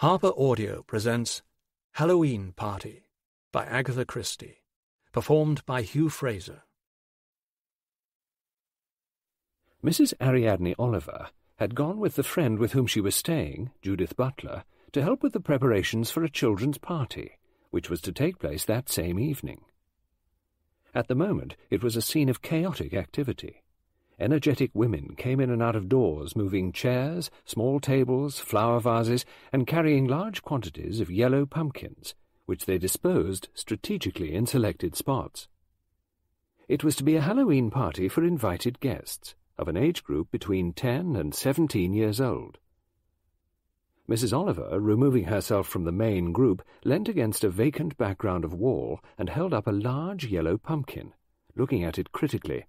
Harper Audio presents Halloween Party by Agatha Christie, performed by Hugh Fraser. Mrs. Ariadne Oliver had gone with the friend with whom she was staying, Judith Butler, to help with the preparations for a children's party, which was to take place that same evening. At the moment it was a scene of chaotic activity. Energetic women came in and out of doors, moving chairs, small tables, flower vases, and carrying large quantities of yellow pumpkins, which they disposed strategically in selected spots. It was to be a Halloween party for invited guests, of an age group between ten and seventeen years old. Mrs. Oliver, removing herself from the main group, leant against a vacant background of wall and held up a large yellow pumpkin, looking at it critically.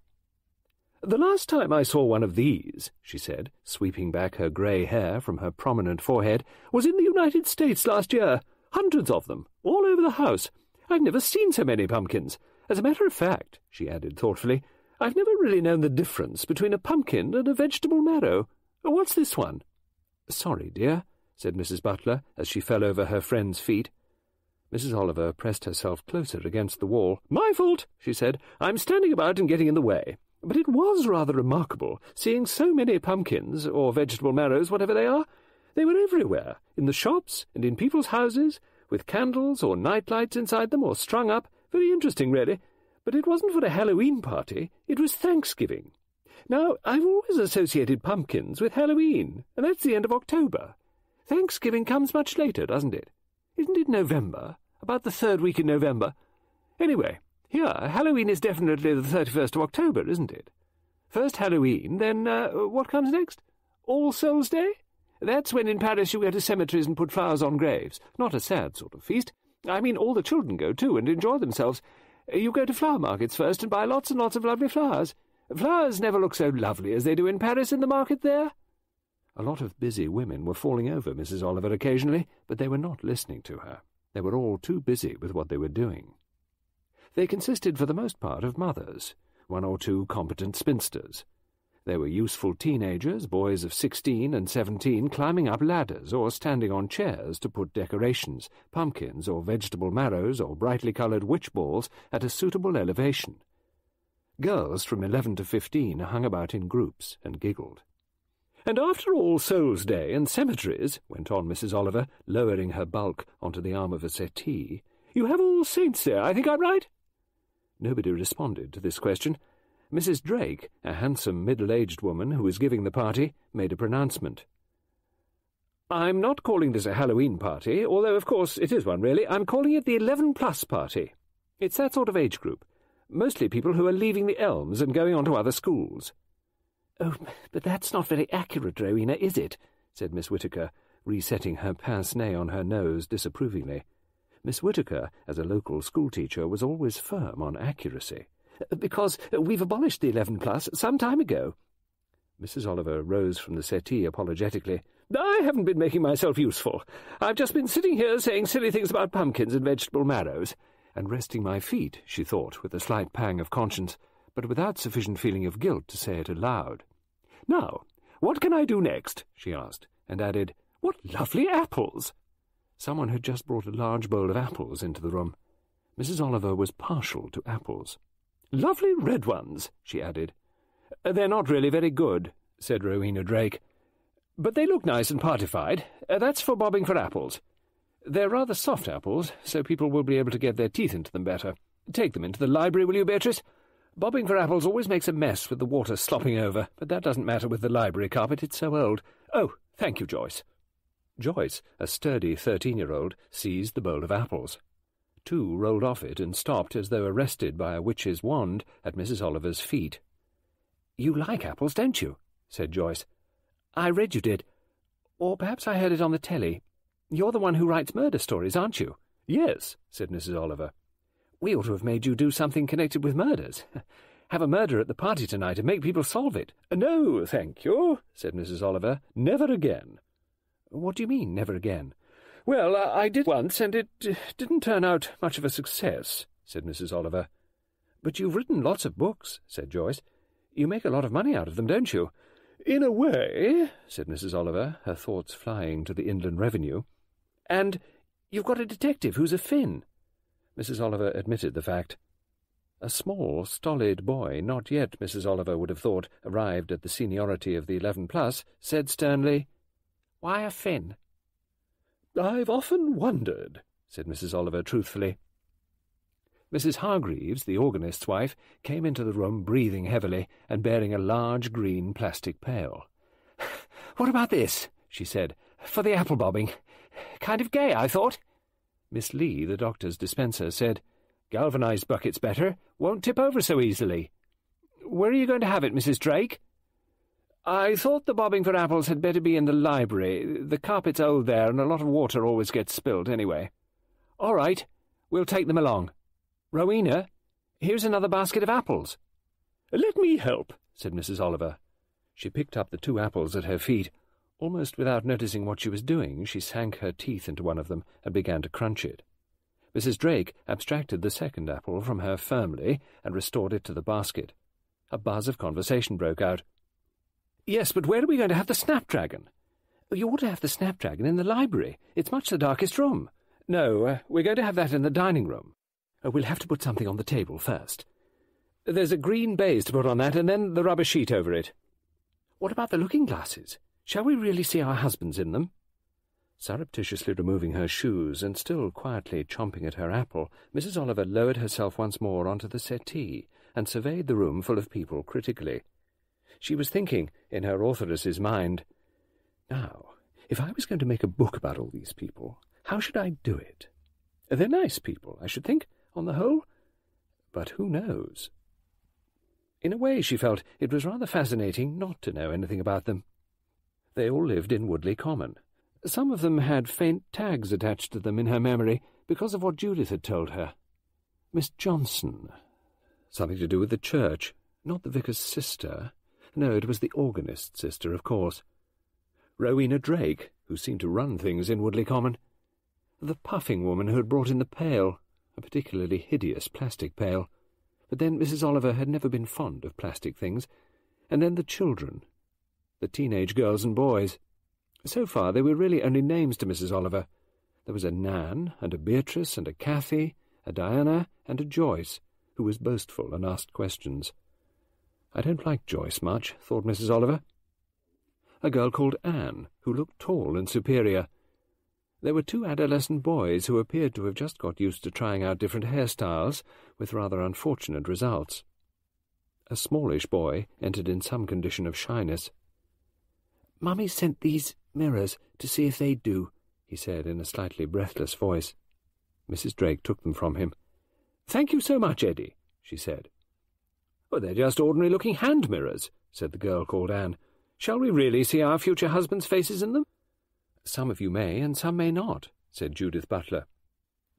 The last time I saw one of these, she said, sweeping back her grey hair from her prominent forehead, was in the United States last year. Hundreds of them, all over the house. I've never seen so many pumpkins. As a matter of fact, she added thoughtfully, I've never really known the difference between a pumpkin and a vegetable marrow. What's this one? Sorry, dear, said Mrs. Butler, as she fell over her friend's feet. Mrs. Oliver pressed herself closer against the wall. My fault, she said. I'm standing about and getting in the way. But it was rather remarkable, seeing so many pumpkins, or vegetable marrows, whatever they are. They were everywhere, in the shops and in people's houses, with candles or night lights inside them, or strung up. Very interesting, really. But it wasn't for a Halloween party, it was Thanksgiving. Now, I've always associated pumpkins with Halloween, and that's the end of October. Thanksgiving comes much later, doesn't it? Isn't it November? About the third week in November? Anyway, here, Halloween is definitely the 31st of October, isn't it? First Halloween, then uh, what comes next? All Souls' Day? That's when in Paris you go to cemeteries and put flowers on graves. Not a sad sort of feast. I mean, all the children go too and enjoy themselves. You go to flower markets first and buy lots and lots of lovely flowers. Flowers never look so lovely as they do in Paris in the market there. A lot of busy women were falling over Mrs. Oliver occasionally, but they were not listening to her. They were all too busy with what they were doing. They consisted for the most part of mothers, one or two competent spinsters. They were useful teenagers, boys of sixteen and seventeen, climbing up ladders or standing on chairs to put decorations, pumpkins or vegetable marrows or brightly coloured witch balls at a suitable elevation. Girls from eleven to fifteen hung about in groups and giggled. And after All Souls' Day and cemeteries, went on Mrs. Oliver, lowering her bulk onto the arm of a settee, you have All Saints there, I think I'm right? Nobody responded to this question. Mrs. Drake, a handsome middle-aged woman who was giving the party, made a pronouncement. I'm not calling this a Halloween party, although of course it is one really. I'm calling it the Eleven Plus party. It's that sort of age group. Mostly people who are leaving the Elms and going on to other schools. Oh, but that's not very accurate, Rowena, is it? said Miss Whittaker, resetting her pince-nez on her nose disapprovingly. Miss Whittaker, as a local schoolteacher, was always firm on accuracy. Because we've abolished the eleven plus some time ago. Mrs. Oliver rose from the settee apologetically. I haven't been making myself useful. I've just been sitting here saying silly things about pumpkins and vegetable marrows, and resting my feet, she thought, with a slight pang of conscience, but without sufficient feeling of guilt to say it aloud. Now, what can I do next? she asked, and added, What lovely apples! Someone had just brought a large bowl of apples into the room. Mrs. Oliver was partial to apples. Lovely red ones, she added. Uh, they're not really very good, said Rowena Drake. But they look nice and partified. Uh, that's for bobbing for apples. They're rather soft apples, so people will be able to get their teeth into them better. Take them into the library, will you, Beatrice? Bobbing for apples always makes a mess with the water slopping over, but that doesn't matter with the library carpet, it's so old. Oh, thank you, Joyce. Joyce, a sturdy thirteen-year-old, seized the bowl of apples. Two rolled off it and stopped as though arrested by a witch's wand at Mrs. Oliver's feet. You like apples, don't you? said Joyce. I read you did. Or perhaps I heard it on the telly. You're the one who writes murder stories, aren't you? Yes, said Mrs. Oliver. We ought to have made you do something connected with murders. Have a murder at the party tonight and make people solve it. No, thank you, said Mrs. Oliver. Never again. What do you mean, never again? Well, I did once, and it uh, didn't turn out much of a success, said Mrs. Oliver. But you've written lots of books, said Joyce. You make a lot of money out of them, don't you? In a way, said Mrs. Oliver, her thoughts flying to the Inland Revenue. And you've got a detective who's a Finn. Mrs. Oliver admitted the fact. A small, stolid boy, not yet, Mrs. Oliver would have thought, arrived at the seniority of the eleven plus, said sternly, Why a Finn? I've often wondered, said Mrs. Oliver truthfully. Mrs. Hargreaves, the organist's wife, came into the room breathing heavily and bearing a large green plastic pail. What about this? she said. For the apple bobbing. Kind of gay, I thought. Miss Lee, the doctor's dispenser, said, Galvanized bucket's better. Won't tip over so easily. Where are you going to have it, Mrs. Drake? I thought the bobbing for apples had better be in the library. The carpet's old there, and a lot of water always gets spilled anyway. All right, we'll take them along. Rowena, here's another basket of apples. Let me help, said Mrs. Oliver. She picked up the two apples at her feet. Almost without noticing what she was doing, she sank her teeth into one of them and began to crunch it. Mrs. Drake abstracted the second apple from her firmly and restored it to the basket. A buzz of conversation broke out. Yes, but where are we going to have the snapdragon? You ought to have the snapdragon in the library. It's much the darkest room. No, uh, we're going to have that in the dining room. Uh, we'll have to put something on the table first. There's a green baize to put on that, and then the rubber sheet over it. What about the looking glasses? Shall we really see our husbands in them? Surreptitiously removing her shoes and still quietly chomping at her apple, Mrs. Oliver lowered herself once more onto the settee and surveyed the room full of people critically. She was thinking, in her authoress's mind, Now, if I was going to make a book about all these people, how should I do it? They're nice people, I should think, on the whole. But who knows? In a way, she felt it was rather fascinating not to know anything about them. They all lived in Woodleigh Common, some of them had faint tags attached to them in her memory because of what Judith had told her. Miss Johnson. Something to do with the church. Not the vicar's sister. No, it was the organist's sister, of course. Rowena Drake, who seemed to run things in Woodleigh Common. The puffing woman who had brought in the pail, a particularly hideous plastic pail. But then Mrs. Oliver had never been fond of plastic things. And then the children. The teenage girls and boys. So far, they were really only names to Mrs. Oliver. There was a Nan, and a Beatrice, and a Cathy, a Diana, and a Joyce, who was boastful and asked questions. I don't like Joyce much, thought Mrs. Oliver. A girl called Anne, who looked tall and superior. There were two adolescent boys who appeared to have just got used to trying out different hairstyles, with rather unfortunate results. A smallish boy entered in some condition of shyness. Mummy sent these mirrors to see if they do, he said in a slightly breathless voice. Mrs. Drake took them from him. Thank you so much, Eddie, she said. Oh, they're just ordinary-looking hand mirrors, said the girl called Anne. Shall we really see our future husbands' faces in them? Some of you may, and some may not, said Judith Butler.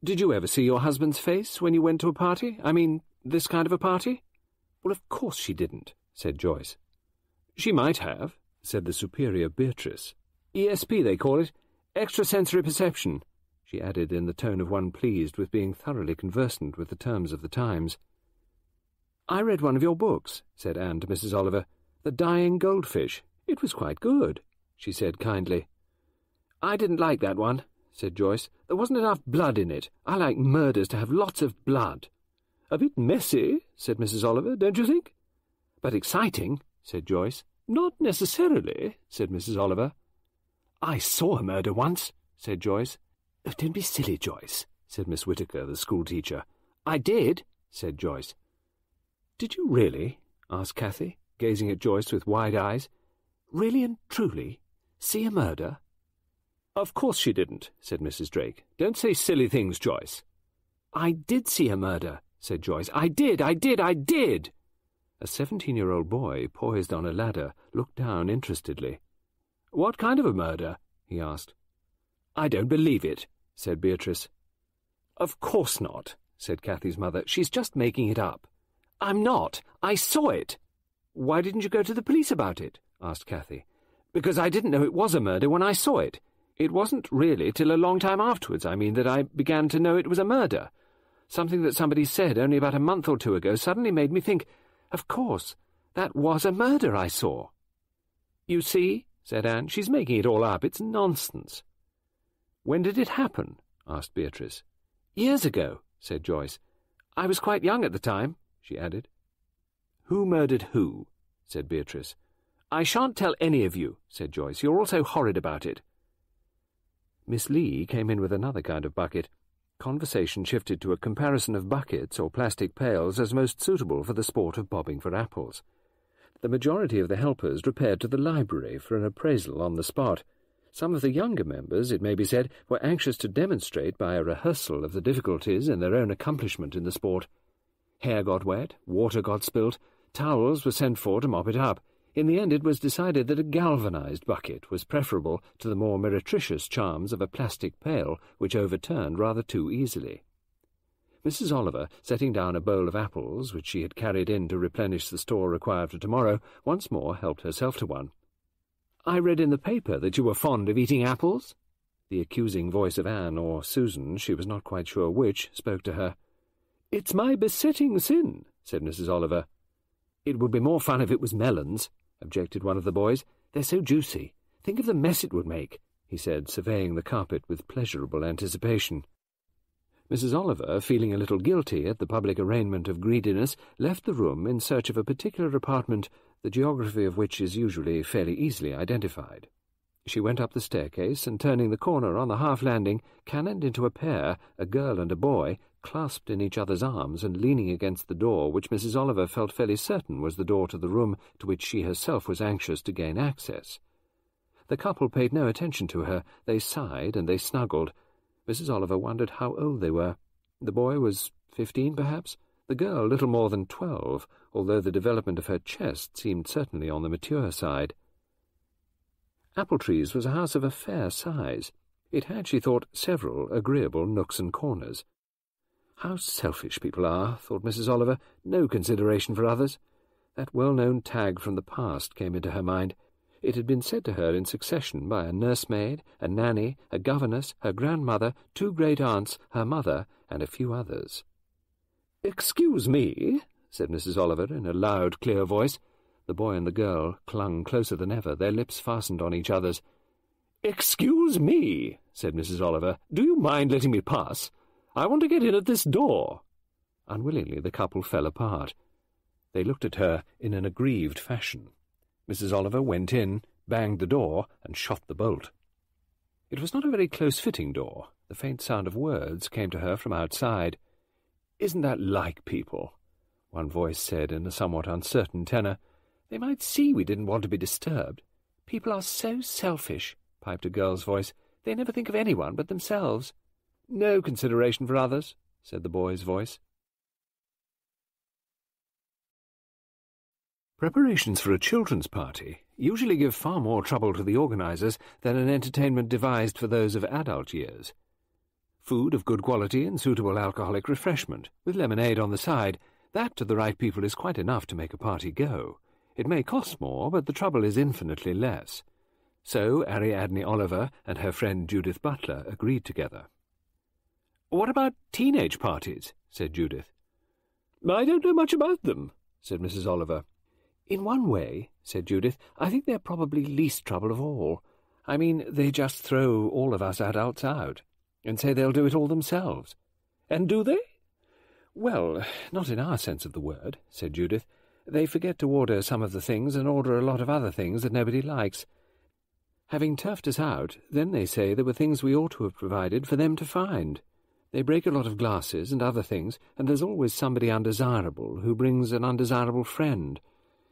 Did you ever see your husband's face when you went to a party? I mean, this kind of a party? Well, of course she didn't, said Joyce. She might have, said the superior Beatrice. ESP, they call it. Extrasensory perception, she added in the tone of one pleased with being thoroughly conversant with the terms of the times. I read one of your books, said Anne to Mrs. Oliver. The Dying Goldfish. It was quite good, she said kindly. I didn't like that one, said Joyce. There wasn't enough blood in it. I like murders to have lots of blood. A bit messy, said Mrs. Oliver, don't you think? But exciting, said Joyce. Not necessarily, said Mrs. Oliver. I saw a murder once, said Joyce. Oh, don't be silly, Joyce, said Miss Whittaker, the schoolteacher. I did, said Joyce. Did you really? asked Cathy, gazing at Joyce with wide eyes. Really and truly? See a murder? Of course she didn't, said Mrs. Drake. Don't say silly things, Joyce. I did see a murder, said Joyce. I did, I did, I did. A seventeen-year-old boy, poised on a ladder, looked down interestedly. What kind of a murder? he asked. I don't believe it, said Beatrice. Of course not, said Cathy's mother. She's just making it up. I'm not. I saw it. Why didn't you go to the police about it? asked Cathy. Because I didn't know it was a murder when I saw it. It wasn't really till a long time afterwards, I mean, that I began to know it was a murder. Something that somebody said only about a month or two ago suddenly made me think, of course, that was a murder I saw. You see, said Anne. She's making it all up. It's nonsense. When did it happen? asked Beatrice. Years ago, said Joyce. I was quite young at the time, she added. Who murdered who? said Beatrice. I shan't tell any of you, said Joyce. You're all so horrid about it. Miss Lee came in with another kind of bucket. Conversation shifted to a comparison of buckets or plastic pails as most suitable for the sport of bobbing for apples. The majority of the helpers repaired to the library for an appraisal on the spot. Some of the younger members, it may be said, were anxious to demonstrate by a rehearsal of the difficulties in their own accomplishment in the sport. Hair got wet, water got spilt, towels were sent for to mop it up. In the end, it was decided that a galvanized bucket was preferable to the more meretricious charms of a plastic pail, which overturned rather too easily. Mrs. Oliver, setting down a bowl of apples, which she had carried in to replenish the store required for tomorrow, once more helped herself to one. I read in the paper that you were fond of eating apples. The accusing voice of Anne or Susan, she was not quite sure which, spoke to her. It's my besetting sin, said Mrs. Oliver. It would be more fun if it was melons, objected one of the boys. They're so juicy. Think of the mess it would make, he said, surveying the carpet with pleasurable anticipation. Mrs. Oliver, feeling a little guilty at the public arraignment of greediness, left the room in search of a particular apartment the geography of which is usually fairly easily identified. She went up the staircase, and turning the corner on the half-landing, cannoned into a pair, a girl and a boy, clasped in each other's arms and leaning against the door, which Mrs. Oliver felt fairly certain was the door to the room to which she herself was anxious to gain access. The couple paid no attention to her. They sighed and they snuggled. Mrs. Oliver wondered how old they were. The boy was fifteen, perhaps, the girl little more than twelve, although the development of her chest seemed certainly on the mature side. Appletree's was a house of a fair size. It had, she thought, several agreeable nooks and corners. How selfish people are, thought Mrs. Oliver, no consideration for others. That well-known tag from the past came into her mind. It had been said to her in succession by a nursemaid, a nanny, a governess, her grandmother, two great-aunts, her mother, and a few others. Excuse me, said Mrs. Oliver in a loud, clear voice. The boy and the girl clung closer than ever, their lips fastened on each other's. Excuse me, said Mrs. Oliver. Do you mind letting me pass? I want to get in at this door. Unwillingly, the couple fell apart. They looked at her in an aggrieved fashion. Mrs. Oliver went in, banged the door, and shot the bolt. It was not a very close-fitting door. The faint sound of words came to her from outside. Isn't that like people? One voice said in a somewhat uncertain tenor. They might see we didn't want to be disturbed. People are so selfish, piped a girl's voice. They never think of anyone but themselves. No consideration for others, said the boy's voice. Preparations for a children's party usually give far more trouble to the organisers than an entertainment devised for those of adult years food of good quality and suitable alcoholic refreshment, with lemonade on the side. That to the right people is quite enough to make a party go. It may cost more, but the trouble is infinitely less. So Ariadne Oliver and her friend Judith Butler agreed together. What about teenage parties? said Judith. I don't know much about them, said Mrs. Oliver. In one way, said Judith, I think they're probably least trouble of all. I mean, they just throw all of us adults out and say they'll do it all themselves. And do they? Well, not in our sense of the word, said Judith. They forget to order some of the things and order a lot of other things that nobody likes. Having toughed us out, then they say there were things we ought to have provided for them to find. They break a lot of glasses and other things, and there's always somebody undesirable who brings an undesirable friend.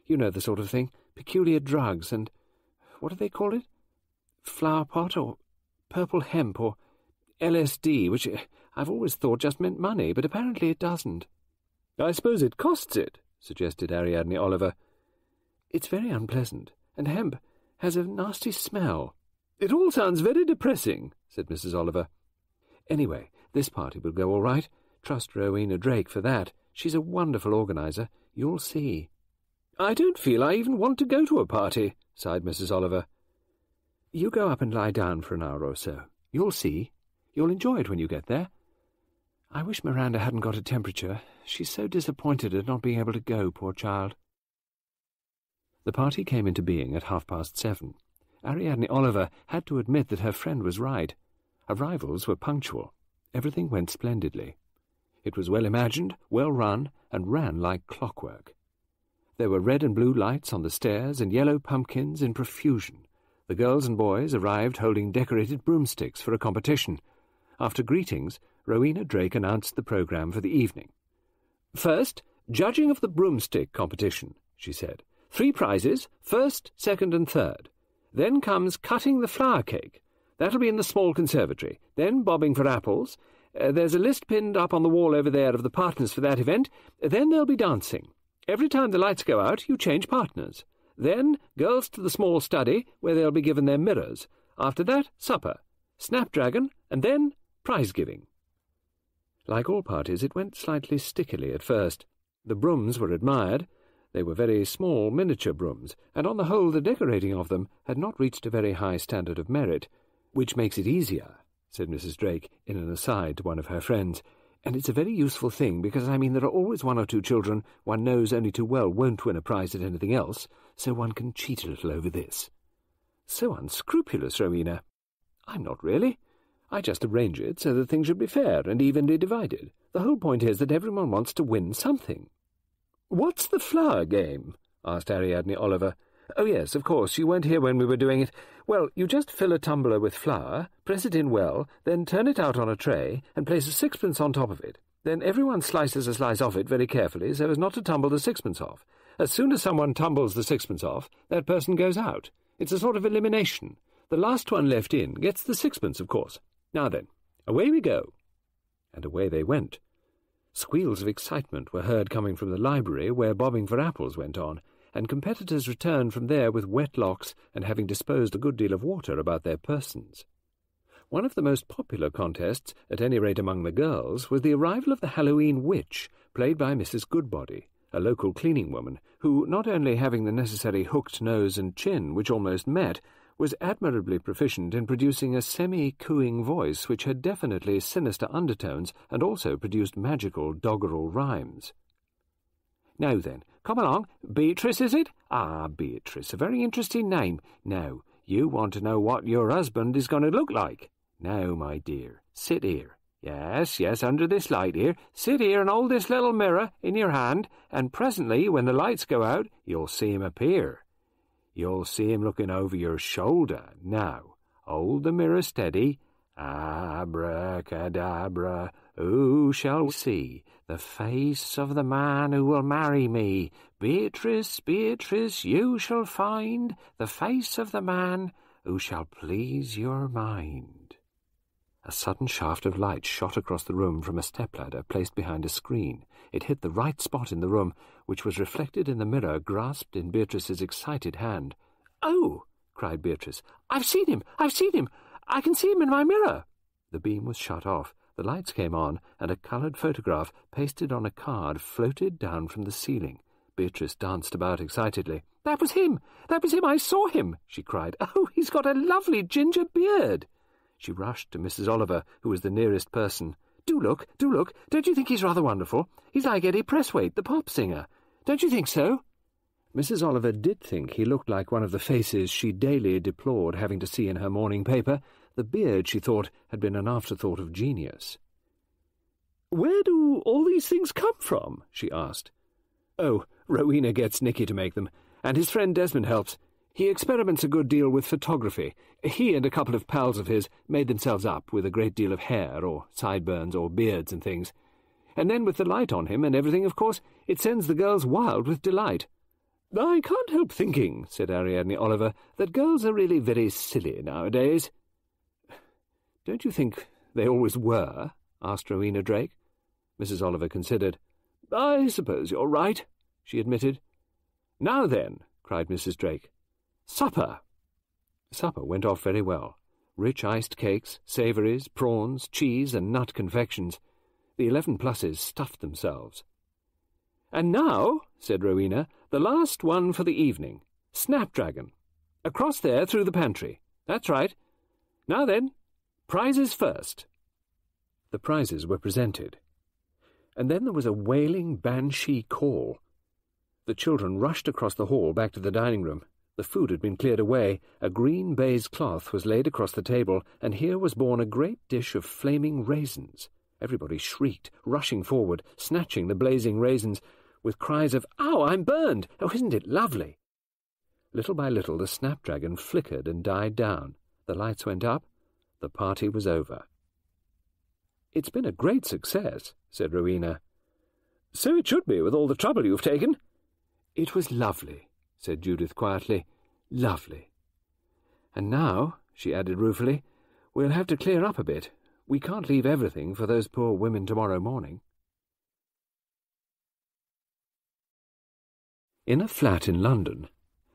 You know the sort of thing. Peculiar drugs and... what do they call it? Flower pot or purple hemp or LSD, which I've always thought just meant money, but apparently it doesn't. I suppose it costs it, suggested Ariadne Oliver. It's very unpleasant, and hemp has a nasty smell. It all sounds very depressing, said Mrs. Oliver. Anyway, this party will go all right. Trust Rowena Drake for that. She's a wonderful organizer. You'll see. I don't feel I even want to go to a party, sighed Mrs. Oliver. You go up and lie down for an hour or so. You'll see. You'll enjoy it when you get there. I wish Miranda hadn't got a temperature. She's so disappointed at not being able to go, poor child. The party came into being at half past seven. Ariadne Oliver had to admit that her friend was right. Arrivals were punctual. Everything went splendidly. It was well imagined, well run, and ran like clockwork. There were red and blue lights on the stairs and yellow pumpkins in profusion. The girls and boys arrived holding decorated broomsticks for a competition. After greetings, Rowena Drake announced the programme for the evening. First, judging of the broomstick competition, she said. Three prizes, first, second, and third. Then comes cutting the flower cake. That'll be in the small conservatory. Then bobbing for apples. Uh, there's a list pinned up on the wall over there of the partners for that event. Then there'll be dancing. Every time the lights go out, you change partners. Then girls to the small study, where they'll be given their mirrors. After that, supper, snapdragon, and then prize giving. Like all parties, it went slightly stickily at first. The brooms were admired. They were very small miniature brooms, and on the whole the decorating of them had not reached a very high standard of merit, which makes it easier, said Mrs. Drake in an aside to one of her friends. And it's a very useful thing, because, I mean, there are always one or two children one knows only too well won't win a prize at anything else, so one can cheat a little over this. So unscrupulous, Rowena. I'm not really. I just arrange it so that things should be fair and evenly divided. The whole point is that everyone wants to win something. What's the flower game? asked Ariadne Oliver. Oh, yes, of course, you weren't here when we were doing it. Well, you just fill a tumbler with flour, press it in well, then turn it out on a tray, and place a sixpence on top of it. Then everyone slices a slice off it very carefully so as not to tumble the sixpence off. As soon as someone tumbles the sixpence off, that person goes out. It's a sort of elimination. The last one left in gets the sixpence, of course. Now then, away we go. And away they went. Squeals of excitement were heard coming from the library where bobbing for apples went on, and competitors returned from there with wet locks and having disposed a good deal of water about their persons. One of the most popular contests, at any rate among the girls, was the arrival of the Halloween witch, played by Mrs. Goodbody, a local cleaning woman, who, not only having the necessary hooked nose and chin, which almost met, was admirably proficient in producing a semi-cooing voice which had definitely sinister undertones and also produced magical doggerel rhymes. Now then, come along. Beatrice, is it? Ah, Beatrice, a very interesting name. Now, you want to know what your husband is going to look like. Now, my dear, sit here. Yes, yes, under this light here. Sit here and hold this little mirror in your hand, and presently, when the lights go out, you'll see him appear. You'll see him looking over your shoulder. Now, hold the mirror steady. Abracadabra, who shall see the face of the man who will marry me? Beatrice, Beatrice, you shall find the face of the man who shall please your mind. A sudden shaft of light shot across the room from a stepladder placed behind a screen. It hit the right spot in the room, which was reflected in the mirror grasped in Beatrice's excited hand. Oh! cried Beatrice. I've seen him! I've seen him! I can see him in my mirror! The beam was shut off. The lights came on, and a coloured photograph pasted on a card floated down from the ceiling. Beatrice danced about excitedly. That was him! That was him! I saw him! she cried. Oh, he's got a lovely ginger beard! She rushed to Mrs. Oliver, who was the nearest person. Do look, do look. Don't you think he's rather wonderful? He's like Eddie Presswaite, the pop singer. Don't you think so? Mrs. Oliver did think he looked like one of the faces she daily deplored having to see in her morning paper. The beard, she thought, had been an afterthought of genius. Where do all these things come from? she asked. Oh, Rowena gets Nicky to make them, and his friend Desmond helps. He experiments a good deal with photography. He and a couple of pals of his made themselves up with a great deal of hair, or sideburns, or beards and things. And then with the light on him and everything, of course, it sends the girls wild with delight. I can't help thinking, said Ariadne Oliver, that girls are really very silly nowadays. Don't you think they always were? asked Rowena Drake. Mrs. Oliver considered. I suppose you're right, she admitted. Now then, cried Mrs. Drake. Supper! Supper went off very well. Rich iced cakes, savouries, prawns, cheese, and nut confections. The eleven pluses stuffed themselves. And now, said Rowena, the last one for the evening. Snapdragon. Across there through the pantry. That's right. Now then, prizes first. The prizes were presented. And then there was a wailing banshee call. The children rushed across the hall back to the dining room. The food had been cleared away, a green baize cloth was laid across the table, and here was borne a great dish of flaming raisins. Everybody shrieked, rushing forward, snatching the blazing raisins, with cries of, Ow, I'm burned! Oh, isn't it lovely? Little by little the snapdragon flickered and died down. The lights went up. The party was over. It's been a great success, said Rowena. So it should be, with all the trouble you've taken. It was lovely, said Judith quietly. Lovely. And now, she added ruefully, we'll have to clear up a bit. We can't leave everything for those poor women tomorrow morning. In a flat in London,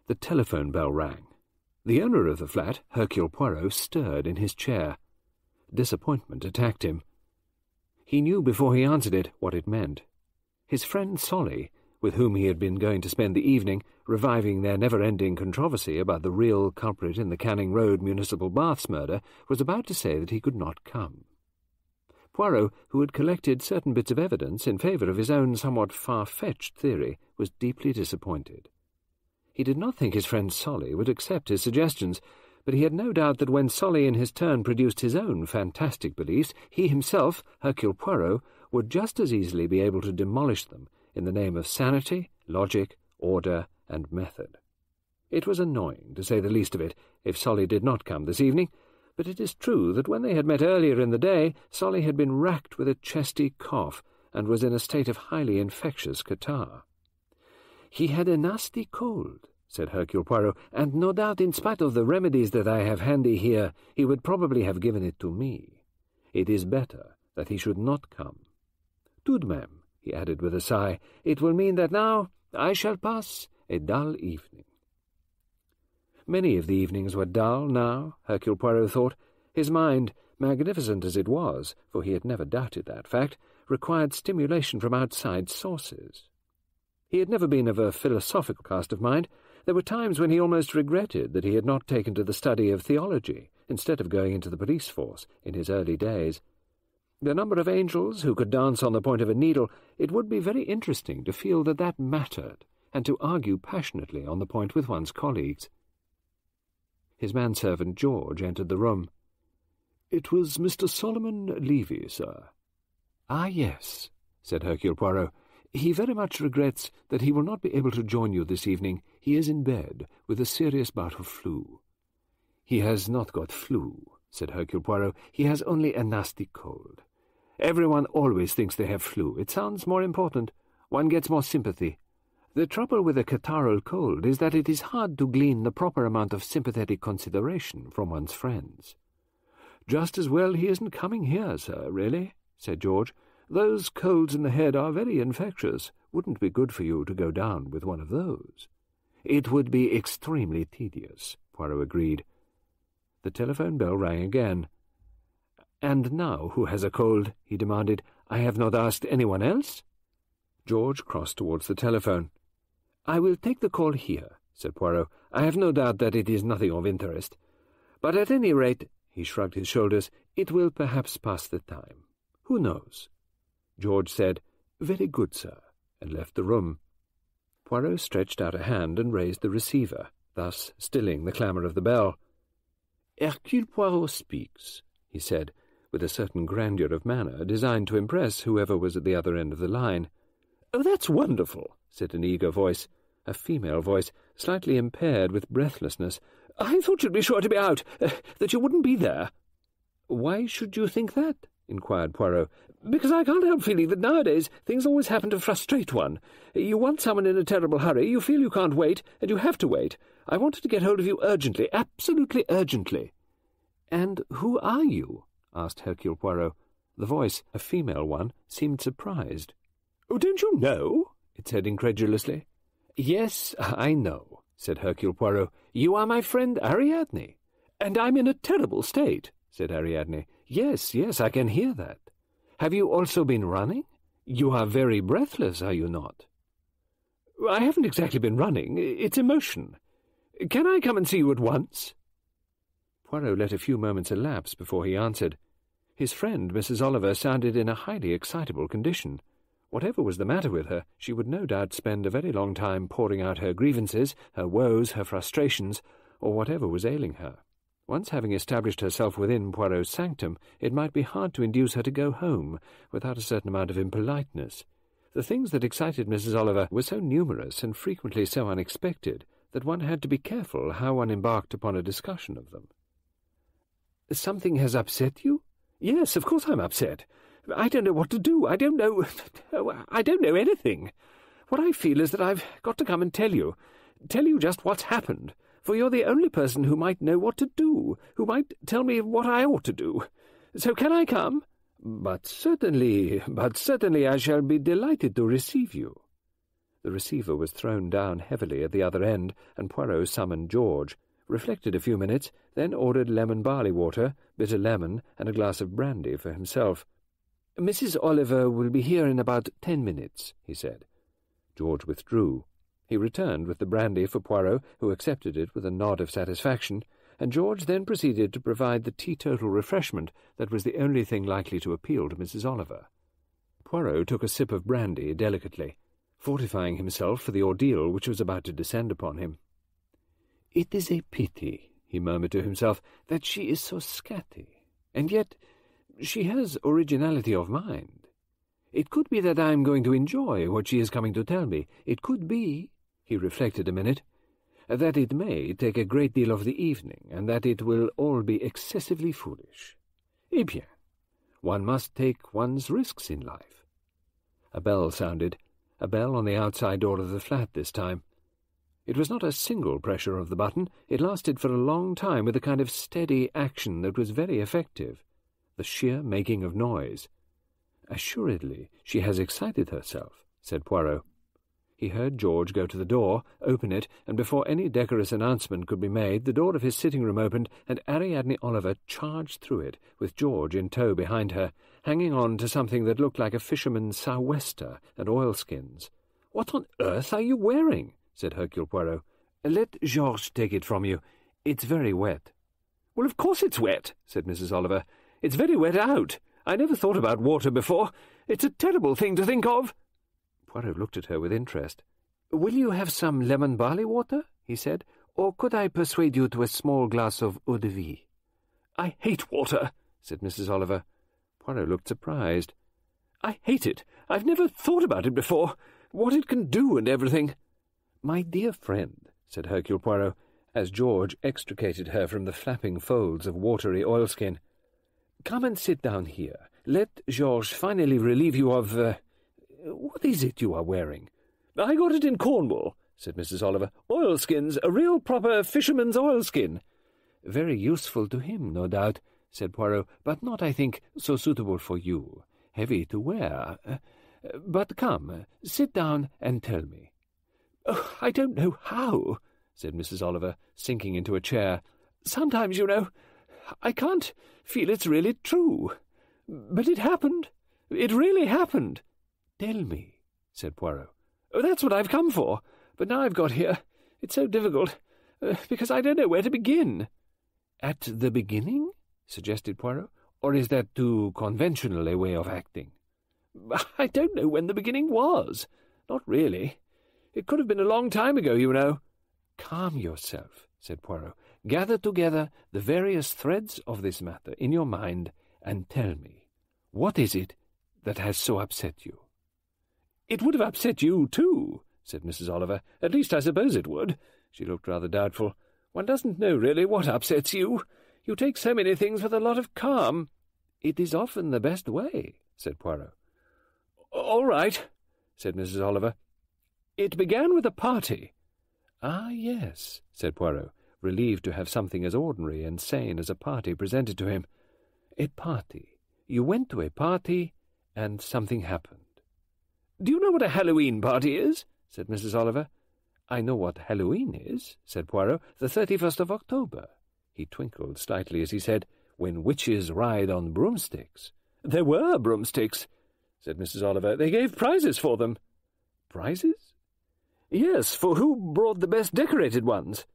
the telephone bell rang. The owner of the flat, Hercule Poirot, stirred in his chair. Disappointment attacked him. He knew before he answered it what it meant. His friend Solly with whom he had been going to spend the evening, reviving their never-ending controversy about the real culprit in the Canning Road municipal baths murder, was about to say that he could not come. Poirot, who had collected certain bits of evidence in favour of his own somewhat far-fetched theory, was deeply disappointed. He did not think his friend Solly would accept his suggestions, but he had no doubt that when Solly in his turn produced his own fantastic beliefs, he himself, Hercule Poirot, would just as easily be able to demolish them in the name of sanity, logic, order, and method. It was annoying, to say the least of it, if Solly did not come this evening, but it is true that when they had met earlier in the day, Solly had been racked with a chesty cough and was in a state of highly infectious catarrh. He had a nasty cold, said Hercule Poirot, and no doubt, in spite of the remedies that I have handy here, he would probably have given it to me. It is better that he should not come. Tout de même, he added with a sigh, it will mean that now I shall pass a dull evening. Many of the evenings were dull now, Hercule Poirot thought. His mind, magnificent as it was, for he had never doubted that fact, required stimulation from outside sources. He had never been of a philosophical cast of mind. There were times when he almost regretted that he had not taken to the study of theology instead of going into the police force in his early days the number of angels who could dance on the point of a needle, it would be very interesting to feel that that mattered, and to argue passionately on the point with one's colleagues. His manservant George entered the room. It was Mr. Solomon Levy, sir. Ah, yes, said Hercule Poirot. He very much regrets that he will not be able to join you this evening. He is in bed with a serious bout of flu. He has not got flu, said Hercule Poirot. He has only a nasty cold. Everyone always thinks they have flu. It sounds more important. One gets more sympathy. The trouble with a catarrhal cold is that it is hard to glean the proper amount of sympathetic consideration from one's friends. Just as well he isn't coming here, sir, really, said George. Those colds in the head are very infectious. Wouldn't be good for you to go down with one of those. It would be extremely tedious, Poirot agreed. The telephone bell rang again. And now who has a cold? he demanded. I have not asked anyone else? George crossed towards the telephone. I will take the call here, said Poirot. I have no doubt that it is nothing of interest. But at any rate, he shrugged his shoulders, it will perhaps pass the time. Who knows? George said, Very good, sir, and left the room. Poirot stretched out a hand and raised the receiver, thus stilling the clamour of the bell. Hercule Poirot speaks, he said, with a certain grandeur of manner designed to impress whoever was at the other end of the line. Oh, that's wonderful, said an eager voice, a female voice, slightly impaired with breathlessness. I thought you'd be sure to be out, uh, that you wouldn't be there. Why should you think that? Inquired Poirot. Because I can't help feeling that nowadays things always happen to frustrate one. You want someone in a terrible hurry, you feel you can't wait, and you have to wait. I wanted to get hold of you urgently, absolutely urgently. And who are you? asked Hercule Poirot. The voice, a female one, seemed surprised. Oh, don't you know? it said incredulously. Yes, I know, said Hercule Poirot. You are my friend Ariadne. And I'm in a terrible state, said Ariadne. Yes, yes, I can hear that. Have you also been running? You are very breathless, are you not? I haven't exactly been running. It's emotion. Can I come and see you at once? Poirot let a few moments elapse before he answered. His friend, Mrs. Oliver, sounded in a highly excitable condition. Whatever was the matter with her, she would no doubt spend a very long time pouring out her grievances, her woes, her frustrations, or whatever was ailing her. Once having established herself within Poirot's sanctum, it might be hard to induce her to go home without a certain amount of impoliteness. The things that excited Mrs. Oliver were so numerous and frequently so unexpected that one had to be careful how one embarked upon a discussion of them. Something has upset you? Yes, of course I'm upset. I don't know what to do. I don't know. I don't know anything. What I feel is that I've got to come and tell you. Tell you just what's happened. For you're the only person who might know what to do, who might tell me what I ought to do. So can I come? But certainly, but certainly I shall be delighted to receive you. The receiver was thrown down heavily at the other end, and Poirot summoned George, reflected a few minutes, then ordered lemon barley water, bitter lemon, and a glass of brandy for himself. Mrs. Oliver will be here in about ten minutes, he said. George withdrew. He returned with the brandy for Poirot, who accepted it with a nod of satisfaction, and George then proceeded to provide the teetotal refreshment that was the only thing likely to appeal to Mrs. Oliver. Poirot took a sip of brandy delicately, fortifying himself for the ordeal which was about to descend upon him. It is a pity, he murmured to himself, that she is so scatty, and yet she has originality of mind. It could be that I am going to enjoy what she is coming to tell me. It could be, he reflected a minute, that it may take a great deal of the evening, and that it will all be excessively foolish. Eh bien, one must take one's risks in life. A bell sounded, a bell on the outside door of the flat this time. It was not a single pressure of the button, it lasted for a long time with a kind of steady action that was very effective the sheer making of noise. Assuredly, she has excited herself, said Poirot. He heard George go to the door, open it, and before any decorous announcement could be made, the door of his sitting room opened, and Ariadne Oliver charged through it, with George in tow behind her, hanging on to something that looked like a fisherman's sou'wester and oilskins. What on earth are you wearing? said Hercule Poirot. Let Georges take it from you. It's very wet. Well, of course it's wet, said Mrs. Oliver. It's very wet out. I never thought about water before. It's a terrible thing to think of. Poirot looked at her with interest. Will you have some lemon barley water? he said. Or could I persuade you to a small glass of eau de vie? I hate water, said Mrs. Oliver. Poirot looked surprised. I hate it. I've never thought about it before. What it can do and everything. My dear friend, said Hercule Poirot, as George extricated her from the flapping folds of watery oilskin, Come and sit down here. Let Georges finally relieve you of... Uh, what is it you are wearing? I got it in Cornwall, said Mrs. Oliver. Oilskins, a real proper fisherman's oilskin. Very useful to him, no doubt, said Poirot, but not, I think, so suitable for you. Heavy to wear. But come, sit down and tell me. Oh, I don't know how, said Mrs. Oliver, sinking into a chair. Sometimes, you know, I can't feel it's really true. But it happened. It really happened. Tell me, said Poirot. Oh, that's what I've come for. But now I've got here, it's so difficult, uh, because I don't know where to begin. At the beginning? suggested Poirot. Or is that too conventional a way of acting? I don't know when the beginning was. Not really. It could have been a long time ago, you know. Calm yourself, said Poirot. Gather together the various threads of this matter in your mind and tell me, what is it that has so upset you? It would have upset you, too, said Mrs. Oliver. At least I suppose it would. She looked rather doubtful. One doesn't know really what upsets you. You take so many things with a lot of calm. It is often the best way, said Poirot. All right, said Mrs. Oliver. It began with a party. Ah, yes, said Poirot relieved to have something as ordinary and sane as a party presented to him. A party. You went to a party, and something happened. Do you know what a Halloween party is? said Mrs. Oliver. I know what Halloween is, said Poirot, the thirty-first of October. He twinkled slightly as he said, when witches ride on broomsticks. There were broomsticks, said Mrs. Oliver. They gave prizes for them. Prizes? Yes, for who brought the best decorated ones.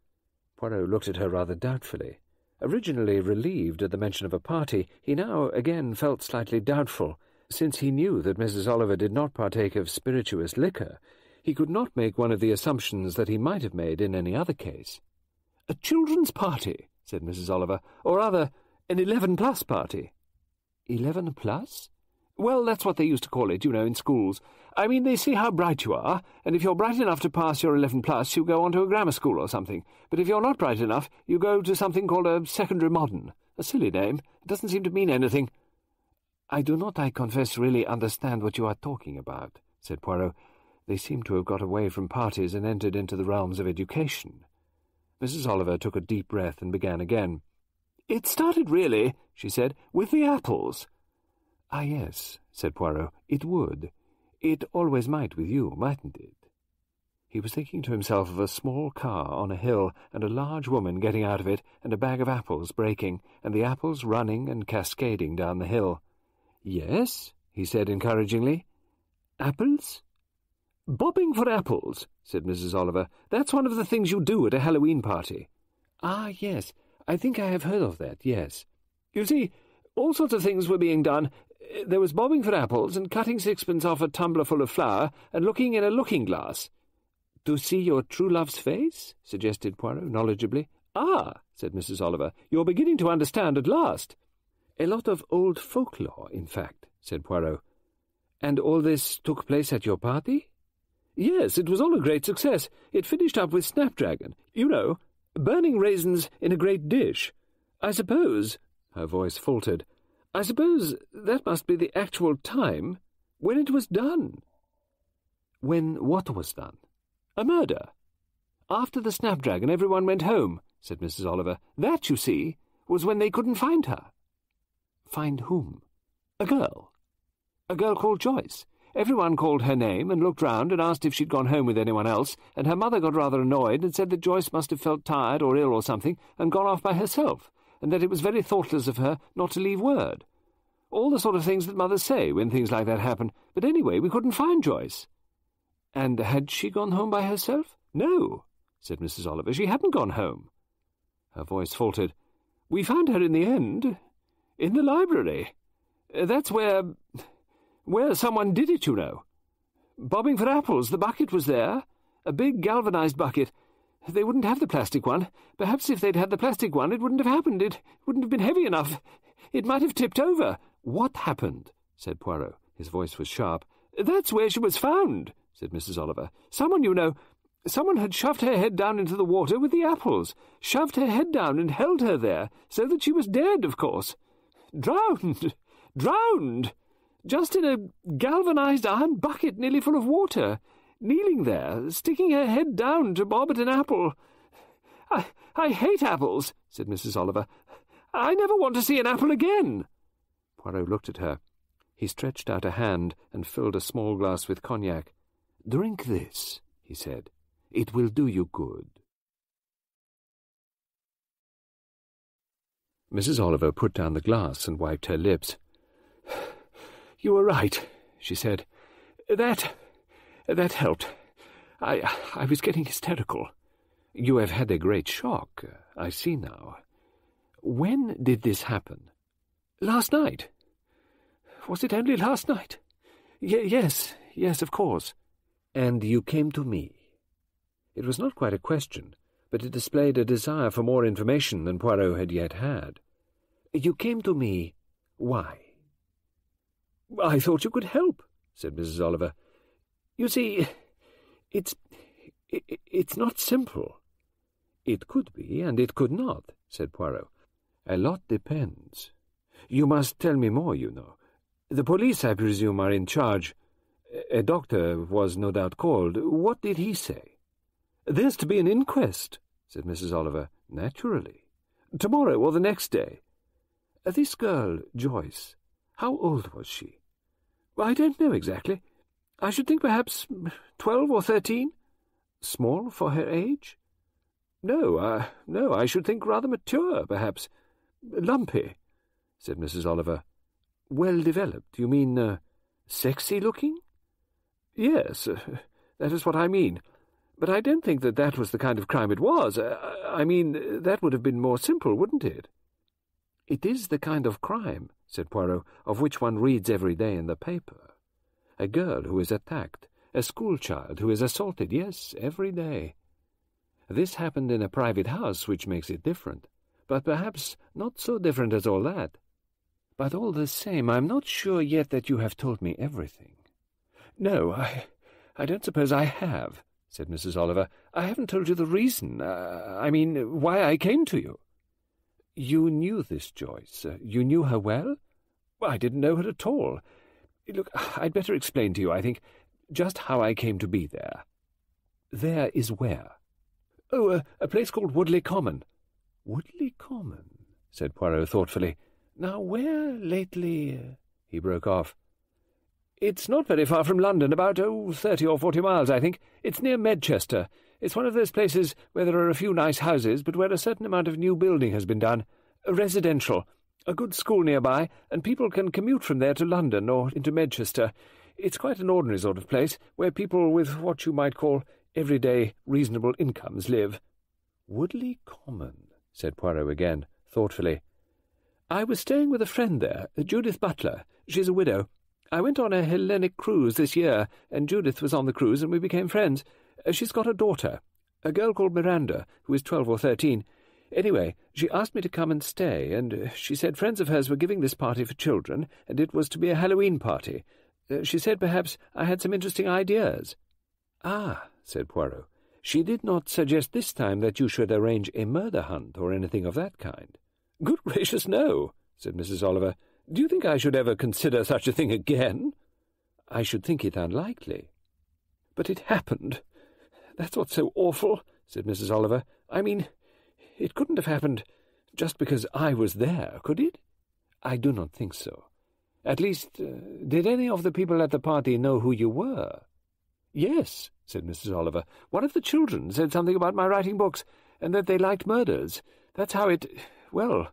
Poirot looked at her rather doubtfully. Originally relieved at the mention of a party, he now again felt slightly doubtful, Since he knew that Mrs. Oliver did not partake of spirituous liquor, he could not make one of the assumptions that he might have made in any other case. A children's party, said Mrs. Oliver, or rather, an eleven-plus party. Eleven-plus? Well, that's what they used to call it, you know, in schools. I mean, they see how bright you are, and if you're bright enough to pass your 11 plus, you go on to a grammar school or something. But if you're not bright enough, you go to something called a secondary modern. A silly name. It doesn't seem to mean anything. I do not, I confess, really understand what you are talking about, said Poirot. They seem to have got away from parties and entered into the realms of education. Mrs. Oliver took a deep breath and began again. It started, really, she said, with the apples. Ah, yes, said Poirot, it would. It always might with you, mightn't it? He was thinking to himself of a small car on a hill, and a large woman getting out of it, and a bag of apples breaking, and the apples running and cascading down the hill. Yes, he said encouragingly. Apples? Bobbing for apples, said Mrs. Oliver. That's one of the things you do at a Halloween party. Ah, yes, I think I have heard of that, yes. You see, all sorts of things were being done, there was bobbing for apples and cutting sixpence off a tumbler full of flour and looking in a looking-glass. To see your true love's face? suggested Poirot knowledgeably. Ah, said Mrs. Oliver, you're beginning to understand at last. A lot of old folklore, in fact, said Poirot. And all this took place at your party? Yes, it was all a great success. It finished up with snapdragon. You know, burning raisins in a great dish. I suppose, her voice faltered, I suppose that must be the actual time when it was done. When what was done? A murder. After the snapdragon, everyone went home, said Mrs. Oliver. That, you see, was when they couldn't find her. Find whom? A girl. A girl called Joyce. Everyone called her name and looked round and asked if she'd gone home with anyone else, and her mother got rather annoyed and said that Joyce must have felt tired or ill or something and gone off by herself and that it was very thoughtless of her not to leave word. All the sort of things that mothers say when things like that happen. But anyway, we couldn't find Joyce. And had she gone home by herself? No, said Mrs. Oliver. She hadn't gone home. Her voice faltered. We found her in the end. In the library. Uh, that's where... where someone did it, you know. Bobbing for apples. The bucket was there. A big galvanized bucket. They wouldn't have the plastic one. Perhaps if they'd had the plastic one, it wouldn't have happened. It wouldn't have been heavy enough. It might have tipped over. What happened? said Poirot. His voice was sharp. That's where she was found, said Mrs. Oliver. Someone, you know, someone had shoved her head down into the water with the apples, shoved her head down and held her there, so that she was dead, of course. Drowned! Drowned! Just in a galvanized iron bucket nearly full of water kneeling there, sticking her head down to bob at an apple. I, I hate apples, said Mrs. Oliver. I never want to see an apple again. Poirot looked at her. He stretched out a hand and filled a small glass with cognac. Drink this, he said. It will do you good. Mrs. Oliver put down the glass and wiped her lips. You were right, she said. That that helped. I, I was getting hysterical. You have had a great shock, I see now. When did this happen? Last night. Was it only last night? Y yes, yes, of course. And you came to me. It was not quite a question, but it displayed a desire for more information than Poirot had yet had. You came to me. Why? I thought you could help, said Mrs. Oliver. You see, it's it's not simple. It could be, and it could not, said Poirot. A lot depends. You must tell me more, you know. The police, I presume, are in charge. A doctor was no doubt called. What did he say? There's to be an inquest, said Mrs. Oliver. Naturally. Tomorrow or the next day. This girl, Joyce, how old was she? I don't know exactly. I should think perhaps twelve or thirteen. Small for her age? No, uh, no, I should think rather mature, perhaps. Lumpy, said Mrs. Oliver. Well developed, you mean uh, sexy looking? Yes, uh, that is what I mean. But I don't think that that was the kind of crime it was. Uh, I mean, that would have been more simple, wouldn't it? It is the kind of crime, said Poirot, of which one reads every day in the paper. A girl who is attacked, a schoolchild who is assaulted, yes, every day. This happened in a private house, which makes it different, but perhaps not so different as all that. But all the same, I'm not sure yet that you have told me everything. No, I, I don't suppose I have, said Mrs. Oliver. I haven't told you the reason. Uh, I mean, why I came to you. You knew this Joyce. Uh, you knew her well? well? I didn't know her at all. Look, I'd better explain to you, I think, just how I came to be there. There is where? Oh, a, a place called Woodleigh Common. Woodleigh Common, said Poirot thoughtfully. Now, where lately... Uh, he broke off. It's not very far from London, about, oh, thirty or forty miles, I think. It's near Medchester. It's one of those places where there are a few nice houses, but where a certain amount of new building has been done. A residential. A good school nearby, and people can commute from there to London or into Medchester. It's quite an ordinary sort of place, where people with what you might call everyday reasonable incomes live. Woodleigh Common, said Poirot again, thoughtfully. I was staying with a friend there, Judith Butler. She's a widow. I went on a Hellenic cruise this year, and Judith was on the cruise, and we became friends. Uh, she's got a daughter, a girl called Miranda, who is twelve or thirteen. Anyway, she asked me to come and stay, and uh, she said friends of hers were giving this party for children, and it was to be a Halloween party. Uh, she said perhaps I had some interesting ideas. Ah, said Poirot. She did not suggest this time that you should arrange a murder hunt or anything of that kind. Good gracious, no, said Mrs. Oliver. Do you think I should ever consider such a thing again? I should think it unlikely. But it happened. That's what's so awful, said Mrs. Oliver. I mean, it couldn't have happened just because I was there, could it? I do not think so. At least, uh, did any of the people at the party know who you were? Yes, said Mrs. Oliver. One of the children said something about my writing books, and that they liked murders. That's how it... well,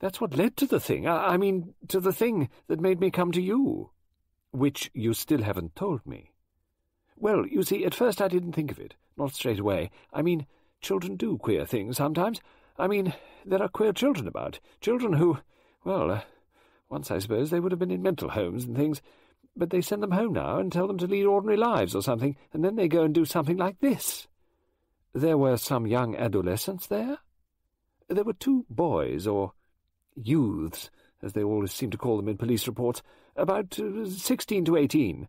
that's what led to the thing. I, I mean, to the thing that made me come to you. Which you still haven't told me. Well, you see, at first I didn't think of it, not straight away. I mean, children do queer things sometimes. I mean, there are queer children about. Children who, well, uh, once I suppose they would have been in mental homes and things, but they send them home now and tell them to lead ordinary lives or something, and then they go and do something like this. There were some young adolescents there? There were two boys, or youths, as they always seem to call them in police reports, about uh, sixteen to eighteen.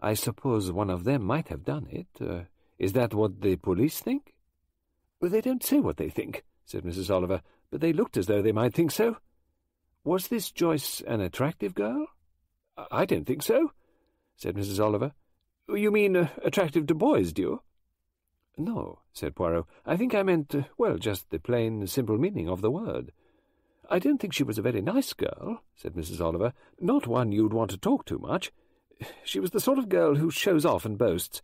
I suppose one of them might have done it. Uh, is that what the police think? Well, they don't say what they think, said Mrs. Oliver, but they looked as though they might think so. Was this Joyce an attractive girl? I don't think so, said Mrs. Oliver. You mean uh, attractive to boys, do you? No, said Poirot. I think I meant, uh, well, just the plain, simple meaning of the word. I don't think she was a very nice girl, said Mrs. Oliver. Not one you'd want to talk to much. She was the sort of girl who shows off and boasts.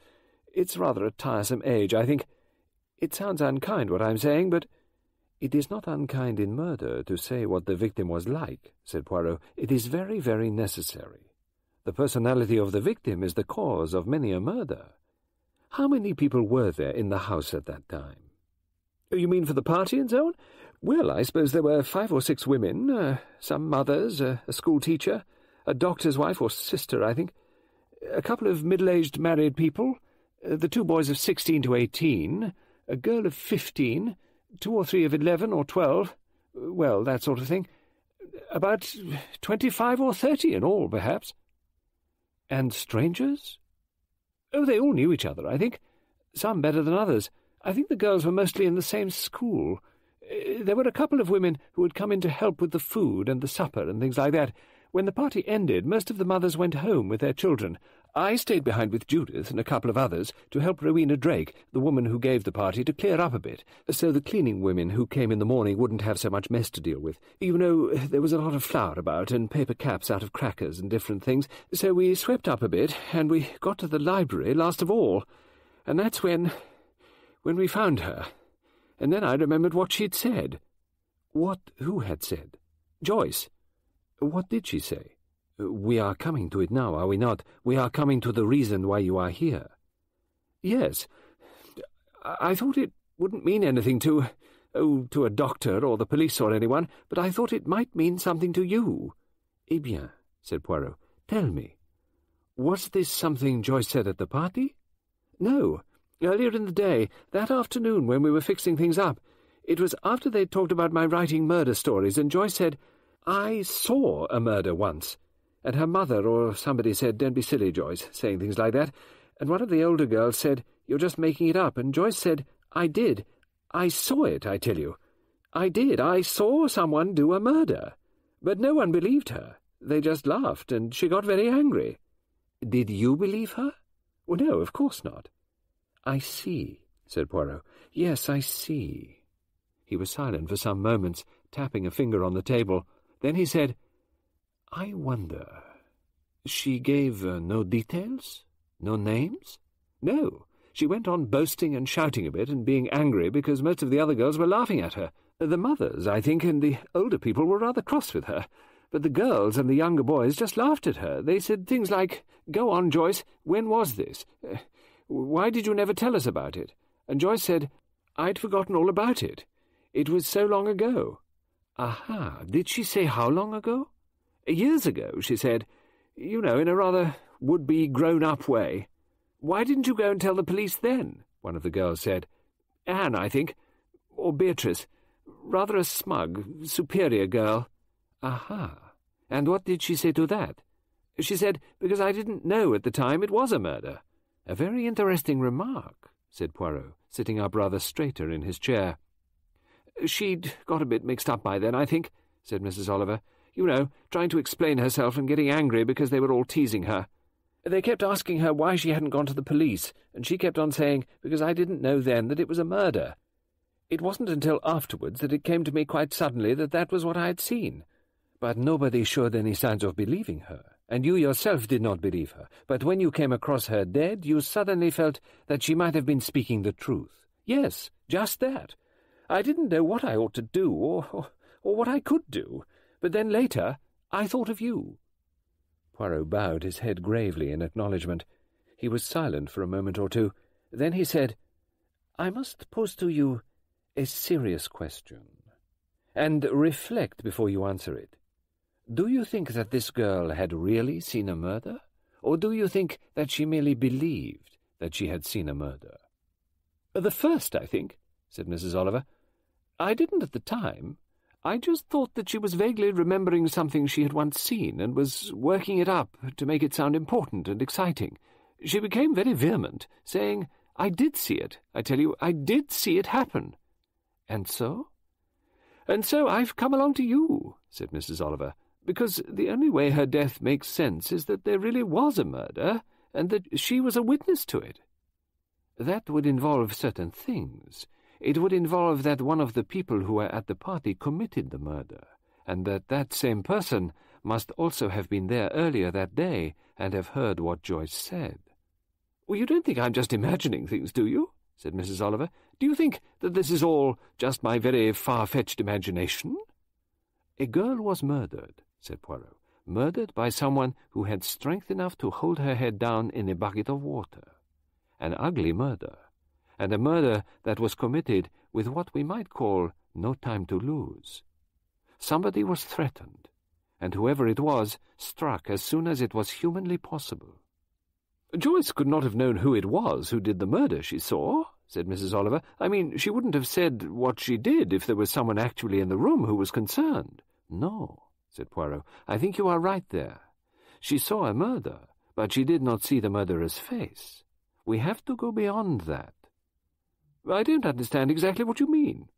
It's rather a tiresome age, I think. It sounds unkind what I'm saying, but... It is not unkind in murder to say what the victim was like, said Poirot. It is very, very necessary. The personality of the victim is the cause of many a murder. How many people were there in the house at that time? Oh, you mean for the party and so on? Well, I suppose there were five or six women, uh, some mothers, uh, a school teacher, a doctor's wife or sister, I think, a couple of middle-aged married people, uh, the two boys of sixteen to eighteen, a girl of fifteen, two or three of eleven or twelve, well, that sort of thing. About twenty-five or thirty in all, perhaps. And strangers? Oh, they all knew each other, I think. Some better than others. I think the girls were mostly in the same school. Uh, there were a couple of women who had come in to help with the food and the supper and things like that. When the party ended, most of the mothers went home with their children. I stayed behind with Judith and a couple of others to help Rowena Drake, the woman who gave the party, to clear up a bit, so the cleaning women who came in the morning wouldn't have so much mess to deal with. You know, there was a lot of flour about, and paper caps out of crackers and different things, so we swept up a bit, and we got to the library last of all. And that's when... when we found her and then I remembered what she'd said. What? Who had said? Joyce. What did she say? We are coming to it now, are we not? We are coming to the reason why you are here. Yes. I thought it wouldn't mean anything to... oh, to a doctor or the police or anyone, but I thought it might mean something to you. Eh bien, said Poirot. Tell me. Was this something Joyce said at the party? No. Earlier in the day, that afternoon when we were fixing things up. It was after they'd talked about my writing murder stories, and Joyce said, I saw a murder once. And her mother or somebody said, Don't be silly, Joyce, saying things like that. And one of the older girls said, You're just making it up. And Joyce said, I did. I saw it, I tell you. I did. I saw someone do a murder. But no one believed her. They just laughed, and she got very angry. Did you believe her? Well, no, of course not. I see, said Poirot. Yes, I see. He was silent for some moments, tapping a finger on the table. Then he said, I wonder. She gave uh, no details? No names? No. She went on boasting and shouting a bit and being angry because most of the other girls were laughing at her. The mothers, I think, and the older people were rather cross with her. But the girls and the younger boys just laughed at her. They said things like, Go on, Joyce, when was this? Uh, why did you never tell us about it? And Joyce said, I'd forgotten all about it. It was so long ago. Aha, did she say how long ago? Years ago, she said. You know, in a rather would-be grown-up way. Why didn't you go and tell the police then? One of the girls said. Anne, I think. Or Beatrice. Rather a smug, superior girl. Aha. And what did she say to that? She said, because I didn't know at the time it was a murder. A very interesting remark, said Poirot, sitting up rather straighter in his chair. She'd got a bit mixed up by then, I think, said Mrs. Oliver. You know, trying to explain herself and getting angry because they were all teasing her. They kept asking her why she hadn't gone to the police, and she kept on saying, because I didn't know then that it was a murder. It wasn't until afterwards that it came to me quite suddenly that that was what I had seen. But nobody showed any signs of believing her, and you yourself did not believe her. But when you came across her dead, you suddenly felt that she might have been speaking the truth. Yes, just that. I didn't know what I ought to do, or, or, or what I could do, but then later I thought of you. Poirot bowed his head gravely in acknowledgment. He was silent for a moment or two. Then he said, I must pose to you a serious question, and reflect before you answer it. Do you think that this girl had really seen a murder, or do you think that she merely believed that she had seen a murder? The first, I think, said Mrs. Oliver. I didn't at the time. I just thought that she was vaguely remembering something she had once seen and was working it up to make it sound important and exciting. She became very vehement, saying, I did see it. I tell you, I did see it happen. And so? And so I've come along to you, said Mrs. Oliver, because the only way her death makes sense is that there really was a murder, and that she was a witness to it. That would involve certain things. It would involve that one of the people who were at the party committed the murder, and that that same person must also have been there earlier that day and have heard what Joyce said. Well, you don't think I'm just imagining things, do you? said Mrs. Oliver. Do you think that this is all just my very far-fetched imagination? A girl was murdered, said Poirot. Murdered by someone who had strength enough to hold her head down in a bucket of water. An ugly murder and a murder that was committed with what we might call no time to lose. Somebody was threatened, and whoever it was struck as soon as it was humanly possible. Joyce could not have known who it was who did the murder she saw, said Mrs. Oliver. I mean, she wouldn't have said what she did if there was someone actually in the room who was concerned. No, said Poirot. I think you are right there. She saw a murder, but she did not see the murderer's face. We have to go beyond that. I don't understand exactly what you mean.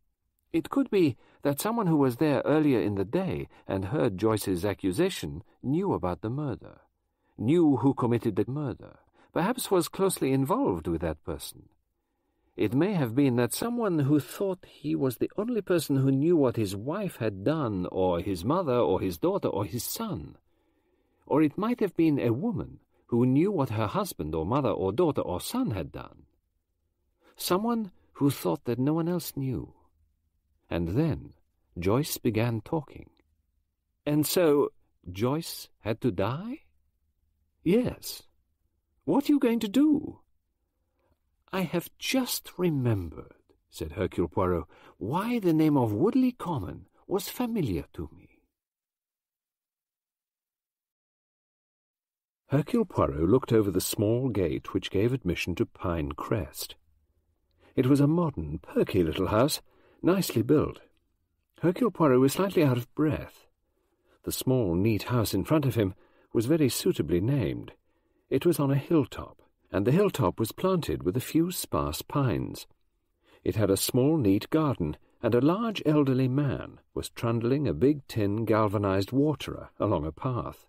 It could be that someone who was there earlier in the day and heard Joyce's accusation knew about the murder, knew who committed the murder, perhaps was closely involved with that person. It may have been that someone who thought he was the only person who knew what his wife had done, or his mother, or his daughter, or his son. Or it might have been a woman who knew what her husband, or mother, or daughter, or son had done someone who thought that no one else knew. And then Joyce began talking. And so Joyce had to die? Yes. What are you going to do? I have just remembered, said Hercule Poirot, why the name of Woodleigh Common was familiar to me. Hercule Poirot looked over the small gate which gave admission to Pine Crest. It was a modern, perky little house, nicely built. Hercule Poirot was slightly out of breath. The small, neat house in front of him was very suitably named. It was on a hilltop, and the hilltop was planted with a few sparse pines. It had a small, neat garden, and a large elderly man was trundling a big tin galvanized waterer along a path.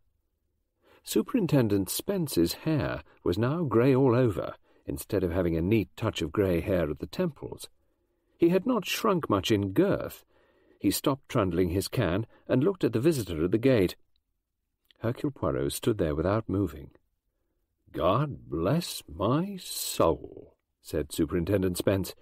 Superintendent Spence's hair was now grey all over, instead of having a neat touch of grey hair at the temples. He had not shrunk much in girth. He stopped trundling his can and looked at the visitor at the gate. Hercule Poirot stood there without moving. God bless my soul, said Superintendent Spence.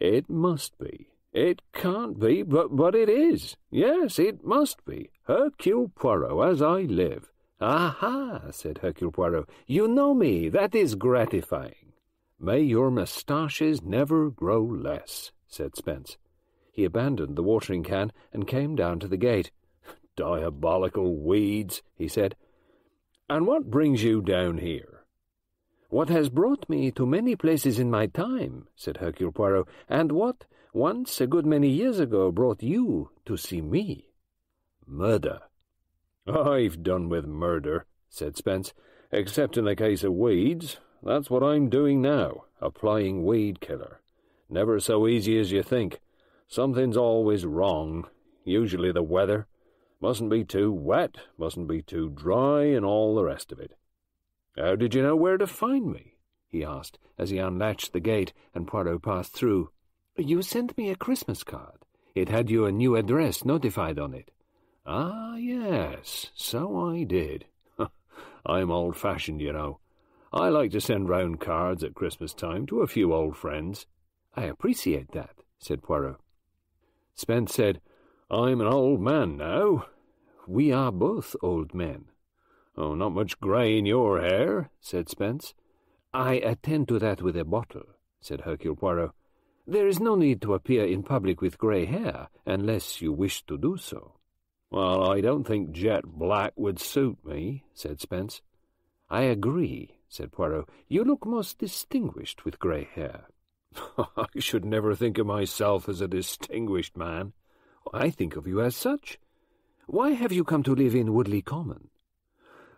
It must be. It can't be, but, but it is. Yes, it must be. Hercule Poirot, as I live. Aha, said Hercule Poirot. You know me. That is gratifying. May your moustaches never grow less, said Spence. He abandoned the watering can and came down to the gate. Diabolical weeds, he said. And what brings you down here? What has brought me to many places in my time, said Hercule Poirot, and what, once a good many years ago, brought you to see me? Murder. Ah, I've done with murder, said Spence, except in the case of weeds. That's what I'm doing now, applying weed killer. Never so easy as you think. Something's always wrong, usually the weather. Mustn't be too wet, mustn't be too dry, and all the rest of it. How did you know where to find me? he asked, as he unlatched the gate and Poirot passed through. You sent me a Christmas card. It had your new address notified on it. Ah, yes, so I did. I'm old-fashioned, you know. I like to send round cards at Christmas time to a few old friends. I appreciate that, said Poirot. Spence said, I'm an old man now. We are both old men. Oh, not much grey in your hair, said Spence. I attend to that with a bottle, said Hercule Poirot. There is no need to appear in public with grey hair, unless you wish to do so. Well, I don't think jet black would suit me, said Spence. I agree, said Poirot. You look most distinguished with grey hair. I should never think of myself as a distinguished man. I think of you as such. Why have you come to live in Woodleigh Common?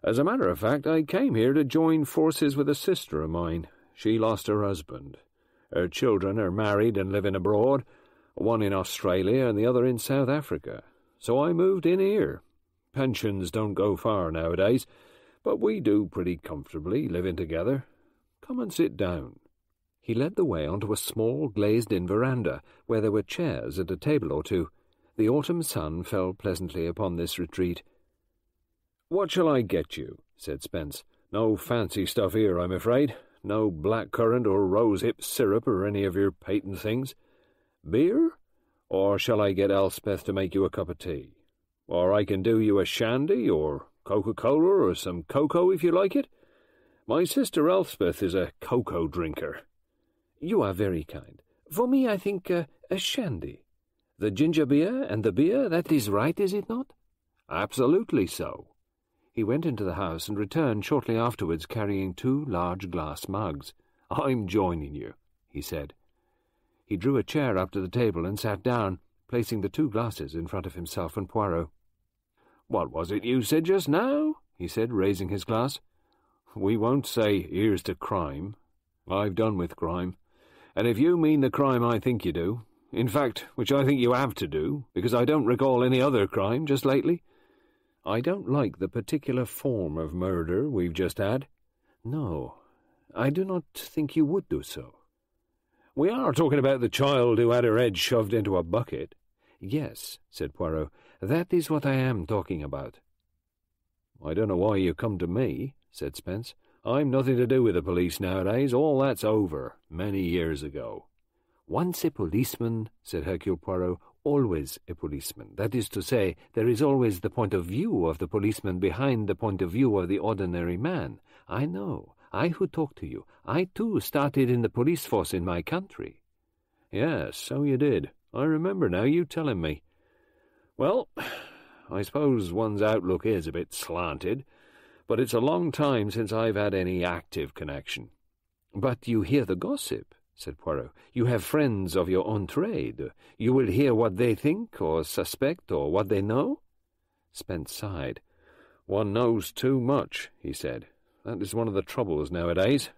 As a matter of fact, I came here to join forces with a sister of mine. She lost her husband. Her children are married and living abroad, one in Australia and the other in South Africa. So I moved in here. Pensions don't go far nowadays, but we do pretty comfortably, living together. Come and sit down. He led the way onto a small glazed-in veranda, where there were chairs and a table or two. The autumn sun fell pleasantly upon this retreat. What shall I get you? said Spence. No fancy stuff here, I'm afraid. No blackcurrant or rosehip syrup or any of your patent things. Beer? Or shall I get Elspeth to make you a cup of tea? Or I can do you a shandy, or Coca-Cola or some cocoa if you like it. My sister Elspeth is a cocoa drinker. You are very kind. For me, I think uh, a shandy. The ginger beer and the beer, that is right, is it not? Absolutely so. He went into the house and returned shortly afterwards carrying two large glass mugs. I'm joining you, he said. He drew a chair up to the table and sat down, placing the two glasses in front of himself and Poirot. What was it you said just now? he said, raising his glass. We won't say here's to crime. I've done with crime. And if you mean the crime I think you do, in fact, which I think you have to do, because I don't recall any other crime just lately, I don't like the particular form of murder we've just had. No, I do not think you would do so. We are talking about the child who had her head shoved into a bucket. Yes, said Poirot, that is what I am talking about. I don't know why you come to me, said Spence. I'm nothing to do with the police nowadays. All that's over, many years ago. Once a policeman, said Hercule Poirot, always a policeman. That is to say, there is always the point of view of the policeman behind the point of view of the ordinary man. I know. I who talk to you. I, too, started in the police force in my country. Yes, so you did. I remember now, you telling me. Well, I suppose one's outlook is a bit slanted, but it's a long time since I've had any active connection. But you hear the gossip, said Poirot. You have friends of your own trade. You will hear what they think, or suspect, or what they know? Spence sighed. One knows too much, he said. That is one of the troubles nowadays.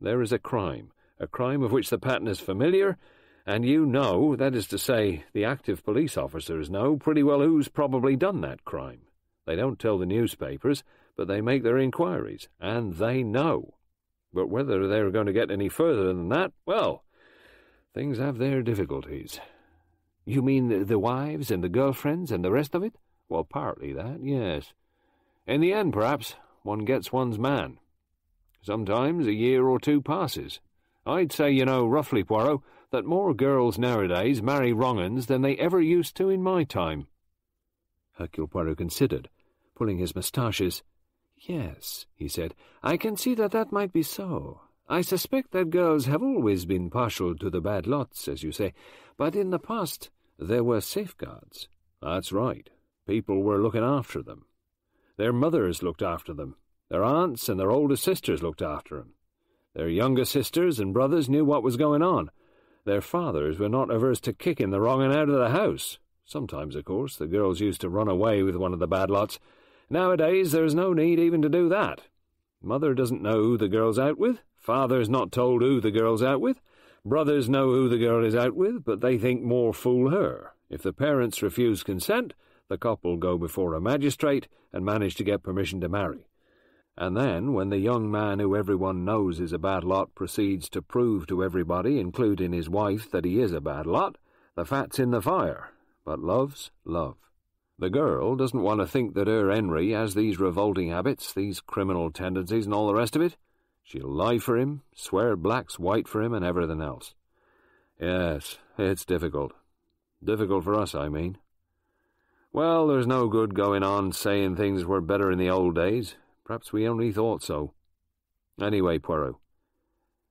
There is a crime, a crime of which the pattern is familiar, and you know, that is to say, the active police officers know pretty well who's probably done that crime. They don't tell the newspapers, but they make their inquiries, and they know. But whether they're going to get any further than that, well, things have their difficulties. You mean the wives and the girlfriends and the rest of it? Well, partly that, yes. In the end, perhaps, one gets one's man. Sometimes a year or two passes. I'd say, you know, roughly, Poirot, that more girls nowadays marry wrong uns than they ever used to in my time. Hercule Poirot considered, pulling his moustaches. Yes, he said, I can see that that might be so. I suspect that girls have always been partial to the bad lots, as you say, but in the past there were safeguards. That's right. People were looking after them. Their mothers looked after them. Their aunts and their older sisters looked after them. Their younger sisters and brothers knew what was going on. Their fathers were not averse to kicking the wrong un out of the house. Sometimes, of course, the girls used to run away with one of the bad lots. Nowadays, there's no need even to do that. Mother doesn't know who the girl's out with. Father's not told who the girl's out with. Brothers know who the girl is out with, but they think more fool her. If the parents refuse consent, the couple go before a magistrate and manage to get permission to marry. And then, when the young man who everyone knows is a bad lot proceeds to prove to everybody, including his wife, that he is a bad lot, the fat's in the fire. But love's love. The girl doesn't want to think that her Henry has these revolting habits, these criminal tendencies, and all the rest of it. She'll lie for him, swear black's white for him, and everything else. Yes, it's difficult. Difficult for us, I mean. Well, there's no good going on saying things were better in the old days. Perhaps we only thought so. Anyway, Poirot,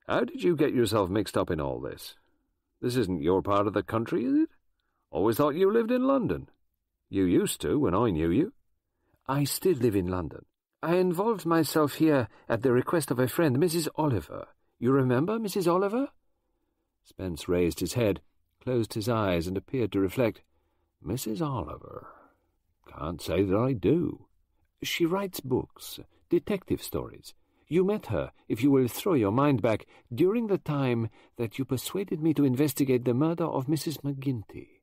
how did you get yourself mixed up in all this? This isn't your part of the country, is it? Always thought you lived in London. You used to when I knew you. I still live in London. I involved myself here at the request of a friend, Mrs. Oliver. You remember Mrs. Oliver? Spence raised his head, closed his eyes, and appeared to reflect. Mrs. Oliver? Can't say that I do. She writes books, detective stories. You met her, if you will throw your mind back, during the time that you persuaded me to investigate the murder of Mrs. McGinty.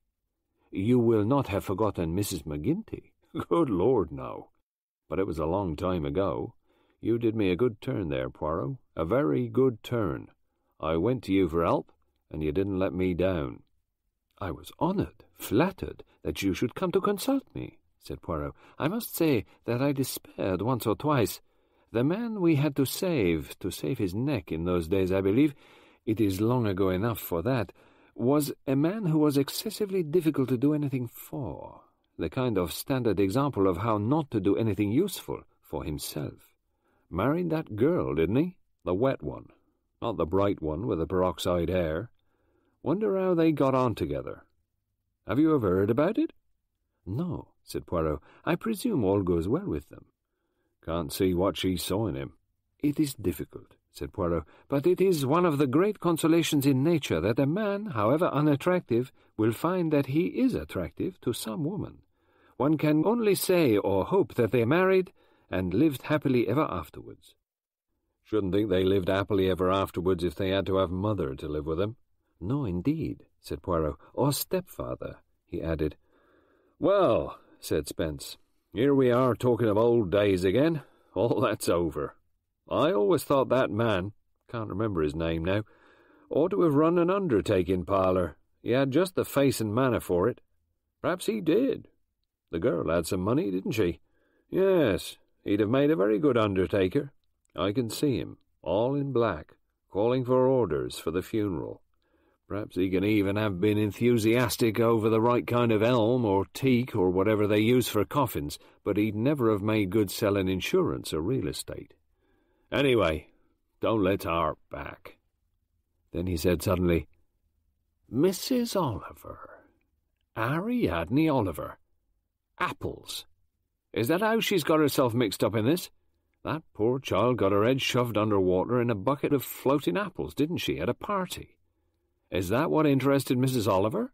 You will not have forgotten Mrs. McGinty. Good Lord, no. But it was a long time ago. You did me a good turn there, Poirot. A very good turn. I went to you for help, and you didn't let me down. I was honoured, flattered, that you should come to consult me said Poirot. I must say that I despaired once or twice. The man we had to save, to save his neck in those days, I believe, it is long ago enough for that, was a man who was excessively difficult to do anything for, the kind of standard example of how not to do anything useful for himself. Married that girl, didn't he? The wet one, not the bright one with the peroxide hair. Wonder how they got on together. Have you ever heard about it? No, said Poirot. I presume all goes well with them. Can't see what she saw in him. It is difficult, said Poirot, but it is one of the great consolations in nature that a man, however unattractive, will find that he is attractive to some woman. One can only say or hope that they married and lived happily ever afterwards. Shouldn't think they lived happily ever afterwards if they had to have mother to live with them. No, indeed, said Poirot, or stepfather, he added. Well, said Spence, here we are talking of old days again. All that's over. I always thought that man, can't remember his name now, ought to have run an undertaking parlour. He had just the face and manner for it. Perhaps he did. The girl had some money, didn't she? Yes, he'd have made a very good undertaker. I can see him, all in black, calling for orders for the funeral. Perhaps he can even have been enthusiastic over the right kind of elm or teak or whatever they use for coffins, but he'd never have made good selling insurance or real estate. Anyway, don't let's back. Then he said suddenly, Mrs. Oliver. Ariadne Oliver. Apples. Is that how she's got herself mixed up in this? That poor child got her head shoved under water in a bucket of floating apples, didn't she, at a party? Is that what interested Mrs. Oliver?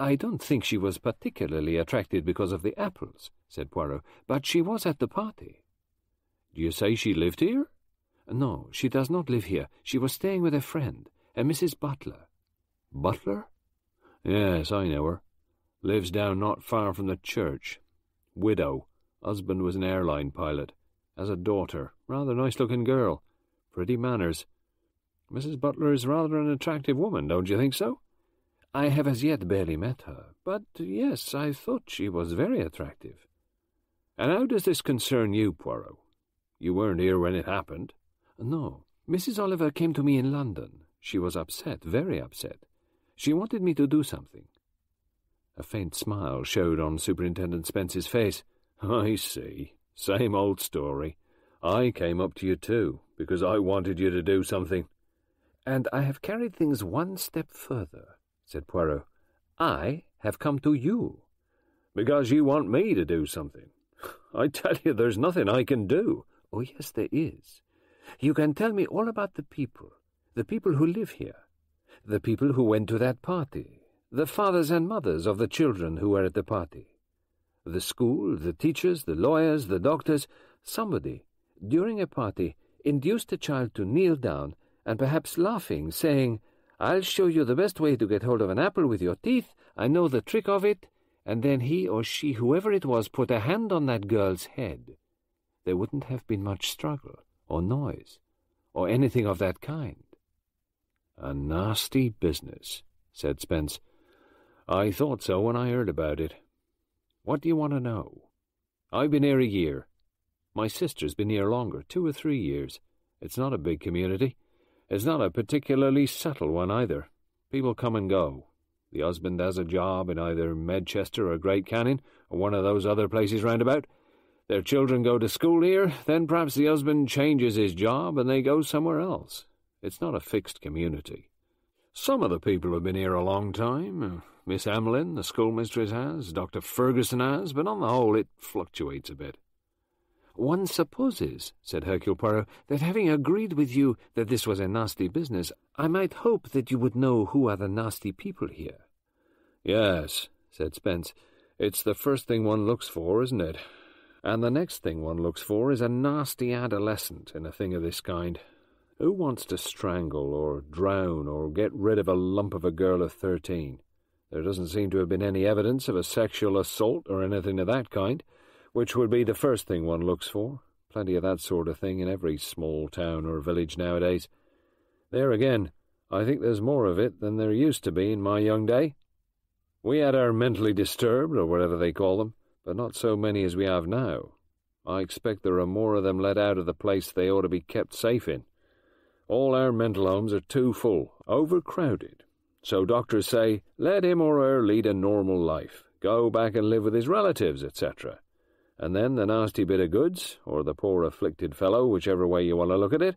I don't think she was particularly attracted because of the apples, said Poirot, but she was at the party. Do you say she lived here? No, she does not live here. She was staying with a friend, a Mrs. Butler. Butler? Yes, I know her. Lives down not far from the church. Widow. Husband was an airline pilot. Has a daughter. Rather nice-looking girl. Pretty manners. Mrs. Butler is rather an attractive woman, don't you think so? I have as yet barely met her, but yes, I thought she was very attractive. And how does this concern you, Poirot? You weren't here when it happened. No. Mrs. Oliver came to me in London. She was upset, very upset. She wanted me to do something. A faint smile showed on Superintendent Spence's face. I see. Same old story. I came up to you too, because I wanted you to do something. And I have carried things one step further, said Poirot. I have come to you. Because you want me to do something. I tell you, there's nothing I can do. Oh, yes, there is. You can tell me all about the people, the people who live here, the people who went to that party, the fathers and mothers of the children who were at the party, the school, the teachers, the lawyers, the doctors. Somebody, during a party, induced a child to kneel down and perhaps laughing, saying, I'll show you the best way to get hold of an apple with your teeth. I know the trick of it. And then he or she, whoever it was, put a hand on that girl's head. There wouldn't have been much struggle, or noise, or anything of that kind. A nasty business, said Spence. I thought so when I heard about it. What do you want to know? I've been here a year. My sister's been here longer, two or three years. It's not a big community. It's not a particularly settled one either. People come and go. The husband has a job in either Medchester or Great Canning, or one of those other places round about. Their children go to school here, then perhaps the husband changes his job and they go somewhere else. It's not a fixed community. Some of the people have been here a long time. Uh, Miss Emlyn, the schoolmistress, has, Dr. Ferguson has, but on the whole it fluctuates a bit. One supposes, said Hercule Poirot, that having agreed with you that this was a nasty business, I might hope that you would know who are the nasty people here. Yes, said Spence. It's the first thing one looks for, isn't it? And the next thing one looks for is a nasty adolescent in a thing of this kind. Who wants to strangle or drown or get rid of a lump of a girl of thirteen? There doesn't seem to have been any evidence of a sexual assault or anything of that kind which would be the first thing one looks for. Plenty of that sort of thing in every small town or village nowadays. There again, I think there's more of it than there used to be in my young day. We had our mentally disturbed, or whatever they call them, but not so many as we have now. I expect there are more of them let out of the place they ought to be kept safe in. All our mental homes are too full, overcrowded. So doctors say, let him or her lead a normal life, go back and live with his relatives, etc and then the nasty bit of goods, or the poor afflicted fellow, whichever way you want to look at it,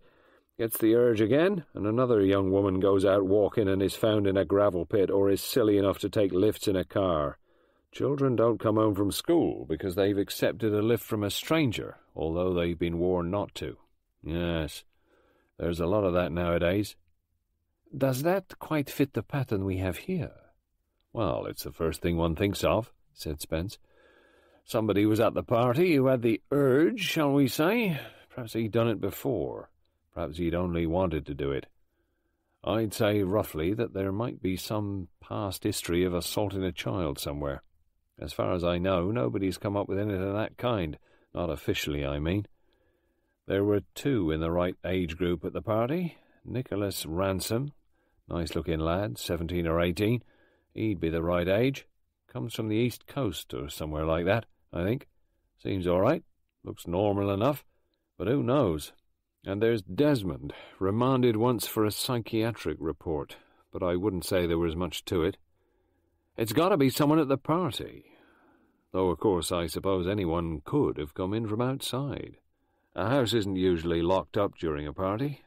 gets the urge again, and another young woman goes out walking and is found in a gravel pit or is silly enough to take lifts in a car. Children don't come home from school because they've accepted a lift from a stranger, although they've been warned not to. Yes, there's a lot of that nowadays. Does that quite fit the pattern we have here? Well, it's the first thing one thinks of, said Spence. Somebody was at the party who had the urge, shall we say? Perhaps he'd done it before. Perhaps he'd only wanted to do it. I'd say roughly that there might be some past history of assaulting a child somewhere. As far as I know, nobody's come up with anything of that kind. Not officially, I mean. There were two in the right age group at the party. Nicholas Ransom, nice-looking lad, seventeen or eighteen. He'd be the right age. Comes from the East Coast or somewhere like that. I think. Seems all right. Looks normal enough. But who knows? And there's Desmond, remanded once for a psychiatric report, but I wouldn't say there was much to it. It's got to be someone at the party. Though, of course, I suppose anyone could have come in from outside. A house isn't usually locked up during a party.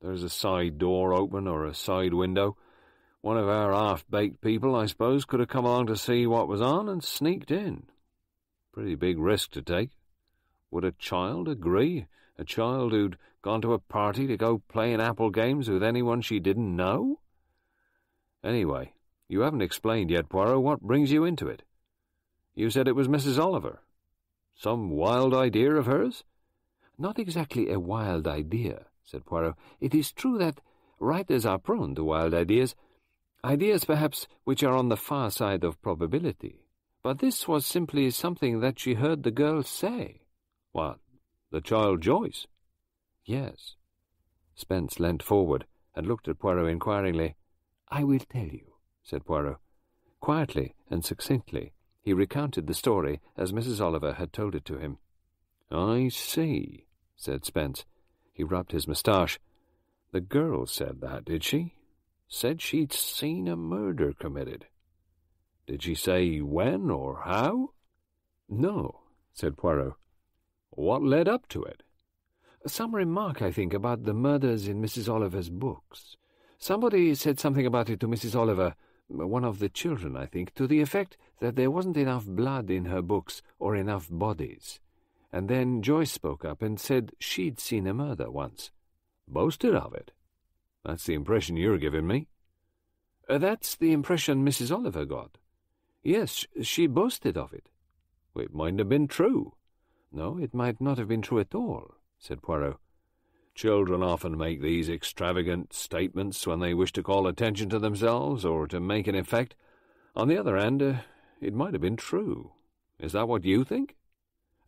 There's a side door open or a side window. One of our half-baked people, I suppose, could have come along to see what was on and sneaked in. Pretty big risk to take. Would a child agree? A child who'd gone to a party to go playing apple games with anyone she didn't know? Anyway, you haven't explained yet, Poirot, what brings you into it. You said it was Mrs. Oliver. Some wild idea of hers? Not exactly a wild idea, said Poirot. It is true that writers are prone to wild ideas, ideas perhaps which are on the far side of probability. But this was simply something that she heard the girl say. What, the child Joyce? Yes. Spence leant forward and looked at Poirot inquiringly. I will tell you, said Poirot. Quietly and succinctly, he recounted the story as Mrs. Oliver had told it to him. I see, said Spence. He rubbed his moustache. The girl said that, did she? Said she'd seen a murder committed. Did she say when or how? No, said Poirot. What led up to it? Some remark, I think, about the murders in Mrs. Oliver's books. Somebody said something about it to Mrs. Oliver, one of the children, I think, to the effect that there wasn't enough blood in her books or enough bodies. And then Joyce spoke up and said she'd seen a murder once. Boasted of it? That's the impression you're giving me. Uh, that's the impression Mrs. Oliver got. Yes, she boasted of it. It mightn't have been true. No, it might not have been true at all, said Poirot. Children often make these extravagant statements when they wish to call attention to themselves or to make an effect. On the other hand, uh, it might have been true. Is that what you think?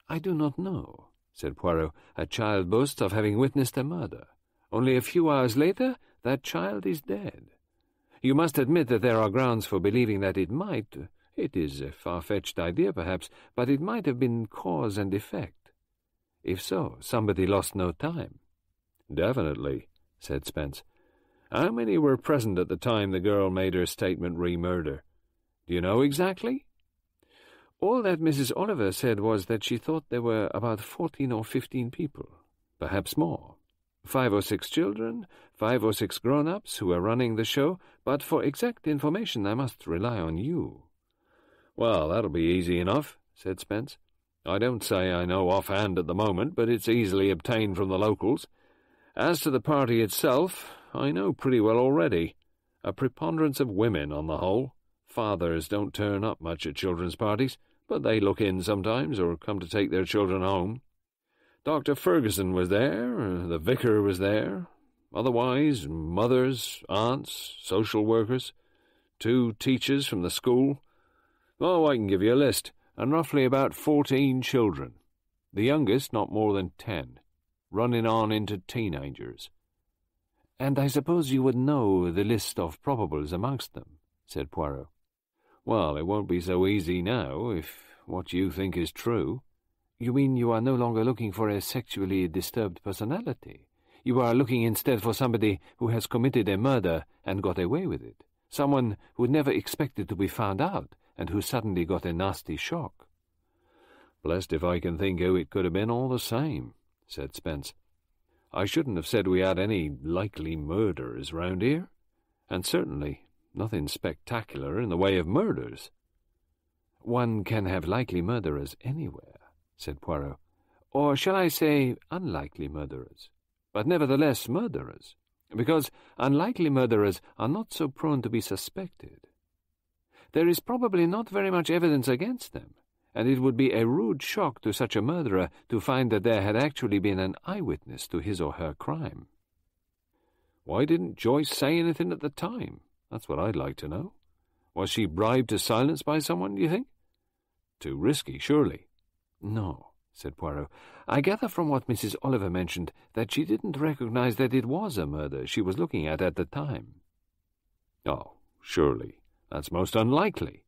I do not know, said Poirot. A child boasts of having witnessed a murder. Only a few hours later, that child is dead. You must admit that there are grounds for believing that it might, it is a far-fetched idea perhaps, but it might have been cause and effect. If so, somebody lost no time. Definitely, said Spence. How many were present at the time the girl made her statement re-murder? Do you know exactly? All that Mrs. Oliver said was that she thought there were about fourteen or fifteen people, perhaps more. Five or six children, five or six grown-ups who were running the show, but for exact information I must rely on you. Well, that'll be easy enough, said Spence. I don't say I know offhand at the moment, but it's easily obtained from the locals. As to the party itself, I know pretty well already. A preponderance of women on the whole. Fathers don't turn up much at children's parties, but they look in sometimes or come to take their children home. Dr. Ferguson was there, the vicar was there. Otherwise, mothers, aunts, social workers, two teachers from the school. Oh, I can give you a list, and roughly about fourteen children. The youngest not more than ten, running on into teenagers. And I suppose you would know the list of probables amongst them, said Poirot. Well, it won't be so easy now, if what you think is true. You mean you are no longer looking for a sexually disturbed personality? You are looking instead for somebody who has committed a murder and got away with it. Someone who never expected to be found out and who suddenly got a nasty shock. Blessed if I can think who it could have been all the same, said Spence. I shouldn't have said we had any likely murderers round here, and certainly Nothing spectacular in the way of murders. One can have likely murderers anywhere, said Poirot. Or shall I say unlikely murderers, but nevertheless murderers, because unlikely murderers are not so prone to be suspected. There is probably not very much evidence against them, and it would be a rude shock to such a murderer to find that there had actually been an eyewitness to his or her crime. Why didn't Joyce say anything at the time? That's what I'd like to know. Was she bribed to silence by someone, do you think? Too risky, surely. No, said Poirot. I gather from what Mrs. Oliver mentioned that she didn't recognize that it was a murder she was looking at at the time. Oh, surely. That's most unlikely,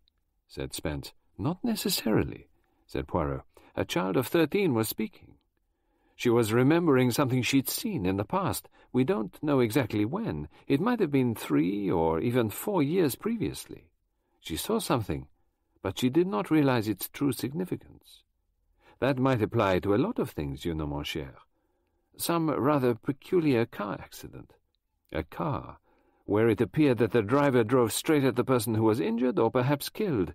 said Spence. Not necessarily, said Poirot. A child of thirteen was speaking. She was remembering something she'd seen in the past. We don't know exactly when. It might have been three or even four years previously. She saw something, but she did not realize its true significance. That might apply to a lot of things, you know, mon cher. Some rather peculiar car accident. A car, where it appeared that the driver drove straight at the person who was injured or perhaps killed.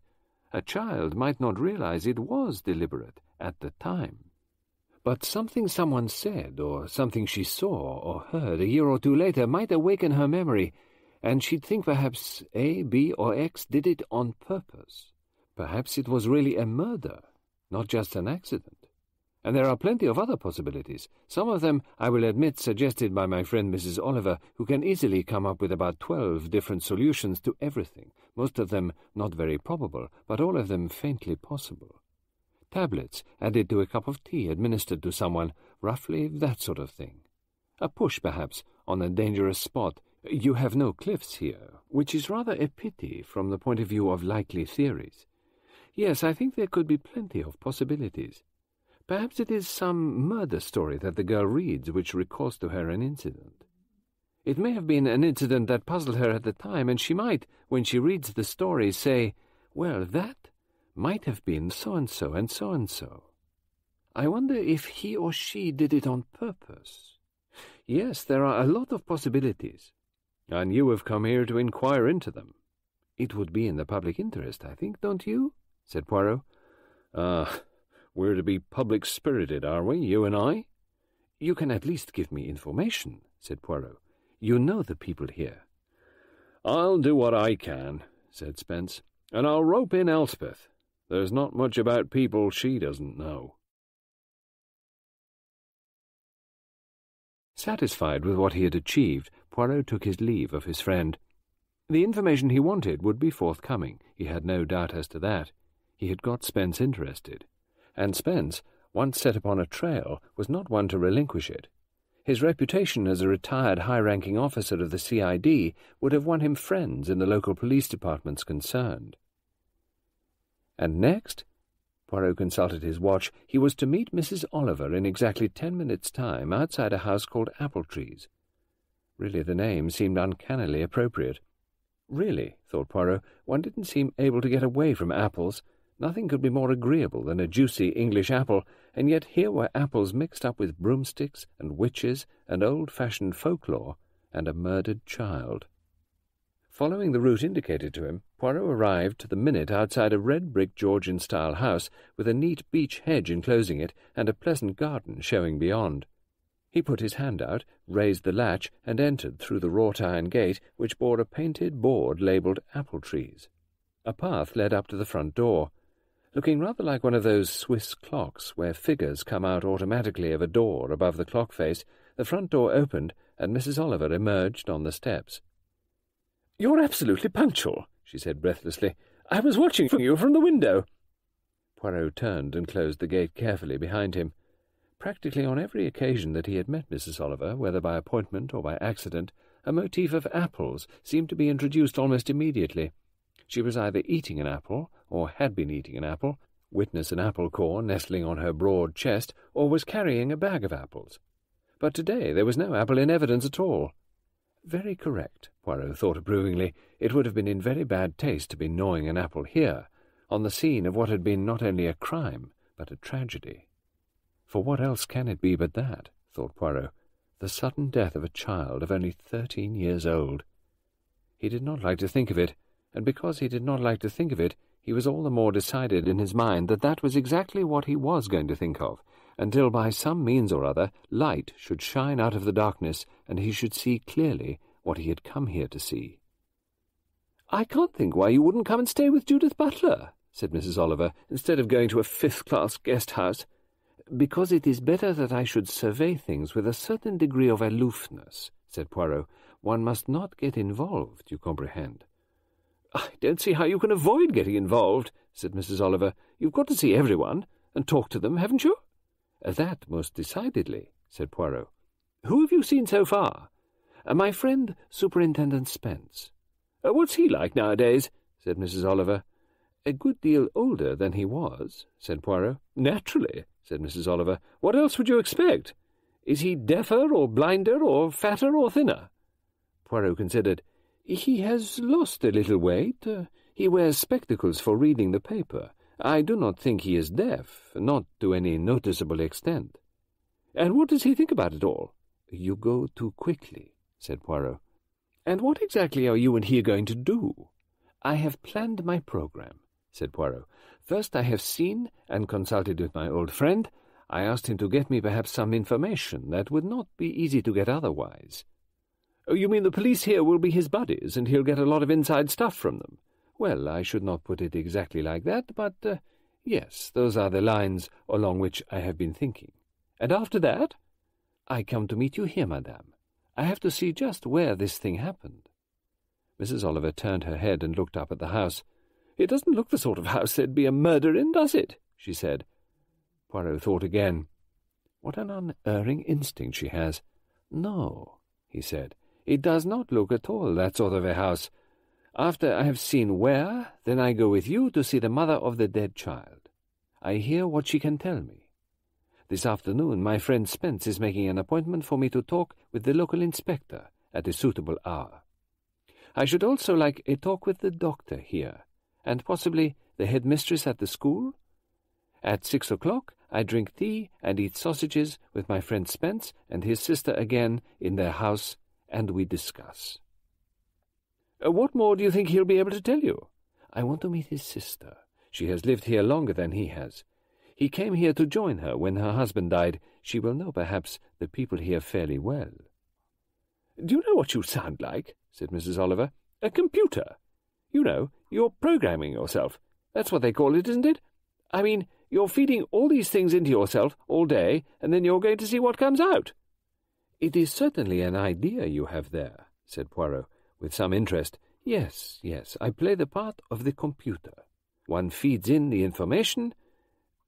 A child might not realize it was deliberate at the time. But something someone said, or something she saw or heard a year or two later, might awaken her memory, and she'd think perhaps A, B, or X did it on purpose. Perhaps it was really a murder, not just an accident. And there are plenty of other possibilities. Some of them, I will admit, suggested by my friend Mrs. Oliver, who can easily come up with about twelve different solutions to everything, most of them not very probable, but all of them faintly possible. Tablets added to a cup of tea administered to someone, roughly that sort of thing. A push, perhaps, on a dangerous spot. You have no cliffs here, which is rather a pity from the point of view of likely theories. Yes, I think there could be plenty of possibilities. Perhaps it is some murder story that the girl reads which recalls to her an incident. It may have been an incident that puzzled her at the time, and she might, when she reads the story, say, Well, that might have been so-and-so and so-and-so. I wonder if he or she did it on purpose. Yes, there are a lot of possibilities, and you have come here to inquire into them. It would be in the public interest, I think, don't you? said Poirot. Ah, we're to be public-spirited, are we, you and I? You can at least give me information, said Poirot. You know the people here. I'll do what I can, said Spence, and I'll rope in Elspeth. There's not much about people she doesn't know. Satisfied with what he had achieved, Poirot took his leave of his friend. The information he wanted would be forthcoming, he had no doubt as to that. He had got Spence interested and Spence, once set upon a trail, was not one to relinquish it. His reputation as a retired high-ranking officer of the CID would have won him friends in the local police departments concerned. And next, Poirot consulted his watch, he was to meet Mrs. Oliver in exactly ten minutes' time outside a house called Apple Trees. Really, the name seemed uncannily appropriate. Really, thought Poirot, one didn't seem able to get away from apples, Nothing could be more agreeable than a juicy English apple, and yet here were apples mixed up with broomsticks and witches and old-fashioned folklore and a murdered child. Following the route indicated to him, Poirot arrived to the minute outside a red-brick Georgian-style house with a neat beech hedge enclosing it and a pleasant garden showing beyond. He put his hand out, raised the latch, and entered through the wrought-iron gate, which bore a painted board labelled apple trees. A path led up to the front door looking rather like one of those Swiss clocks where figures come out automatically of a door above the clock face, the front door opened, and Mrs. Oliver emerged on the steps. You're absolutely punctual, she said breathlessly. I was watching for you from the window. Poirot turned and closed the gate carefully behind him. Practically on every occasion that he had met Mrs. Oliver, whether by appointment or by accident, a motif of apples seemed to be introduced almost immediately. She was either eating an apple, or had been eating an apple, witness an apple core nestling on her broad chest, or was carrying a bag of apples. But today there was no apple in evidence at all. Very correct, Poirot thought approvingly. It would have been in very bad taste to be gnawing an apple here, on the scene of what had been not only a crime, but a tragedy. For what else can it be but that, thought Poirot, the sudden death of a child of only thirteen years old? He did not like to think of it, and because he did not like to think of it, he was all the more decided in his mind that that was exactly what he was going to think of, until by some means or other light should shine out of the darkness, and he should see clearly what he had come here to see. I can't think why you wouldn't come and stay with Judith Butler, said Mrs. Oliver, instead of going to a fifth-class guest-house. Because it is better that I should survey things with a certain degree of aloofness, said Poirot. One must not get involved, you comprehend. I don't see how you can avoid getting involved, said Mrs. Oliver. You've got to see everyone, and talk to them, haven't you? That most decidedly, said Poirot. Who have you seen so far? Uh, my friend, Superintendent Spence. Uh, what's he like nowadays? said Mrs. Oliver. A good deal older than he was, said Poirot. Naturally, said Mrs. Oliver. What else would you expect? Is he deafer or blinder or fatter or thinner? Poirot considered. He has lost a little weight. Uh, he wears spectacles for reading the paper. I do not think he is deaf, not to any noticeable extent. And what does he think about it all? You go too quickly, said Poirot. And what exactly are you and he going to do? I have planned my programme, said Poirot. First I have seen and consulted with my old friend. I asked him to get me perhaps some information that would not be easy to get otherwise. Oh, you mean the police here will be his buddies, and he'll get a lot of inside stuff from them? Well, I should not put it exactly like that, but uh, yes, those are the lines along which I have been thinking. And after that? I come to meet you here, madame. I have to see just where this thing happened. Mrs. Oliver turned her head and looked up at the house. It doesn't look the sort of house there'd be a murder in, does it? she said. Poirot thought again. What an unerring instinct she has. No, he said. It does not look at all that sort of a house. After I have seen where, then I go with you to see the mother of the dead child. I hear what she can tell me. This afternoon my friend Spence is making an appointment for me to talk with the local inspector at a suitable hour. I should also like a talk with the doctor here, and possibly the headmistress at the school. At six o'clock I drink tea and eat sausages with my friend Spence and his sister again in their house and we discuss. Uh, what more do you think he'll be able to tell you? I want to meet his sister. She has lived here longer than he has. He came here to join her when her husband died. She will know, perhaps, the people here fairly well. Do you know what you sound like? said Mrs. Oliver. A computer. You know, you're programming yourself. That's what they call it, isn't it? I mean, you're feeding all these things into yourself all day, and then you're going to see what comes out. It is certainly an idea you have there, said Poirot, with some interest. Yes, yes, I play the part of the computer. One feeds in the information.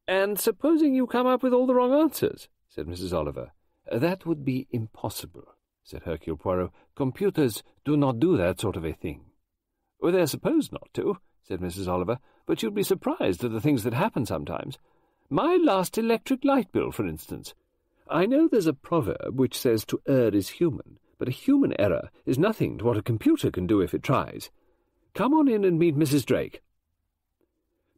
And supposing you come up with all the wrong answers, said Mrs. Oliver. That would be impossible, said Hercule Poirot. Computers do not do that sort of a thing. Well, they're supposed not to, said Mrs. Oliver, but you'd be surprised at the things that happen sometimes. My last electric light bill, for instance. I know there's a proverb which says to err is human, but a human error is nothing to what a computer can do if it tries. Come on in and meet Mrs. Drake.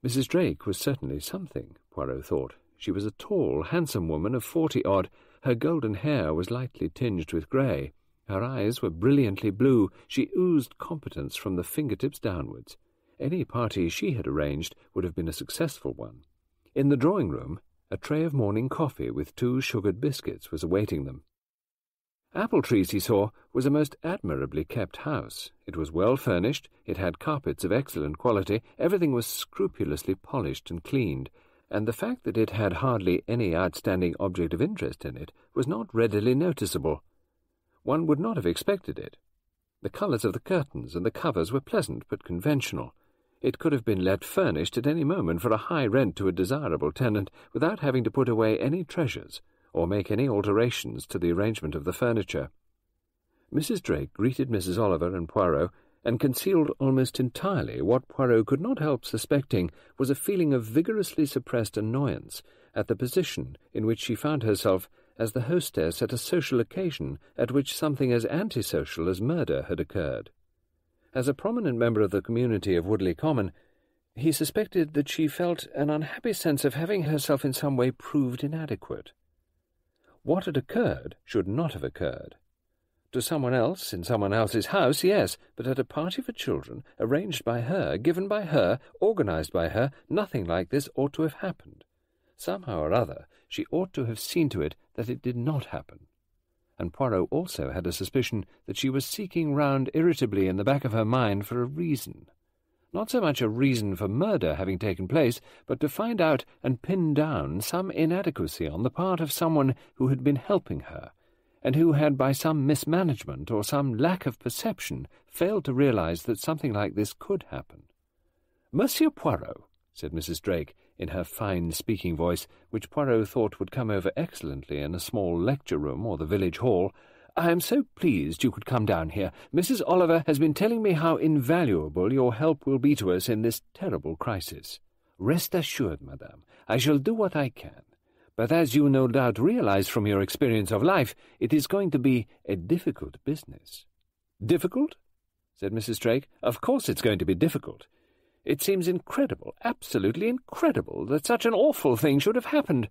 Mrs. Drake was certainly something, Poirot thought. She was a tall, handsome woman of forty-odd. Her golden hair was lightly tinged with grey. Her eyes were brilliantly blue. She oozed competence from the fingertips downwards. Any party she had arranged would have been a successful one. In the drawing-room, a tray of morning coffee with two sugared biscuits was awaiting them. Apple Trees, he saw, was a most admirably kept house. It was well furnished, it had carpets of excellent quality, everything was scrupulously polished and cleaned, and the fact that it had hardly any outstanding object of interest in it was not readily noticeable. One would not have expected it. The colours of the curtains and the covers were pleasant but conventional. It could have been let furnished at any moment for a high rent to a desirable tenant without having to put away any treasures or make any alterations to the arrangement of the furniture. Mrs. Drake greeted Mrs. Oliver and Poirot and concealed almost entirely what Poirot could not help suspecting was a feeling of vigorously suppressed annoyance at the position in which she found herself as the hostess at a social occasion at which something as antisocial as murder had occurred. As a prominent member of the community of Woodleigh Common, he suspected that she felt an unhappy sense of having herself in some way proved inadequate. What had occurred should not have occurred. To someone else, in someone else's house, yes, but at a party for children, arranged by her, given by her, organized by her, nothing like this ought to have happened. Somehow or other, she ought to have seen to it that it did not happen and Poirot also had a suspicion that she was seeking round irritably in the back of her mind for a reason. Not so much a reason for murder having taken place, but to find out and pin down some inadequacy on the part of someone who had been helping her, and who had by some mismanagement or some lack of perception failed to realize that something like this could happen. Monsieur Poirot, said Mrs. Drake, in her fine speaking voice, which Poirot thought would come over excellently in a small lecture room or the village hall. I am so pleased you could come down here. Mrs. Oliver has been telling me how invaluable your help will be to us in this terrible crisis. Rest assured, madame, I shall do what I can. But as you no doubt realize from your experience of life, it is going to be a difficult business. Difficult? said Mrs. Drake. Of course it's going to be difficult. It seems incredible, absolutely incredible, that such an awful thing should have happened.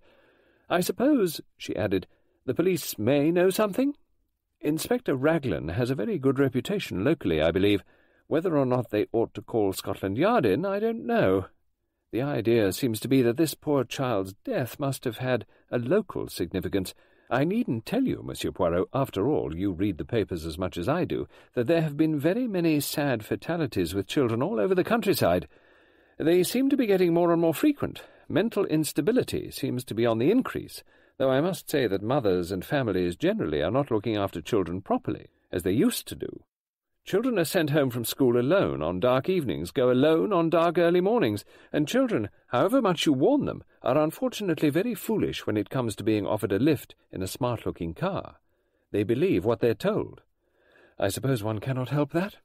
I suppose, she added, the police may know something? Inspector Raglan has a very good reputation locally, I believe. Whether or not they ought to call Scotland Yard in, I don't know. The idea seems to be that this poor child's death must have had a local significance. I needn't tell you, Monsieur Poirot, after all, you read the papers as much as I do, that there have been very many sad fatalities with children all over the countryside. They seem to be getting more and more frequent. Mental instability seems to be on the increase, though I must say that mothers and families generally are not looking after children properly, as they used to do. Children are sent home from school alone on dark evenings, go alone on dark early mornings, and children, however much you warn them, are unfortunately very foolish when it comes to being offered a lift in a smart-looking car. They believe what they're told. I suppose one cannot help that.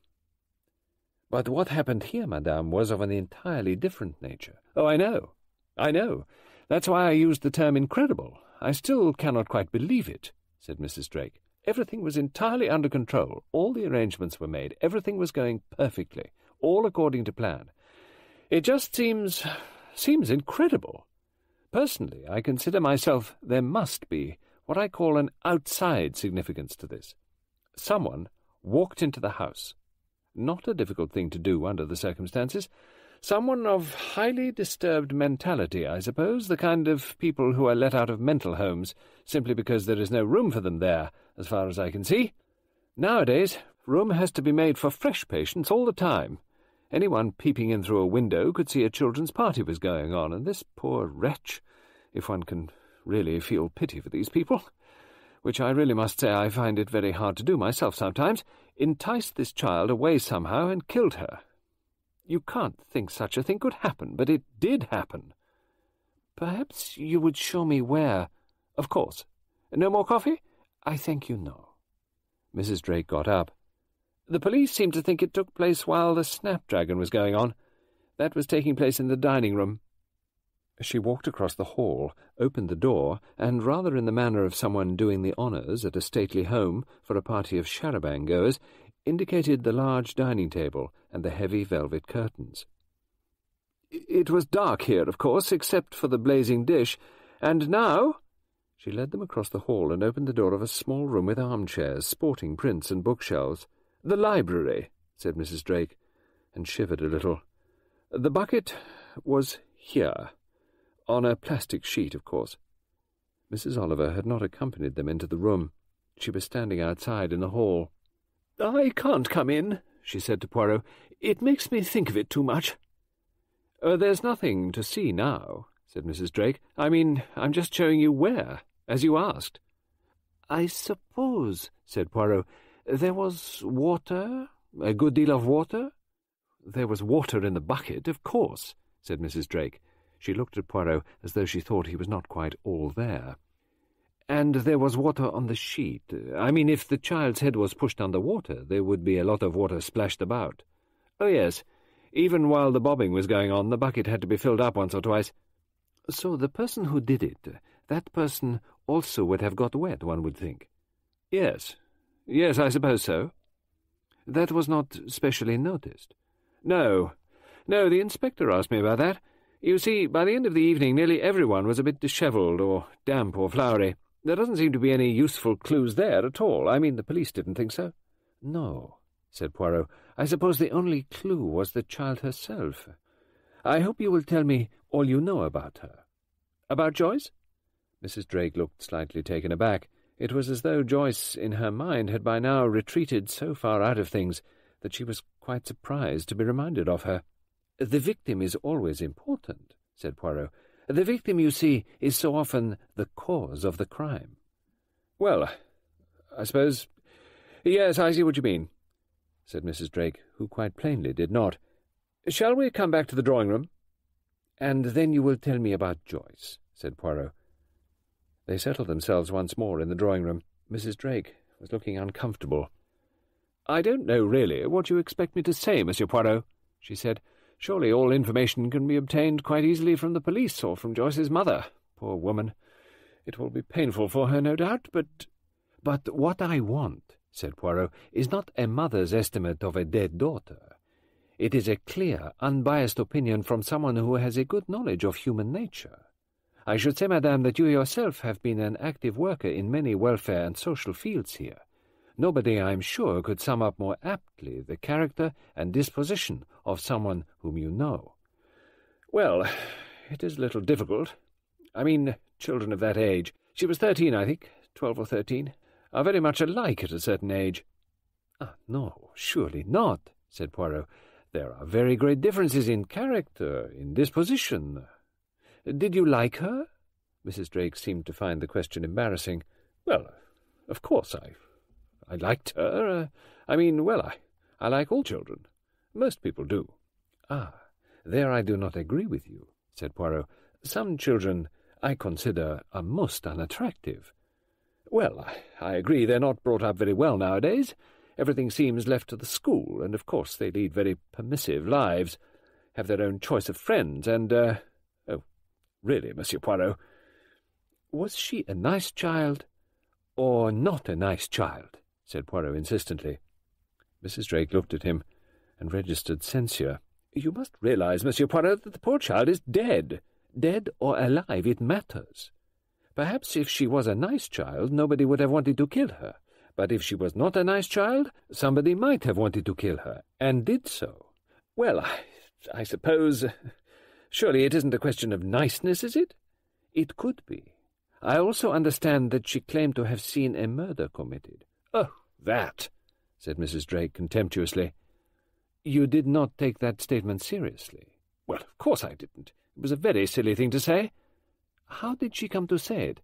But what happened here, madame, was of an entirely different nature. Oh, I know. I know. That's why I used the term incredible. I still cannot quite believe it, said Mrs. Drake. Everything was entirely under control. All the arrangements were made. Everything was going perfectly, all according to plan. It just seems seems incredible. Personally, I consider myself there must be what I call an outside significance to this. Someone walked into the house. Not a difficult thing to do under the circumstances. Someone of highly disturbed mentality, I suppose, the kind of people who are let out of mental homes simply because there is no room for them there, as far as I can see. Nowadays, room has to be made for fresh patients all the time. Anyone peeping in through a window could see a children's party was going on, and this poor wretch, if one can really feel pity for these people, which I really must say I find it very hard to do myself sometimes, enticed this child away somehow and killed her, you can't think such a thing could happen, but it did happen. Perhaps you would show me where. Of course. No more coffee? I thank you, no. Mrs. Drake got up. The police seem to think it took place while the Snapdragon was going on. That was taking place in the dining room. She walked across the hall, opened the door, and, rather in the manner of someone doing the honours at a stately home for a party of charabanc goers, indicated the large dining table and the heavy velvet curtains. It was dark here, of course, except for the blazing dish, and now... She led them across the hall and opened the door of a small room with armchairs, sporting prints, and bookshelves. The library, said Mrs. Drake, and shivered a little. The bucket was here, on a plastic sheet, of course. Mrs. Oliver had not accompanied them into the room. She was standing outside in the hall. I can't come in, she said to Poirot. It makes me think of it too much. Uh, there's nothing to see now, said Mrs. Drake. I mean, I'm just showing you where, as you asked. I suppose, said Poirot, there was water, a good deal of water? There was water in the bucket, of course, said Mrs. Drake. She looked at Poirot as though she thought he was not quite all there. And there was water on the sheet. I mean, if the child's head was pushed under water, there would be a lot of water splashed about. Oh, yes. Even while the bobbing was going on, the bucket had to be filled up once or twice. So the person who did it, that person also would have got wet, one would think. Yes. Yes, I suppose so. That was not specially noticed. No. No, the inspector asked me about that. You see, by the end of the evening, nearly everyone was a bit dishevelled, or damp, or flowery. There doesn't seem to be any useful clues there at all. I mean, the police didn't think so. No, said Poirot. I suppose the only clue was the child herself. I hope you will tell me all you know about her. About Joyce? Mrs. Drake looked slightly taken aback. It was as though Joyce, in her mind, had by now retreated so far out of things that she was quite surprised to be reminded of her. The victim is always important, said Poirot. The victim, you see, is so often the cause of the crime. Well, I suppose... Yes, I see what you mean, said Mrs. Drake, who quite plainly did not. Shall we come back to the drawing-room? And then you will tell me about Joyce, said Poirot. They settled themselves once more in the drawing-room. Mrs. Drake was looking uncomfortable. I don't know, really, what you expect me to say, Monsieur Poirot, she said. Surely all information can be obtained quite easily from the police or from Joyce's mother. Poor woman. It will be painful for her, no doubt, but... But what I want, said Poirot, is not a mother's estimate of a dead daughter. It is a clear, unbiased opinion from someone who has a good knowledge of human nature. I should say, madame, that you yourself have been an active worker in many welfare and social fields here. Nobody, I am sure, could sum up more aptly the character and disposition of someone whom you know. Well, it is a little difficult. I mean, children of that age. She was thirteen, I think, twelve or thirteen, are very much alike at a certain age. Ah, no, surely not, said Poirot. There are very great differences in character, in disposition. Did you like her? Mrs. Drake seemed to find the question embarrassing. Well, of course I... I liked her. Uh, I mean, well, I, I like all children. Most people do. Ah, there I do not agree with you, said Poirot. Some children I consider are most unattractive. Well, I, I agree they're not brought up very well nowadays. Everything seems left to the school, and of course they lead very permissive lives, have their own choice of friends, and, uh, really, Monsieur Poirot, was she a nice child or not a nice child? said Poirot insistently. Mrs. Drake looked at him and registered censure. You must realize, Monsieur Poirot, that the poor child is dead. Dead or alive, it matters. Perhaps if she was a nice child, nobody would have wanted to kill her. But if she was not a nice child, somebody might have wanted to kill her, and did so. Well, I, I suppose... Surely it isn't a question of niceness, is it? It could be. I also understand that she claimed to have seen a murder committed. Oh, that, said Mrs. Drake contemptuously. You did not take that statement seriously. Well, of course I didn't. It was a very silly thing to say. How did she come to say it?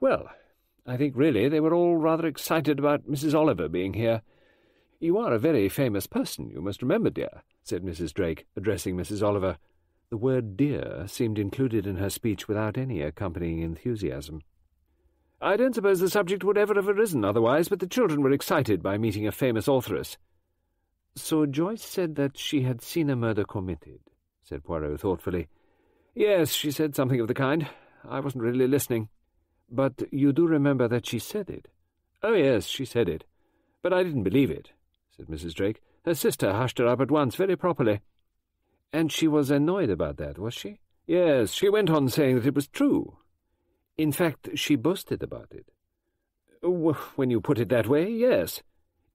Well, I think really they were all rather excited about Mrs. Oliver being here. You are a very famous person, you must remember, dear, said Mrs. Drake, addressing Mrs. Oliver. The word dear seemed included in her speech without any accompanying enthusiasm. I don't suppose the subject would ever have arisen otherwise, but the children were excited by meeting a famous authoress. So Joyce said that she had seen a murder committed, said Poirot thoughtfully. Yes, she said something of the kind. I wasn't really listening. But you do remember that she said it? Oh, yes, she said it. But I didn't believe it, said Mrs. Drake. Her sister hushed her up at once, very properly. And she was annoyed about that, was she? Yes, she went on saying that it was true. In fact, she boasted about it. When you put it that way, yes.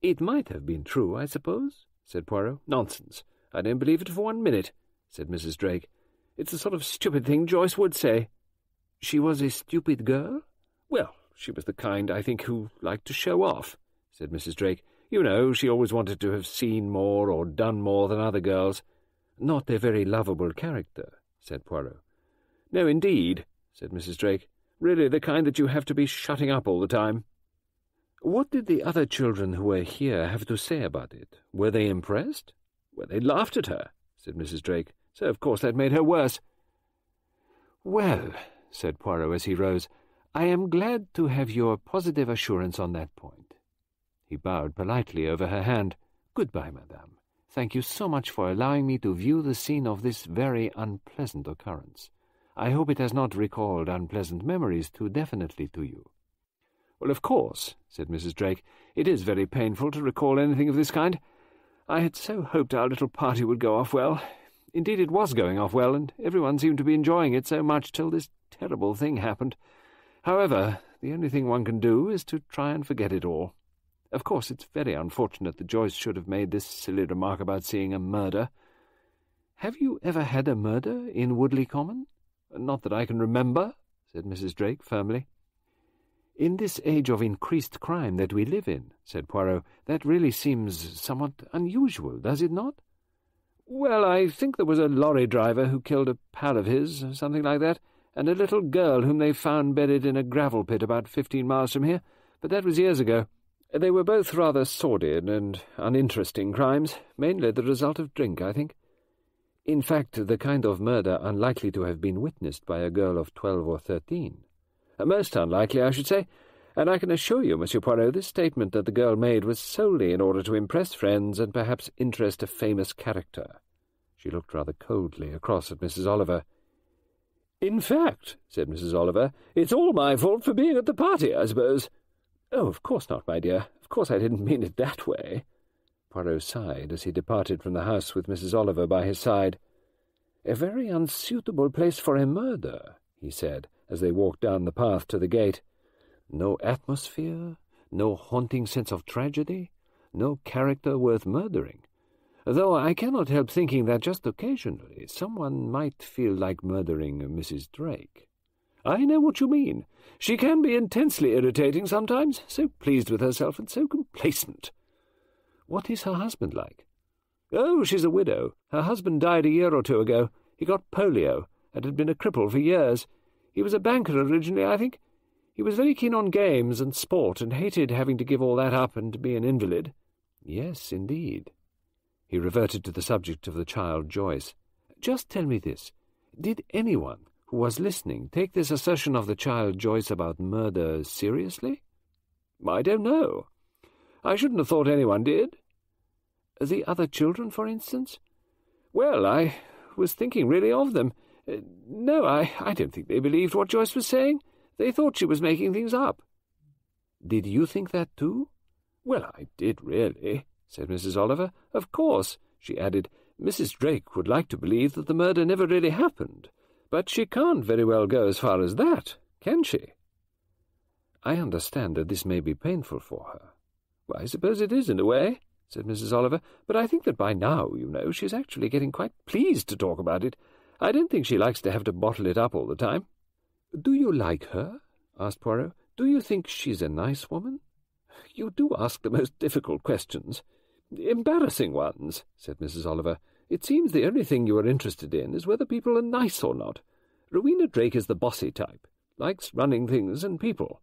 It might have been true, I suppose, said Poirot. Nonsense. I don't believe it for one minute, said Mrs. Drake. It's the sort of stupid thing Joyce would say. She was a stupid girl? Well, she was the kind, I think, who liked to show off, said Mrs. Drake. You know, she always wanted to have seen more or done more than other girls. Not a very lovable character, said Poirot. No, indeed, said Mrs. Drake. Really the kind that you have to be shutting up all the time. What did the other children who were here have to say about it? Were they impressed? Well, they laughed at her, said Mrs. Drake, so of course that made her worse. Well, said Poirot as he rose. I am glad to have your positive assurance on that point. He bowed politely over her hand. Goodbye, madame. Thank you so much for allowing me to view the scene of this very unpleasant occurrence. I hope it has not recalled unpleasant memories too definitely to you. Well, of course, said Mrs. Drake. It is very painful to recall anything of this kind. I had so hoped our little party would go off well. Indeed, it was going off well, and everyone seemed to be enjoying it so much till this terrible thing happened. However, the only thing one can do is to try and forget it all. Of course, it's very unfortunate that Joyce should have made this silly remark about seeing a murder. Have you ever had a murder in Woodleigh Common? Not that I can remember, said Mrs. Drake firmly. In this age of increased crime that we live in, said Poirot, that really seems somewhat unusual, does it not? Well, I think there was a lorry driver who killed a pal of his, something like that, and a little girl whom they found buried in a gravel pit about fifteen miles from here, but that was years ago. They were both rather sordid and uninteresting crimes, mainly the result of drink, I think. In fact, the kind of murder unlikely to have been witnessed by a girl of twelve or thirteen. Most unlikely, I should say, and I can assure you, Monsieur Poirot, this statement that the girl made was solely in order to impress friends and perhaps interest a famous character. She looked rather coldly across at Mrs. Oliver. In fact, said Mrs. Oliver, it's all my fault for being at the party, I suppose. Oh, of course not, my dear. Of course I didn't mean it that way. Poirot sighed as he departed from the house with Mrs. Oliver by his side. A very unsuitable place for a murder, he said, as they walked down the path to the gate. No atmosphere, no haunting sense of tragedy, no character worth murdering. Though I cannot help thinking that just occasionally someone might feel like murdering Mrs. Drake. I know what you mean. She can be intensely irritating sometimes, so pleased with herself and so complacent. What is her husband like? Oh, she's a widow. Her husband died a year or two ago. He got polio, and had been a cripple for years. He was a banker originally, I think. He was very keen on games and sport, and hated having to give all that up and be an invalid. Yes, indeed. He reverted to the subject of the child Joyce. Just tell me this. Did anyone was listening take this assertion of the child Joyce about murder seriously? I don't know. I shouldn't have thought anyone did. The other children, for instance? Well, I was thinking really of them. Uh, no, I, I don't think they believed what Joyce was saying. They thought she was making things up. Did you think that too? Well, I did really, said Mrs. Oliver. Of course, she added, Mrs. Drake would like to believe that the murder never really happened, but she can't very well go as far as that, can she? I understand that this may be painful for her. Well, I suppose it is in a way, said Mrs. Oliver, but I think that by now, you know, she's actually getting quite pleased to talk about it. I don't think she likes to have to bottle it up all the time. Do you like her? asked Poirot. Do you think she's a nice woman? You do ask the most difficult questions. Embarrassing ones, said Mrs. Oliver. It seems the only thing you are interested in is whether people are nice or not. Rowena Drake is the bossy type, likes running things and people.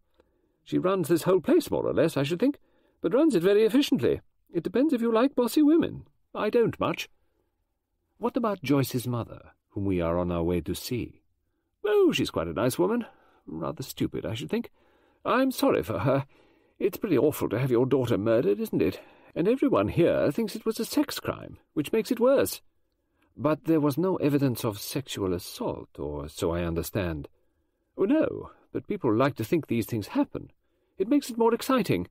She runs this whole place, more or less, I should think, but runs it very efficiently. It depends if you like bossy women. I don't much. What about Joyce's mother, whom we are on our way to see? Oh, she's quite a nice woman. Rather stupid, I should think. I'm sorry for her. It's pretty awful to have your daughter murdered, isn't it? And everyone here thinks it was a sex crime, which makes it worse. But there was no evidence of sexual assault, or so I understand. Oh, no, but people like to think these things happen. It makes it more exciting.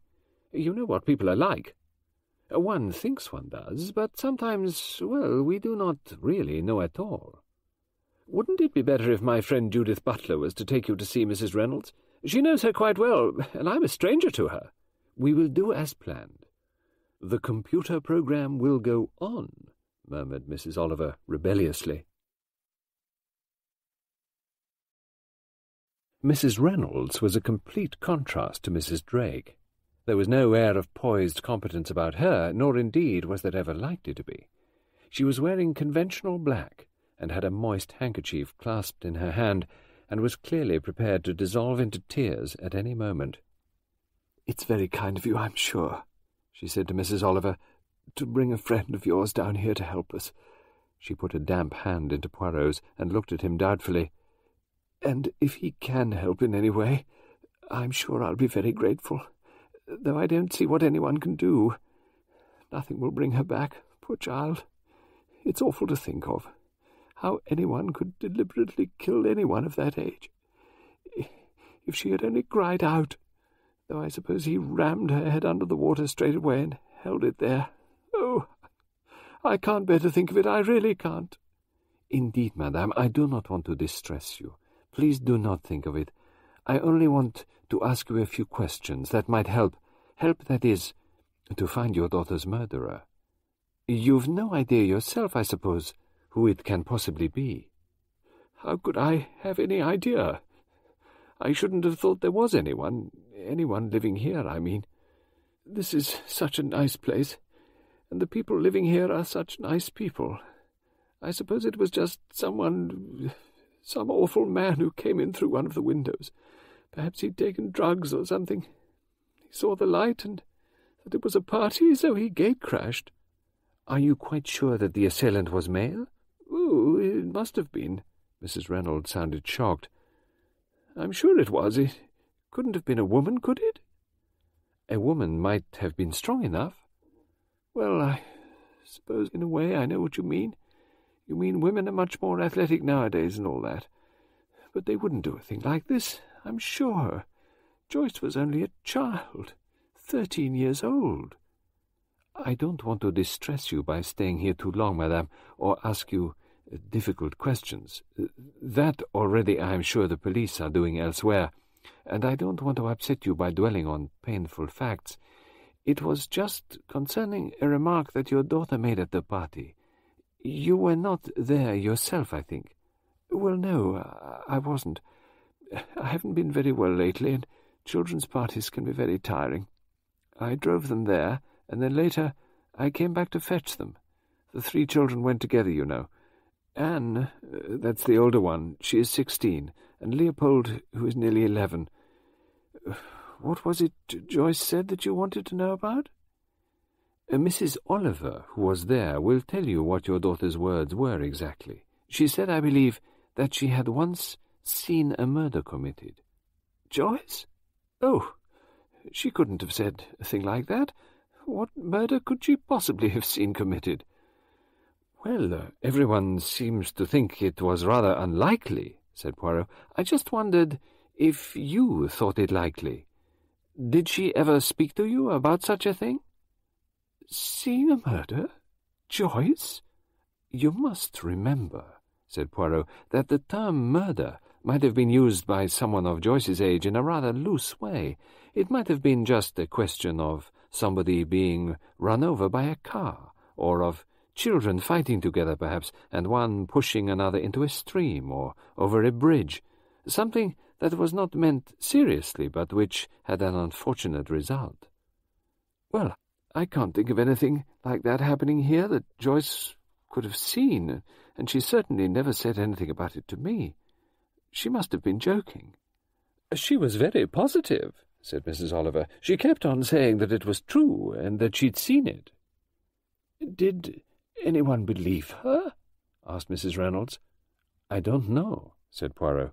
You know what people are like. One thinks one does, but sometimes, well, we do not really know at all. Wouldn't it be better if my friend Judith Butler was to take you to see Mrs. Reynolds? She knows her quite well, and I'm a stranger to her. We will do as planned. The computer program will go on, murmured Mrs. Oliver rebelliously. Mrs. Reynolds was a complete contrast to Mrs. Drake. There was no air of poised competence about her, nor indeed was there ever likely to be. She was wearing conventional black, and had a moist handkerchief clasped in her hand, and was clearly prepared to dissolve into tears at any moment. It's very kind of you, I'm sure, she said to Mrs. Oliver, to bring a friend of yours down here to help us. She put a damp hand into Poirot's and looked at him doubtfully. And if he can help in any way, I'm sure I'll be very grateful though I don't see what anyone can do. Nothing will bring her back, poor child. It's awful to think of. How anyone could deliberately kill anyone of that age. If she had only cried out, though I suppose he rammed her head under the water straight away and held it there. Oh, I can't bear to think of it, I really can't. Indeed, madame, I do not want to distress you. Please do not think of it. I only want to ask you a few questions that might help, help, that is, to find your daughter's murderer. You've no idea yourself, I suppose, who it can possibly be. How could I have any idea? I shouldn't have thought there was anyone, anyone living here, I mean. This is such a nice place, and the people living here are such nice people. I suppose it was just someone, some awful man who came in through one of the windows. Perhaps he'd taken drugs or something. He saw the light and that it was a party, so he gate crashed. Are you quite sure that the assailant was male? Oh, it must have been. Mrs. Reynolds sounded shocked. I'm sure it was. It couldn't have been a woman, could it? A woman might have been strong enough. Well, I suppose in a way I know what you mean. You mean women are much more athletic nowadays and all that. But they wouldn't do a thing like this. I'm sure. Joyce was only a child, thirteen years old. I don't want to distress you by staying here too long, madame, or ask you difficult questions. That already I am sure the police are doing elsewhere. And I don't want to upset you by dwelling on painful facts. It was just concerning a remark that your daughter made at the party. You were not there yourself, I think. Well, no, I wasn't. I haven't been very well lately, and children's parties can be very tiring. I drove them there, and then later I came back to fetch them. The three children went together, you know. Anne, that's the older one, she is sixteen, and Leopold, who is nearly eleven. What was it Joyce said that you wanted to know about? Uh, Mrs. Oliver, who was there, will tell you what your daughter's words were exactly. She said, I believe, that she had once seen a murder committed. Joyce? Oh, she couldn't have said a thing like that. What murder could she possibly have seen committed? Well, uh, everyone seems to think it was rather unlikely, said Poirot. I just wondered if you thought it likely. Did she ever speak to you about such a thing? Seen a murder? Joyce? You must remember, said Poirot, that the term murder might have been used by someone of Joyce's age in a rather loose way. It might have been just a question of somebody being run over by a car, or of children fighting together, perhaps, and one pushing another into a stream or over a bridge. Something that was not meant seriously, but which had an unfortunate result. Well, I can't think of anything like that happening here that Joyce could have seen, and she certainly never said anything about it to me. She must have been joking. She was very positive, said Mrs. Oliver. She kept on saying that it was true, and that she'd seen it. Did anyone believe her? asked Mrs. Reynolds. I don't know, said Poirot.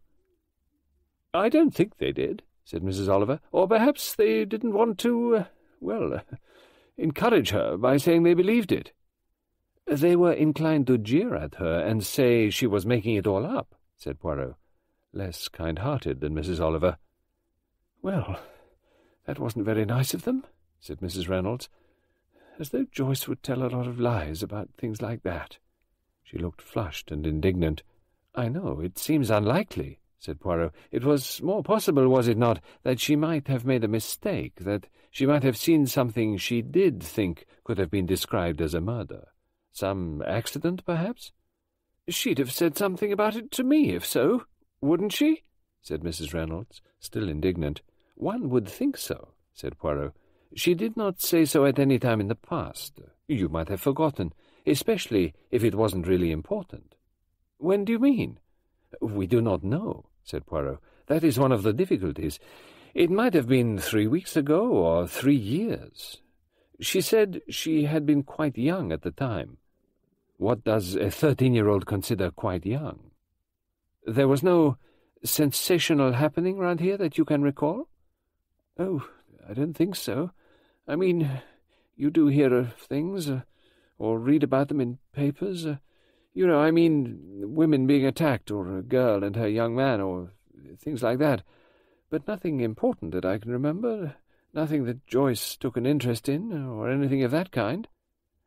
I don't think they did, said Mrs. Oliver. Or perhaps they didn't want to, uh, well, uh, encourage her by saying they believed it. They were inclined to jeer at her and say she was making it all up, said Poirot less kind-hearted than Mrs. Oliver. Well, that wasn't very nice of them, said Mrs. Reynolds, as though Joyce would tell a lot of lies about things like that. She looked flushed and indignant. I know, it seems unlikely, said Poirot. It was more possible, was it not, that she might have made a mistake, that she might have seen something she did think could have been described as a murder. Some accident, perhaps? She'd have said something about it to me, if so, wouldn't she? said Mrs. Reynolds, still indignant. One would think so, said Poirot. She did not say so at any time in the past. You might have forgotten, especially if it wasn't really important. When do you mean? We do not know, said Poirot. That is one of the difficulties. It might have been three weeks ago or three years. She said she had been quite young at the time. What does a thirteen-year-old consider quite young? There was no sensational happening round here that you can recall? Oh, I don't think so. I mean, you do hear of things, uh, or read about them in papers. Uh, you know, I mean, women being attacked, or a girl and her young man, or things like that. But nothing important that I can remember. Nothing that Joyce took an interest in, or anything of that kind.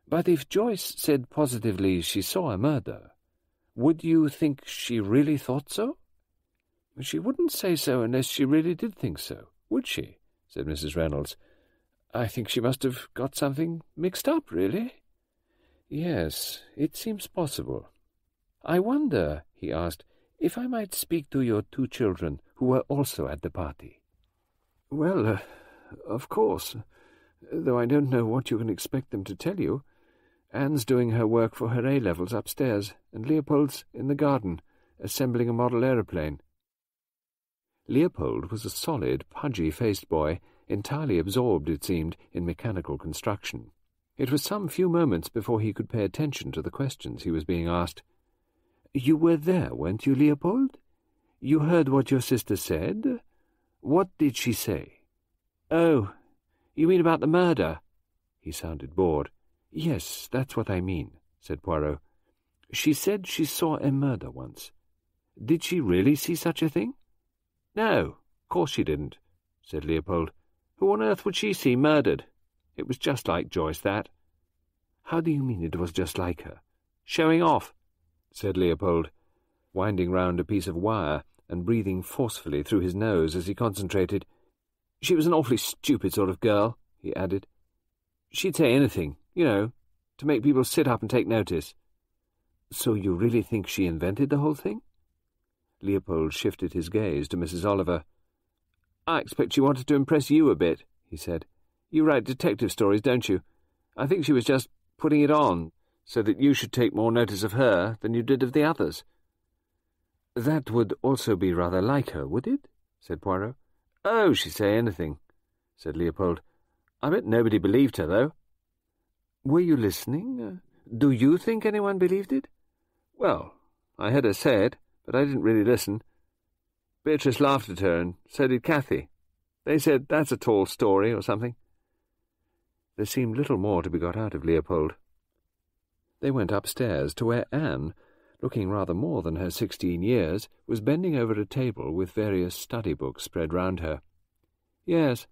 But if Joyce said positively she saw a murder, would you think she really thought so? She wouldn't say so unless she really did think so, would she? said Mrs. Reynolds. I think she must have got something mixed up, really. Yes, it seems possible. I wonder, he asked, if I might speak to your two children who were also at the party. Well, uh, of course, though I don't know what you can expect them to tell you. Anne's doing her work for her A-levels upstairs, and Leopold's in the garden, assembling a model aeroplane. Leopold was a solid, pudgy-faced boy, entirely absorbed, it seemed, in mechanical construction. It was some few moments before he could pay attention to the questions he was being asked. You were there, weren't you, Leopold? You heard what your sister said? What did she say? Oh, you mean about the murder? He sounded bored. Yes, that's what I mean, said Poirot. She said she saw a murder once. Did she really see such a thing? No, of course she didn't, said Leopold. Who on earth would she see murdered? It was just like Joyce, that. How do you mean it was just like her? Showing off, said Leopold, winding round a piece of wire and breathing forcefully through his nose as he concentrated. She was an awfully stupid sort of girl, he added. She'd say anything, you know, to make people sit up and take notice. So you really think she invented the whole thing? Leopold shifted his gaze to Mrs. Oliver. I expect she wanted to impress you a bit, he said. You write detective stories, don't you? I think she was just putting it on, so that you should take more notice of her than you did of the others. That would also be rather like her, would it? said Poirot. Oh, she'd say anything, said Leopold. I bet nobody believed her, though. Were you listening? Do you think anyone believed it? Well, I heard her say it, but I didn't really listen. Beatrice laughed at her, and so did Cathy. They said that's a tall story or something. There seemed little more to be got out of Leopold. They went upstairs to where Anne, looking rather more than her sixteen years, was bending over a table with various study books spread round her. Yes,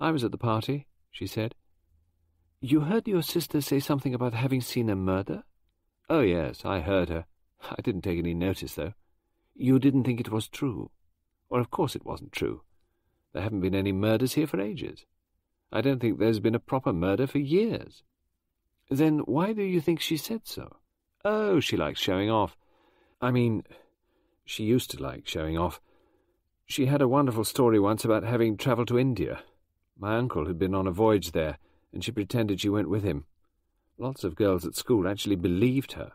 I was at the party, she said. You heard your sister say something about having seen a murder? Oh, yes, I heard her. I didn't take any notice, though. You didn't think it was true? Or of course it wasn't true. There haven't been any murders here for ages. I don't think there's been a proper murder for years. Then why do you think she said so? Oh, she likes showing off. I mean, she used to like showing off. She had a wonderful story once about having travelled to India. My uncle had been on a voyage there, and she pretended she went with him. Lots of girls at school actually believed her.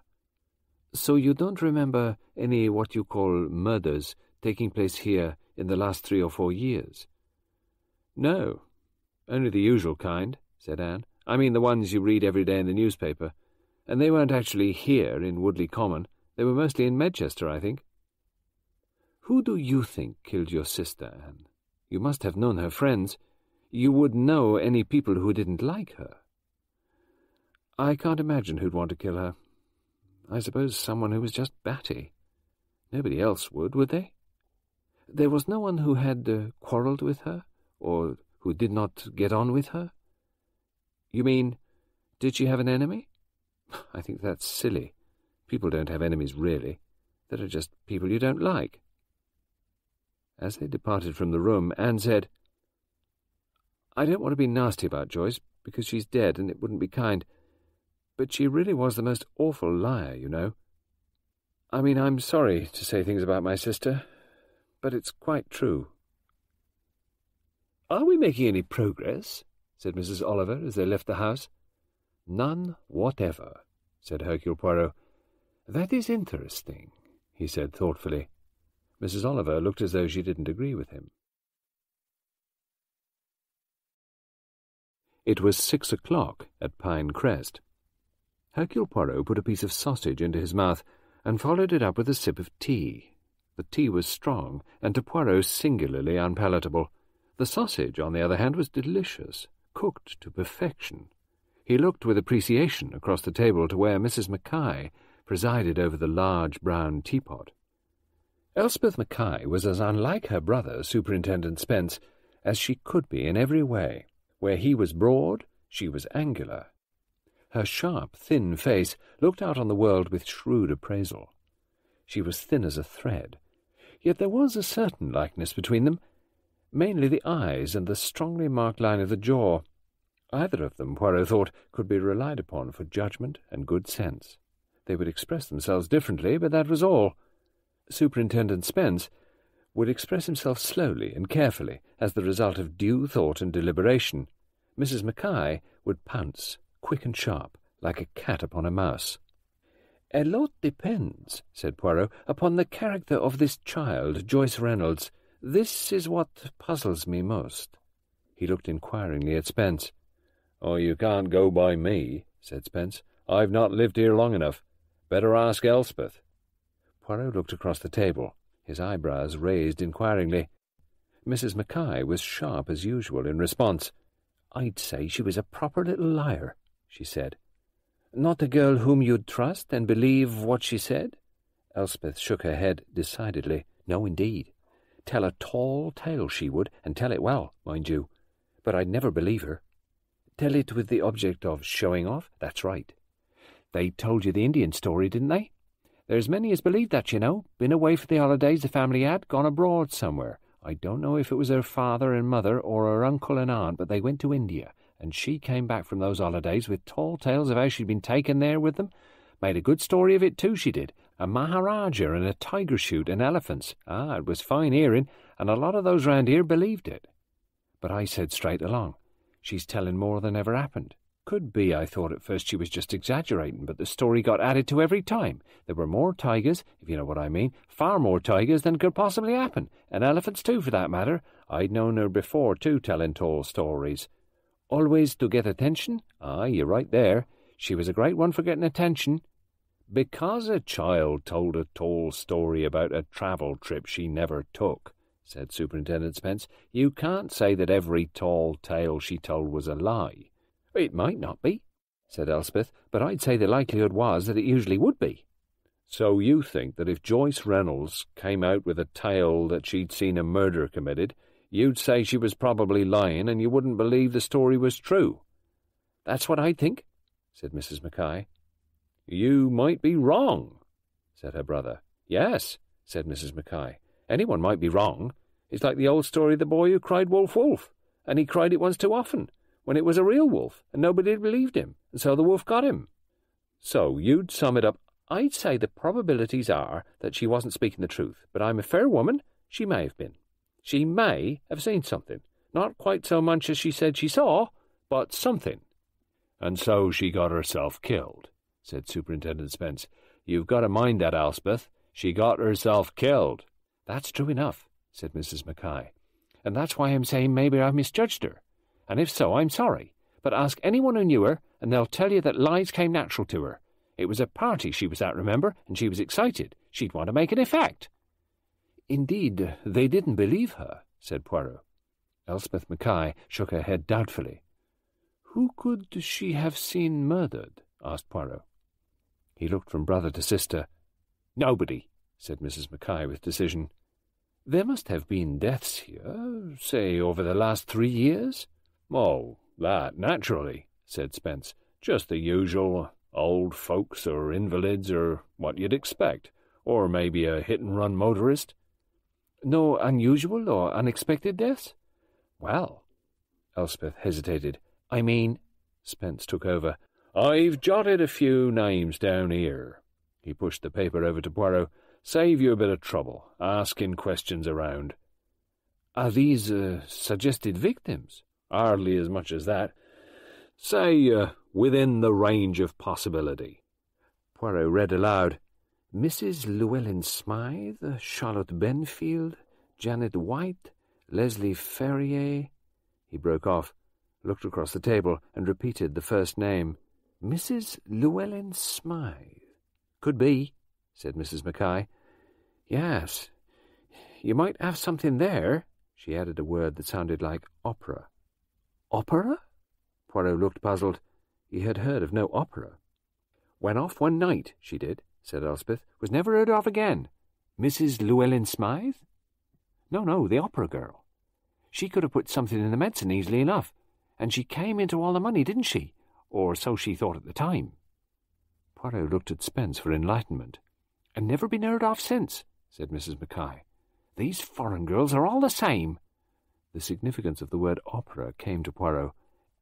So you don't remember any what you call murders taking place here in the last three or four years? No, only the usual kind, said Anne. I mean the ones you read every day in the newspaper. And they weren't actually here in Woodleigh Common. They were mostly in Medchester, I think. Who do you think killed your sister, Anne? You must have known her friends. You would know any people who didn't like her. I can't imagine who'd want to kill her. I suppose someone who was just batty. Nobody else would, would they? There was no one who had uh, quarrelled with her, or who did not get on with her? You mean, did she have an enemy? I think that's silly. People don't have enemies, really. There are just people you don't like. As they departed from the room, Anne said, I don't want to be nasty about Joyce, because she's dead and it wouldn't be kind, but she really was the most awful liar, you know. I mean, I'm sorry to say things about my sister, but it's quite true. Are we making any progress? said Mrs. Oliver as they left the house. None whatever, said Hercule Poirot. That is interesting, he said thoughtfully. Mrs. Oliver looked as though she didn't agree with him. It was six o'clock at Pine Crest. Hercule Poirot put a piece of sausage into his mouth and followed it up with a sip of tea. The tea was strong, and to Poirot singularly unpalatable. The sausage, on the other hand, was delicious, cooked to perfection. He looked with appreciation across the table to where Mrs. Mackay presided over the large brown teapot. Elspeth Mackay was as unlike her brother, Superintendent Spence, as she could be in every way. Where he was broad, she was angular. Her sharp, thin face looked out on the world with shrewd appraisal. She was thin as a thread, yet there was a certain likeness between them, mainly the eyes and the strongly marked line of the jaw. Either of them, Poirot thought, could be relied upon for judgment and good sense. They would express themselves differently, but that was all. Superintendent Spence would express himself slowly and carefully, as the result of due thought and deliberation. Mrs. Mackay would pounce, quick and sharp, like a cat upon a mouse. A lot depends, said Poirot, upon the character of this child, Joyce Reynolds. This is what puzzles me most. He looked inquiringly at Spence. Oh, you can't go by me, said Spence. I've not lived here long enough. Better ask Elspeth. Poirot looked across the table, his eyebrows raised inquiringly. Mrs. Mackay was sharp as usual in response. I'd say she was a proper little liar, she said. Not a girl whom you'd trust and believe what she said? Elspeth shook her head decidedly. No, indeed. Tell a tall tale she would, and tell it well, mind you. But I'd never believe her. Tell it with the object of showing off? That's right. They told you the Indian story, didn't they? There's many as believe that, you know. Been away for the holidays the family had, gone abroad somewhere. I don't know if it was her father and mother or her uncle and aunt, but they went to India, and she came back from those holidays with tall tales of how she'd been taken there with them. Made a good story of it too, she did. A Maharaja and a tiger shoot and elephants. Ah, it was fine hearing, and a lot of those round here believed it. But I said straight along, she's telling more than ever happened. Could be, I thought at first she was just exaggerating, but the story got added to every time. There were more tigers, if you know what I mean, far more tigers than could possibly happen, and elephants too, for that matter. I'd known her before, too, telling tall stories. Always to get attention? Ah, you're right there. She was a great one for getting attention. Because a child told a tall story about a travel trip she never took, said Superintendent Spence, you can't say that every tall tale she told was a lie. It might not be, said Elspeth, but I'd say the likelihood was that it usually would be. So you think that if Joyce Reynolds came out with a tale that she'd seen a murder committed, you'd say she was probably lying and you wouldn't believe the story was true? That's what I think, said Mrs. Mackay. You might be wrong, said her brother. Yes, said Mrs. Mackay. Anyone might be wrong. It's like the old story of the boy who cried wolf, wolf, and he cried it once too often, when it was a real wolf, and nobody believed him, and so the wolf got him. So you'd sum it up. I'd say the probabilities are that she wasn't speaking the truth, but I'm a fair woman. She may have been. She may have seen something. Not quite so much as she said she saw, but something. And so she got herself killed, said Superintendent Spence. You've got to mind that, Elspeth. She got herself killed. That's true enough, said Mrs. Mackay. And that's why I'm saying maybe I've misjudged her and if so, I'm sorry. But ask anyone who knew her, and they'll tell you that lies came natural to her. It was a party she was at, remember, and she was excited. She'd want to make an effect. Indeed, they didn't believe her, said Poirot. Elspeth Mackay shook her head doubtfully. Who could she have seen murdered? asked Poirot. He looked from brother to sister. Nobody, said Mrs. Mackay with decision. There must have been deaths here, say, over the last three years. Oh, that, naturally, said Spence. Just the usual old folks or invalids or what you'd expect. Or maybe a hit-and-run motorist. No unusual or unexpected deaths? Well, Elspeth hesitated. I mean, Spence took over. I've jotted a few names down here. He pushed the paper over to Poirot. Save you a bit of trouble, asking questions around. Are these uh, suggested victims? Hardly as much as that. Say, uh, within the range of possibility. Poirot read aloud. Mrs. Llewellyn Smythe, Charlotte Benfield, Janet White, Leslie Ferrier. He broke off, looked across the table, and repeated the first name. Mrs. Llewellyn Smythe. Could be, said Mrs. Mackay. Yes, you might have something there. She added a word that sounded like opera. Opera? Poirot looked puzzled. He had heard of no opera. Went off one night, she did, said Elspeth. Was never heard of again. Mrs. Llewellyn Smythe? No, no, the opera girl. She could have put something in the medicine easily enough, and she came into all the money, didn't she? Or so she thought at the time. Poirot looked at Spence for enlightenment. And never been heard of since, said Mrs. Mackay. These foreign girls are all the same. The significance of the word opera came to Poirot.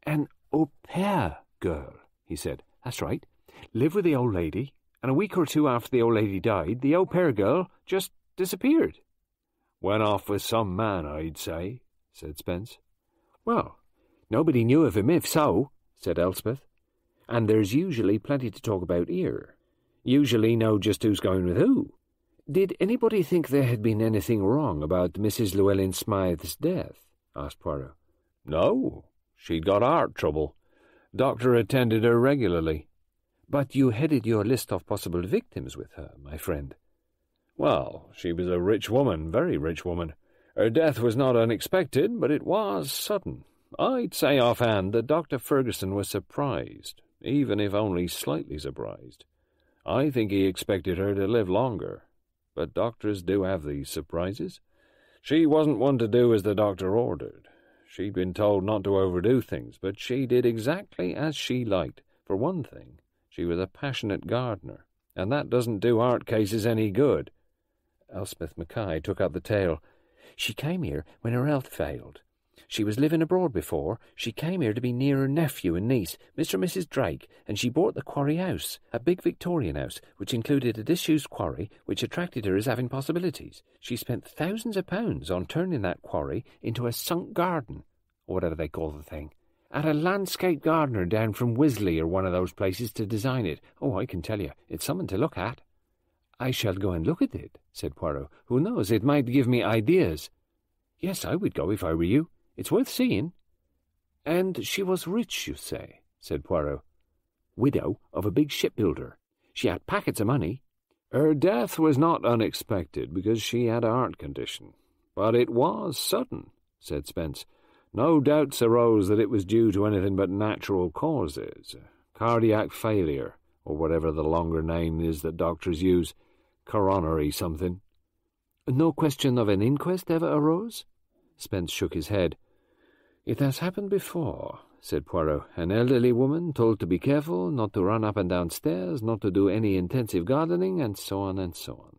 An au pair girl, he said. That's right. Live with the old lady, and a week or two after the old lady died, the au pair girl just disappeared. Went off with some man, I'd say, said Spence. Well, nobody knew of him if so, said Elspeth. And there's usually plenty to talk about here. Usually know just who's going with who. Did anybody think there had been anything wrong about Mrs. Llewellyn Smythe's death? asked Poirot. No, she'd got heart trouble. Doctor attended her regularly. But you headed your list of possible victims with her, my friend. Well, she was a rich woman, very rich woman. Her death was not unexpected, but it was sudden. I'd say offhand that Dr. Ferguson was surprised, even if only slightly surprised. I think he expected her to live longer but doctors do have these surprises. She wasn't one to do as the doctor ordered. She'd been told not to overdo things, but she did exactly as she liked. For one thing, she was a passionate gardener, and that doesn't do art cases any good. Elspeth Mackay took up the tale. She came here when her health failed. She was living abroad before. She came here to be near her nephew and niece, Mr. and Mrs. Drake, and she bought the quarry house, a big Victorian house, which included a disused quarry, which attracted her as having possibilities. She spent thousands of pounds on turning that quarry into a sunk garden, or whatever they call the thing. Had a landscape gardener down from Wisley or one of those places to design it. Oh, I can tell you, it's something to look at. I shall go and look at it, said Poirot. Who knows, it might give me ideas. Yes, I would go if I were you. It's worth seeing. And she was rich, you say, said Poirot. Widow of a big shipbuilder. She had packets of money. Her death was not unexpected because she had a heart condition. But it was sudden, said Spence. No doubts arose that it was due to anything but natural causes. Cardiac failure, or whatever the longer name is that doctors use. Coronary something. No question of an inquest ever arose? Spence shook his head. It has happened before, said Poirot. An elderly woman told to be careful, not to run up and down stairs, not to do any intensive gardening, and so on and so on.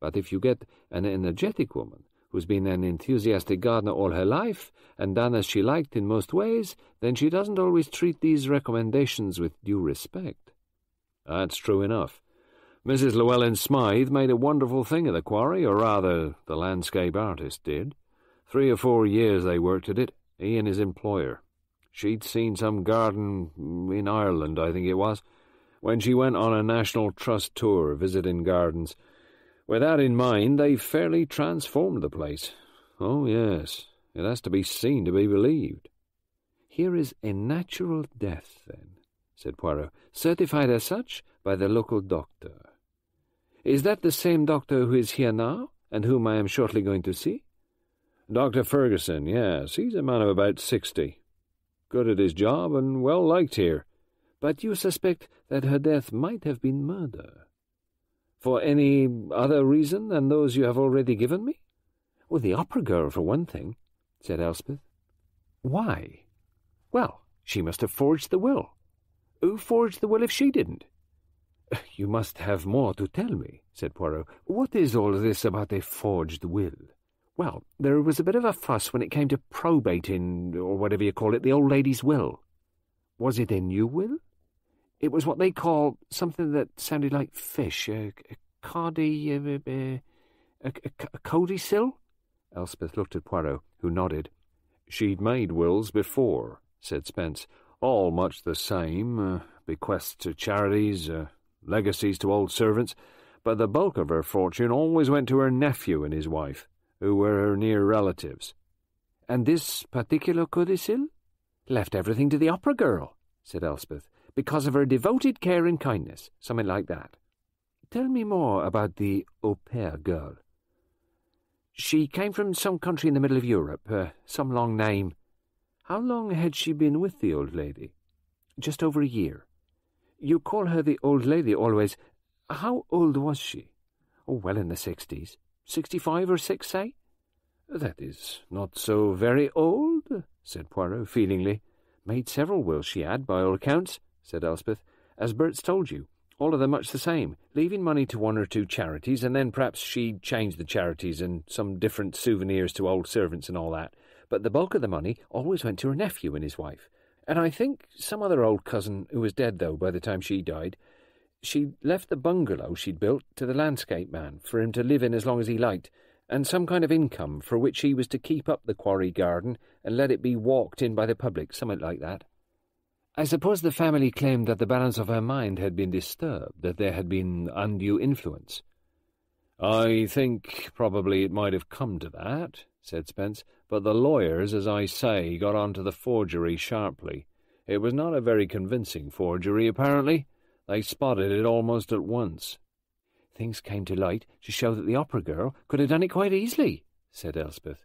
But if you get an energetic woman who's been an enthusiastic gardener all her life and done as she liked in most ways, then she doesn't always treat these recommendations with due respect. That's true enough. Mrs. Llewellyn Smythe made a wonderful thing of the quarry, or rather, the landscape artist did. Three or four years they worked at it, he and his employer. She'd seen some garden in Ireland, I think it was, when she went on a National Trust tour visiting gardens. With that in mind, they've fairly transformed the place. Oh, yes, it has to be seen to be believed. Here is a natural death, then, said Poirot, certified as such by the local doctor. Is that the same doctor who is here now, and whom I am shortly going to see? Dr. Ferguson, yes, he's a man of about sixty. Good at his job and well liked here. But you suspect that her death might have been murder? For any other reason than those you have already given me? Well, the opera girl, for one thing, said Elspeth. Why? Well, she must have forged the will. Who forged the will if she didn't? You must have more to tell me, said Poirot. What is all this about a forged will? Well, there was a bit of a fuss when it came to probating, or whatever you call it, the old lady's will. Was it a new will? It was what they call something that sounded like fish, a, a cardi, a, a, a, codicil? Elspeth looked at Poirot, who nodded. She'd made wills before, said Spence, all much the same, uh, bequests to charities, uh, legacies to old servants, but the bulk of her fortune always went to her nephew and his wife who were her near relatives. And this particular codicil? Left everything to the opera girl, said Elspeth, because of her devoted care and kindness, something like that. Tell me more about the au pair girl. She came from some country in the middle of Europe, uh, some long name. How long had she been with the old lady? Just over a year. You call her the old lady always. How old was she? Oh, well in the sixties. Sixty-five or six, say? That is not so very old, said Poirot feelingly. Made several wills, she had, by all accounts, said Elspeth. As Bert's told you, all of them much the same, leaving money to one or two charities, and then perhaps she'd change the charities and some different souvenirs to old servants and all that. But the bulk of the money always went to her nephew and his wife. And I think some other old cousin, who was dead, though, by the time she died, she left the bungalow she'd built to the landscape man for him to live in as long as he liked, and some kind of income for which he was to keep up the quarry garden and let it be walked in by the public, something like that. I suppose the family claimed that the balance of her mind had been disturbed, that there had been undue influence. I think probably it might have come to that, said Spence, but the lawyers, as I say, got on to the forgery sharply. It was not a very convincing forgery, apparently. They spotted it almost at once. Things came to light to show that the opera girl could have done it quite easily, said Elspeth.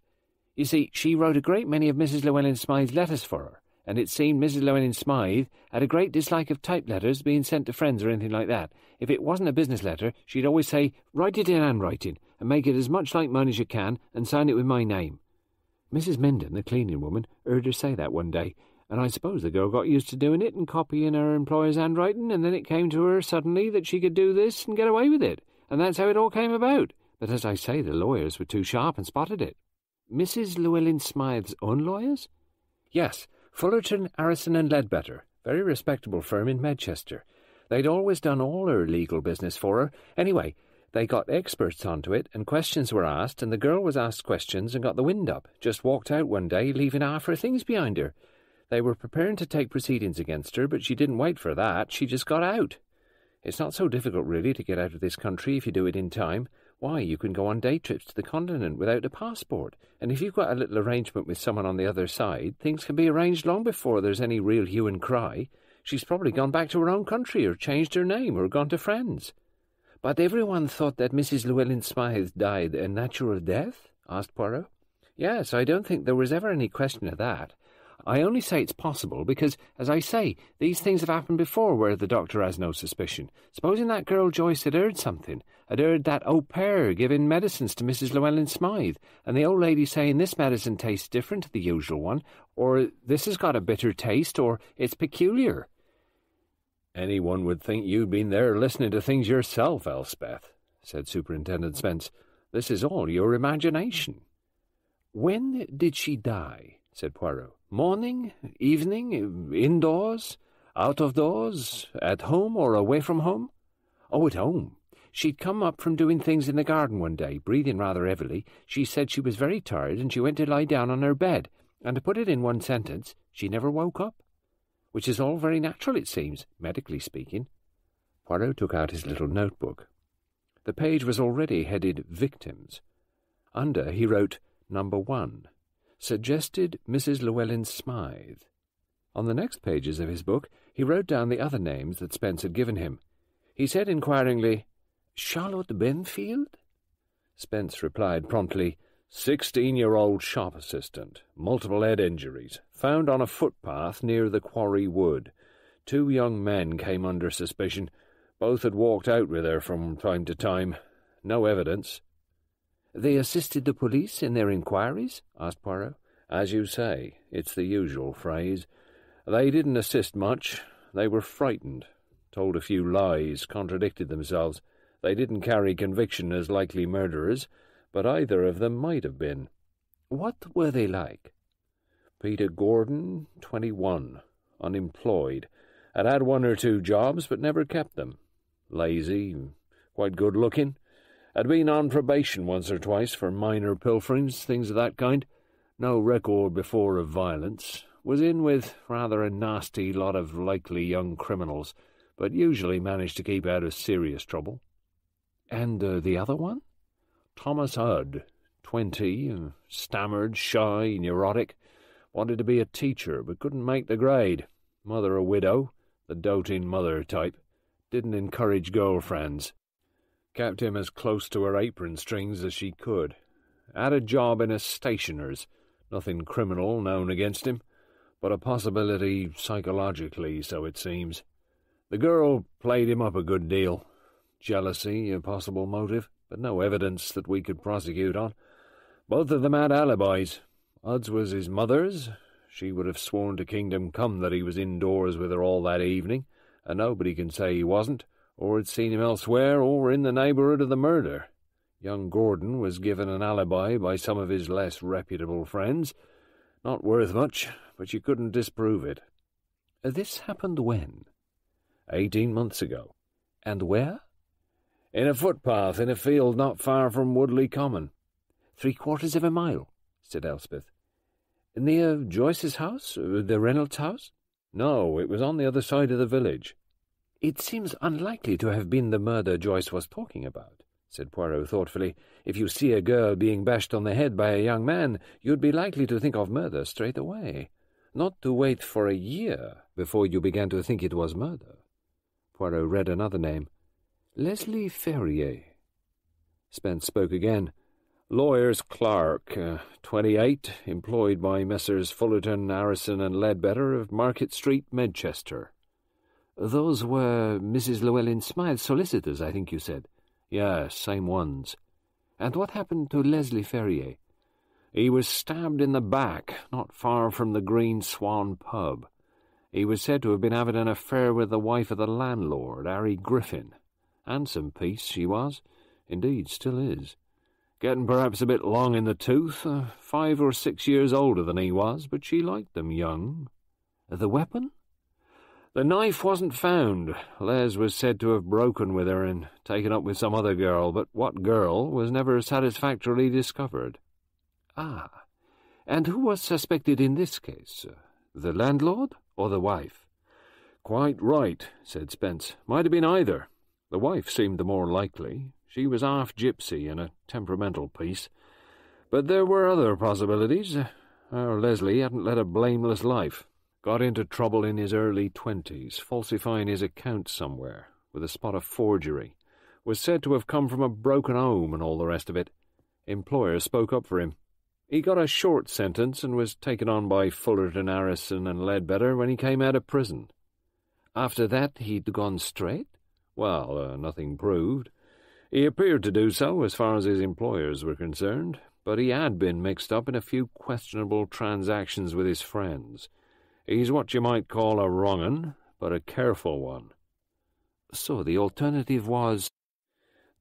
You see, she wrote a great many of Mrs. Llewellyn Smythe's letters for her, and it seemed Mrs. Llewellyn Smythe had a great dislike of typed letters being sent to friends or anything like that. If it wasn't a business letter, she'd always say, Write it in handwriting, and make it as much like mine as you can, and sign it with my name. Mrs. Minden, the cleaning woman, heard her say that one day, And I suppose the girl got used to doing it and copying her employer's handwriting, and then it came to her suddenly that she could do this and get away with it, and that's how it all came about. But as I say, the lawyers were too sharp and spotted it. Mrs. Llewellyn Smythe's own lawyers? Yes, Fullerton, Harrison and Ledbetter, very respectable firm in Medchester. They'd always done all her legal business for her. Anyway, they got experts onto it, and questions were asked, and the girl was asked questions and got the wind up. Just walked out one day, leaving half her things behind her. They were preparing to take proceedings against her, but she didn't wait for that. She just got out. It's not so difficult, really, to get out of this country if you do it in time. Why, you can go on day trips to the continent without a passport, and if you've got a little arrangement with someone on the other side, things can be arranged long before there's any real hue and cry. She's probably gone back to her own country, or changed her name, or gone to friends. But everyone thought that Mrs. Llewellyn Smythe died a natural death? asked Poirot. Yes, I don't think there was ever any question of that. I only say it's possible because, as I say, these things have happened before where the doctor has no suspicion. Supposing that girl Joyce had heard something, had heard that au pair giving medicines to Mrs. Llewellyn Smythe, and the old lady saying this medicine tastes different to the usual one, or this has got a bitter taste, or it's peculiar. Anyone would think you'd been there listening to things yourself, Elspeth, said Superintendent Spence. This is all your imagination. When did she die? said Poirot. Morning, evening, indoors, out of doors, at home or away from home? Oh, at home. She'd come up from doing things in the garden one day, breathing rather heavily. She said she was very tired and she went to lie down on her bed. And to put it in one sentence, she never woke up which is all very natural, it seems, medically speaking. Poirot took out his little notebook. The page was already headed Victims. Under he wrote Number One, Suggested Mrs. Llewellyn Smythe. On the next pages of his book he wrote down the other names that Spence had given him. He said inquiringly, Charlotte Benfield? Spence replied promptly, Sixteen-year-old shop assistant, multiple head injuries, found on a footpath near the quarry wood. Two young men came under suspicion. Both had walked out with her from time to time. No evidence. They assisted the police in their inquiries? asked Poirot. As you say, it's the usual phrase. They didn't assist much. They were frightened, told a few lies, contradicted themselves. They didn't carry conviction as likely murderers but either of them might have been. What were they like? Peter Gordon, twenty-one, unemployed, had had one or two jobs but never kept them. Lazy, quite good-looking, had been on probation once or twice for minor pilferings, things of that kind. No record before of violence. Was in with rather a nasty lot of likely young criminals, but usually managed to keep out of serious trouble. And uh, the other one? Thomas Hudd, twenty, stammered, shy, neurotic, wanted to be a teacher but couldn't make the grade. Mother a widow, the doting mother type, didn't encourage girlfriends. Kept him as close to her apron strings as she could. Had a job in a stationer's, nothing criminal known against him, but a possibility psychologically, so it seems. The girl played him up a good deal. Jealousy, a possible motive but no evidence that we could prosecute on. Both of them had alibis. Hudd's was his mother's. She would have sworn to kingdom come that he was indoors with her all that evening, and nobody can say he wasn't, or had seen him elsewhere, or in the neighbourhood of the murder. Young Gordon was given an alibi by some of his less reputable friends. Not worth much, but you couldn't disprove it. This happened when? Eighteen months ago. And where? In a footpath in a field not far from Woodleigh Common. Three quarters of a mile, said Elspeth. Near Joyce's house? Uh, the Reynolds house? No, it was on the other side of the village. It seems unlikely to have been the murder Joyce was talking about, said Poirot thoughtfully. If you see a girl being bashed on the head by a young man, you'd be likely to think of murder straight away, not to wait for a year before you began to think it was murder. Poirot read another name. Leslie Ferrier. Spence spoke again. Lawyer's clerk, uh, 28, employed by Messrs. Fullerton, Harrison, and Ledbetter of Market Street, Medchester. Those were Mrs. Llewellyn Smythe's solicitors, I think you said. Yes, same ones. And what happened to Leslie Ferrier? He was stabbed in the back, not far from the Green Swan pub. He was said to have been having an affair with the wife of the landlord, Harry Griffin. Handsome piece she was, indeed still is. Getting perhaps a bit long in the tooth, uh, five or six years older than he was, but she liked them young. The weapon? The knife wasn't found. Les was said to have broken with her and taken up with some other girl, but what girl was never satisfactorily discovered. Ah, and who was suspected in this case? The landlord or the wife? Quite right, said Spence. Might have been either. The wife seemed the more likely. She was half gypsy and a temperamental piece. But there were other possibilities. Our Leslie hadn't led a blameless life. Got into trouble in his early twenties, falsifying his accounts somewhere, with a spot of forgery. Was said to have come from a broken home and all the rest of it. Employer spoke up for him. He got a short sentence and was taken on by Fullerton, Harrison, and Ledbetter when he came out of prison. After that he'd gone straight? Well, uh, nothing proved. He appeared to do so as far as his employers were concerned, but he had been mixed up in a few questionable transactions with his friends. He's what you might call a wrong un, but a careful one. So the alternative was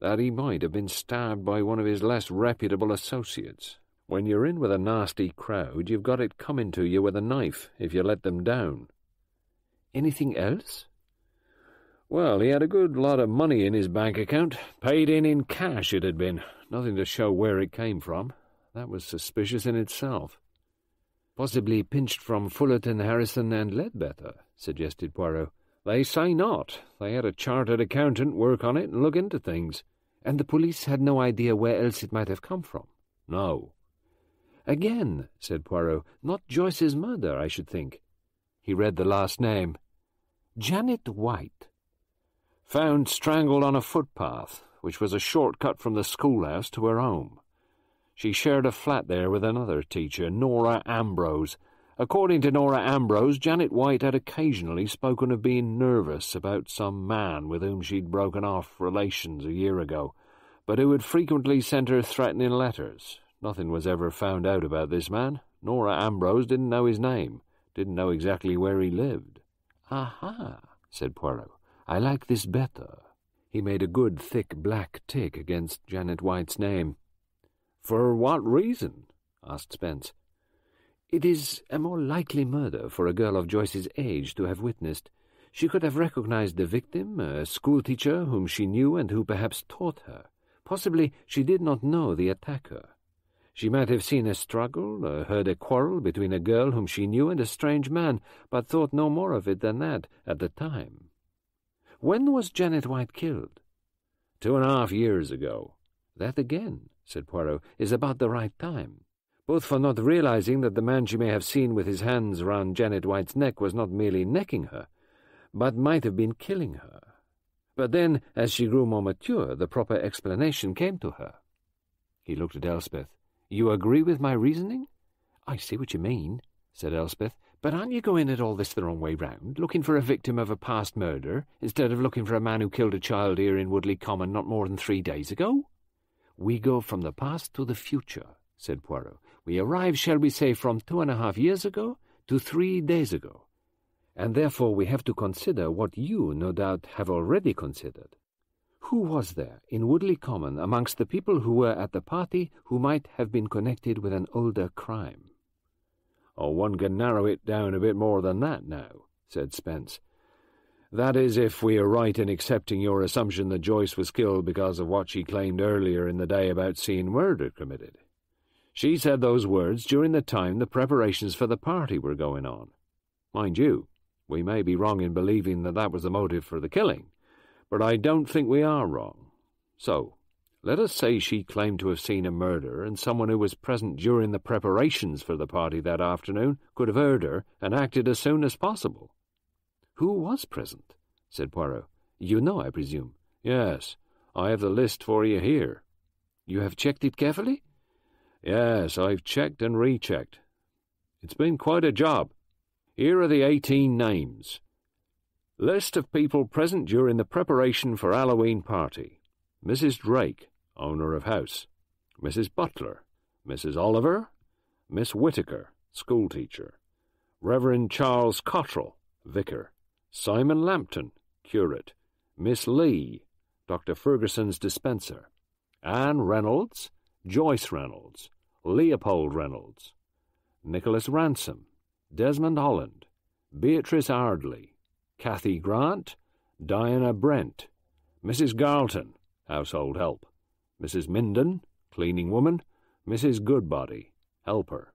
that he might have been stabbed by one of his less reputable associates. When you're in with a nasty crowd, you've got it coming to you with a knife if you let them down. Anything else? Well, he had a good lot of money in his bank account, paid in in cash it had been, nothing to show where it came from. That was suspicious in itself. Possibly pinched from Fullerton, Harrison, and Ledbetter, suggested Poirot. They say not. They had a chartered accountant work on it and look into things. And the police had no idea where else it might have come from? No. Again, said Poirot, not Joyce's murder, I should think. He read the last name. Janet White. Found strangled on a footpath, which was a short cut from the schoolhouse to her home. She shared a flat there with another teacher, Nora Ambrose. According to Nora Ambrose, Janet White had occasionally spoken of being nervous about some man with whom she'd broken off relations a year ago, but who had frequently sent her threatening letters. Nothing was ever found out about this man. Nora Ambrose didn't know his name, didn't know exactly where he lived. Aha, said Poirot. I like this better. He made a good thick black tick against Janet White's name. For what reason? asked Spence. It is a more likely murder for a girl of Joyce's age to have witnessed. She could have recognized the victim, a schoolteacher whom she knew and who perhaps taught her. Possibly she did not know the attacker. She might have seen a struggle, or heard a quarrel between a girl whom she knew and a strange man, but thought no more of it than that at the time. When was Janet White killed? Two and a half years ago. That again said Poirot, is about the right time, both for not realizing that the man she may have seen with his hands round Janet White's neck was not merely necking her, but might have been killing her. But then, as she grew more mature, the proper explanation came to her. He looked at Elspeth. You agree with my reasoning? I see what you mean, said Elspeth. But aren't you going at all this the wrong way round, looking for a victim of a past murder, instead of looking for a man who killed a child here in Woodleigh Common not more than three days ago? We go from the past to the future, said Poirot. We arrive, shall we say, from two and a half years ago to three days ago. And therefore we have to consider what you, no doubt, have already considered. Who was there in Woodleigh Common amongst the people who were at the party who might have been connected with an older crime? Oh, one can narrow it down a bit more than that now, said Spence. That is, if we are right in accepting your assumption that Joyce was killed because of what she claimed earlier in the day about seeing murder committed. She said those words during the time the preparations for the party were going on. Mind you, we may be wrong in believing that that was the motive for the killing, but I don't think we are wrong. So, let us say she claimed to have seen a murder, and someone who was present during the preparations for the party that afternoon could have heard her and acted as soon as possible. Who was present? said Poirot. You know, I presume. Yes, I have the list for you here. You have checked it carefully? Yes, I've checked and rechecked. It's been quite a job. Here are the eighteen names. List of people present during the preparation for Halloween party. Mrs. Drake, owner of house. Mrs. Butler. Mrs. Oliver. Miss Whittaker, schoolteacher, Reverend Charles Cottrell, vicar, Simon Lampton, curate, Miss Lee, Dr. Ferguson's dispenser, Anne Reynolds, Joyce Reynolds, Leopold Reynolds, Nicholas Ransom, Desmond Holland, Beatrice Ardley, Kathy Grant, Diana Brent, Mrs. Garleton, household help, Mrs. Minden, cleaning woman, Mrs. Goodbody, helper.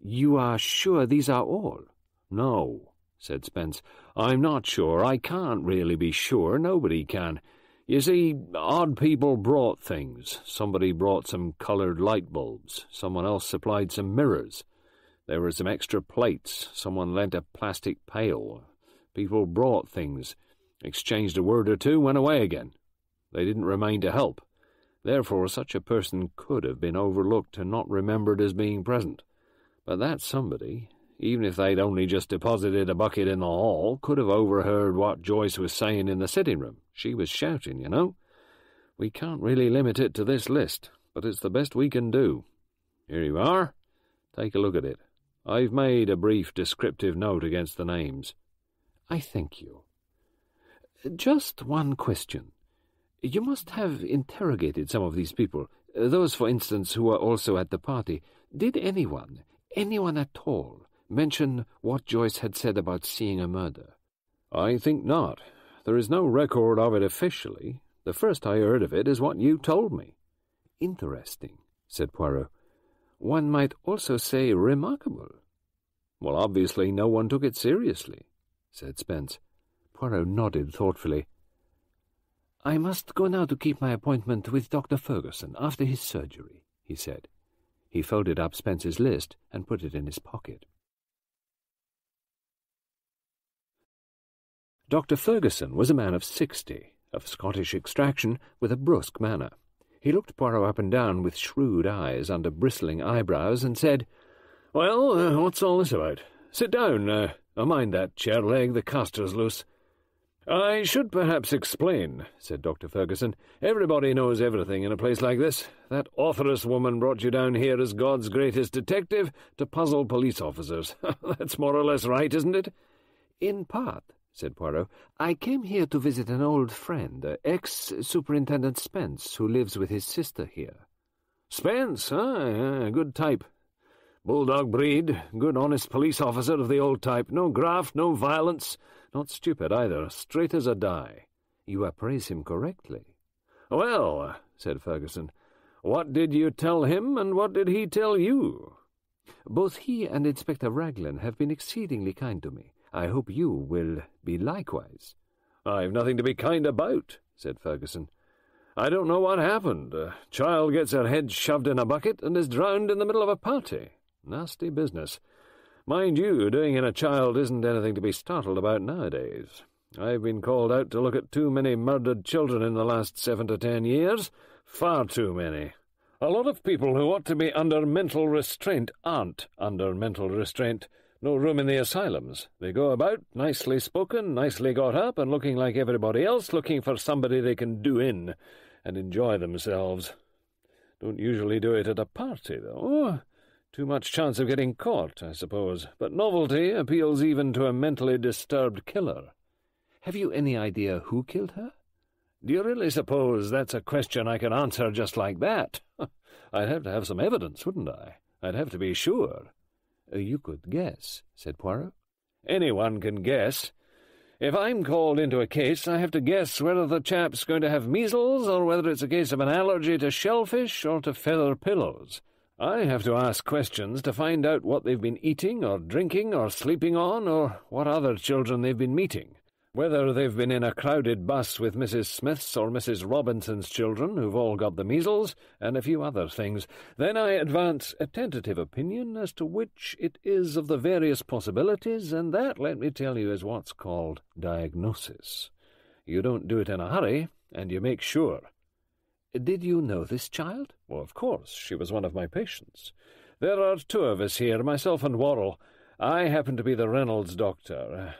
You are sure these are all? No, said Spence. I'm not sure. I can't really be sure. Nobody can. You see, odd people brought things. Somebody brought some coloured light bulbs. Someone else supplied some mirrors. There were some extra plates. Someone lent a plastic pail. People brought things, exchanged a word or two, went away again. They didn't remain to help. Therefore, such a person could have been overlooked and not remembered as being present. But that somebody, even if they'd only just deposited a bucket in the hall, could have overheard what Joyce was saying in the sitting room. She was shouting, you know. We can't really limit it to this list, but it's the best we can do. Here you are. Take a look at it. I've made a brief descriptive note against the names. I thank you. Just one question. You must have interrogated some of these people, those, for instance, who were also at the party. Did anyone, anyone at all, mention what Joyce had said about seeing a murder? I think not. There is no record of it officially. The first I heard of it is what you told me. Interesting, said Poirot. One might also say remarkable. Well, obviously no one took it seriously, said Spence. Poirot nodded thoughtfully. I must go now to keep my appointment with Dr. Ferguson after his surgery, he said. He folded up Spence's list and put it in his pocket. Dr. Ferguson was a man of sixty, of Scottish extraction, with a brusque manner. He looked Poirot up and down with shrewd eyes under bristling eyebrows and said, Well, uh, what's all this about? Sit down. Uh, mind that chair leg, the caster's loose. I should perhaps explain, said Dr. Ferguson. Everybody knows everything in a place like this. That authoress woman brought you down here as God's greatest detective to puzzle police officers. That's more or less right, isn't it? In part, said Poirot. I came here to visit an old friend, uh, ex-Superintendent Spence, who lives with his sister here. Spence, huh? good type. Bulldog breed, good honest police officer of the old type. No graft, no violence. Not stupid either, straight as a die. You appraise him correctly. Well, said Ferguson, what did you tell him, and what did he tell you? Both he and Inspector Raglan have been exceedingly kind to me. I hope you will be likewise. I've nothing to be kind about, said Ferguson. I don't know what happened. A child gets her head shoved in a bucket and is drowned in the middle of a party. Nasty business. Mind you, doing in a child isn't anything to be startled about nowadays. I've been called out to look at too many murdered children in the last seven to ten years. Far too many. A lot of people who ought to be under mental restraint aren't under mental restraint. No room in the asylums. They go about, nicely spoken, nicely got up, and looking like everybody else, looking for somebody they can do in and enjoy themselves. Don't usually do it at a party, though. Too much chance of getting caught, I suppose, but novelty appeals even to a mentally disturbed killer. Have you any idea who killed her? Do you really suppose that's a question I can answer just like that? I'd have to have some evidence, wouldn't I? I'd have to be sure. Uh, you could guess, said Poirot. Anyone can guess. If I'm called into a case, I have to guess whether the chap's going to have measles or whether it's a case of an allergy to shellfish or to feather pillows. I have to ask questions to find out what they've been eating or drinking or sleeping on or what other children they've been meeting. Whether they've been in a crowded bus with Mrs. Smith's or Mrs. Robinson's children, who've all got the measles, and a few other things. Then I advance a tentative opinion as to which it is of the various possibilities, and that, let me tell you, is what's called diagnosis. You don't do it in a hurry, and you make sure. Did you know this child? Well, of course. She was one of my patients. There are two of us here, myself and Worrall. I happen to be the Reynolds doctor.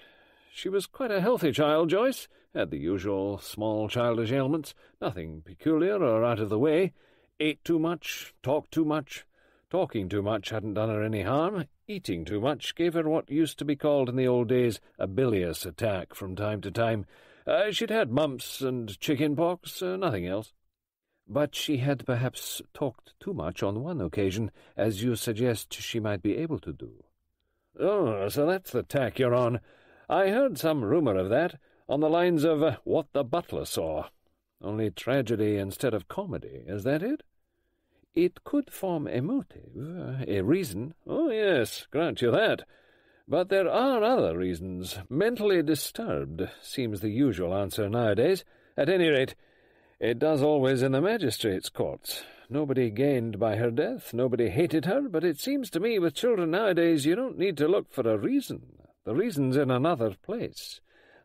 She was quite a healthy child, Joyce. Had the usual small childish ailments. Nothing peculiar or out of the way. Ate too much, talked too much, Talking too much hadn't done her any harm. Eating too much gave her what used to be called in the old days a bilious attack from time to time. Uh, she'd had mumps and chicken pox, uh, nothing else. But she had perhaps talked too much on one occasion, as you suggest she might be able to do. Oh, so that's the tack you're on. I heard some rumour of that, on the lines of uh, what the butler saw. Only tragedy instead of comedy, is that it? It could form a motive, a reason. Oh, yes, grant you that. But there are other reasons. Mentally disturbed seems the usual answer nowadays. At any rate, it does always in the magistrates' courts. Nobody gained by her death, nobody hated her, but it seems to me with children nowadays you don't need to look for a reason. The reason's in another place.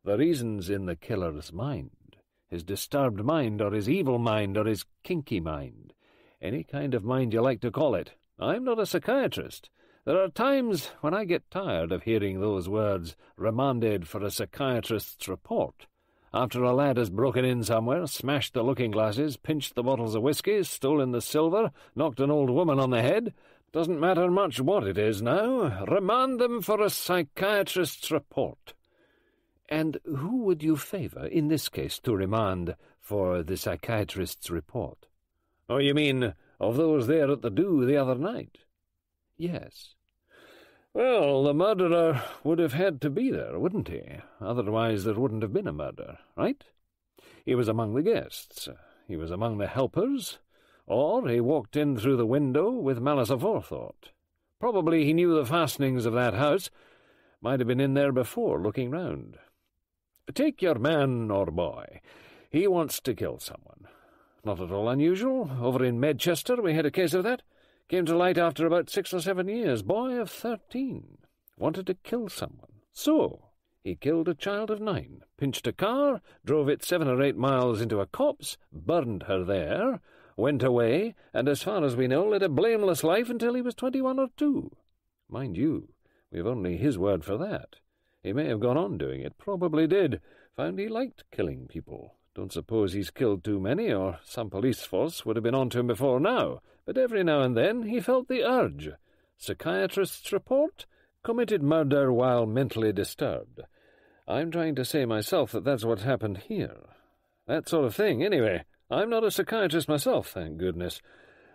The reason's in the killer's mind. His disturbed mind, or his evil mind, or his kinky mind. Any kind of mind you like to call it. I'm not a psychiatrist. There are times when I get tired of hearing those words, remanded for a psychiatrist's report. After a lad has broken in somewhere, smashed the looking-glasses, pinched the bottles of whisky, stolen the silver, knocked an old woman on the head, doesn't matter much what it is now, remand them for a psychiatrist's report. And who would you favour, in this case, to remand for the psychiatrist's report? Oh, you mean of those there at the do the other night? Yes. Well, the murderer would have had to be there, wouldn't he? Otherwise there wouldn't have been a murder, right? He was among the guests. He was among the helpers. Or he walked in through the window with malice aforethought. Probably he knew the fastenings of that house. Might have been in there before, looking round. Take your man or boy. He wants to kill someone. Not at all unusual. Over in Medchester we had a case of that. Came to light after about six or seven years. Boy of thirteen. Wanted to kill someone. So, he killed a child of nine, pinched a car, drove it seven or eight miles into a copse, burned her there, went away, and as far as we know, led a blameless life until he was twenty-one or two. Mind you, we've only his word for that. He may have gone on doing it, probably did. Found he liked killing people. Don't suppose he's killed too many, or some police force would have been on to him before now but every now and then he felt the urge. Psychiatrist's report? Committed murder while mentally disturbed. I'm trying to say myself that that's what happened here. That sort of thing, anyway. I'm not a psychiatrist myself, thank goodness.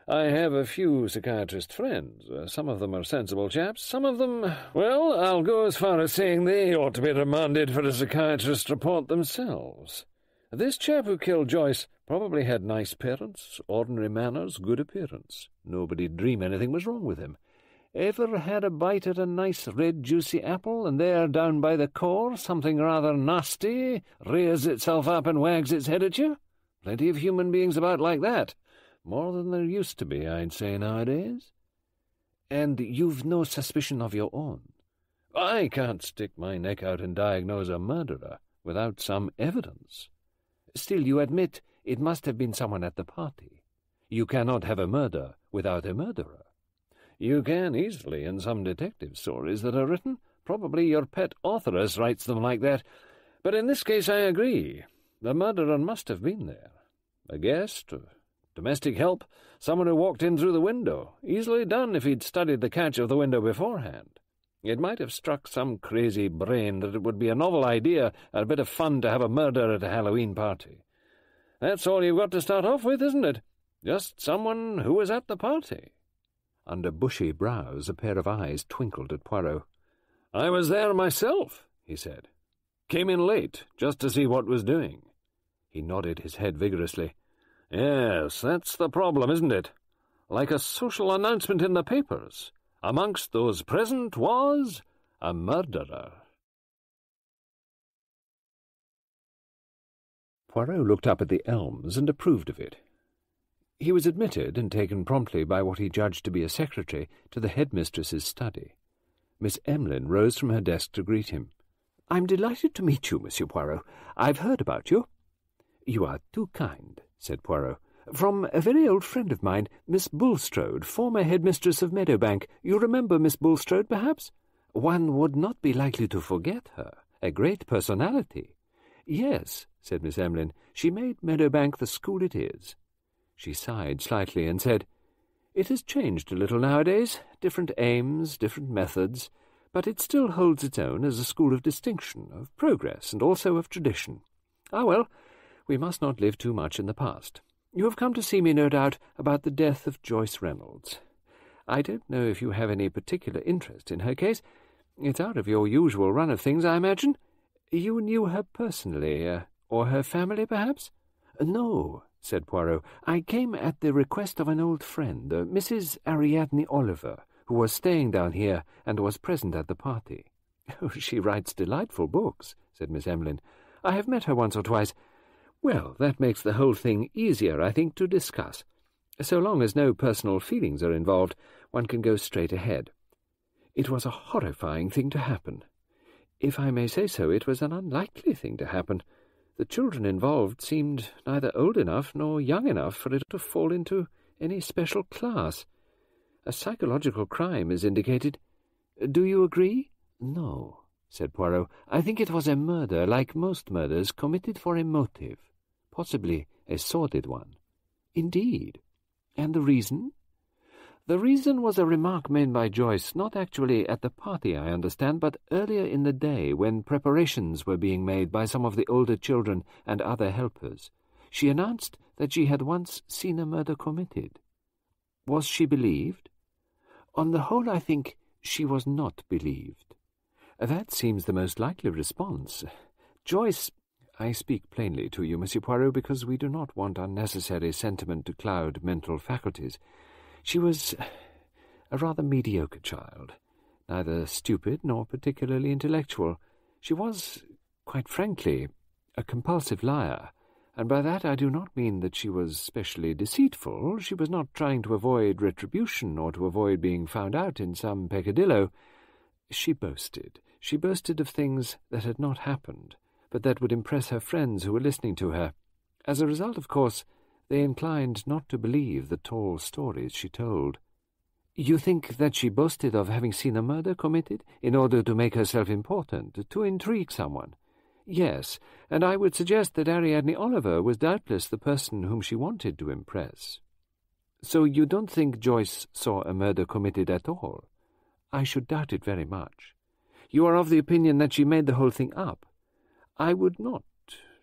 I have a few psychiatrist friends. Uh, some of them are sensible chaps. Some of them, well, I'll go as far as saying they ought to be remanded for a psychiatrist report themselves. This chap who killed Joyce probably had nice parents, ordinary manners, good appearance. Nobody'd dream anything was wrong with him. Ever had a bite at a nice red juicy apple, and there, down by the core, something rather nasty rears itself up and wags its head at you? Plenty of human beings about like that. More than there used to be, I'd say, nowadays. And you've no suspicion of your own? I can't stick my neck out and diagnose a murderer without some evidence. Still, you admit it must have been someone at the party. You cannot have a murder without a murderer. You can easily in some detective stories that are written. Probably your pet authoress writes them like that. But in this case I agree. The murderer must have been there. A guest, domestic help, someone who walked in through the window. Easily done if he'd studied the catch of the window beforehand. It might have struck some crazy brain that it would be a novel idea and a bit of fun to have a murder at a Halloween party. That's all you've got to start off with, isn't it? Just someone who was at the party. Under bushy brows, a pair of eyes twinkled at Poirot. I was there myself, he said. Came in late, just to see what was doing. He nodded his head vigorously. Yes, that's the problem, isn't it? Like a social announcement in the papers. Amongst those present was a murderer. Poirot looked up at the elms and approved of it. He was admitted and taken promptly by what he judged to be a secretary to the headmistress's study. Miss Emlyn rose from her desk to greet him. "I'm delighted to meet you, Monsieur Poirot. I've heard about you." "You are too kind," said Poirot. From a very old friend of mine, Miss Bulstrode, former headmistress of Meadowbank. You remember Miss Bulstrode, perhaps? One would not be likely to forget her. A great personality. Yes, said Miss Emlyn. She made Meadowbank the school it is. She sighed slightly and said, It has changed a little nowadays, different aims, different methods, but it still holds its own as a school of distinction, of progress, and also of tradition. Ah, well, we must not live too much in the past. You have come to see me, no doubt, about the death of Joyce Reynolds. I don't know if you have any particular interest in her case. It's out of your usual run of things, I imagine. You knew her personally, uh, or her family, perhaps? No, said Poirot. I came at the request of an old friend, uh, Mrs. Ariadne Oliver, who was staying down here and was present at the party. Oh, she writes delightful books, said Miss Emlyn. I have met her once or twice. Well, that makes the whole thing easier, I think, to discuss. So long as no personal feelings are involved, one can go straight ahead. It was a horrifying thing to happen. If I may say so, it was an unlikely thing to happen. The children involved seemed neither old enough nor young enough for it to fall into any special class. A psychological crime is indicated. Do you agree? No, said Poirot. I think it was a murder, like most murders, committed for a motive, possibly a sordid one. Indeed. And the reason? The reason was a remark made by Joyce, not actually at the party, I understand, but earlier in the day when preparations were being made by some of the older children and other helpers. She announced that she had once seen a murder committed. Was she believed? On the whole, I think she was not believed. That seems the most likely response. Joyce, I speak plainly to you, Monsieur Poirot, because we do not want unnecessary sentiment to cloud mental faculties. She was a rather mediocre child, neither stupid nor particularly intellectual. She was, quite frankly, a compulsive liar, and by that I do not mean that she was specially deceitful. She was not trying to avoid retribution or to avoid being found out in some peccadillo. She boasted. She boasted of things that had not happened, but that would impress her friends who were listening to her. As a result, of course, they inclined not to believe the tall stories she told. You think that she boasted of having seen a murder committed in order to make herself important, to intrigue someone? Yes, and I would suggest that Ariadne Oliver was doubtless the person whom she wanted to impress. So you don't think Joyce saw a murder committed at all? I should doubt it very much. You are of the opinion that she made the whole thing up? I would not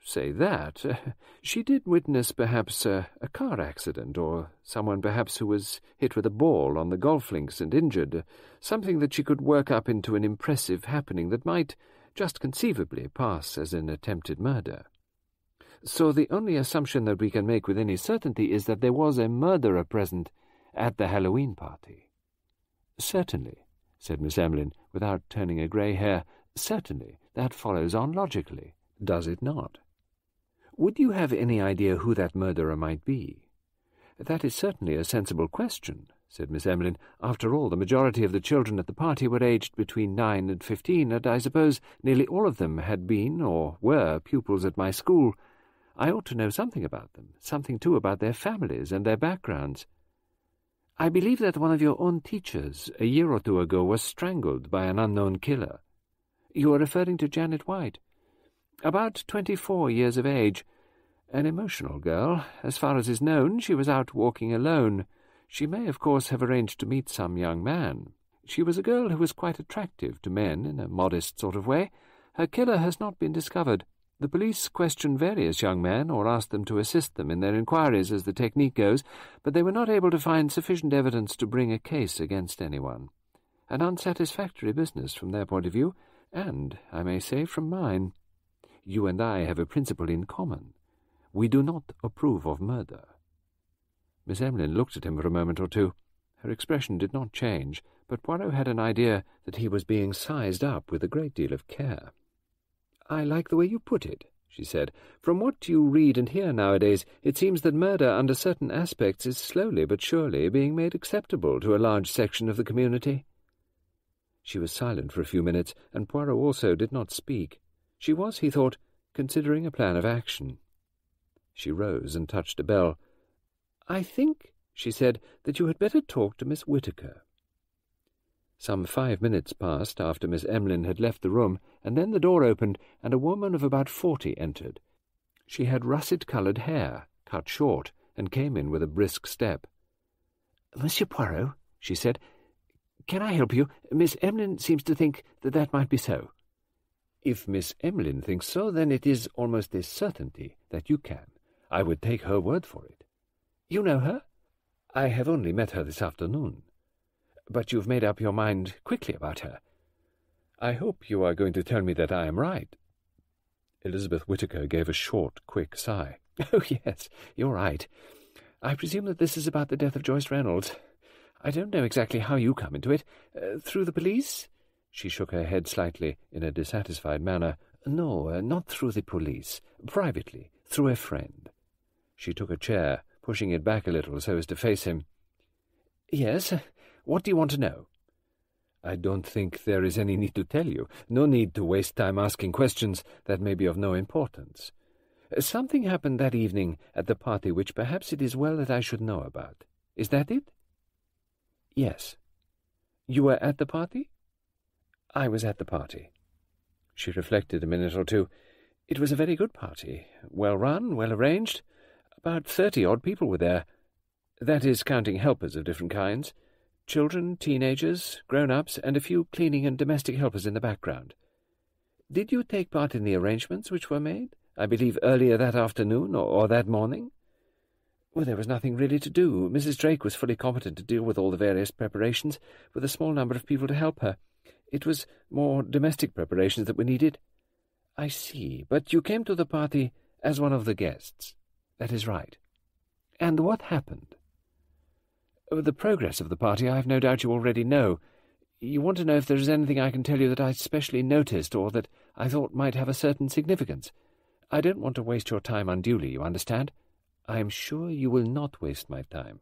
say that. She did witness perhaps a car accident, or someone perhaps who was hit with a ball on the golf links and injured, something that she could work up into an impressive happening that might, just conceivably, pass as an attempted murder. So the only assumption that we can make with any certainty is that there was a murderer present at the Halloween party. Certainly, said Miss Emlyn, without turning a grey hair. Certainly, that follows on logically, does it not? Would you have any idea who that murderer might be? That is certainly a sensible question, said Miss Emlyn. After all, the majority of the children at the party were aged between nine and fifteen, and I suppose nearly all of them had been or were pupils at my school. I ought to know something about them, something too about their families and their backgrounds. I believe that one of your own teachers, a year or two ago, was strangled by an unknown killer. You are referring to Janet White? About twenty-four years of age. An emotional girl. As far as is known, she was out walking alone. She may, of course, have arranged to meet some young man. She was a girl who was quite attractive to men in a modest sort of way. Her killer has not been discovered. The police questioned various young men or asked them to assist them in their inquiries as the technique goes, but they were not able to find sufficient evidence to bring a case against anyone. An unsatisfactory business from their point of view, and, I may say, from mine you and I have a principle in common. We do not approve of murder. Miss Emlyn looked at him for a moment or two. Her expression did not change, but Poirot had an idea that he was being sized up with a great deal of care. I like the way you put it, she said. From what you read and hear nowadays, it seems that murder under certain aspects is slowly but surely being made acceptable to a large section of the community. She was silent for a few minutes, and Poirot also did not speak. She was, he thought, considering a plan of action. She rose and touched a bell. I think, she said, that you had better talk to Miss Whittaker. Some five minutes passed after Miss Emlyn had left the room, and then the door opened, and a woman of about forty entered. She had russet-coloured hair, cut short, and came in with a brisk step. Monsieur Poirot, she said, can I help you? Miss Emlyn seems to think that that might be so. If Miss Emlyn thinks so, then it is almost a certainty that you can. I would take her word for it. You know her? I have only met her this afternoon. But you've made up your mind quickly about her. I hope you are going to tell me that I am right. Elizabeth Whittaker gave a short, quick sigh. Oh, yes, you're right. I presume that this is about the death of Joyce Reynolds. I don't know exactly how you come into it. Uh, through the police? She shook her head slightly in a dissatisfied manner. No, uh, not through the police. Privately, through a friend. She took a chair, pushing it back a little so as to face him. Yes, what do you want to know? I don't think there is any need to tell you. No need to waste time asking questions that may be of no importance. Something happened that evening at the party which perhaps it is well that I should know about. Is that it? Yes. You were at the party? I was at the party. She reflected a minute or two. It was a very good party, well run, well arranged. About thirty odd people were there. That is, counting helpers of different kinds. Children, teenagers, grown-ups, and a few cleaning and domestic helpers in the background. Did you take part in the arrangements which were made, I believe earlier that afternoon or, or that morning? Well, there was nothing really to do. Mrs. Drake was fully competent to deal with all the various preparations, with a small number of people to help her. It was more domestic preparations that were needed. I see. But you came to the party as one of the guests. That is right. And what happened? Oh, the progress of the party I have no doubt you already know. You want to know if there is anything I can tell you that I specially noticed or that I thought might have a certain significance. I don't want to waste your time unduly, you understand? I am sure you will not waste my time.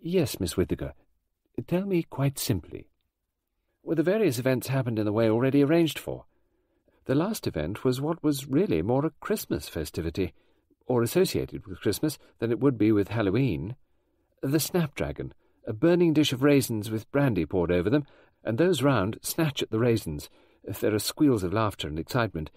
Yes, Miss Whittaker. Tell me quite simply. Well, the various events happened in the way already arranged for. The last event was what was really more a Christmas festivity, or associated with Christmas, than it would be with Halloween. The snapdragon, a burning dish of raisins with brandy poured over them, and those round snatch at the raisins. If there are squeals of laughter and excitement,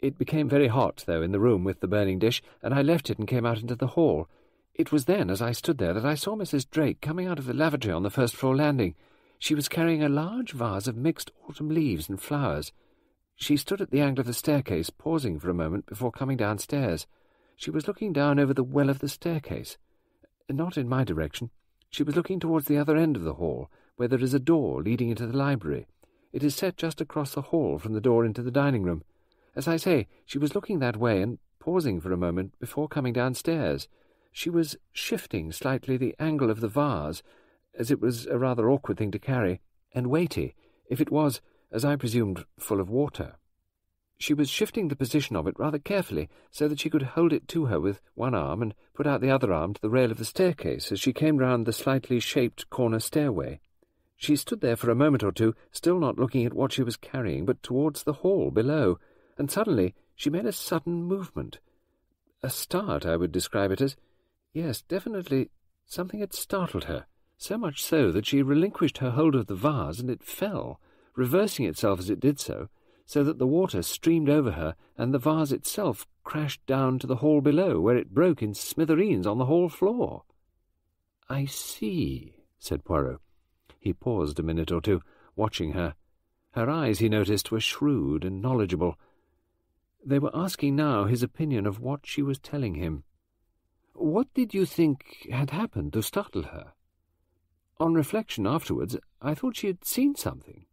it became very hot, though, in the room with the burning dish, and I left it and came out into the hall. It was then, as I stood there, that I saw Mrs. Drake coming out of the lavatory on the first floor landing. She was carrying a large vase of mixed autumn leaves and flowers. She stood at the angle of the staircase, pausing for a moment before coming downstairs. She was looking down over the well of the staircase. Not in my direction. She was looking towards the other end of the hall, where there is a door leading into the library. It is set just across the hall from the door into the dining room. As I say, she was looking that way and pausing for a moment before coming downstairs. She was shifting slightly the angle of the vase, as it was a rather awkward thing to carry, and weighty, if it was, as I presumed, full of water. She was shifting the position of it rather carefully, so that she could hold it to her with one arm and put out the other arm to the rail of the staircase as she came round the slightly shaped corner stairway. She stood there for a moment or two, still not looking at what she was carrying, but towards the hall below, and suddenly she made a sudden movement. A start, I would describe it as. Yes, definitely something had startled her, so much so that she relinquished her hold of the vase and it fell, reversing itself as it did so, so that the water streamed over her and the vase itself crashed down to the hall below, where it broke in smithereens on the hall floor. I see, said Poirot. He paused a minute or two, watching her. Her eyes, he noticed, were shrewd and knowledgeable, they were asking now his opinion of what she was telling him. What did you think had happened to startle her? On reflection afterwards, I thought she had seen something.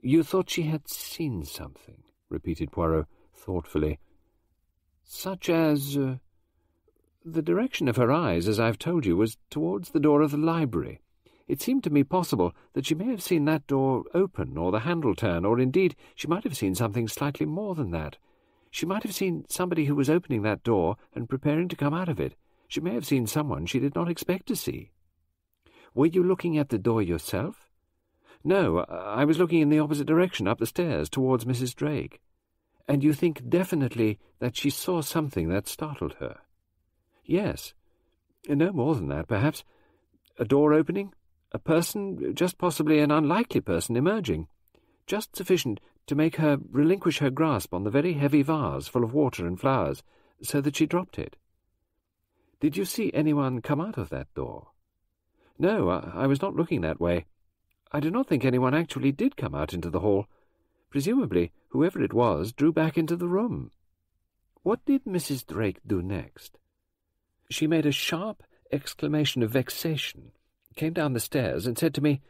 You thought she had seen something, repeated Poirot thoughtfully. Such as... Uh, the direction of her eyes, as I've told you, was towards the door of the library. It seemed to me possible that she may have seen that door open, or the handle turn, or indeed she might have seen something slightly more than that. She might have seen somebody who was opening that door and preparing to come out of it. She may have seen someone she did not expect to see. Were you looking at the door yourself? No, I was looking in the opposite direction, up the stairs, towards Mrs. Drake. And you think definitely that she saw something that startled her? Yes. No more than that, perhaps. A door opening, a person, just possibly an unlikely person, emerging. Just sufficient to make her relinquish her grasp on the very heavy vase full of water and flowers, so that she dropped it. Did you see anyone come out of that door? No, I, I was not looking that way. I do not think anyone actually did come out into the hall. Presumably, whoever it was drew back into the room. What did Mrs. Drake do next? She made a sharp exclamation of vexation, came down the stairs, and said to me,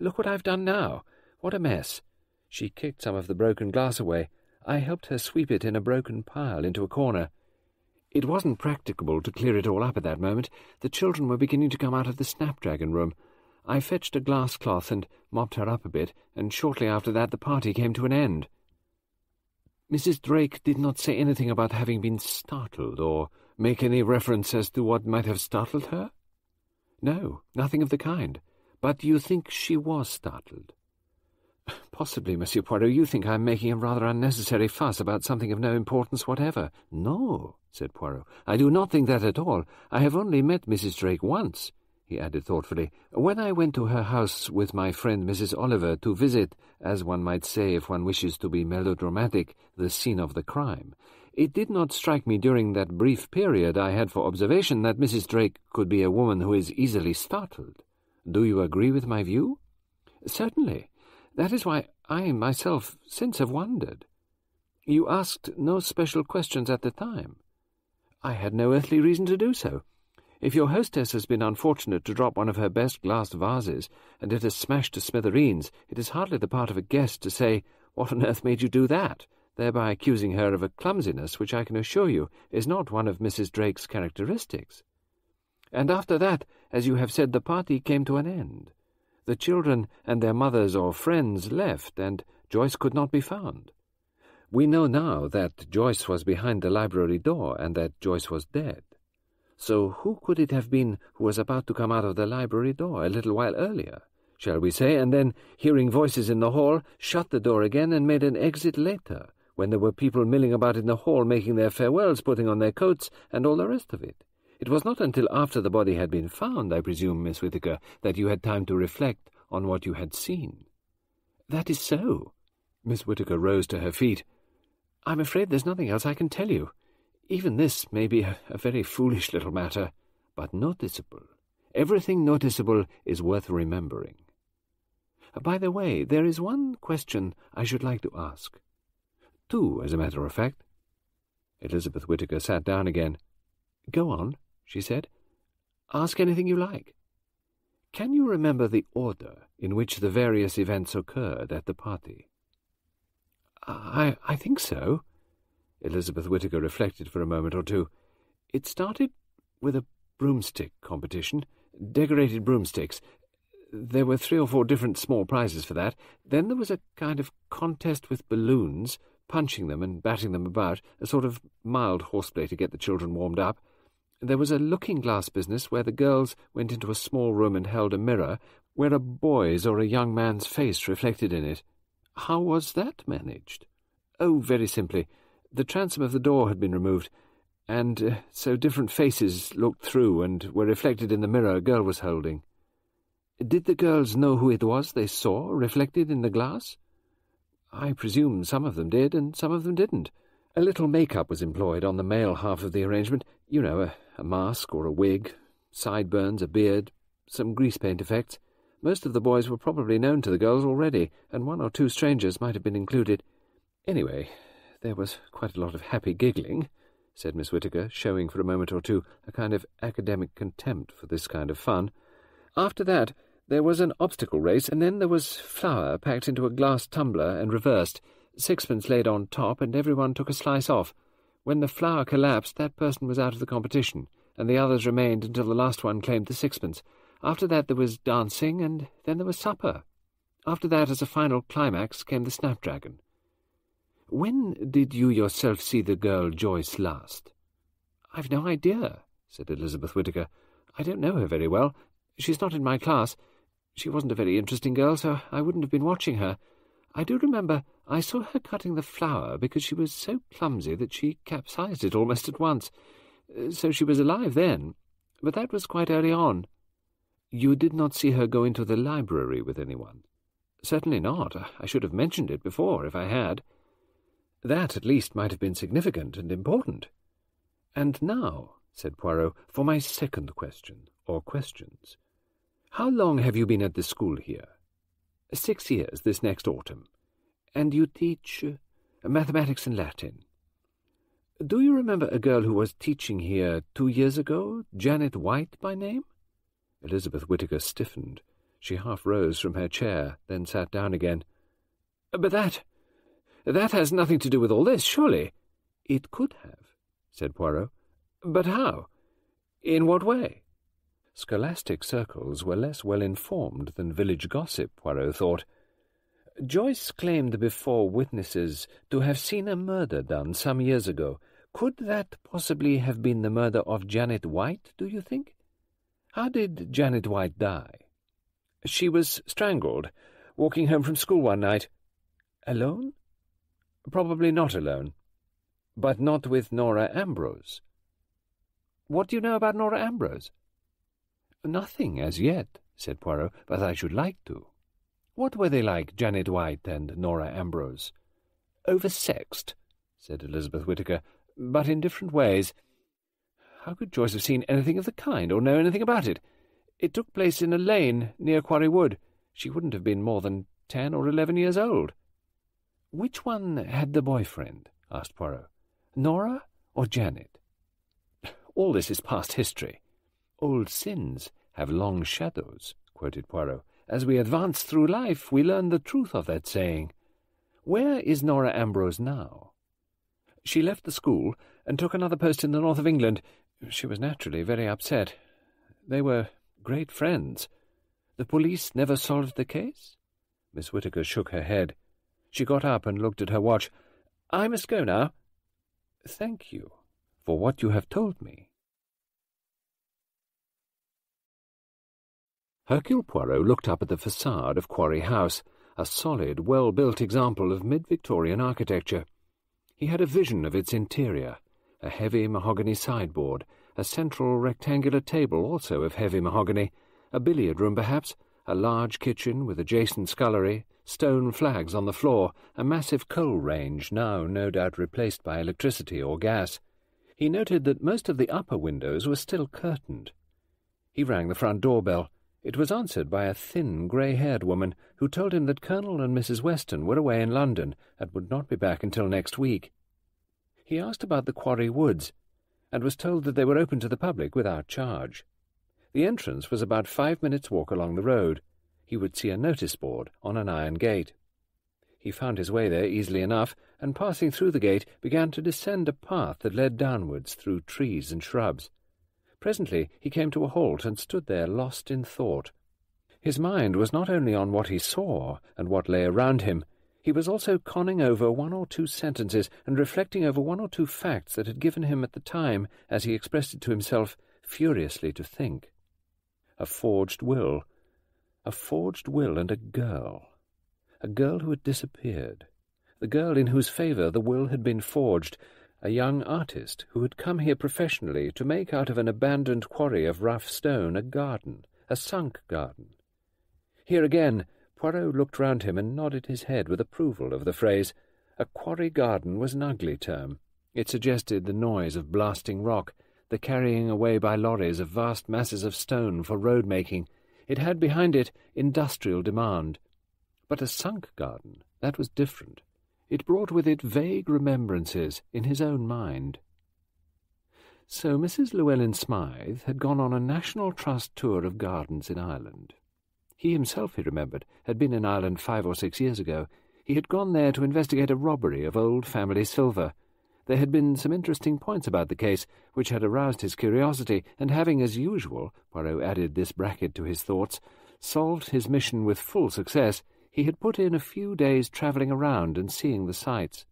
Look what I've done now. What a mess. She kicked some of the broken glass away. I helped her sweep it in a broken pile into a corner. It wasn't practicable to clear it all up at that moment. The children were beginning to come out of the Snapdragon room. I fetched a glass cloth and mopped her up a bit, and shortly after that the party came to an end. Mrs. Drake did not say anything about having been startled, or make any reference as to what might have startled her? No, nothing of the kind. But you think she was startled? Possibly, Monsieur Poirot, you think I am making a rather unnecessary fuss about something of no importance whatever. No, said Poirot. I do not think that at all. I have only met Mrs. Drake once, he added thoughtfully, when I went to her house with my friend Mrs. Oliver to visit, as one might say if one wishes to be melodramatic, the scene of the crime. It did not strike me during that brief period I had for observation that Mrs. Drake could be a woman who is easily startled. Do you agree with my view? Certainly. That is why I myself since have wondered. You asked no special questions at the time. I had no earthly reason to do so. If your hostess has been unfortunate to drop one of her best glass vases, and it has smashed to smithereens, it is hardly the part of a guest to say, What on earth made you do that? thereby accusing her of a clumsiness which I can assure you is not one of Mrs. Drake's characteristics. And after that, as you have said, the party came to an end. The children and their mothers or friends left, and Joyce could not be found. We know now that Joyce was behind the library door and that Joyce was dead. So who could it have been who was about to come out of the library door a little while earlier, shall we say, and then, hearing voices in the hall, shut the door again and made an exit later, when there were people milling about in the hall making their farewells, putting on their coats, and all the rest of it? It was not until after the body had been found, I presume, Miss Whittaker, that you had time to reflect on what you had seen. That is so. Miss Whittaker rose to her feet. I'm afraid there's nothing else I can tell you. Even this may be a, a very foolish little matter, but noticeable. Everything noticeable is worth remembering. By the way, there is one question I should like to ask. Two, as a matter of fact. Elizabeth Whittaker sat down again. Go on she said. Ask anything you like. Can you remember the order in which the various events occurred at the party? I, I think so. Elizabeth Whittaker reflected for a moment or two. It started with a broomstick competition, decorated broomsticks. There were three or four different small prizes for that. Then there was a kind of contest with balloons, punching them and batting them about, a sort of mild horseplay to get the children warmed up. There was a looking-glass business where the girls went into a small room and held a mirror, where a boy's or a young man's face reflected in it. How was that managed? Oh, very simply. The transom of the door had been removed, and uh, so different faces looked through and were reflected in the mirror a girl was holding. Did the girls know who it was they saw reflected in the glass? I presume some of them did, and some of them didn't. A little make-up was employed on the male half of the arrangement, you know, a a mask or a wig, sideburns, a beard, some grease paint effects. Most of the boys were probably known to the girls already, and one or two strangers might have been included. Anyway, there was quite a lot of happy giggling, said Miss Whittaker, showing for a moment or two a kind of academic contempt for this kind of fun. After that, there was an obstacle race, and then there was flour packed into a glass tumbler and reversed, sixpence laid on top, and everyone took a slice off. When the flour collapsed, that person was out of the competition, and the others remained until the last one claimed the sixpence. After that there was dancing, and then there was supper. After that, as a final climax, came the snapdragon. When did you yourself see the girl Joyce last? I've no idea, said Elizabeth Whittaker. I don't know her very well. She's not in my class. She wasn't a very interesting girl, so I wouldn't have been watching her. I do remember I saw her cutting the flour because she was so clumsy that she capsized it almost at once. So she was alive then, but that was quite early on. You did not see her go into the library with anyone? Certainly not. I should have mentioned it before if I had. That at least might have been significant and important. And now, said Poirot, for my second question, or questions. How long have you been at the school here? Six years this next autumn. And you teach uh, mathematics and Latin. Do you remember a girl who was teaching here two years ago, Janet White by name? Elizabeth Whittaker stiffened. She half rose from her chair, then sat down again. But that... that has nothing to do with all this, surely? It could have, said Poirot. But how? In what way? Scholastic circles were less well informed than village gossip, Poirot thought. Joyce claimed before witnesses to have seen a murder done some years ago. Could that possibly have been the murder of Janet White, do you think? How did Janet White die? She was strangled, walking home from school one night. Alone? Probably not alone. But not with Nora Ambrose. What do you know about Nora Ambrose? Nothing as yet, said Poirot, but I should like to. What were they like, Janet White and Nora Ambrose? Oversexed, said Elizabeth Whittaker, but in different ways. How could Joyce have seen anything of the kind, or know anything about it? It took place in a lane near Quarry Wood. She wouldn't have been more than ten or eleven years old. Which one had the boyfriend? asked Poirot. Nora or Janet? All this is past history. Old sins have long shadows, quoted Poirot. As we advance through life, we learn the truth of that saying. Where is Nora Ambrose now? She left the school and took another post in the north of England. She was naturally very upset. They were great friends. The police never solved the case? Miss Whittaker shook her head. She got up and looked at her watch. I must go now. Thank you for what you have told me. Hercule Poirot looked up at the facade of Quarry House, a solid, well-built example of mid-Victorian architecture. He had a vision of its interior, a heavy mahogany sideboard, a central rectangular table also of heavy mahogany, a billiard room perhaps, a large kitchen with adjacent scullery, stone flags on the floor, a massive coal range, now no doubt replaced by electricity or gas. He noted that most of the upper windows were still curtained. He rang the front doorbell. It was answered by a thin, grey-haired woman who told him that Colonel and Mrs. Weston were away in London and would not be back until next week. He asked about the Quarry Woods, and was told that they were open to the public without charge. The entrance was about five minutes' walk along the road. He would see a notice board on an iron gate. He found his way there easily enough, and passing through the gate began to descend a path that led downwards through trees and shrubs. Presently he came to a halt and stood there lost in thought. His mind was not only on what he saw and what lay around him, he was also conning over one or two sentences and reflecting over one or two facts that had given him at the time, as he expressed it to himself, furiously to think. A forged will. A forged will and a girl. A girl who had disappeared. The girl in whose favour the will had been forged, a young artist who had come here professionally to make out of an abandoned quarry of rough stone a garden, a sunk garden. Here again, Poirot looked round him and nodded his head with approval of the phrase. A quarry garden was an ugly term. It suggested the noise of blasting rock, the carrying away by lorries of vast masses of stone for road making. It had behind it industrial demand. But a sunk garden, that was different. It brought with it vague remembrances in his own mind. So Mrs. Llewellyn Smythe had gone on a National Trust tour of gardens in Ireland. He himself, he remembered, had been in Ireland five or six years ago. He had gone there to investigate a robbery of old family silver. There had been some interesting points about the case which had aroused his curiosity, and having, as usual, Poirot added this bracket to his thoughts, solved his mission with full success, he had put in a few days travelling around and seeing the sights.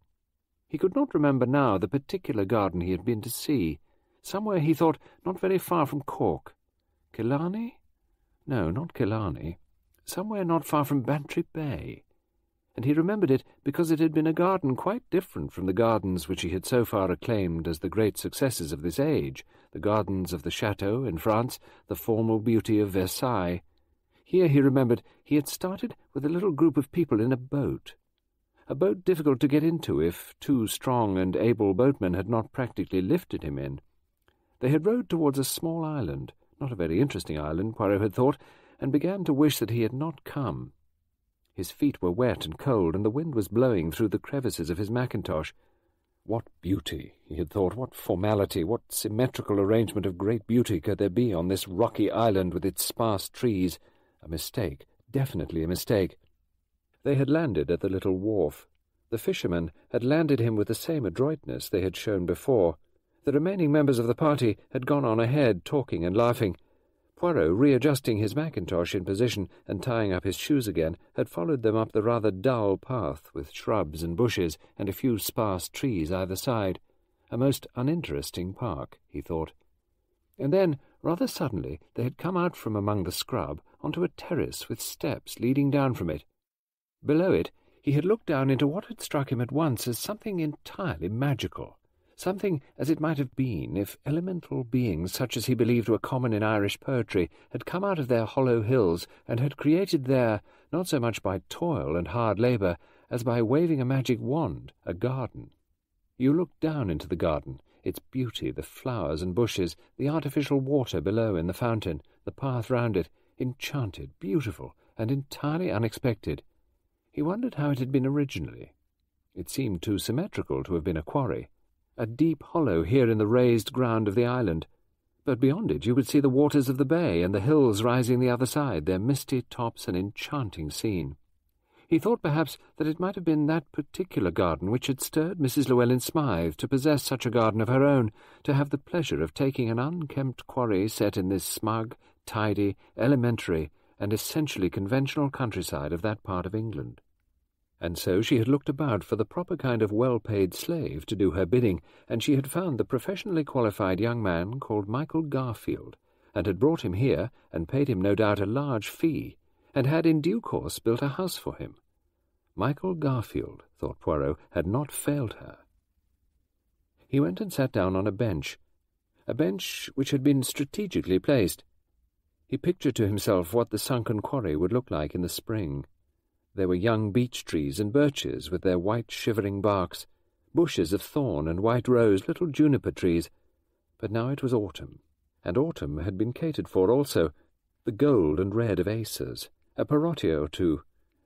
He could not remember now the particular garden he had been to see. Somewhere, he thought, not very far from Cork. Killarney? No, not Killarney. Somewhere not far from Bantry Bay. And he remembered it because it had been a garden quite different from the gardens which he had so far acclaimed as the great successes of this age, the gardens of the chateau in France, the formal beauty of Versailles. Here, he remembered, he had started with a little group of people in a boat. A boat difficult to get into if two strong and able boatmen had not practically lifted him in. They had rowed towards a small island, not a very interesting island, Poirot had thought, and began to wish that he had not come. His feet were wet and cold, and the wind was blowing through the crevices of his mackintosh. What beauty, he had thought, what formality, what symmetrical arrangement of great beauty could there be on this rocky island with its sparse trees? A mistake, definitely a mistake. They had landed at the little wharf. The fishermen had landed him with the same adroitness they had shown before. The remaining members of the party had gone on ahead, talking and laughing. Poirot, readjusting his mackintosh in position and tying up his shoes again, had followed them up the rather dull path with shrubs and bushes and a few sparse trees either side. A most uninteresting park, he thought. And then, rather suddenly, they had come out from among the scrub onto a terrace with steps leading down from it. Below it, he had looked down into what had struck him at once as something entirely magical something as it might have been if elemental beings such as he believed were common in Irish poetry had come out of their hollow hills and had created there, not so much by toil and hard labour, as by waving a magic wand, a garden. You looked down into the garden, its beauty, the flowers and bushes, the artificial water below in the fountain, the path round it, enchanted, beautiful, and entirely unexpected. He wondered how it had been originally. It seemed too symmetrical to have been a quarry a deep hollow here in the raised ground of the island. But beyond it you would see the waters of the bay and the hills rising the other side, their misty tops an enchanting scene. He thought perhaps that it might have been that particular garden which had stirred Mrs. Llewellyn Smythe to possess such a garden of her own, to have the pleasure of taking an unkempt quarry set in this smug, tidy, elementary, and essentially conventional countryside of that part of England and so she had looked about for the proper kind of well-paid slave to do her bidding, and she had found the professionally qualified young man called Michael Garfield, and had brought him here, and paid him no doubt a large fee, and had in due course built a house for him. Michael Garfield, thought Poirot, had not failed her. He went and sat down on a bench, a bench which had been strategically placed. He pictured to himself what the sunken quarry would look like in the spring. There were young beech trees and birches with their white shivering barks, bushes of thorn and white rose, little juniper trees. But now it was autumn, and autumn had been catered for also, the gold and red of acers, a parrotia or two,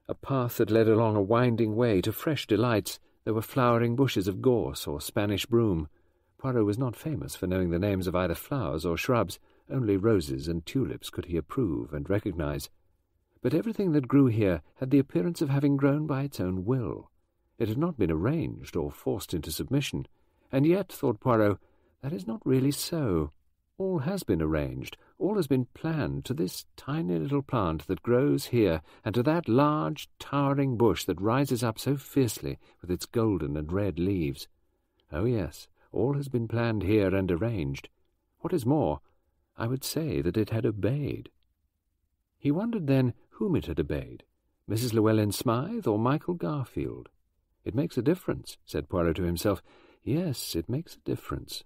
a path that led along a winding way to fresh delights. There were flowering bushes of gorse or Spanish broom. Poirot was not famous for knowing the names of either flowers or shrubs. Only roses and tulips could he approve and recognize but everything that grew here had the appearance of having grown by its own will. It had not been arranged or forced into submission, and yet, thought Poirot, that is not really so. All has been arranged, all has been planned to this tiny little plant that grows here, and to that large, towering bush that rises up so fiercely with its golden and red leaves. Oh, yes, all has been planned here and arranged. What is more, I would say that it had obeyed. He wondered then whom it had obeyed, Mrs. Llewellyn Smythe or Michael Garfield. It makes a difference, said Poirot to himself. Yes, it makes a difference.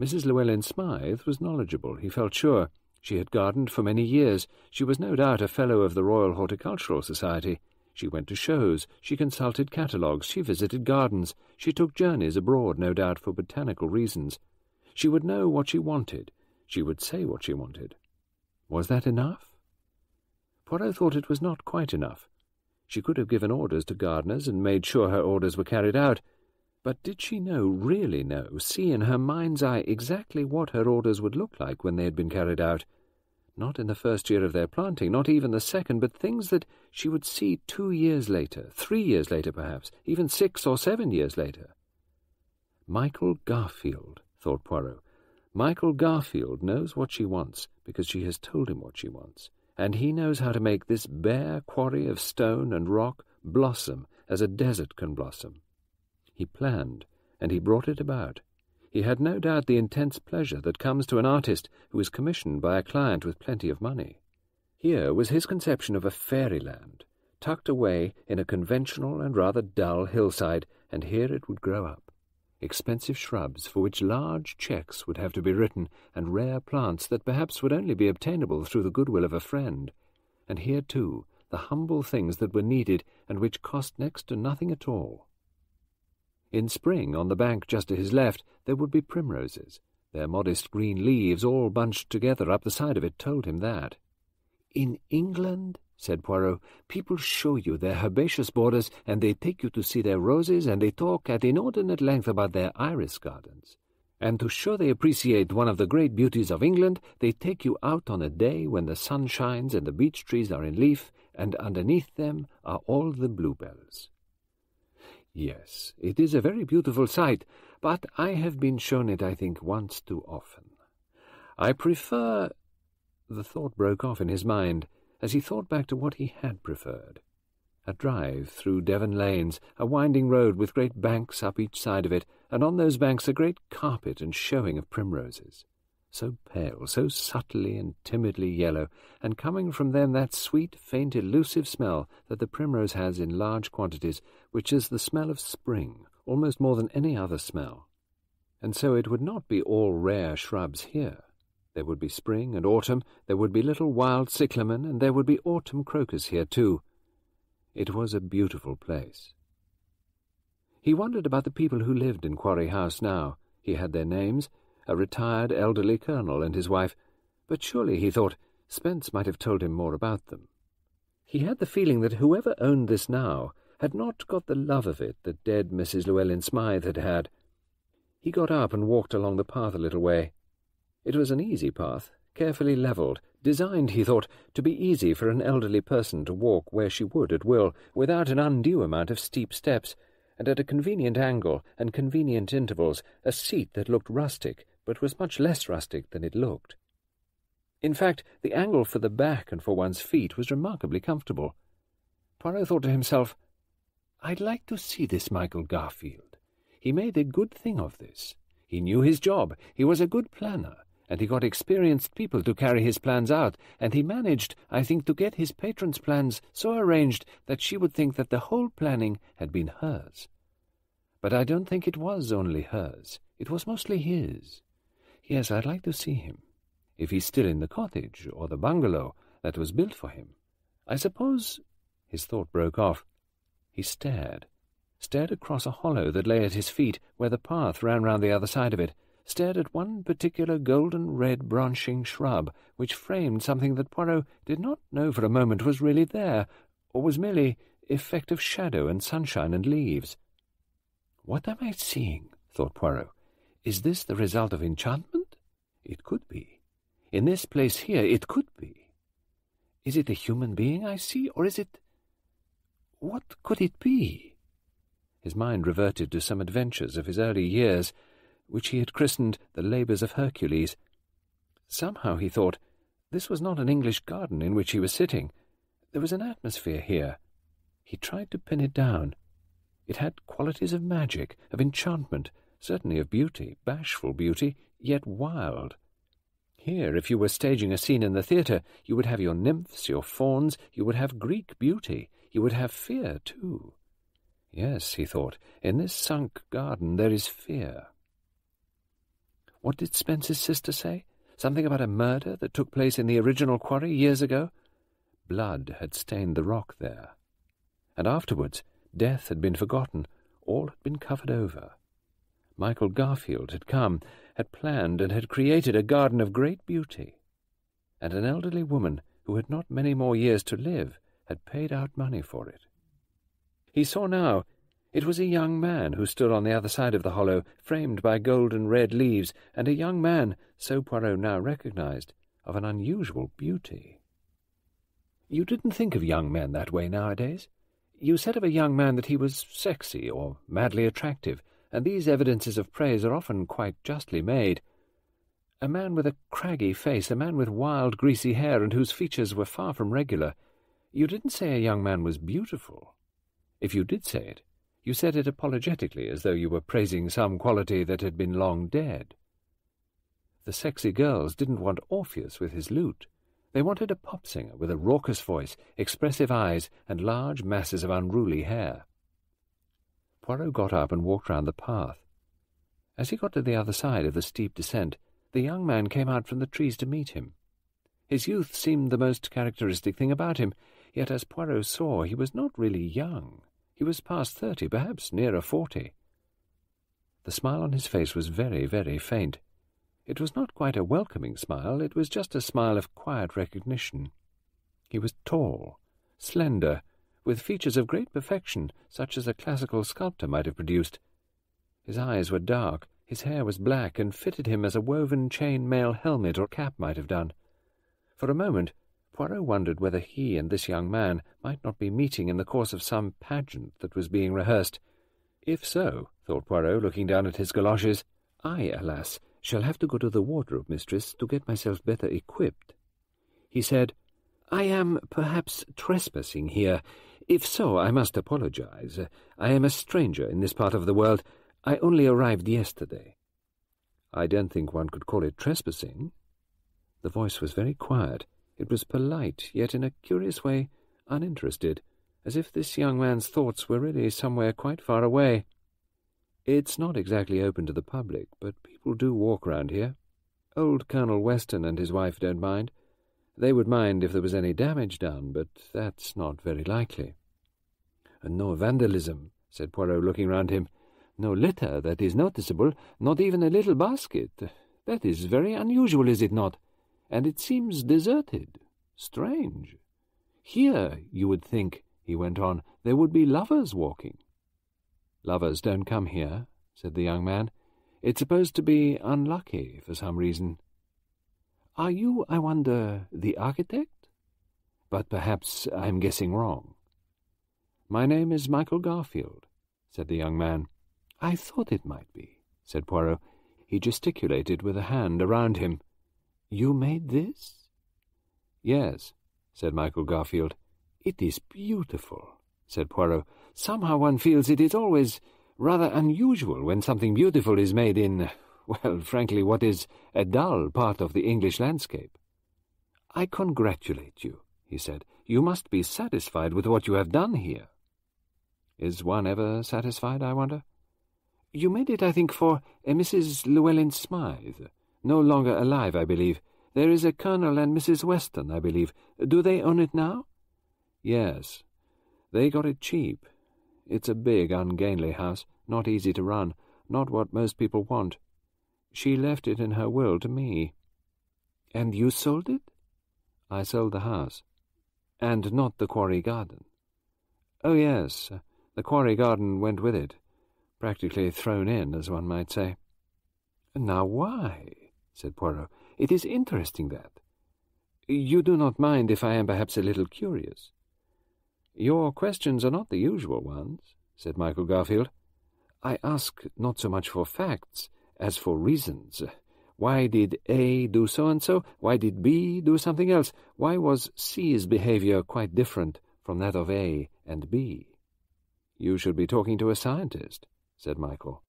Mrs. Llewellyn Smythe was knowledgeable, he felt sure. She had gardened for many years. She was no doubt a Fellow of the Royal Horticultural Society. She went to shows, she consulted catalogues, she visited gardens, she took journeys abroad, no doubt for botanical reasons. She would know what she wanted, she would say what she wanted. Was that enough? Poirot thought it was not quite enough. She could have given orders to gardeners and made sure her orders were carried out. But did she know, really know, see in her mind's eye exactly what her orders would look like when they had been carried out? Not in the first year of their planting, not even the second, but things that she would see two years later, three years later perhaps, even six or seven years later. Michael Garfield, thought Poirot. Michael Garfield knows what she wants because she has told him what she wants and he knows how to make this bare quarry of stone and rock blossom as a desert can blossom. He planned, and he brought it about. He had no doubt the intense pleasure that comes to an artist who is commissioned by a client with plenty of money. Here was his conception of a fairyland, tucked away in a conventional and rather dull hillside, and here it would grow up expensive shrubs for which large cheques would have to be written, and rare plants that perhaps would only be obtainable through the goodwill of a friend. And here, too, the humble things that were needed and which cost next to nothing at all. In spring, on the bank just to his left, there would be primroses. Their modest green leaves, all bunched together up the side of it, told him that. In England, said Poirot, people show you their herbaceous borders, and they take you to see their roses, and they talk at inordinate length about their iris gardens. And to show they appreciate one of the great beauties of England, they take you out on a day when the sun shines and the beech trees are in leaf, and underneath them are all the bluebells. Yes, it is a very beautiful sight, but I have been shown it, I think, once too often. I prefer... The thought broke off in his mind as he thought back to what he had preferred. A drive through Devon lanes, a winding road with great banks up each side of it, and on those banks a great carpet and showing of primroses. So pale, so subtly and timidly yellow, and coming from them that sweet, faint, elusive smell that the primrose has in large quantities, which is the smell of spring, almost more than any other smell. And so it would not be all rare shrubs here. There would be spring and autumn, there would be little wild cyclamen, and there would be autumn crocus here too. It was a beautiful place. He wondered about the people who lived in Quarry House now. He had their names, a retired elderly colonel and his wife, but surely, he thought, Spence might have told him more about them. He had the feeling that whoever owned this now had not got the love of it that dead Mrs. Llewellyn Smythe had had. He got up and walked along the path a little way. It was an easy path, carefully levelled, designed, he thought, to be easy for an elderly person to walk where she would at will, without an undue amount of steep steps, and at a convenient angle and convenient intervals, a seat that looked rustic, but was much less rustic than it looked. In fact, the angle for the back and for one's feet was remarkably comfortable. Poirot thought to himself, I'd like to see this Michael Garfield. He made a good thing of this. He knew his job. He was a good planner and he got experienced people to carry his plans out, and he managed, I think, to get his patron's plans so arranged that she would think that the whole planning had been hers. But I don't think it was only hers. It was mostly his. Yes, I'd like to see him. If he's still in the cottage or the bungalow that was built for him. I suppose... His thought broke off. He stared. Stared across a hollow that lay at his feet, where the path ran round the other side of it, stared at one particular golden-red branching shrub, which framed something that Poirot did not know for a moment was really there, or was merely effect of shadow and sunshine and leaves. What am I seeing? thought Poirot. Is this the result of enchantment? It could be. In this place here, it could be. Is it a human being I see, or is it... What could it be? His mind reverted to some adventures of his early years, which he had christened the labours of Hercules. Somehow, he thought, this was not an English garden in which he was sitting. There was an atmosphere here. He tried to pin it down. It had qualities of magic, of enchantment, certainly of beauty, bashful beauty, yet wild. Here, if you were staging a scene in the theatre, you would have your nymphs, your fauns, you would have Greek beauty, you would have fear, too. Yes, he thought, in this sunk garden there is fear. What did Spence's sister say? Something about a murder that took place in the original quarry years ago? Blood had stained the rock there. And afterwards, death had been forgotten. All had been covered over. Michael Garfield had come, had planned and had created a garden of great beauty. And an elderly woman, who had not many more years to live, had paid out money for it. He saw now it was a young man who stood on the other side of the hollow, framed by golden red leaves, and a young man, so Poirot now recognized, of an unusual beauty. You didn't think of young men that way nowadays. You said of a young man that he was sexy or madly attractive, and these evidences of praise are often quite justly made. A man with a craggy face, a man with wild, greasy hair, and whose features were far from regular. You didn't say a young man was beautiful. If you did say it, you said it apologetically, as though you were praising some quality that had been long dead. The sexy girls didn't want Orpheus with his lute. They wanted a pop singer with a raucous voice, expressive eyes, and large masses of unruly hair. Poirot got up and walked round the path. As he got to the other side of the steep descent, the young man came out from the trees to meet him. His youth seemed the most characteristic thing about him, yet as Poirot saw, he was not really young. He was past thirty, perhaps nearer forty. The smile on his face was very, very faint. It was not quite a welcoming smile, it was just a smile of quiet recognition. He was tall, slender, with features of great perfection, such as a classical sculptor might have produced. His eyes were dark, his hair was black, and fitted him as a woven chain mail helmet or cap might have done. For a moment, Poirot wondered whether he and this young man might not be meeting in the course of some pageant that was being rehearsed. If so, thought Poirot, looking down at his galoshes, I, alas, shall have to go to the wardrobe, mistress, to get myself better equipped. He said, I am perhaps trespassing here. If so, I must apologize. I am a stranger in this part of the world. I only arrived yesterday. I don't think one could call it trespassing. The voice was very quiet. It was polite, yet in a curious way uninterested, as if this young man's thoughts were really somewhere quite far away. It's not exactly open to the public, but people do walk round here. Old Colonel Weston and his wife don't mind. They would mind if there was any damage done, but that's not very likely. And no vandalism, said Poirot, looking round him. No litter that is noticeable, not even a little basket. That is very unusual, is it not? And it seems deserted. Strange. Here, you would think, he went on, there would be lovers walking. Lovers don't come here, said the young man. It's supposed to be unlucky for some reason. Are you, I wonder, the architect? But perhaps I'm guessing wrong. My name is Michael Garfield, said the young man. I thought it might be, said Poirot. He gesticulated with a hand around him. You made this? Yes, said Michael Garfield. It is beautiful, said Poirot. Somehow one feels it is always rather unusual when something beautiful is made in, well, frankly, what is a dull part of the English landscape. I congratulate you, he said. You must be satisfied with what you have done here. Is one ever satisfied, I wonder? You made it, I think, for a Mrs. Llewellyn Smythe. No longer alive, I believe. There is a Colonel and Mrs. Weston, I believe. Do they own it now? Yes. They got it cheap. It's a big, ungainly house, not easy to run, not what most people want. She left it in her will to me. And you sold it? I sold the house. And not the quarry garden. Oh, yes, the quarry garden went with it. Practically thrown in, as one might say. Now why? Said Poirot. It is interesting that. You do not mind if I am perhaps a little curious. Your questions are not the usual ones, said Michael Garfield. I ask not so much for facts as for reasons. Why did A do so and so? Why did B do something else? Why was C's behavior quite different from that of A and B? You should be talking to a scientist, said Michael.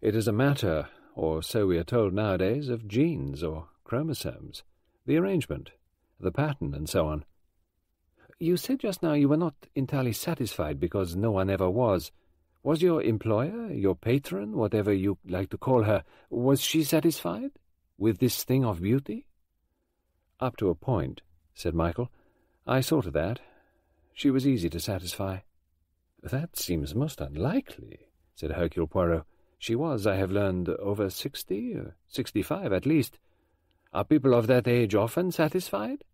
It is a matter, or so we are told nowadays, of genes or chromosomes, the arrangement, the pattern, and so on. You said just now you were not entirely satisfied because no one ever was. Was your employer, your patron, whatever you like to call her, was she satisfied with this thing of beauty? Up to a point, said Michael. I saw to that. She was easy to satisfy. That seems most unlikely, said Hercule Poirot. She was, I have learned, over sixty, or sixty-five at least. Are people of that age often satisfied?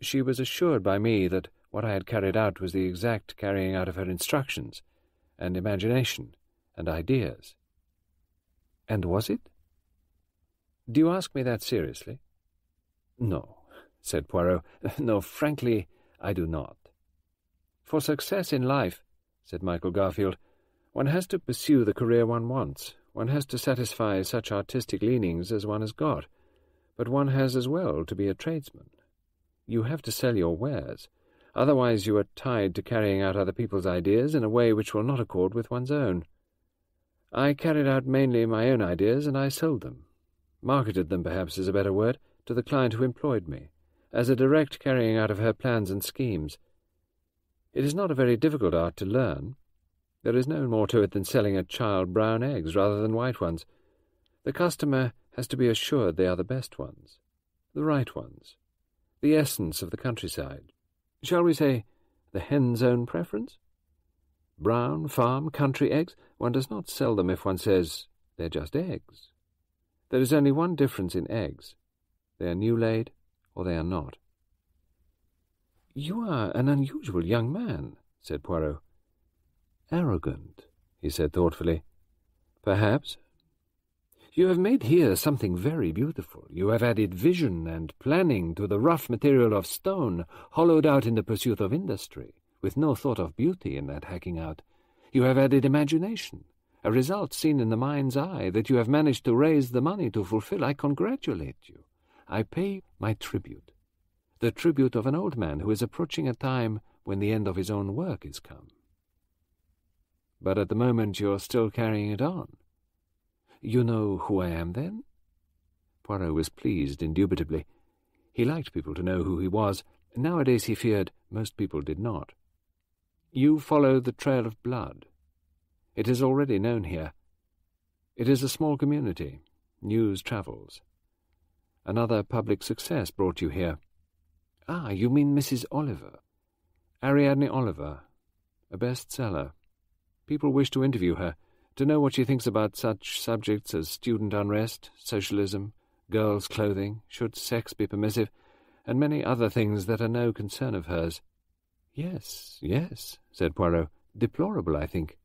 She was assured by me that what I had carried out was the exact carrying out of her instructions, and imagination, and ideas. And was it? Do you ask me that seriously? No, said Poirot. No, frankly, I do not. For success in life, said Michael Garfield, one has to pursue the career one wants. One has to satisfy such artistic leanings as one has got. But one has as well to be a tradesman. You have to sell your wares. Otherwise you are tied to carrying out other people's ideas in a way which will not accord with one's own. I carried out mainly my own ideas, and I sold them. Marketed them, perhaps, is a better word, to the client who employed me, as a direct carrying out of her plans and schemes. It is not a very difficult art to learn. There is no more to it than selling a child brown eggs rather than white ones. The customer has to be assured they are the best ones, the right ones the essence of the countryside. Shall we say the hen's own preference? Brown, farm, country eggs, one does not sell them if one says they're just eggs. There is only one difference in eggs. They are new laid or they are not. You are an unusual young man, said Poirot. Arrogant, he said thoughtfully. Perhaps. You have made here something very beautiful. You have added vision and planning to the rough material of stone, hollowed out in the pursuit of industry, with no thought of beauty in that hacking out. You have added imagination, a result seen in the mind's eye that you have managed to raise the money to fulfill. I congratulate you. I pay my tribute, the tribute of an old man who is approaching a time when the end of his own work is come. But at the moment you're still carrying it on. You know who I am, then? Poirot was pleased, indubitably. He liked people to know who he was. Nowadays he feared most people did not. You follow the trail of blood. It is already known here. It is a small community. News travels. Another public success brought you here. Ah, you mean Mrs. Oliver. Ariadne Oliver, a bestseller. People wish to interview her, to know what she thinks about such subjects as student unrest, socialism, girls' clothing, should sex be permissive, and many other things that are no concern of hers. Yes, yes, said Poirot. Deplorable, I think.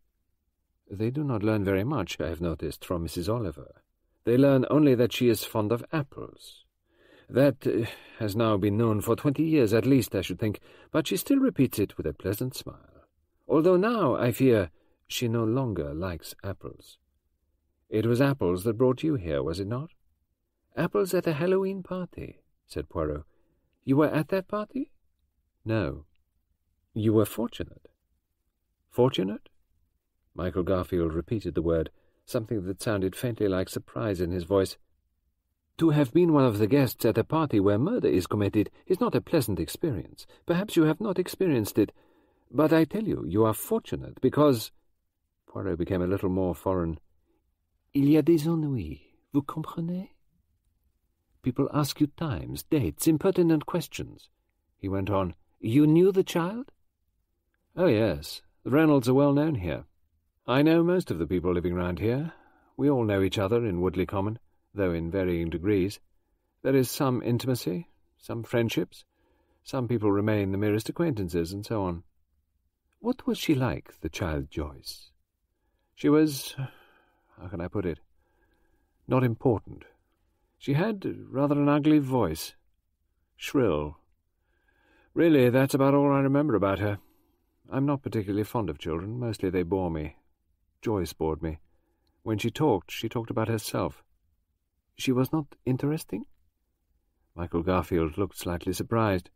They do not learn very much, I have noticed, from Mrs. Oliver. They learn only that she is fond of apples. That uh, has now been known for twenty years at least, I should think, but she still repeats it with a pleasant smile. Although now, I fear, she no longer likes apples. It was apples that brought you here, was it not? Apples at a Halloween party, said Poirot. You were at that party? No. You were fortunate. Fortunate? Michael Garfield repeated the word, something that sounded faintly like surprise in his voice. To have been one of the guests at a party where murder is committed is not a pleasant experience. Perhaps you have not experienced it, but I tell you, you are fortunate because Poirot became a little more foreign. Il y a des ennuis, vous comprenez? People ask you times, dates, impertinent questions. He went on. You knew the child? Oh, yes. The Reynolds are well known here. I know most of the people living round here. We all know each other in Woodleigh Common, though in varying degrees. There is some intimacy, some friendships. Some people remain the merest acquaintances, and so on. What was she like, the child Joyce? She was, how can I put it, not important. She had rather an ugly voice, shrill. Really, that's about all I remember about her. I'm not particularly fond of children. Mostly they bore me. Joyce bored me. When she talked, she talked about herself. She was not interesting? Michael Garfield looked slightly surprised.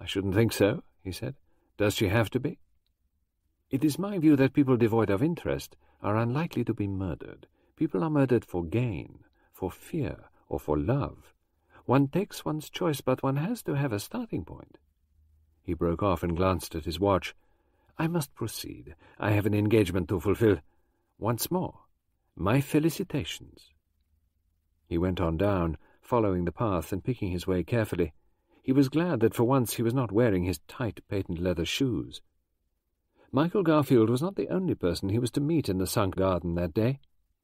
I shouldn't think so, he said. Does she have to be? It is my view that people devoid of interest are unlikely to be murdered. People are murdered for gain, for fear, or for love. One takes one's choice, but one has to have a starting point. He broke off and glanced at his watch. I must proceed. I have an engagement to fulfill. Once more, my felicitations. He went on down, following the path and picking his way carefully. He was glad that for once he was not wearing his tight patent leather shoes. Michael Garfield was not the only person he was to meet in the sunk garden that day.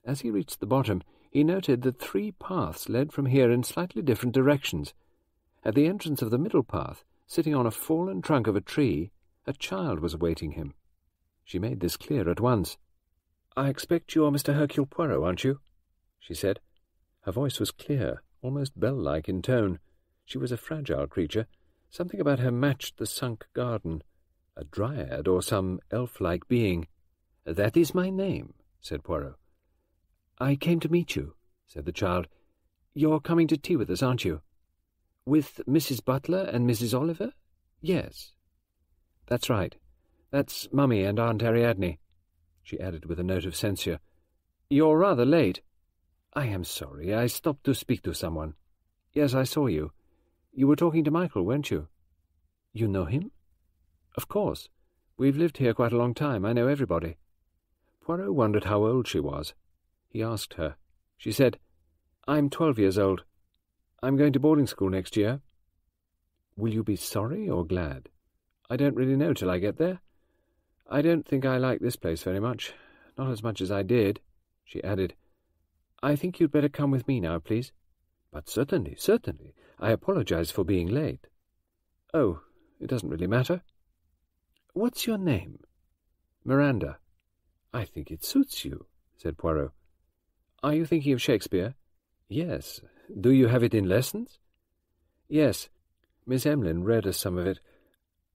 As he reached the bottom, he noted that three paths led from here in slightly different directions. At the entrance of the middle path, sitting on a fallen trunk of a tree, a child was awaiting him. She made this clear at once. I expect you are Mr. Hercule Poirot, aren't you? she said. Her voice was clear, almost bell-like in tone. She was a fragile creature. Something about her matched the sunk garden a dryad or some elf-like being. That is my name, said Poirot. I came to meet you, said the child. You're coming to tea with us, aren't you? With Mrs. Butler and Mrs. Oliver? Yes. That's right. That's Mummy and Aunt Ariadne, she added with a note of censure. You're rather late. I am sorry. I stopped to speak to someone. Yes, I saw you. You were talking to Michael, weren't you? You know him? Of course. We've lived here quite a long time. I know everybody. Poirot wondered how old she was. He asked her. She said, I'm twelve years old. I'm going to boarding school next year. Will you be sorry or glad? I don't really know till I get there. I don't think I like this place very much. Not as much as I did, she added. I think you'd better come with me now, please. But certainly, certainly. I apologize for being late. Oh, it doesn't really matter. What's your name? Miranda. I think it suits you, said Poirot. Are you thinking of Shakespeare? Yes. Do you have it in lessons? Yes. Miss Emlyn read us some of it.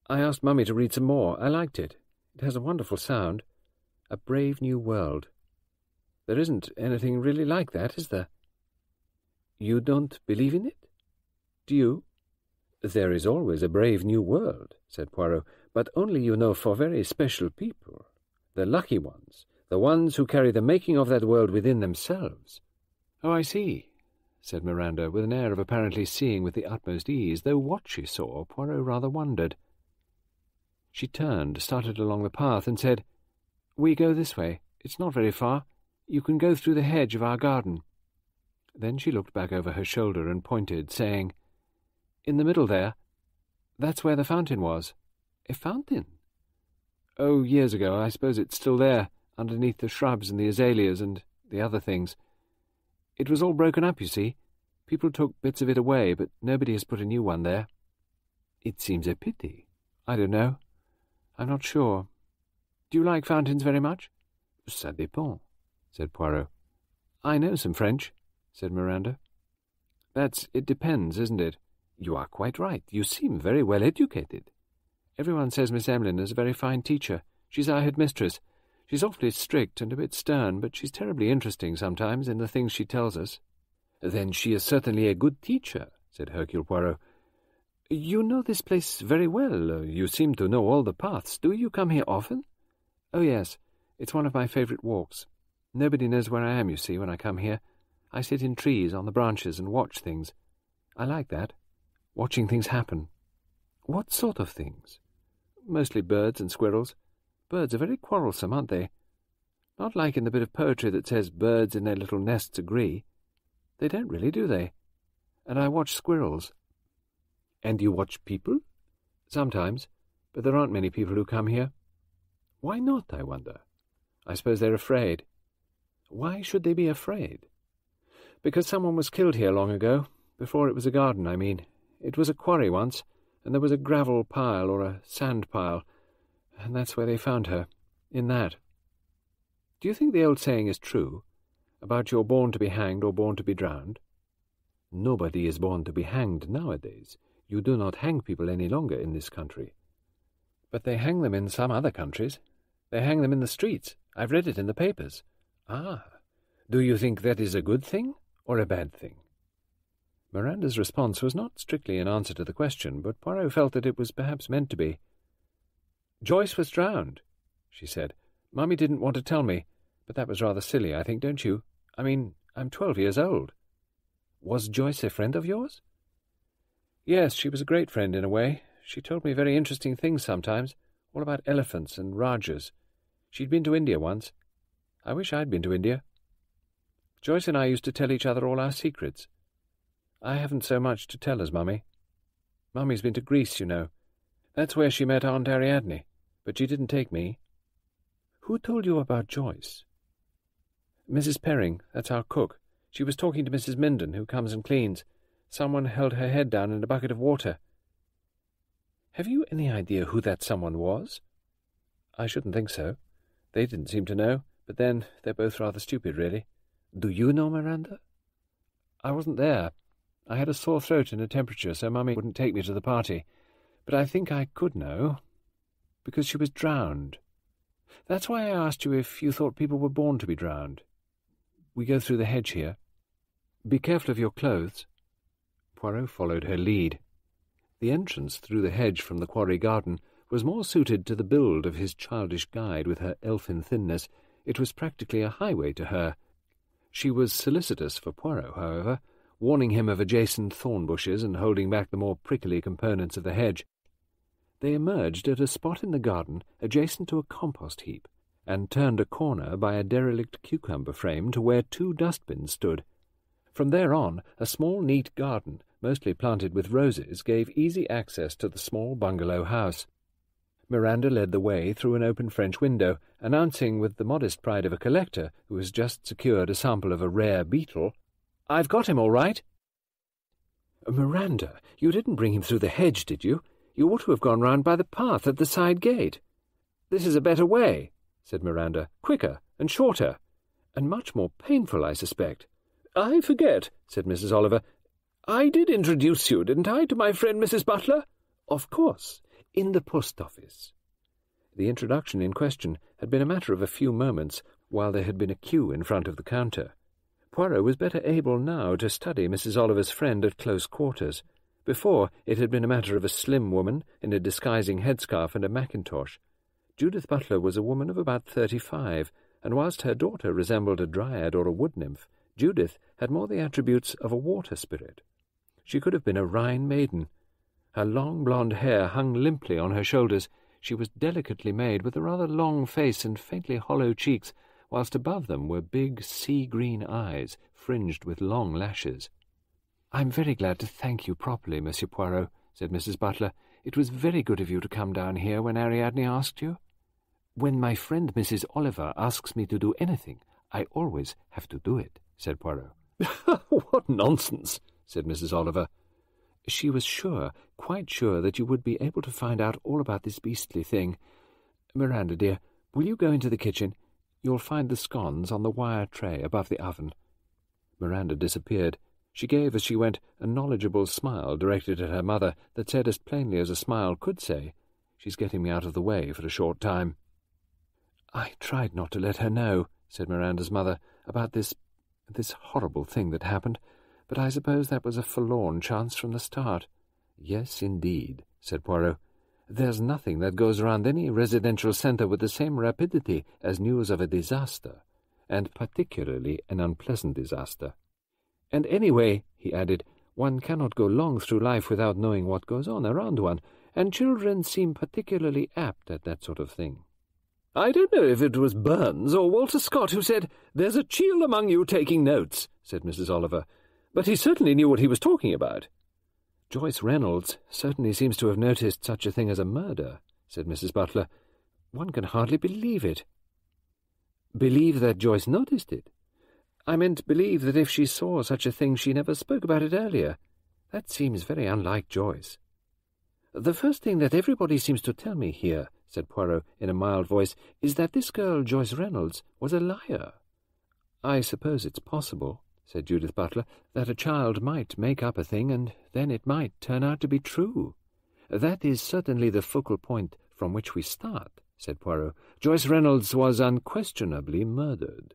I asked Mummy to read some more. I liked it. It has a wonderful sound. A brave new world. There isn't anything really like that, is there? You don't believe in it? Do you? There is always a brave new world, said Poirot, but only, you know, for very special people. The lucky ones, the ones who carry the making of that world within themselves. Oh, I see, said Miranda, with an air of apparently seeing with the utmost ease, though what she saw Poirot rather wondered. She turned, started along the path, and said, We go this way. It's not very far. You can go through the hedge of our garden. Then she looked back over her shoulder and pointed, saying, In the middle there. That's where the fountain was. A fountain? Oh, years ago. I suppose it's still there, underneath the shrubs and the azaleas and the other things. It was all broken up, you see. People took bits of it away, but nobody has put a new one there. It seems a pity. I don't know. I'm not sure. Do you like fountains very much? Ça dépend, said Poirot. I know some French, said Miranda. That's it depends, isn't it? You are quite right. You seem very well educated. Everyone says Miss Emlyn is a very fine teacher. She's our headmistress. She's awfully strict and a bit stern, but she's terribly interesting sometimes in the things she tells us. Then she is certainly a good teacher, said Hercule Poirot. You know this place very well. You seem to know all the paths. Do you come here often? Oh, yes. It's one of my favourite walks. Nobody knows where I am, you see, when I come here. I sit in trees on the branches and watch things. I like that. Watching things happen. What sort of things? Mostly birds and squirrels. Birds are very quarrelsome, aren't they? Not like in the bit of poetry that says birds in their little nests agree. They don't really, do they? And I watch squirrels. And you watch people? Sometimes, but there aren't many people who come here. Why not, I wonder? I suppose they're afraid. Why should they be afraid? Because someone was killed here long ago, before it was a garden, I mean. It was a quarry once, and there was a gravel pile or a sand pile, and that's where they found her, in that. Do you think the old saying is true, about you're born to be hanged or born to be drowned? Nobody is born to be hanged nowadays. You do not hang people any longer in this country. But they hang them in some other countries. They hang them in the streets. I've read it in the papers. Ah, do you think that is a good thing or a bad thing? Miranda's response was not strictly an answer to the question, but Poirot felt that it was perhaps meant to be. Joyce was drowned, she said. Mummy didn't want to tell me, but that was rather silly, I think, don't you? I mean, I'm twelve years old. Was Joyce a friend of yours? Yes, she was a great friend in a way. She told me very interesting things sometimes, all about elephants and Rajahs. She'd been to India once. I wish I'd been to India. Joyce and I used to tell each other all our secrets. I haven't so much to tell as Mummy. Mummy's been to Greece, you know. That's where she met Aunt Ariadne, but she didn't take me. Who told you about Joyce? Mrs. Perring, that's our cook. She was talking to Mrs. Minden, who comes and cleans. Someone held her head down in a bucket of water. Have you any idea who that someone was? I shouldn't think so. They didn't seem to know, but then they're both rather stupid, really. Do you know Miranda? I wasn't there. I had a sore throat and a temperature, so Mummy wouldn't take me to the party. But I think I could know, because she was drowned. That's why I asked you if you thought people were born to be drowned. We go through the hedge here. Be careful of your clothes. Poirot followed her lead. The entrance through the hedge from the quarry garden was more suited to the build of his childish guide with her elfin thinness. It was practically a highway to her. She was solicitous for Poirot, however, warning him of adjacent thorn bushes and holding back the more prickly components of the hedge. They emerged at a spot in the garden adjacent to a compost heap, and turned a corner by a derelict cucumber frame to where two dustbins stood. From there on, a small, neat garden, mostly planted with roses, gave easy access to the small bungalow house. Miranda led the way through an open French window, announcing with the modest pride of a collector who has just secured a sample of a rare beetle, I've got him all right. Miranda, you didn't bring him through the hedge, did you? You ought to have gone round by the path at the side gate. This is a better way, said Miranda. Quicker and shorter, and much more painful, I suspect. I forget, said Mrs. Oliver. I did introduce you, didn't I, to my friend Mrs. Butler? Of course, in the post office. The introduction in question had been a matter of a few moments, while there had been a queue in front of the counter. Poirot was better able now to study Mrs. Oliver's friend at close quarters. Before, it had been a matter of a slim woman in a disguising headscarf and a mackintosh. Judith Butler was a woman of about thirty-five, and whilst her daughter resembled a dryad or a wood nymph, Judith had more the attributes of a water spirit. She could have been a Rhine maiden. Her long blonde hair hung limply on her shoulders. She was delicately made, with a rather long face and faintly hollow cheeks, whilst above them were big sea-green eyes, fringed with long lashes. "'I'm very glad to thank you properly, Monsieur Poirot,' said Mrs. Butler. "'It was very good of you to come down here when Ariadne asked you. When my friend Mrs. Oliver asks me to do anything, I always have to do it,' said Poirot. "'What nonsense!' said Mrs. Oliver. She was sure, quite sure, that you would be able to find out all about this beastly thing. Miranda, dear, will you go into the kitchen? You'll find the scones on the wire tray above the oven. Miranda disappeared. She gave, as she went, a knowledgeable smile directed at her mother that said as plainly as a smile could say, She's getting me out of the way for a short time. I tried not to let her know, said Miranda's mother, about this this horrible thing that happened, but I suppose that was a forlorn chance from the start. Yes, indeed, said Poirot. There's nothing that goes around any residential centre with the same rapidity as news of a disaster, and particularly an unpleasant disaster. And anyway, he added, one cannot go long through life without knowing what goes on around one, and children seem particularly apt at that sort of thing. I don't know if it was Burns or Walter Scott who said, There's a chiel among you taking notes, said Mrs. Oliver, but he certainly knew what he was talking about. Joyce Reynolds certainly seems to have noticed such a thing as a murder, said Mrs. Butler. One can hardly believe it. Believe that Joyce noticed it? I meant believe that if she saw such a thing she never spoke about it earlier. That seems very unlike Joyce. The first thing that everybody seems to tell me here, said Poirot in a mild voice, is that this girl, Joyce Reynolds, was a liar. I suppose it's possible, said Judith Butler, that a child might make up a thing, and then it might turn out to be true. That is certainly the focal point from which we start, said Poirot. Joyce Reynolds was unquestionably murdered.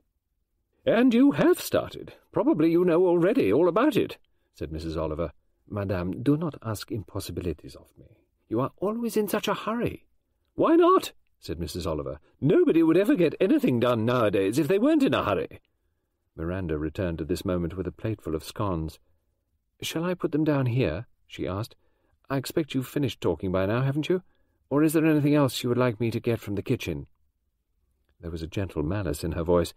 And you have started. Probably you know already all about it, said Mrs. Oliver. Madame, do not ask impossibilities of me. You are always in such a hurry. Why not? said Mrs. Oliver. Nobody would ever get anything done nowadays if they weren't in a hurry. Miranda returned at this moment with a plateful of scones. Shall I put them down here? she asked. I expect you've finished talking by now, haven't you? Or is there anything else you would like me to get from the kitchen? There was a gentle malice in her voice.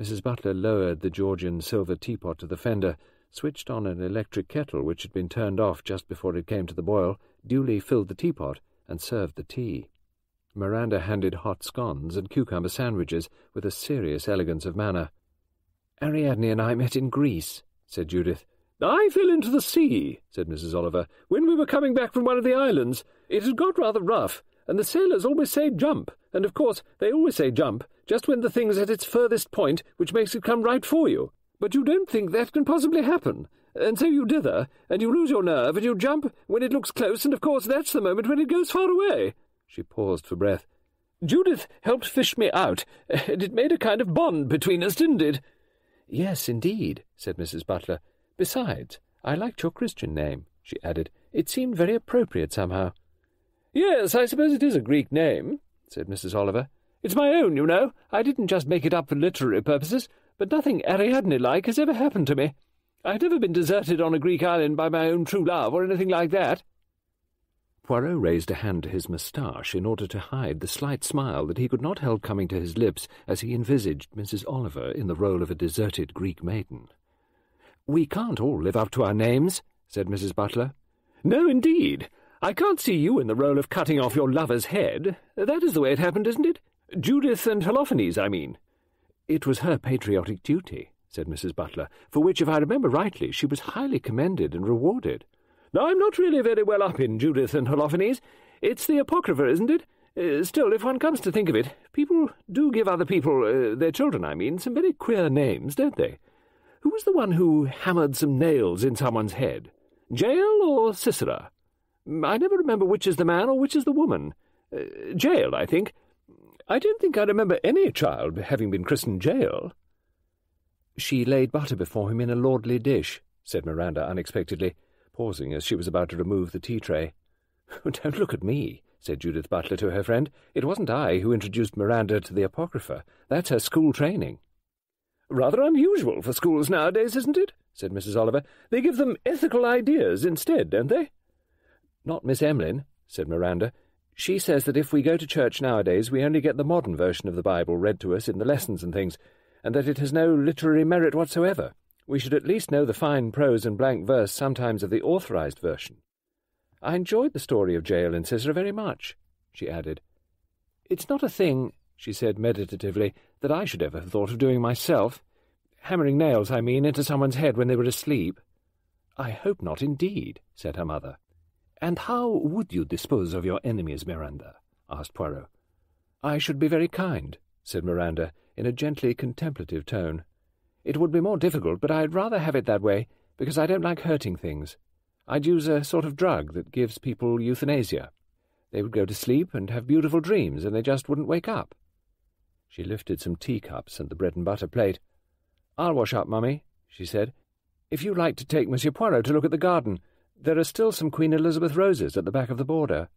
Mrs. Butler lowered the Georgian silver teapot to the fender, switched on an electric kettle which had been turned off just before it came to the boil, duly filled the teapot, and served the tea. Miranda handed hot scones and cucumber sandwiches with a serious elegance of manner. Ariadne and I met in Greece, said Judith. I fell into the sea, said Mrs. Oliver, when we were coming back from one of the islands. It had got rather rough, and the sailors always say jump, and of course they always say jump, just when the thing's at its furthest point, which makes it come right for you. But you don't think that can possibly happen, and so you dither, and you lose your nerve, and you jump when it looks close, and of course that's the moment when it goes far away. She paused for breath. Judith helped fish me out, and it made a kind of bond between us, didn't it? Yes, indeed, said Mrs. Butler. Besides, I liked your Christian name, she added. It seemed very appropriate somehow. Yes, I suppose it is a Greek name, said Mrs. Oliver. It's my own, you know. I didn't just make it up for literary purposes, but nothing Ariadne-like has ever happened to me. I've never been deserted on a Greek island by my own true love or anything like that. Poirot raised a hand to his moustache in order to hide the slight smile that he could not help coming to his lips as he envisaged Mrs. Oliver in the role of a deserted Greek maiden. We can't all live up to our names, said Mrs. Butler. No, indeed. I can't see you in the role of cutting off your lover's head. That is the way it happened, isn't it? Judith and Holofernes, I mean. It was her patriotic duty, said Mrs. Butler, for which, if I remember rightly, she was highly commended and rewarded. I'm not really very well up in Judith and Holofernes. It's the Apocrypha, isn't it? Uh, still, if one comes to think of it, people do give other people, uh, their children, I mean, some very queer names, don't they? Who was the one who hammered some nails in someone's head? Jael or Sisera? I never remember which is the man or which is the woman. Uh, I think. I don't think I remember any child having been christened Jael. She laid butter before him in a lordly dish, said Miranda unexpectedly, pausing as she was about to remove the tea-tray. Don't look at me, said Judith Butler to her friend. It wasn't I who introduced Miranda to the Apocrypha. That's her school training. Rather unusual for schools nowadays, isn't it? said Mrs. Oliver. They give them ethical ideas instead, don't they? Not Miss Emlyn, said Miranda. She says that if we go to church nowadays, we only get the modern version of the Bible read to us in the lessons and things, and that it has no literary merit whatsoever. We should at least know the fine prose and blank verse sometimes of the authorized version. I enjoyed the story of Jael and Sisera very much, she added. It's not a thing, she said meditatively, that I should ever have thought of doing myself. Hammering nails, I mean, into someone's head when they were asleep. I hope not, indeed, said her mother. And how would you dispose of your enemies, Miranda? asked Poirot. I should be very kind, said Miranda, in a gently contemplative tone. It would be more difficult, but I'd rather have it that way, because I don't like hurting things. I'd use a sort of drug that gives people euthanasia. They would go to sleep and have beautiful dreams, and they just wouldn't wake up. She lifted some teacups and the bread and butter plate. I'll wash up, Mummy, she said. If you like to take Monsieur Poirot to look at the garden, there are still some Queen Elizabeth roses at the back of the border.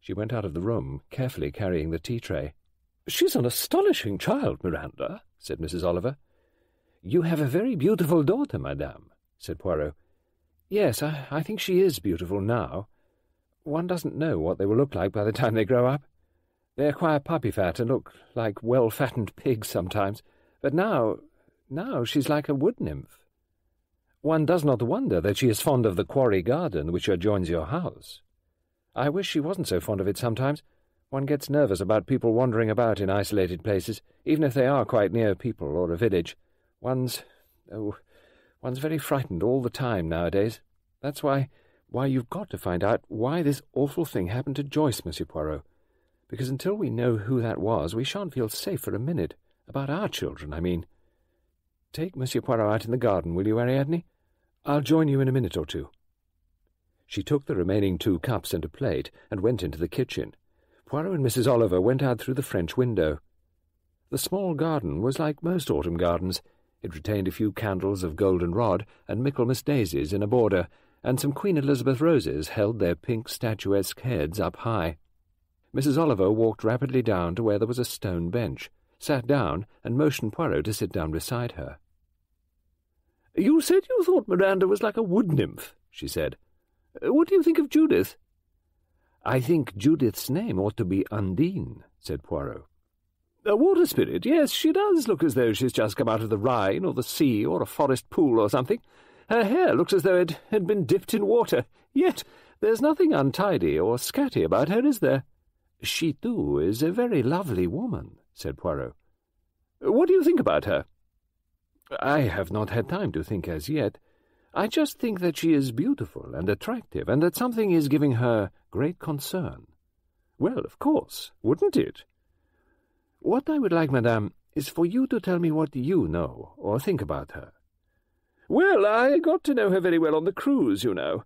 She went out of the room, carefully carrying the tea-tray. She's an astonishing child, Miranda, said Mrs. Oliver. You have a very beautiful daughter, madame, said Poirot. Yes, I, I think she is beautiful now. One doesn't know what they will look like by the time they grow up. They acquire puppy fat and look like well-fattened pigs sometimes, but now, now she's like a wood nymph. One does not wonder that she is fond of the quarry garden which adjoins your house. I wish she wasn't so fond of it sometimes. One gets nervous about people wandering about in isolated places, even if they are quite near people or a village. One's... oh, One's very frightened all the time nowadays. That's why why you've got to find out why this awful thing happened to Joyce, Monsieur Poirot. Because until we know who that was, we shan't feel safe for a minute. About our children, I mean. Take Monsieur Poirot out in the garden, will you, Ariadne? I'll join you in a minute or two. She took the remaining two cups and a plate and went into the kitchen. Poirot and Mrs. Oliver went out through the French window. The small garden was like most autumn gardens. It retained a few candles of goldenrod and Michaelmas daisies in a border, and some Queen Elizabeth roses held their pink statuesque heads up high. Mrs. Oliver walked rapidly down to where there was a stone bench, sat down, and motioned Poirot to sit down beside her. You said you thought Miranda was like a wood nymph, she said. What do you think of Judith? I think Judith's name ought to be Undine, said Poirot. A water spirit, yes, she does look as though she's just come out of the Rhine or the sea or a forest pool or something. Her hair looks as though it had been dipped in water. Yet there's nothing untidy or scatty about her, is there? She, too, is a very lovely woman, said Poirot. What do you think about her? I have not had time to think as yet. I just think that she is beautiful and attractive, and that something is giving her great concern. Well, of course, wouldn't it? What I would like, madame, is for you to tell me what you know or think about her. Well, I got to know her very well on the cruise, you know.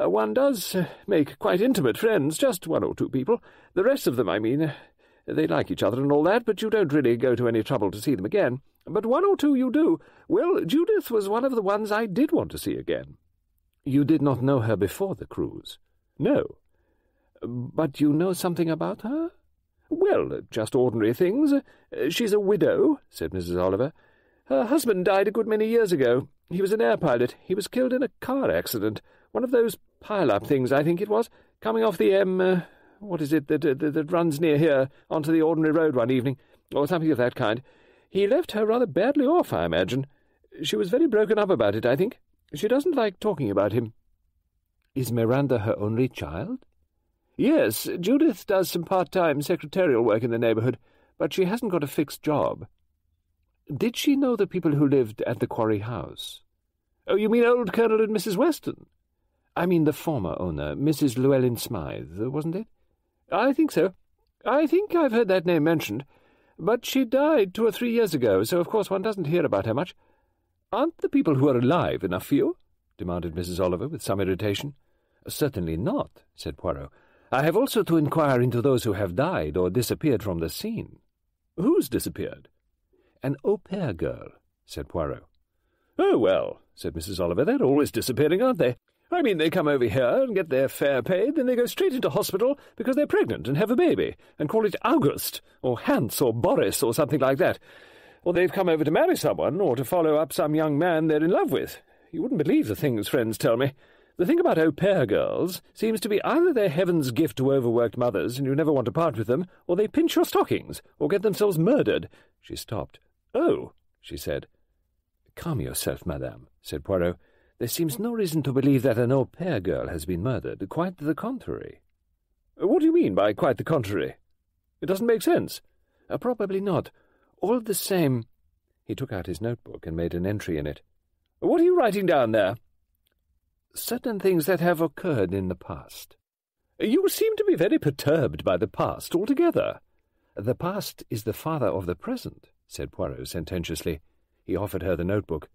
Uh, one does uh, make quite intimate friends, just one or two people. The rest of them, I mean, uh, they like each other and all that, but you don't really go to any trouble to see them again. But one or two you do. Well, Judith was one of the ones I did want to see again. You did not know her before the cruise? No. But you know something about her? Well, just ordinary things. She's a widow, said Mrs. Oliver. Her husband died a good many years ago. He was an air pilot. He was killed in a car accident. One of those pile-up things, I think it was, coming off the M... Uh, what is it that, that, that runs near here onto the ordinary road one evening, or something of that kind. He left her rather badly off, I imagine. She was very broken up about it, I think. She doesn't like talking about him. Is Miranda her only child? Yes, Judith does some part-time secretarial work in the neighbourhood, but she hasn't got a fixed job. Did she know the people who lived at the Quarry House? Oh, you mean old Colonel and Mrs. Weston? I mean the former owner, Mrs. Llewellyn Smythe, wasn't it? I think so. I think I've heard that name mentioned. But she died two or three years ago, so of course one doesn't hear about her much. Aren't the people who are alive enough for you? demanded Mrs. Oliver with some irritation. Certainly not, said Poirot. I have also to inquire into those who have died or disappeared from the scene. Who's disappeared? An au pair girl, said Poirot. Oh, well, said Mrs. Oliver, they're always disappearing, aren't they? I mean, they come over here and get their fare paid, then they go straight into hospital because they're pregnant and have a baby, and call it August, or Hans, or Boris, or something like that. Or they've come over to marry someone, or to follow up some young man they're in love with. You wouldn't believe the things friends tell me. The thing about au pair girls seems to be either they're heaven's gift to overworked mothers, and you never want to part with them, or they pinch your stockings, or get themselves murdered. She stopped. Oh, she said. Calm yourself, madame, said Poirot. There seems no reason to believe that an au pair girl has been murdered. Quite the contrary. What do you mean by quite the contrary? It doesn't make sense. Uh, probably not. All the same... He took out his notebook and made an entry in it. What are you writing down there? Certain things that have occurred in the past. You seem to be very perturbed by the past altogether. The past is the father of the present, said Poirot sententiously. He offered her the notebook.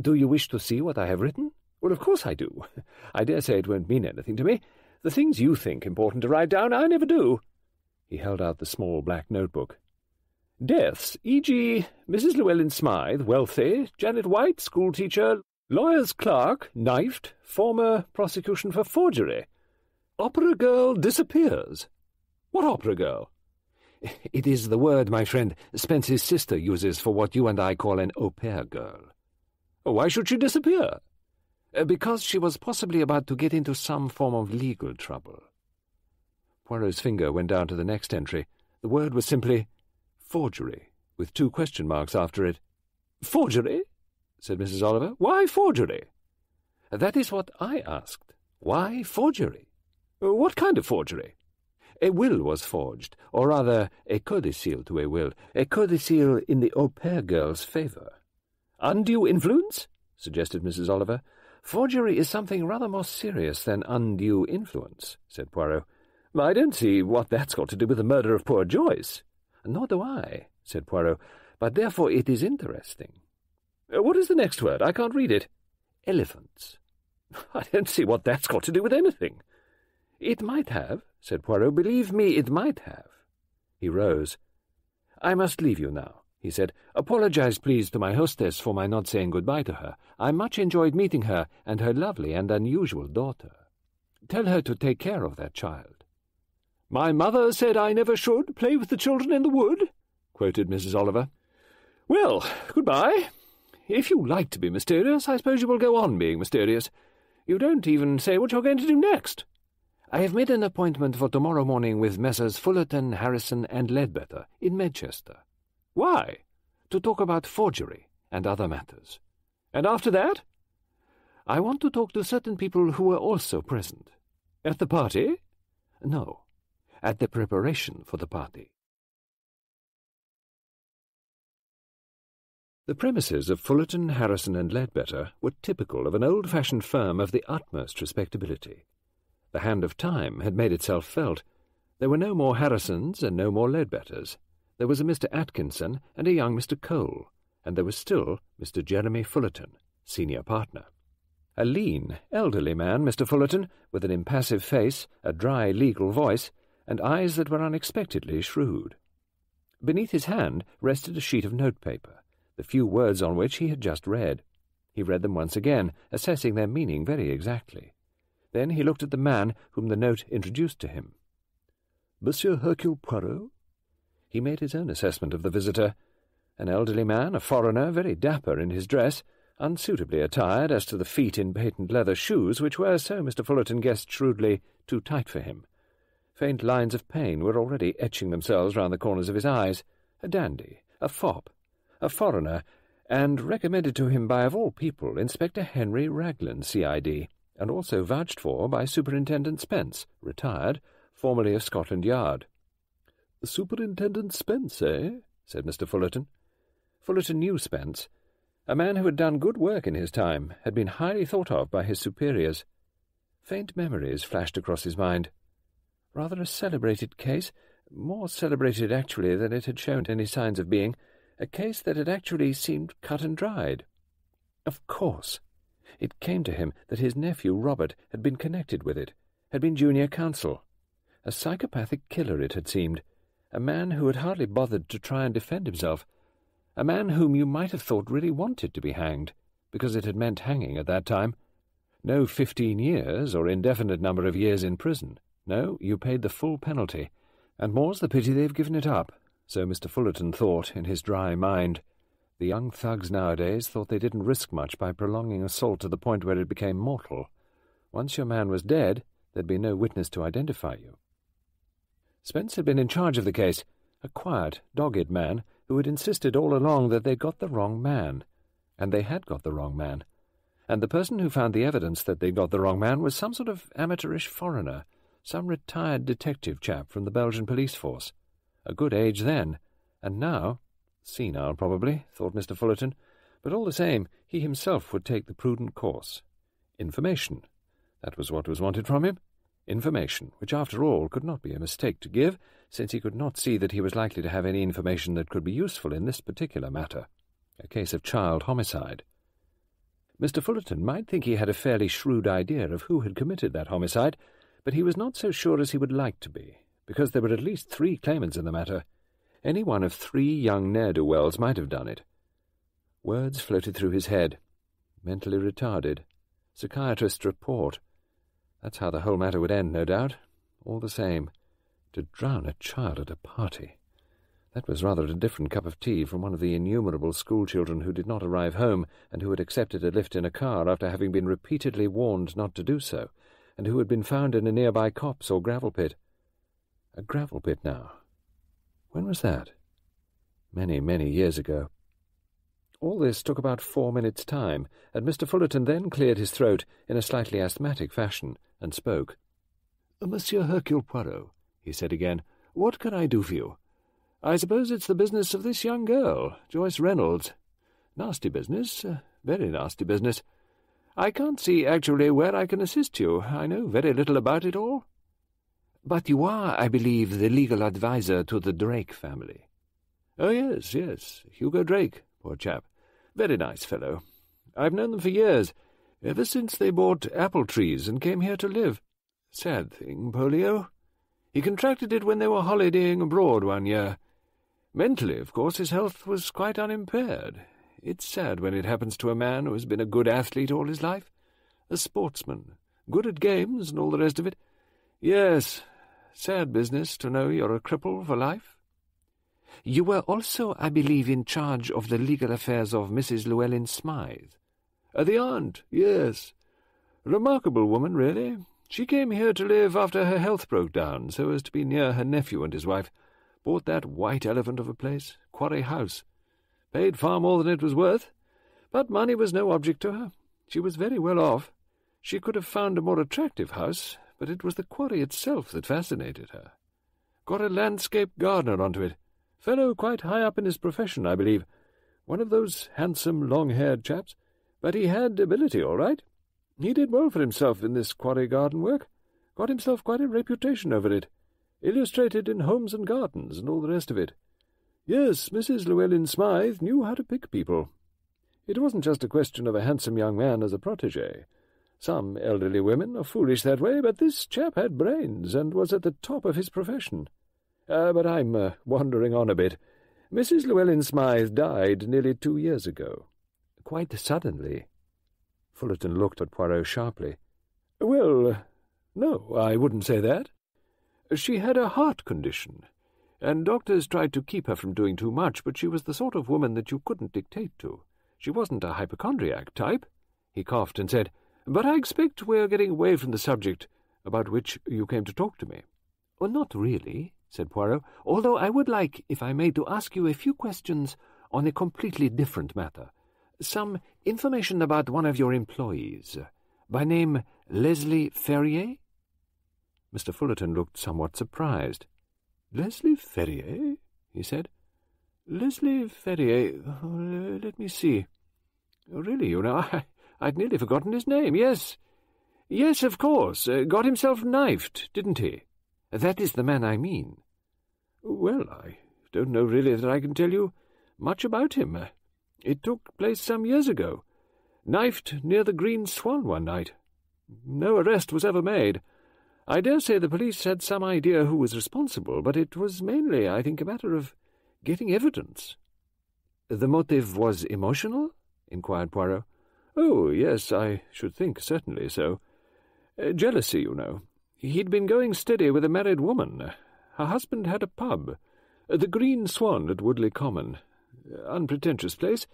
Do you wish to see what I have written? Well, of course I do. I dare say it won't mean anything to me. The things you think important to write down, I never do. He held out the small black notebook. Deaths, e.g., Mrs. Llewellyn Smythe, wealthy, Janet White, schoolteacher, Lawyer's clerk, knifed, former prosecution for forgery. Opera girl disappears. What opera girl? It is the word, my friend, Spence's sister uses for what you and I call an au pair girl. Why should she disappear? Because she was possibly about to get into some form of legal trouble. Poirot's finger went down to the next entry. The word was simply forgery, with two question marks after it. Forgery? Said Mrs. Oliver. Why forgery? That is what I asked. Why forgery? What kind of forgery? A will was forged, or rather a codicil to a will, a codicil in the au pair girl's favour. Undue influence? suggested Mrs. Oliver. Forgery is something rather more serious than undue influence, said Poirot. I don't see what that's got to do with the murder of poor Joyce. Nor do I, said Poirot, but therefore it is interesting. Uh, what is the next word? I can't read it. Elephants. I don't see what that's got to do with anything. It might have, said Poirot. Believe me, it might have. He rose. I must leave you now, he said. Apologize, please, to my hostess for my not saying good-bye to her. I much enjoyed meeting her and her lovely and unusual daughter. Tell her to take care of that child. My mother said I never should play with the children in the wood, quoted Mrs. Oliver. Well, good-bye. If you like to be mysterious, I suppose you will go on being mysterious. You don't even say what you're going to do next. I have made an appointment for tomorrow morning with Messrs. Fullerton, Harrison, and Leadbetter in Medchester. Why? To talk about forgery and other matters. And after that? I want to talk to certain people who were also present. At the party? No, at the preparation for the party. The premises of Fullerton, Harrison, and Leadbetter were typical of an old-fashioned firm of the utmost respectability. The hand of time had made itself felt. There were no more Harrisons and no more Leadbetters. There was a Mr. Atkinson and a young Mr. Cole, and there was still Mr. Jeremy Fullerton, senior partner. A lean, elderly man, Mr. Fullerton, with an impassive face, a dry legal voice, and eyes that were unexpectedly shrewd. Beneath his hand rested a sheet of notepaper the few words on which he had just read. He read them once again, assessing their meaning very exactly. Then he looked at the man whom the note introduced to him. Monsieur Hercule Poirot? He made his own assessment of the visitor. An elderly man, a foreigner, very dapper in his dress, unsuitably attired as to the feet in patent leather shoes, which were, so Mr. Fullerton guessed shrewdly, too tight for him. Faint lines of pain were already etching themselves round the corners of his eyes. A dandy, a fop, a foreigner, and recommended to him by, of all people, Inspector Henry Raglan, C.I.D., and also vouched for by Superintendent Spence, retired, formerly of Scotland Yard. Superintendent Spence, eh? said Mr. Fullerton. Fullerton knew Spence. A man who had done good work in his time, had been highly thought of by his superiors. Faint memories flashed across his mind. Rather a celebrated case, more celebrated actually than it had shown any signs of being, a case that had actually seemed cut and dried. Of course. It came to him that his nephew Robert had been connected with it, had been junior counsel. A psychopathic killer, it had seemed, a man who had hardly bothered to try and defend himself, a man whom you might have thought really wanted to be hanged, because it had meant hanging at that time. No fifteen years or indefinite number of years in prison. No, you paid the full penalty, and more's the pity they've given it up, so Mr. Fullerton thought in his dry mind. The young thugs nowadays thought they didn't risk much by prolonging assault to the point where it became mortal. Once your man was dead, there'd be no witness to identify you. Spence had been in charge of the case, a quiet, dogged man who had insisted all along that they'd got the wrong man. And they had got the wrong man. And the person who found the evidence that they'd got the wrong man was some sort of amateurish foreigner, some retired detective chap from the Belgian police force. A good age then, and now senile, probably, thought Mr. Fullerton, but all the same, he himself would take the prudent course. Information. That was what was wanted from him. Information, which after all could not be a mistake to give, since he could not see that he was likely to have any information that could be useful in this particular matter, a case of child homicide. Mr. Fullerton might think he had a fairly shrewd idea of who had committed that homicide, but he was not so sure as he would like to be, because there were at least three claimants in the matter. Any one of three young ne'er-do-wells might have done it. Words floated through his head. Mentally retarded. Psychiatrist's report. That's how the whole matter would end, no doubt. All the same, to drown a child at a party. That was rather a different cup of tea from one of the innumerable schoolchildren who did not arrive home and who had accepted a lift in a car after having been repeatedly warned not to do so, and who had been found in a nearby copse or gravel pit. A gravel pit now. When was that? Many, many years ago. All this took about four minutes' time, and Mr. Fullerton then cleared his throat in a slightly asthmatic fashion and spoke. Monsieur Hercule Poirot, he said again, what can I do for you? I suppose it's the business of this young girl, Joyce Reynolds. Nasty business, uh, very nasty business. I can't see actually where I can assist you. I know very little about it all. But you are, I believe, the legal adviser to the Drake family. Oh, yes, yes, Hugo Drake, poor chap. Very nice fellow. I've known them for years, ever since they bought apple trees and came here to live. Sad thing, polio. He contracted it when they were holidaying abroad one year. Mentally, of course, his health was quite unimpaired. It's sad when it happens to a man who has been a good athlete all his life, a sportsman, good at games and all the rest of it. Yes, sad business to know you're a cripple for life. You were also, I believe, in charge of the legal affairs of Mrs. Llewellyn Smythe. Uh, the aunt, yes. Remarkable woman, really. She came here to live after her health broke down, so as to be near her nephew and his wife. Bought that white elephant of a place, Quarry House. Paid far more than it was worth, but money was no object to her. She was very well off. She could have found a more attractive house, but it was the quarry itself that fascinated her. Got a landscape gardener onto it. Fellow quite high up in his profession, I believe. One of those handsome, long-haired chaps. But he had ability, all right. He did well for himself in this quarry garden work. Got himself quite a reputation over it. Illustrated in Homes and Gardens and all the rest of it. Yes, Mrs. Llewellyn Smythe knew how to pick people. It wasn't just a question of a handsome young man as a protege. Some elderly women are foolish that way, but this chap had brains and was at the top of his profession. Uh, but I'm uh, wandering on a bit. Mrs. Llewellyn Smythe died nearly two years ago. Quite suddenly. Fullerton looked at Poirot sharply. Well, no, I wouldn't say that. She had a heart condition, and doctors tried to keep her from doing too much, but she was the sort of woman that you couldn't dictate to. She wasn't a hypochondriac type. He coughed and said, But I expect we're getting away from the subject about which you came to talk to me. Well, not really, said Poirot, although I would like, if I may, to ask you a few questions on a completely different matter some information about one of your employees, by name Leslie Ferrier? Mr. Fullerton looked somewhat surprised. Leslie Ferrier? he said. Leslie Ferrier. let me see. Really, you know, I, I'd nearly forgotten his name. Yes. Yes, of course. Uh, got himself knifed, didn't he? That is the man I mean. Well, I don't know really that I can tell you much about him. It took place some years ago. Knifed near the Green Swan one night. No arrest was ever made. I dare say the police had some idea who was responsible, but it was mainly, I think, a matter of getting evidence. The motive was emotional? inquired Poirot. Oh, yes, I should think certainly so. Uh, jealousy, you know. He'd been going steady with a married woman. Her husband had a pub, the Green Swan at Woodleigh Common. Unpretentious place.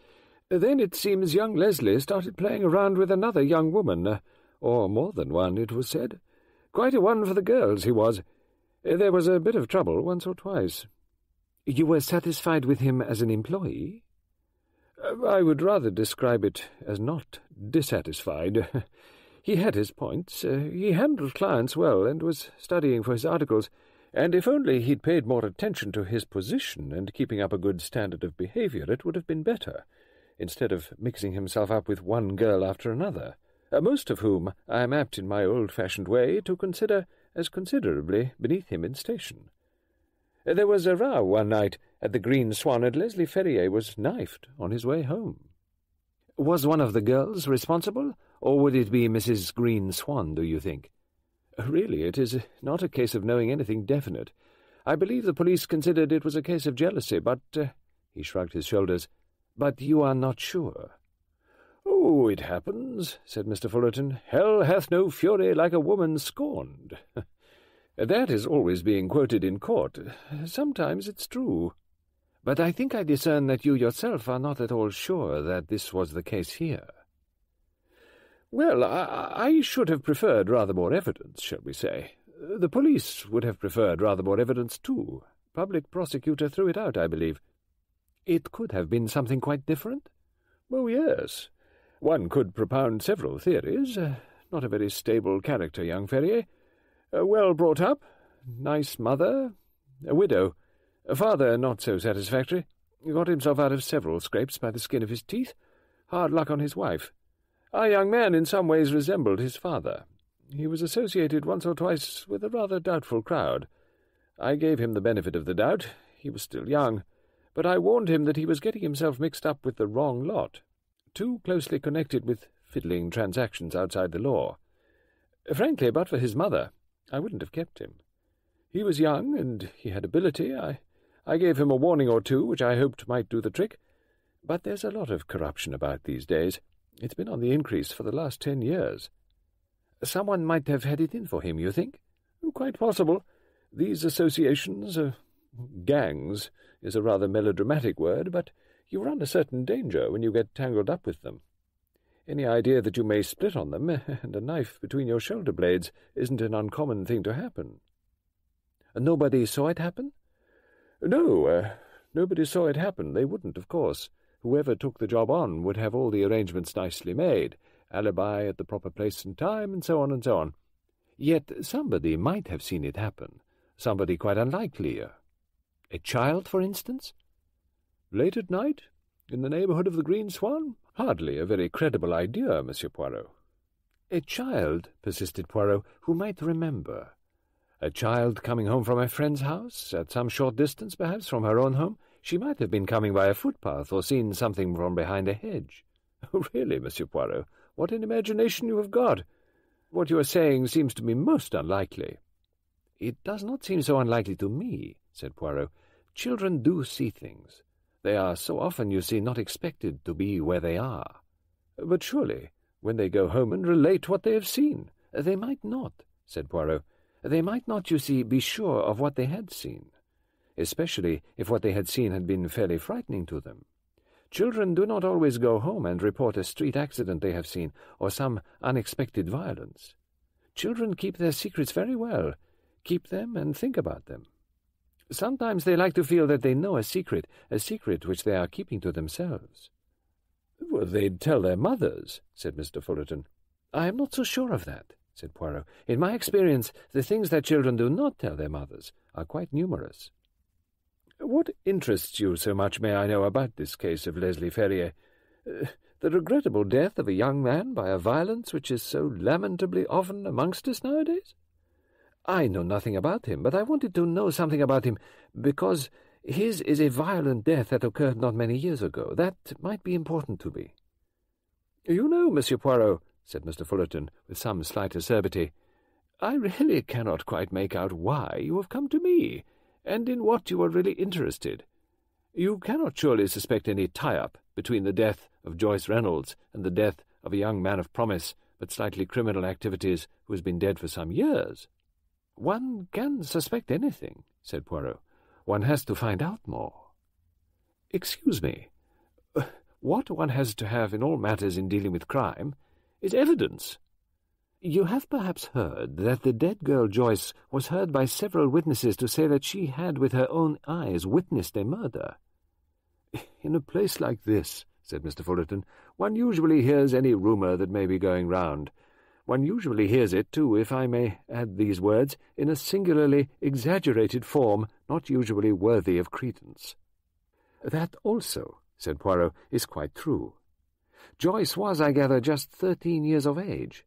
Then it seems young Leslie started playing around with another young woman, uh, or more than one, it was said. Quite a one for the girls, he was. There was a bit of trouble once or twice. You were satisfied with him as an employee? Uh, I would rather describe it as not dissatisfied. he had his points. Uh, he handled clients well and was studying for his articles, and if only he'd paid more attention to his position and keeping up a good standard of behaviour, it would have been better, instead of mixing himself up with one girl after another, uh, most of whom I am apt in my old-fashioned way to consider as considerably beneath him in station. There was a row one night at the Green Swan, and Leslie Ferrier was knifed on his way home. Was one of the girls responsible, or would it be Mrs. Green Swan, do you think? Really, it is not a case of knowing anything definite. I believe the police considered it was a case of jealousy, but... Uh, he shrugged his shoulders. But you are not sure? Oh, it happens, said Mr. Fullerton. Hell hath no fury like a woman scorned. That is always being quoted in court. Sometimes it's true. But I think I discern that you yourself are not at all sure that this was the case here. Well, I, I should have preferred rather more evidence, shall we say. The police would have preferred rather more evidence, too. Public prosecutor threw it out, I believe. It could have been something quite different? Oh, yes. One could propound several theories. Not a very stable character, young Ferrier. Uh, well brought up, nice mother, a widow. A father not so satisfactory. Got himself out of several scrapes by the skin of his teeth. Hard luck on his wife. Our young man in some ways resembled his father. He was associated once or twice with a rather doubtful crowd. I gave him the benefit of the doubt. He was still young. But I warned him that he was getting himself mixed up with the wrong lot, too closely connected with fiddling transactions outside the law. Frankly, but for his mother, I wouldn't have kept him. He was young, and he had ability. I, I gave him a warning or two, which I hoped might do the trick. But there's a lot of corruption about these days. It's been on the increase for the last ten years. Someone might have had it in for him, you think? Quite possible. These associations, uh, gangs, is a rather melodramatic word, but you run a certain danger when you get tangled up with them. Any idea that you may split on them, and a knife between your shoulder blades, isn't an uncommon thing to happen. Nobody saw it happen? No, uh, nobody saw it happen. They wouldn't, of course. Whoever took the job on would have all the arrangements nicely made, alibi at the proper place and time, and so on and so on. Yet somebody might have seen it happen, somebody quite unlikely. A child, for instance? Late at night, in the neighbourhood of the Green Swan? Hardly a very credible idea, Monsieur Poirot. A child, persisted Poirot, who might remember. A child coming home from a friend's house, at some short distance, perhaps, from her own home. She might have been coming by a footpath, or seen something from behind a hedge. Oh, really, Monsieur Poirot, what an imagination you have got! What you are saying seems to me most unlikely. It does not seem so unlikely to me, said Poirot. Children do see things. They are so often, you see, not expected to be where they are. But surely, when they go home and relate what they have seen, they might not, said Poirot. They might not, you see, be sure of what they had seen, especially if what they had seen had been fairly frightening to them. Children do not always go home and report a street accident they have seen, or some unexpected violence. Children keep their secrets very well, keep them and think about them. Sometimes they like to feel that they know a secret, a secret which they are keeping to themselves. Well, they'd tell their mothers, said Mr. Fullerton. I am not so sure of that, said Poirot. In my experience, the things that children do not tell their mothers are quite numerous. What interests you so much, may I know, about this case of Leslie Ferrier? Uh, the regrettable death of a young man by a violence which is so lamentably often amongst us nowadays? I know nothing about him, but I wanted to know something about him because his is a violent death that occurred not many years ago. That might be important to me. You know, Monsieur Poirot, said Mr. Fullerton, with some slight acerbity, I really cannot quite make out why you have come to me, and in what you are really interested. You cannot surely suspect any tie-up between the death of Joyce Reynolds and the death of a young man of promise but slightly criminal activities who has been dead for some years. One can suspect anything, said Poirot. One has to find out more. Excuse me. What one has to have in all matters in dealing with crime is evidence. You have perhaps heard that the dead girl Joyce was heard by several witnesses to say that she had with her own eyes witnessed a murder. In a place like this, said Mr. Fullerton, one usually hears any rumour that may be going round. One usually hears it, too, if I may add these words, in a singularly exaggerated form, not usually worthy of credence. That also, said Poirot, is quite true. Joyce was, I gather, just thirteen years of age.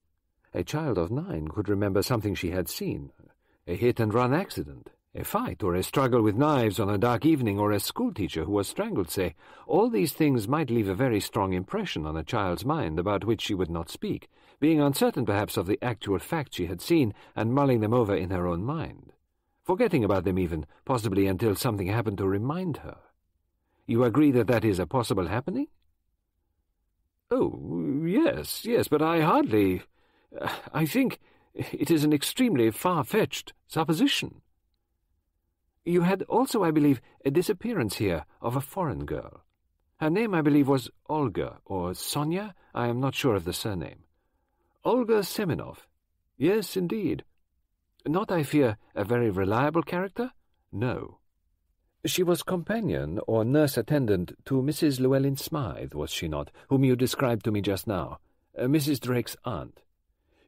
A child of nine could remember something she had seen, a hit-and-run accident, a fight or a struggle with knives on a dark evening, or a schoolteacher who was strangled, say. All these things might leave a very strong impression on a child's mind about which she would not speak, being uncertain perhaps of the actual facts she had seen, and mulling them over in her own mind, forgetting about them even, possibly until something happened to remind her. You agree that that is a possible happening? Oh, yes, yes, but I hardly... I think it is an extremely far-fetched supposition. You had also, I believe, a disappearance here of a foreign girl. Her name, I believe, was Olga, or Sonia, I am not sure of the surname. Olga Semenov. Yes, indeed. Not, I fear, a very reliable character? No. She was companion or nurse attendant to Mrs. Llewellyn Smythe, was she not, whom you described to me just now, uh, Mrs. Drake's aunt?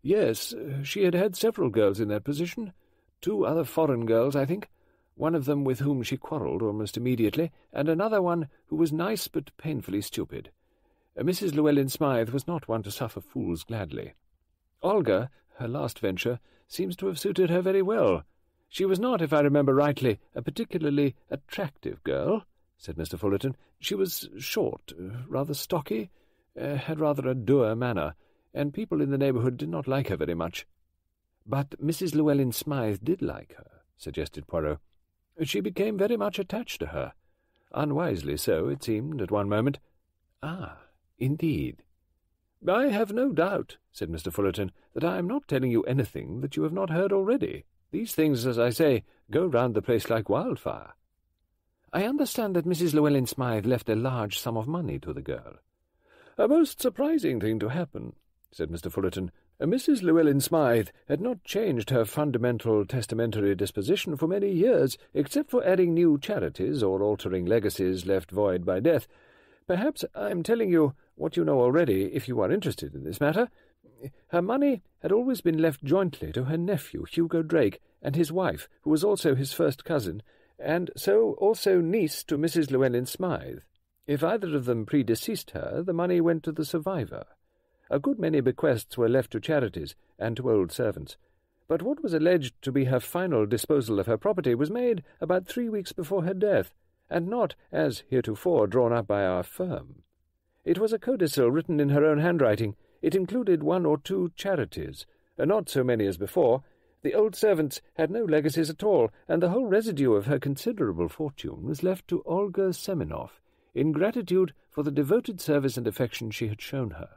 Yes, she had had several girls in that position, two other foreign girls, I think, one of them with whom she quarrelled almost immediately, and another one who was nice but painfully stupid. Uh, Mrs. Llewellyn Smythe was not one to suffer fools gladly. Olga, her last venture, seems to have suited her very well. She was not, if I remember rightly, a particularly attractive girl, said Mr. Fullerton. She was short, rather stocky, uh, had rather a dour manner, and people in the neighbourhood did not like her very much. But Mrs. Llewellyn Smythe did like her, suggested Poirot. She became very much attached to her. Unwisely so, it seemed, at one moment. Ah, indeed. I have no doubt, said Mr. Fullerton, that I am not telling you anything that you have not heard already. These things, as I say, go round the place like wildfire. I understand that Mrs. Llewellyn Smythe left a large sum of money to the girl. A most surprising thing to happen, said Mr. Fullerton. Mrs. Llewellyn Smythe had not changed her fundamental testamentary disposition for many years, except for adding new charities or altering legacies left void by death. Perhaps I am telling you what you know already, if you are interested in this matter. Her money had always been left jointly to her nephew, Hugo Drake, and his wife, who was also his first cousin, and so also niece to Mrs. Llewellyn Smythe. If either of them predeceased her, the money went to the survivor. A good many bequests were left to charities and to old servants, but what was alleged to be her final disposal of her property was made about three weeks before her death, and not, as heretofore, drawn up by our firm. It was a codicil written in her own handwriting. It included one or two charities, not so many as before. The old servants had no legacies at all, and the whole residue of her considerable fortune was left to Olga Semenov, in gratitude for the devoted service and affection she had shown her.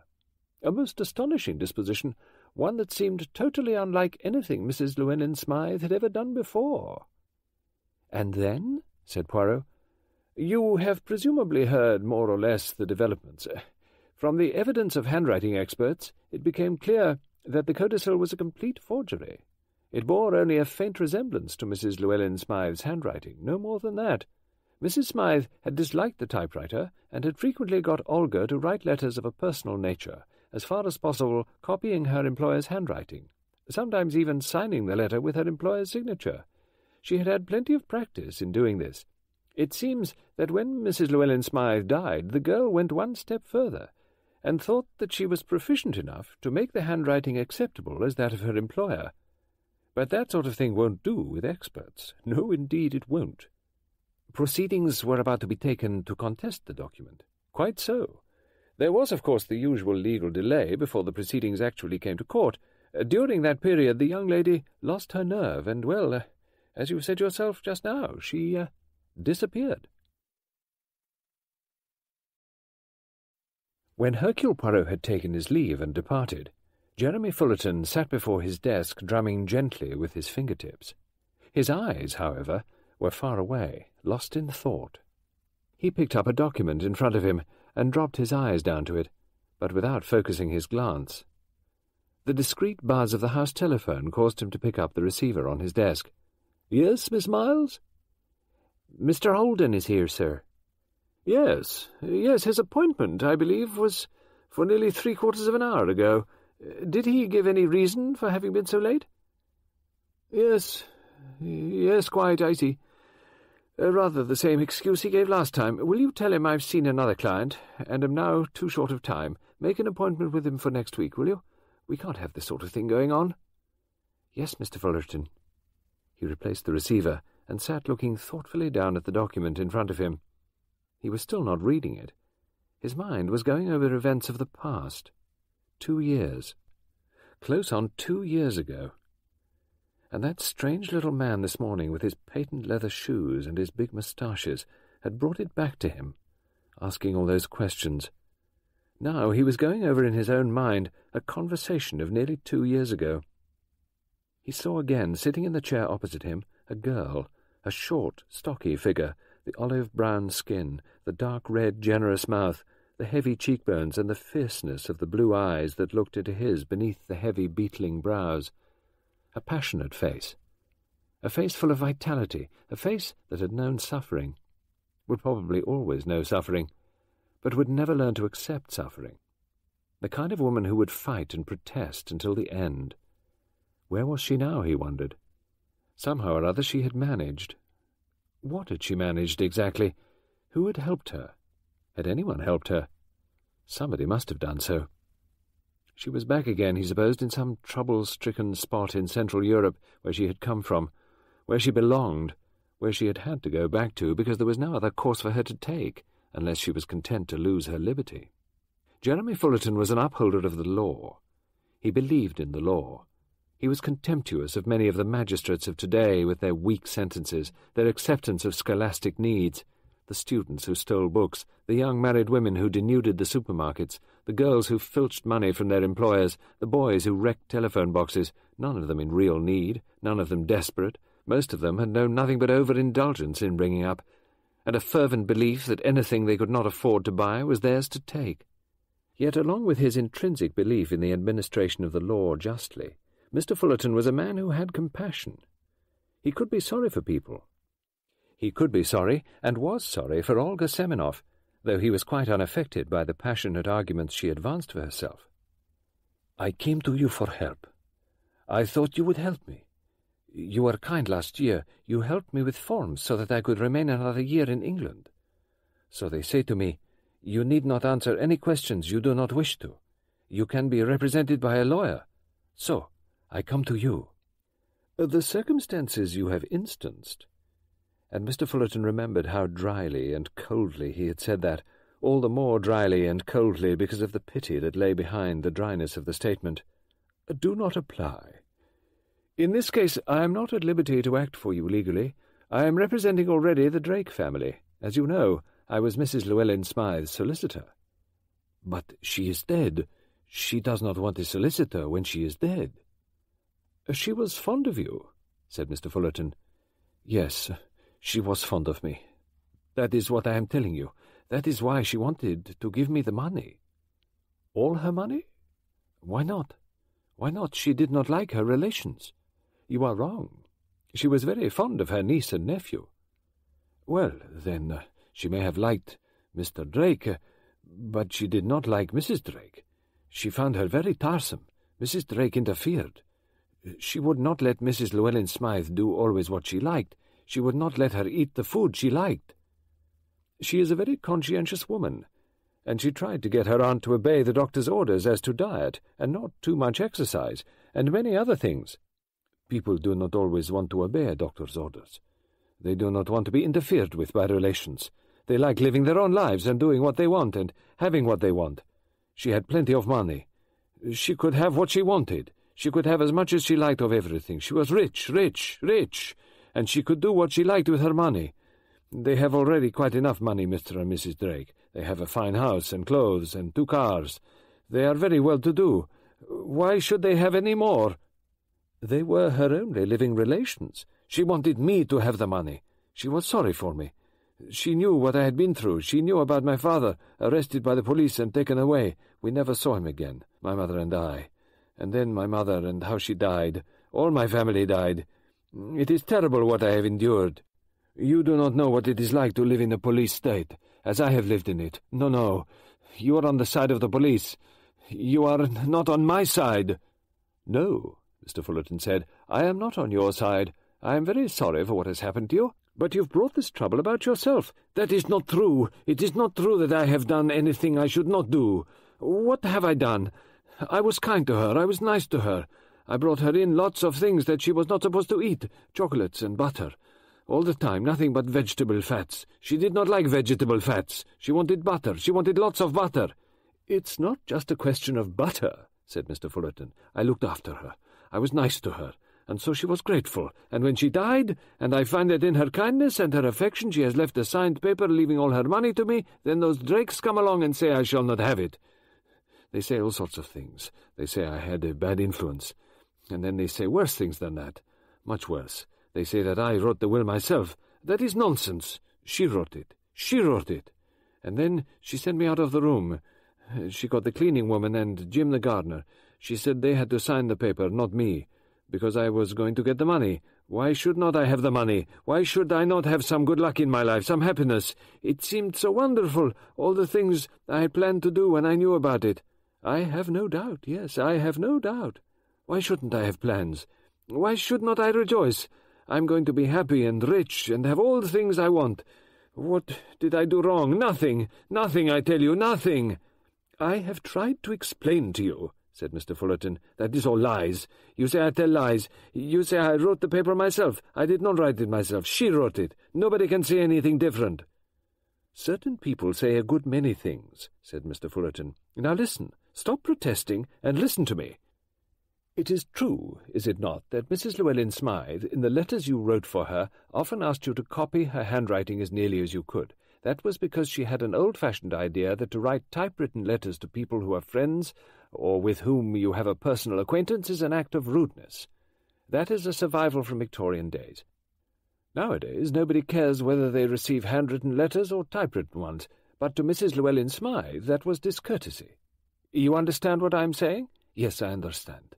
A most astonishing disposition, one that seemed totally unlike anything Mrs. Llewellyn Smythe had ever done before. And then? said Poirot. You have presumably heard more or less the developments. From the evidence of handwriting experts, it became clear that the codicil was a complete forgery. It bore only a faint resemblance to Mrs. Llewellyn Smythe's handwriting, no more than that. Mrs. Smythe had disliked the typewriter, and had frequently got Olga to write letters of a personal nature, as far as possible copying her employer's handwriting, sometimes even signing the letter with her employer's signature. She had had plenty of practice in doing this, it seems that when Mrs. Llewellyn Smythe died, the girl went one step further, and thought that she was proficient enough to make the handwriting acceptable as that of her employer. But that sort of thing won't do with experts. No, indeed, it won't. Proceedings were about to be taken to contest the document. Quite so. There was, of course, the usual legal delay before the proceedings actually came to court. During that period, the young lady lost her nerve, and, well, uh, as you said yourself just now, she uh, disappeared. When Hercule Poirot had taken his leave and departed, Jeremy Fullerton sat before his desk drumming gently with his fingertips. His eyes, however, were far away, lost in thought. He picked up a document in front of him and dropped his eyes down to it, but without focusing his glance. The discreet buzz of the house telephone caused him to pick up the receiver on his desk. Yes, Miss Miles? Mr. Holden is here, sir. Yes, yes, his appointment, I believe, was for nearly three quarters of an hour ago. Did he give any reason for having been so late? Yes, yes, quite, I see. Uh, rather the same excuse he gave last time. Will you tell him I've seen another client, and am now too short of time? Make an appointment with him for next week, will you? We can't have this sort of thing going on. Yes, Mr. Fullerton. He replaced the receiver and sat looking thoughtfully down at the document in front of him. He was still not reading it. His mind was going over events of the past. Two years. Close on two years ago. And that strange little man this morning with his patent leather shoes and his big moustaches had brought it back to him, asking all those questions. Now he was going over in his own mind a conversation of nearly two years ago. He saw again, sitting in the chair opposite him, a girl, a short, stocky figure, the olive-brown skin, the dark red, generous mouth, the heavy cheekbones, and the fierceness of the blue eyes that looked into his beneath the heavy, beetling brows. A passionate face. A face full of vitality, a face that had known suffering, would probably always know suffering, but would never learn to accept suffering. The kind of woman who would fight and protest until the end. Where was she now, he wondered. Somehow or other she had managed, what had she managed exactly? Who had helped her? Had anyone helped her? Somebody must have done so. She was back again, he supposed, in some trouble-stricken spot in Central Europe where she had come from, where she belonged, where she had had to go back to because there was no other course for her to take, unless she was content to lose her liberty. Jeremy Fullerton was an upholder of the law. He believed in the law. He was contemptuous of many of the magistrates of today with their weak sentences, their acceptance of scholastic needs, the students who stole books, the young married women who denuded the supermarkets, the girls who filched money from their employers, the boys who wrecked telephone boxes, none of them in real need, none of them desperate. Most of them had known nothing but overindulgence in bringing up, and a fervent belief that anything they could not afford to buy was theirs to take. Yet, along with his intrinsic belief in the administration of the law justly, Mr. Fullerton was a man who had compassion. He could be sorry for people. He could be sorry, and was sorry, for Olga Semenoff, though he was quite unaffected by the passionate arguments she advanced for herself. I came to you for help. I thought you would help me. You were kind last year. You helped me with forms so that I could remain another year in England. So they say to me, You need not answer any questions you do not wish to. You can be represented by a lawyer. So, I come to you. The circumstances you have instanced. And Mr. Fullerton remembered how dryly and coldly he had said that, all the more dryly and coldly because of the pity that lay behind the dryness of the statement. Do not apply. In this case, I am not at liberty to act for you legally. I am representing already the Drake family. As you know, I was Mrs. Llewellyn Smythe's solicitor. But she is dead. She does not want a solicitor when she is dead. She was fond of you, said Mr. Fullerton. Yes, she was fond of me. That is what I am telling you. That is why she wanted to give me the money. All her money? Why not? Why not? She did not like her relations. You are wrong. She was very fond of her niece and nephew. Well, then, uh, she may have liked Mr. Drake, uh, but she did not like Mrs. Drake. She found her very tiresome. Mrs. Drake interfered. She would not let Mrs. Llewellyn Smythe do always what she liked. She would not let her eat the food she liked. She is a very conscientious woman, and she tried to get her aunt to obey the doctor's orders as to diet, and not too much exercise, and many other things. People do not always want to obey a doctor's orders. They do not want to be interfered with by relations. They like living their own lives and doing what they want and having what they want. She had plenty of money. She could have what she wanted. She could have as much as she liked of everything. She was rich, rich, rich, and she could do what she liked with her money. They have already quite enough money, Mr. and Mrs. Drake. They have a fine house and clothes and two cars. They are very well to do. Why should they have any more? They were her only living relations. She wanted me to have the money. She was sorry for me. She knew what I had been through. She knew about my father, arrested by the police and taken away. We never saw him again, my mother and I. And then my mother and how she died. All my family died. It is terrible what I have endured. You do not know what it is like to live in a police state as I have lived in it. No, no. You are on the side of the police. You are not on my side. No, Mr. Fullerton said. I am not on your side. I am very sorry for what has happened to you. But you've brought this trouble about yourself. That is not true. It is not true that I have done anything I should not do. What have I done? I was kind to her. I was nice to her. I brought her in lots of things that she was not supposed to eat, chocolates and butter. All the time, nothing but vegetable fats. She did not like vegetable fats. She wanted butter. She wanted lots of butter. It's not just a question of butter, said Mr. Fullerton. I looked after her. I was nice to her, and so she was grateful. And when she died, and I find that in her kindness and her affection she has left a signed paper leaving all her money to me, then those Drakes come along and say I shall not have it. They say all sorts of things. They say I had a bad influence. And then they say worse things than that. Much worse. They say that I wrote the will myself. That is nonsense. She wrote it. She wrote it. And then she sent me out of the room. She got the cleaning woman and Jim the gardener. She said they had to sign the paper, not me, because I was going to get the money. Why should not I have the money? Why should I not have some good luck in my life, some happiness? It seemed so wonderful, all the things I had planned to do when I knew about it. I have no doubt, yes, I have no doubt. Why shouldn't I have plans? Why should not I rejoice? I'm going to be happy and rich and have all the things I want. What did I do wrong? Nothing. Nothing, I tell you, nothing. I have tried to explain to you, said Mr. Fullerton, that is all lies. You say I tell lies. You say I wrote the paper myself. I did not write it myself. She wrote it. Nobody can say anything different. Certain people say a good many things, said Mr. Fullerton. Now listen. Stop protesting and listen to me. It is true, is it not, that Mrs. Llewellyn Smythe, in the letters you wrote for her, often asked you to copy her handwriting as nearly as you could. That was because she had an old-fashioned idea that to write typewritten letters to people who are friends or with whom you have a personal acquaintance is an act of rudeness. That is a survival from Victorian days. Nowadays nobody cares whether they receive handwritten letters or typewritten ones, but to Mrs. Llewellyn Smythe that was discourtesy. You understand what I am saying? Yes, I understand.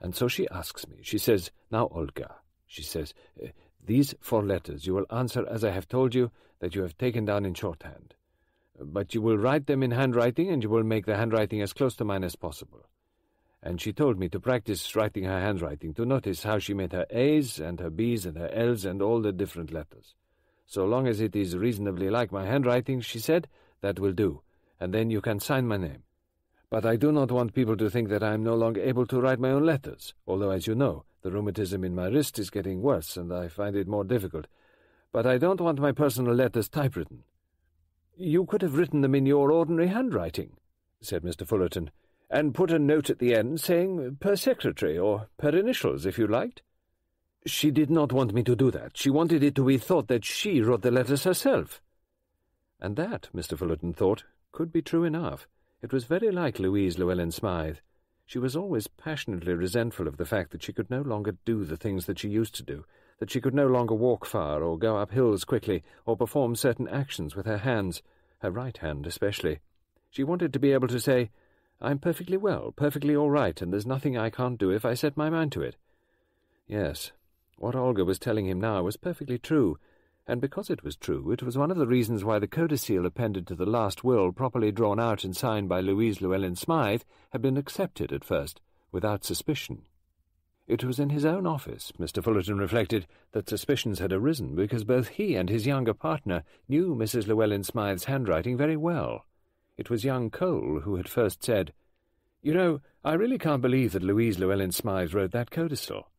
And so she asks me, she says, Now, Olga, she says, eh, these four letters you will answer as I have told you that you have taken down in shorthand. But you will write them in handwriting, and you will make the handwriting as close to mine as possible. And she told me to practice writing her handwriting, to notice how she made her A's and her B's and her L's and all the different letters. So long as it is reasonably like my handwriting, she said, that will do, and then you can sign my name. But I do not want people to think that I am no longer able to write my own letters, although, as you know, the rheumatism in my wrist is getting worse, and I find it more difficult. But I don't want my personal letters typewritten. You could have written them in your ordinary handwriting, said Mr. Fullerton, and put a note at the end saying per secretary or per initials, if you liked. She did not want me to do that. She wanted it to be thought that she wrote the letters herself. And that, Mr. Fullerton thought, could be true enough. It was very like Louise Llewellyn Smythe. She was always passionately resentful of the fact that she could no longer do the things that she used to do, that she could no longer walk far, or go up hills quickly, or perform certain actions with her hands, her right hand especially. She wanted to be able to say, I'm perfectly well, perfectly all right, and there's nothing I can't do if I set my mind to it. Yes, what Olga was telling him now was perfectly true, and because it was true, it was one of the reasons why the codicil appended to the last will, properly drawn out and signed by Louise Llewellyn Smythe, had been accepted at first, without suspicion. It was in his own office, Mr. Fullerton reflected, that suspicions had arisen, because both he and his younger partner knew Mrs. Llewellyn Smythe's handwriting very well. It was young Cole who had first said, You know, I really can't believe that Louise Llewellyn Smythe wrote that codicil.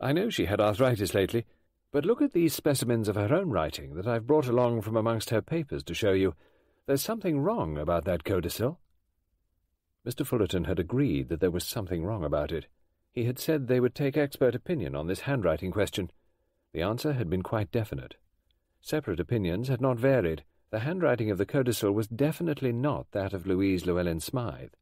I know she had arthritis lately, but look at these specimens of her own writing that I've brought along from amongst her papers to show you. There's something wrong about that codicil. Mr. Fullerton had agreed that there was something wrong about it. He had said they would take expert opinion on this handwriting question. The answer had been quite definite. Separate opinions had not varied. The handwriting of the codicil was definitely not that of Louise Llewellyn Smythe.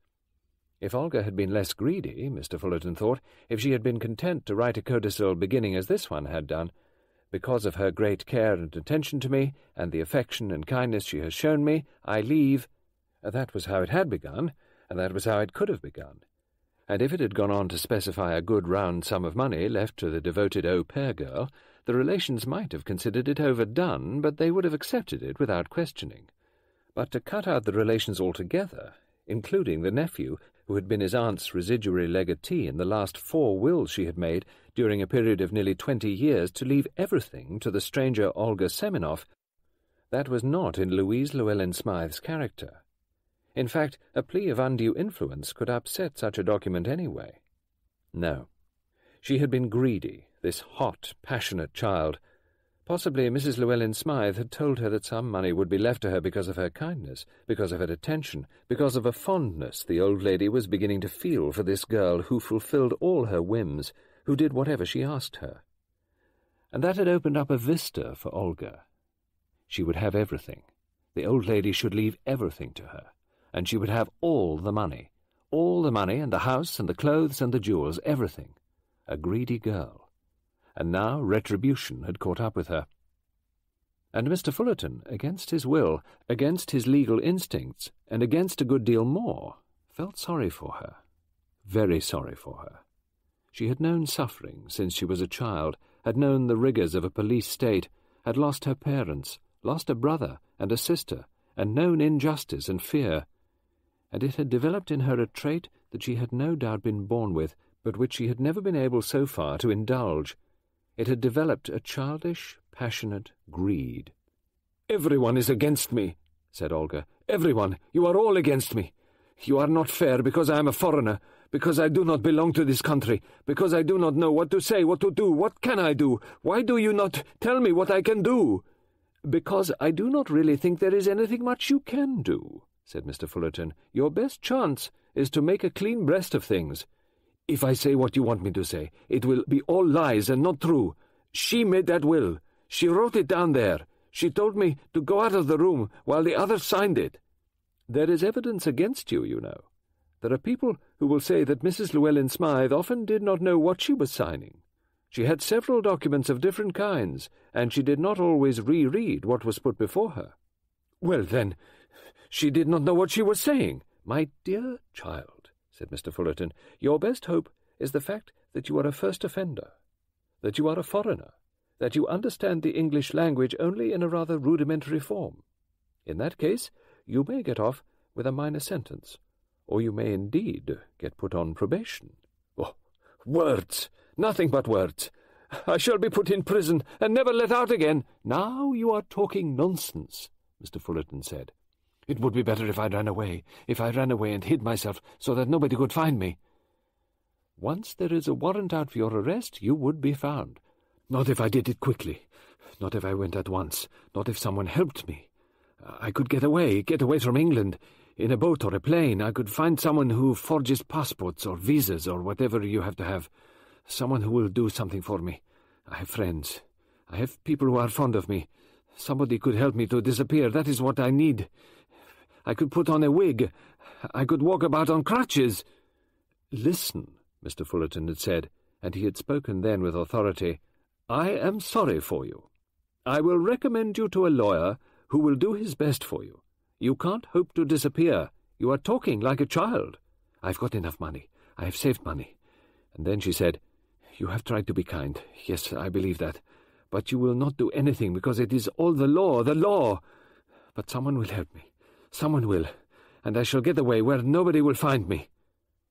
If Olga had been less greedy, Mr. Fullerton thought, if she had been content to write a codicil beginning as this one had done, because of her great care and attention to me, and the affection and kindness she has shown me, I leave. That was how it had begun, and that was how it could have begun. And if it had gone on to specify a good round sum of money left to the devoted au pair girl, the relations might have considered it overdone, but they would have accepted it without questioning. But to cut out the relations altogether, including the nephew, who had been his aunt's residuary legatee in the last four wills she had made during a period of nearly twenty years, to leave everything to the stranger Olga Semenoff, that was not in Louise Llewellyn Smythe's character. In fact, a plea of undue influence could upset such a document anyway. No. She had been greedy, this hot, passionate child. Possibly Mrs. Llewellyn Smythe had told her that some money would be left to her because of her kindness, because of her attention, because of a fondness the old lady was beginning to feel for this girl who fulfilled all her whims, who did whatever she asked her. And that had opened up a vista for Olga. She would have everything. The old lady should leave everything to her, and she would have all the money. All the money and the house and the clothes and the jewels, everything. A greedy girl and now retribution had caught up with her. And Mr. Fullerton, against his will, against his legal instincts, and against a good deal more, felt sorry for her. Very sorry for her. She had known suffering since she was a child, had known the rigours of a police state, had lost her parents, lost a brother and a sister, and known injustice and fear. And it had developed in her a trait that she had no doubt been born with, but which she had never been able so far to indulge, it had developed a childish, passionate greed. Everyone is against me, said Olga. Everyone. You are all against me. You are not fair because I am a foreigner, because I do not belong to this country, because I do not know what to say, what to do, what can I do? Why do you not tell me what I can do? Because I do not really think there is anything much you can do, said Mr. Fullerton. Your best chance is to make a clean breast of things. If I say what you want me to say, it will be all lies and not true. She made that will. She wrote it down there. She told me to go out of the room while the others signed it. There is evidence against you, you know. There are people who will say that Mrs. Llewellyn Smythe often did not know what she was signing. She had several documents of different kinds, and she did not always reread what was put before her. Well, then, she did not know what she was saying. My dear child, said Mr. Fullerton, your best hope is the fact that you are a first offender, that you are a foreigner, that you understand the English language only in a rather rudimentary form. In that case, you may get off with a minor sentence, or you may indeed get put on probation. Oh, words! Nothing but words! I shall be put in prison and never let out again. Now you are talking nonsense, Mr. Fullerton said. It would be better if I ran away, if I ran away and hid myself so that nobody could find me. Once there is a warrant out for your arrest, you would be found. Not if I did it quickly. Not if I went at once. Not if someone helped me. I could get away, get away from England. In a boat or a plane, I could find someone who forges passports or visas or whatever you have to have. Someone who will do something for me. I have friends. I have people who are fond of me. Somebody could help me to disappear. That is what I need. I could put on a wig. I could walk about on crutches. Listen, Mr. Fullerton had said, and he had spoken then with authority. I am sorry for you. I will recommend you to a lawyer who will do his best for you. You can't hope to disappear. You are talking like a child. I've got enough money. I have saved money. And then she said, You have tried to be kind. Yes, I believe that. But you will not do anything because it is all the law, the law. But someone will help me. Someone will, and I shall get away where nobody will find me.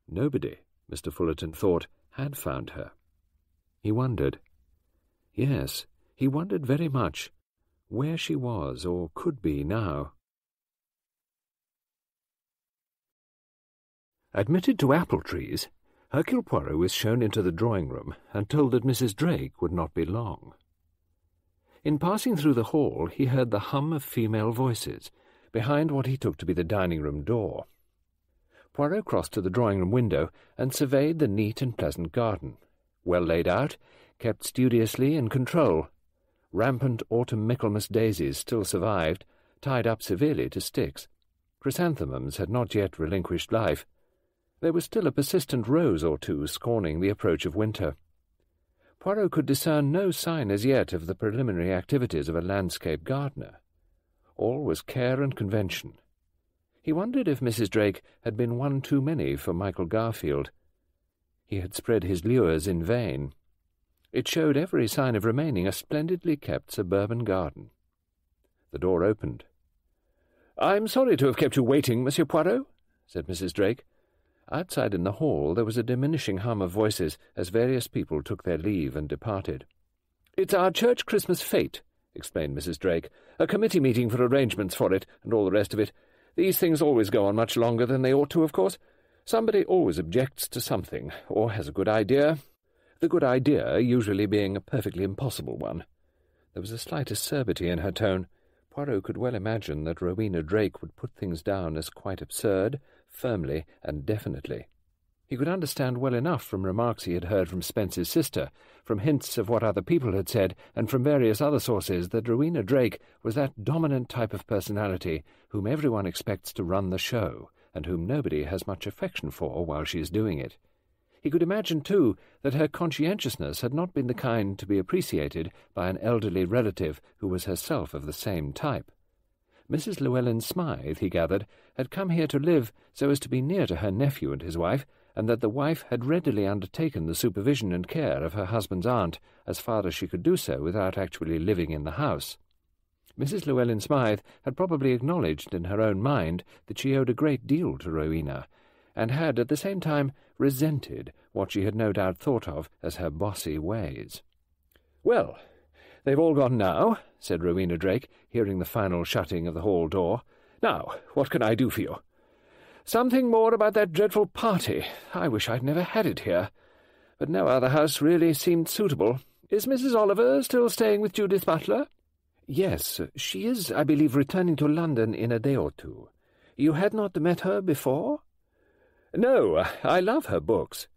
Nobody, Mr. Fullerton thought, had found her. He wondered. Yes, he wondered very much where she was or could be now. Admitted to Apple Trees, Hercule Poirot was shown into the drawing room and told that Mrs. Drake would not be long. In passing through the hall, he heard the hum of female voices behind what he took to be the dining room door. Poirot crossed to the drawing room window and surveyed the neat and pleasant garden, well laid out, kept studiously in control. Rampant autumn Michaelmas daisies still survived, tied up severely to sticks. Chrysanthemums had not yet relinquished life. There was still a persistent rose or two scorning the approach of winter. Poirot could discern no sign as yet of the preliminary activities of a landscape gardener. All was care and convention. He wondered if Mrs. Drake had been one too many for Michael Garfield. He had spread his lures in vain. It showed every sign of remaining a splendidly kept suburban garden. The door opened. "'I'm sorry to have kept you waiting, Monsieur Poirot,' said Mrs. Drake. Outside in the hall there was a diminishing hum of voices as various people took their leave and departed. "'It's our church Christmas fete,' explained Mrs. Drake. "'A committee meeting for arrangements for it, and all the rest of it. These things always go on much longer than they ought to, of course. Somebody always objects to something, or has a good idea. The good idea usually being a perfectly impossible one. There was a slight acerbity in her tone. Poirot could well imagine that Rowena Drake would put things down as quite absurd, firmly and definitely. He could understand well enough from remarks he had heard from Spence's sister, from hints of what other people had said, and from various other sources, that Rowena Drake was that dominant type of personality whom everyone expects to run the show, and whom nobody has much affection for while she is doing it. He could imagine, too, that her conscientiousness had not been the kind to be appreciated by an elderly relative who was herself of the same type. Mrs. Llewellyn Smythe, he gathered, had come here to live so as to be near to her nephew and his wife, and that the wife had readily undertaken the supervision and care of her husband's aunt as far as she could do so without actually living in the house. Mrs. Llewellyn Smythe had probably acknowledged in her own mind that she owed a great deal to Rowena, and had at the same time resented what she had no doubt thought of as her bossy ways. Well, they've all gone now, said Rowena Drake, hearing the final shutting of the hall door. Now, what can I do for you? Something more about that dreadful party. I wish I'd never had it here. But no other house really seemed suitable. Is Mrs. Oliver still staying with Judith Butler? Yes, she is, I believe, returning to London in a day or two. You had not met her before? No, I love her books.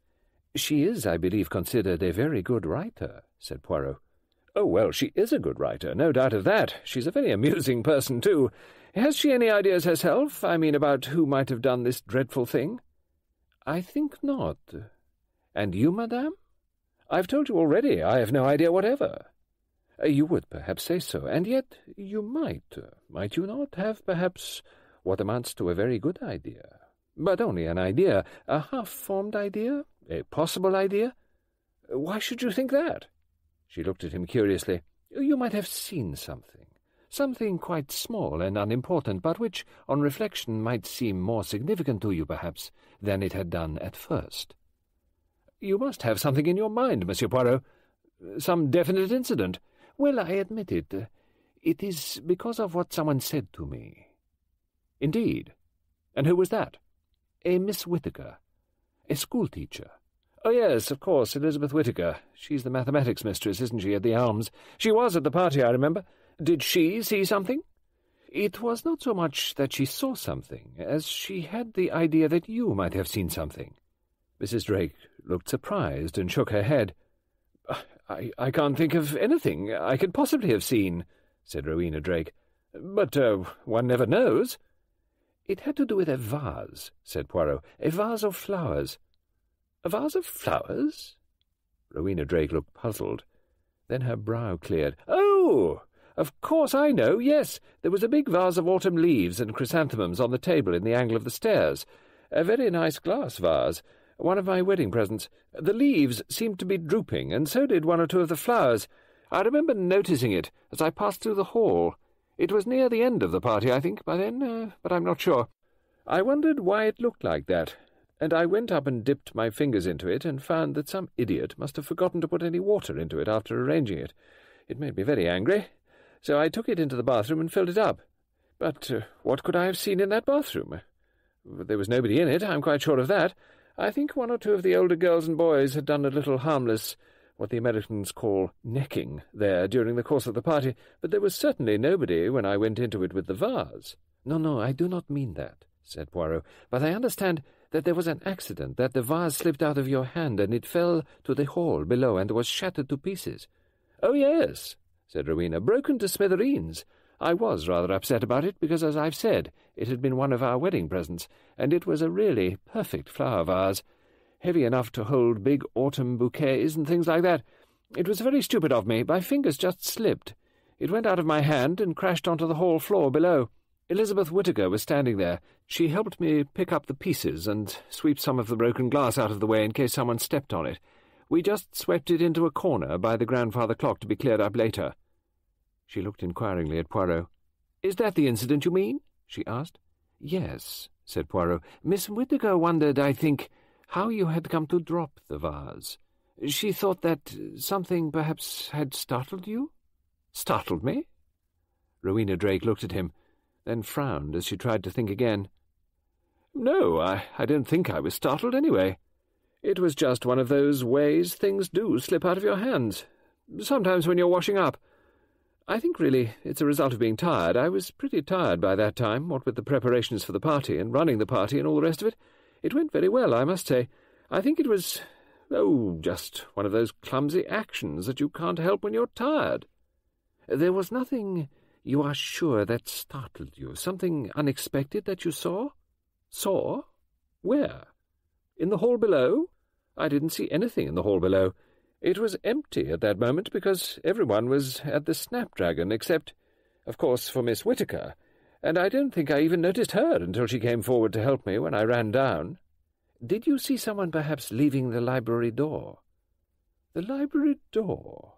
She is, I believe, considered a very good writer, said Poirot. Oh, well, she is a good writer, no doubt of that. She's a very amusing person, too. Has she any ideas herself? I mean, about who might have done this dreadful thing? I think not. And you, madame? I've told you already, I have no idea whatever. Uh, you would perhaps say so, and yet you might, might you not, have perhaps what amounts to a very good idea. But only an idea, a half-formed idea, a possible idea. Why should you think that? She looked at him curiously. You might have seen something. Something quite small and unimportant, but which, on reflection, might seem more significant to you, perhaps, than it had done at first. You must have something in your mind, Monsieur Poirot. Some definite incident. Well, I admit it. It is because of what someone said to me. Indeed. And who was that? A Miss Whittaker. A schoolteacher. Oh, yes, of course, Elizabeth Whittaker. She's the mathematics mistress, isn't she, at the Elms? She was at the party, I remember. Did she see something? It was not so much that she saw something, as she had the idea that you might have seen something. Mrs. Drake looked surprised and shook her head. I, I can't think of anything I could possibly have seen, said Rowena Drake. But uh, one never knows. It had to do with a vase, said Poirot. A vase of flowers. A vase of flowers? Rowena Drake looked puzzled. Then her brow cleared. Oh! Of course I know, yes. There was a big vase of autumn leaves and chrysanthemums on the table in the angle of the stairs. A very nice glass vase. One of my wedding presents. The leaves seemed to be drooping, and so did one or two of the flowers. I remember noticing it as I passed through the hall. It was near the end of the party, I think, by then, uh, but I'm not sure. I wondered why it looked like that, and I went up and dipped my fingers into it and found that some idiot must have forgotten to put any water into it after arranging it. It made me very angry so I took it into the bathroom and filled it up. But uh, what could I have seen in that bathroom? There was nobody in it, I'm quite sure of that. I think one or two of the older girls and boys had done a little harmless, what the Americans call necking, there during the course of the party, but there was certainly nobody when I went into it with the vase. No, no, I do not mean that, said Poirot, but I understand that there was an accident, that the vase slipped out of your hand and it fell to the hall below and was shattered to pieces. Oh, yes, said Rowena, broken to smithereens. I was rather upset about it because, as I've said, it had been one of our wedding presents, and it was a really perfect flower vase, heavy enough to hold big autumn bouquets and things like that. It was very stupid of me. My fingers just slipped. It went out of my hand and crashed onto the hall floor below. Elizabeth Whittaker was standing there. She helped me pick up the pieces and sweep some of the broken glass out of the way in case someone stepped on it. We just swept it into a corner by the grandfather clock to be cleared up later. She looked inquiringly at Poirot. Is that the incident you mean? she asked. Yes, said Poirot. Miss Whittaker wondered, I think, how you had come to drop the vase. She thought that something perhaps had startled you? Startled me? Rowena Drake looked at him then frowned as she tried to think again. No, I, I don't think I was startled anyway. It was just one of those ways things do slip out of your hands, sometimes when you're washing up. I think really it's a result of being tired. I was pretty tired by that time, what with the preparations for the party and running the party and all the rest of it. It went very well, I must say. I think it was, oh, just one of those clumsy actions that you can't help when you're tired. There was nothing you are sure that startled you? Something unexpected that you saw? Saw? Where? In the hall below? I didn't see anything in the hall below. It was empty at that moment because everyone was at the Snapdragon, except, of course, for Miss Whittaker, and I don't think I even noticed her until she came forward to help me when I ran down. Did you see someone perhaps leaving the library door? The library door?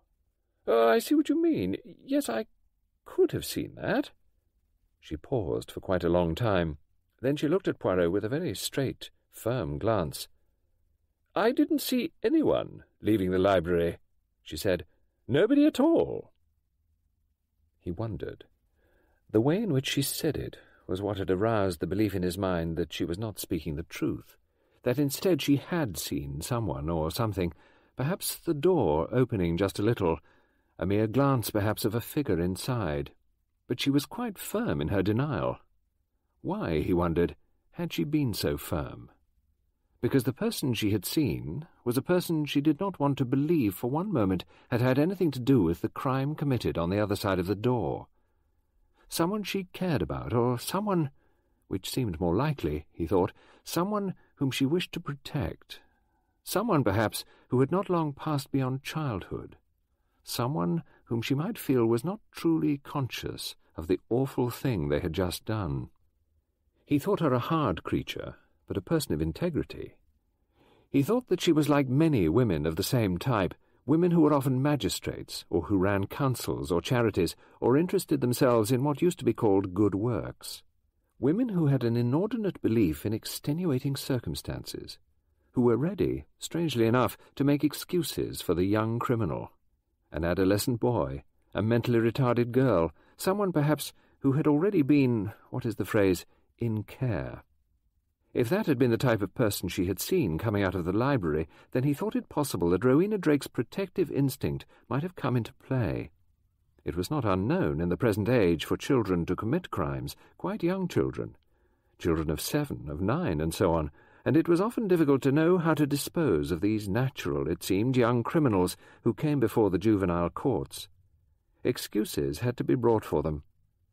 Oh, I see what you mean. Yes, I could have seen that. She paused for quite a long time. Then she looked at Poirot with a very straight, firm glance. I didn't see anyone leaving the library, she said. Nobody at all. He wondered. The way in which she said it was what had aroused the belief in his mind that she was not speaking the truth, that instead she had seen someone or something, perhaps the door opening just a little, a mere glance perhaps of a figure inside, but she was quite firm in her denial. Why, he wondered, had she been so firm? Because the person she had seen was a person she did not want to believe for one moment had had anything to do with the crime committed on the other side of the door. Someone she cared about, or someone, which seemed more likely, he thought, someone whom she wished to protect. Someone, perhaps, who had not long passed beyond childhood someone whom she might feel was not truly conscious of the awful thing they had just done. He thought her a hard creature, but a person of integrity. He thought that she was like many women of the same type, women who were often magistrates, or who ran councils or charities, or interested themselves in what used to be called good works. Women who had an inordinate belief in extenuating circumstances, who were ready, strangely enough, to make excuses for the young criminal an adolescent boy, a mentally retarded girl, someone perhaps who had already been, what is the phrase, in care. If that had been the type of person she had seen coming out of the library, then he thought it possible that Rowena Drake's protective instinct might have come into play. It was not unknown in the present age for children to commit crimes, quite young children, children of seven, of nine, and so on, and it was often difficult to know how to dispose of these natural, it seemed, young criminals who came before the juvenile courts. Excuses had to be brought for them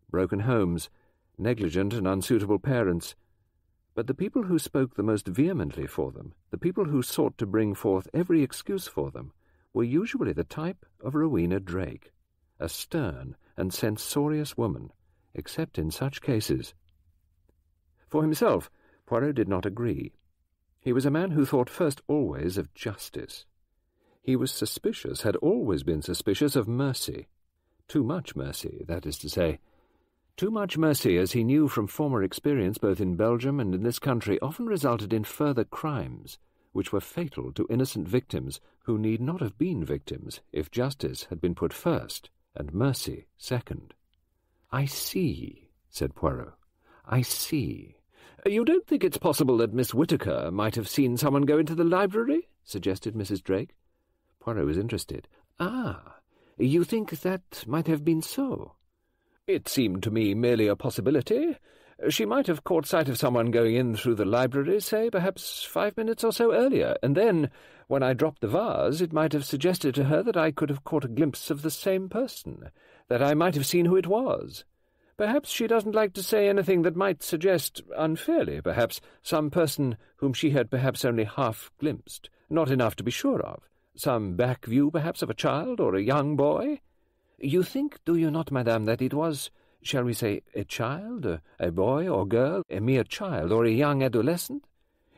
broken homes, negligent and unsuitable parents. But the people who spoke the most vehemently for them, the people who sought to bring forth every excuse for them, were usually the type of Rowena Drake, a stern and censorious woman, except in such cases. For himself, Poirot did not agree. He was a man who thought first always of justice. He was suspicious, had always been suspicious of mercy. Too much mercy, that is to say. Too much mercy, as he knew from former experience both in Belgium and in this country, often resulted in further crimes, which were fatal to innocent victims who need not have been victims if justice had been put first and mercy second. I see, said Poirot. I see. You don't think it's possible that Miss Whittaker might have seen someone go into the library? suggested Mrs. Drake. Poirot was interested. Ah, you think that might have been so? It seemed to me merely a possibility. She might have caught sight of someone going in through the library, say, perhaps five minutes or so earlier, and then, when I dropped the vase, it might have suggested to her that I could have caught a glimpse of the same person, that I might have seen who it was. Perhaps she doesn't like to say anything that might suggest, unfairly perhaps, some person whom she had perhaps only half glimpsed, not enough to be sure of. Some back view, perhaps, of a child or a young boy? You think, do you not, madame, that it was, shall we say, a child, a, boy or girl, a mere child, or a young adolescent?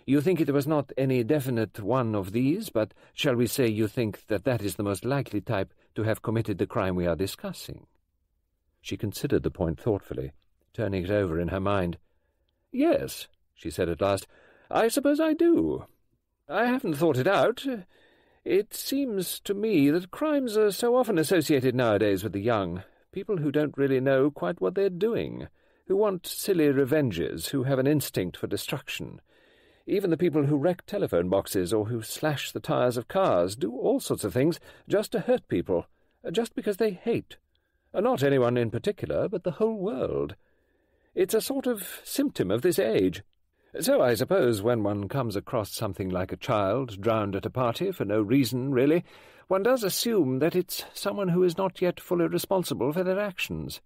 You think it was not any definite one of these, but shall we say you think that that is the most likely type to have committed the crime we are discussing? She considered the point thoughtfully, turning it over in her mind. Yes, she said at last, I suppose I do. I haven't thought it out. It seems to me that crimes are so often associated nowadays with the young, people who don't really know quite what they're doing, who want silly revenges, who have an instinct for destruction. Even the people who wreck telephone boxes or who slash the tires of cars do all sorts of things just to hurt people, just because they hate. Not anyone in particular, but the whole world. It's a sort of symptom of this age. So I suppose when one comes across something like a child drowned at a party for no reason, really, one does assume that it's someone who is not yet fully responsible for their actions.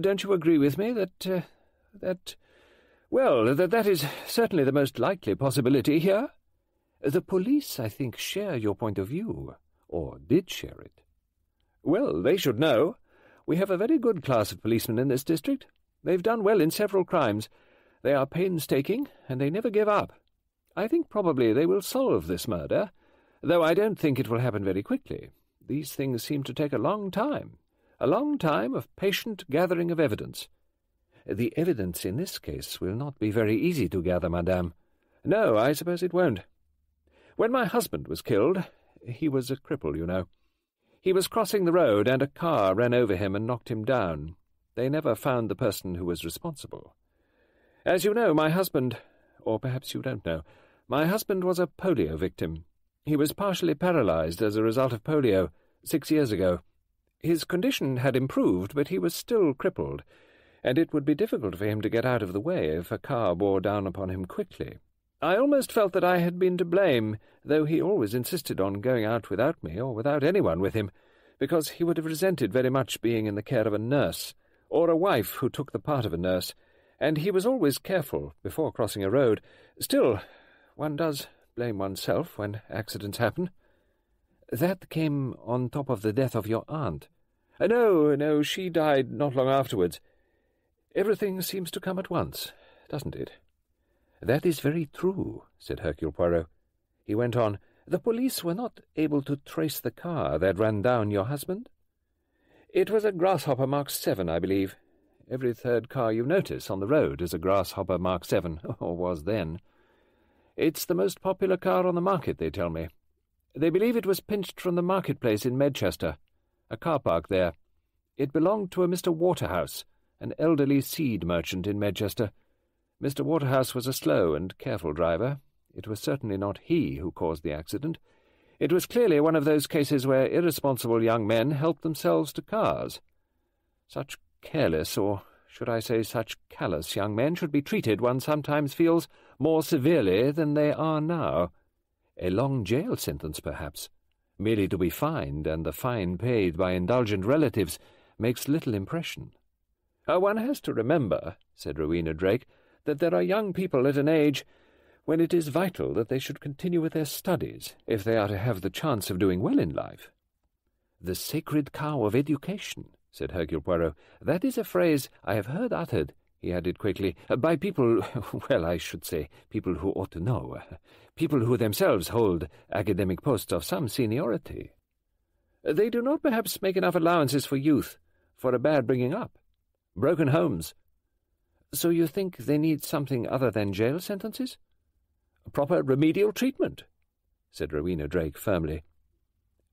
Don't you agree with me that, uh, that, well, that that is certainly the most likely possibility here? The police, I think, share your point of view, or did share it. Well, they should know. We have a very good class of policemen in this district. They've done well in several crimes, they are painstaking, and they never give up. I think probably they will solve this murder, though I don't think it will happen very quickly. These things seem to take a long time, a long time of patient gathering of evidence. The evidence in this case will not be very easy to gather, madame. No, I suppose it won't. When my husband was killed, he was a cripple, you know. He was crossing the road, and a car ran over him and knocked him down. They never found the person who was responsible. As you know, my husband, or perhaps you don't know, my husband was a polio victim. He was partially paralyzed as a result of polio six years ago. His condition had improved, but he was still crippled, and it would be difficult for him to get out of the way if a car bore down upon him quickly. I almost felt that I had been to blame, though he always insisted on going out without me, or without anyone with him, because he would have resented very much being in the care of a nurse, or a wife who took the part of a nurse, and he was always careful before crossing a road. Still, one does blame oneself when accidents happen. That came on top of the death of your aunt. Uh, no, no, she died not long afterwards. Everything seems to come at once, doesn't it? That is very true, said Hercule Poirot. He went on, The police were not able to trace the car that ran down your husband? It was a Grasshopper Mark Seven, I believe. Every third car you notice on the road is a Grasshopper Mark 7, or was then. It's the most popular car on the market, they tell me. They believe it was pinched from the marketplace in Medchester, a car park there. It belonged to a Mr. Waterhouse, an elderly seed merchant in Medchester. Mr. Waterhouse was a slow and careful driver. It was certainly not he who caused the accident. It was clearly one of those cases where irresponsible young men helped themselves to cars. Such careless, or should I say such callous young men should be treated, one sometimes feels, more severely than they are now. A long jail sentence, perhaps, merely to be fined, and the fine paid by indulgent relatives, makes little impression. Uh, one has to remember, said Rowena Drake, that there are young people at an age when it is vital that they should continue with their studies if they are to have the chance of doing well in life. The sacred cow of education, said Hercule Poirot. That is a phrase I have heard uttered, he added quickly, by people, well, I should say, people who ought to know, people who themselves hold academic posts of some seniority. They do not perhaps make enough allowances for youth, for a bad bringing up, broken homes. So you think they need something other than jail sentences? Proper remedial treatment, said Rowena Drake firmly.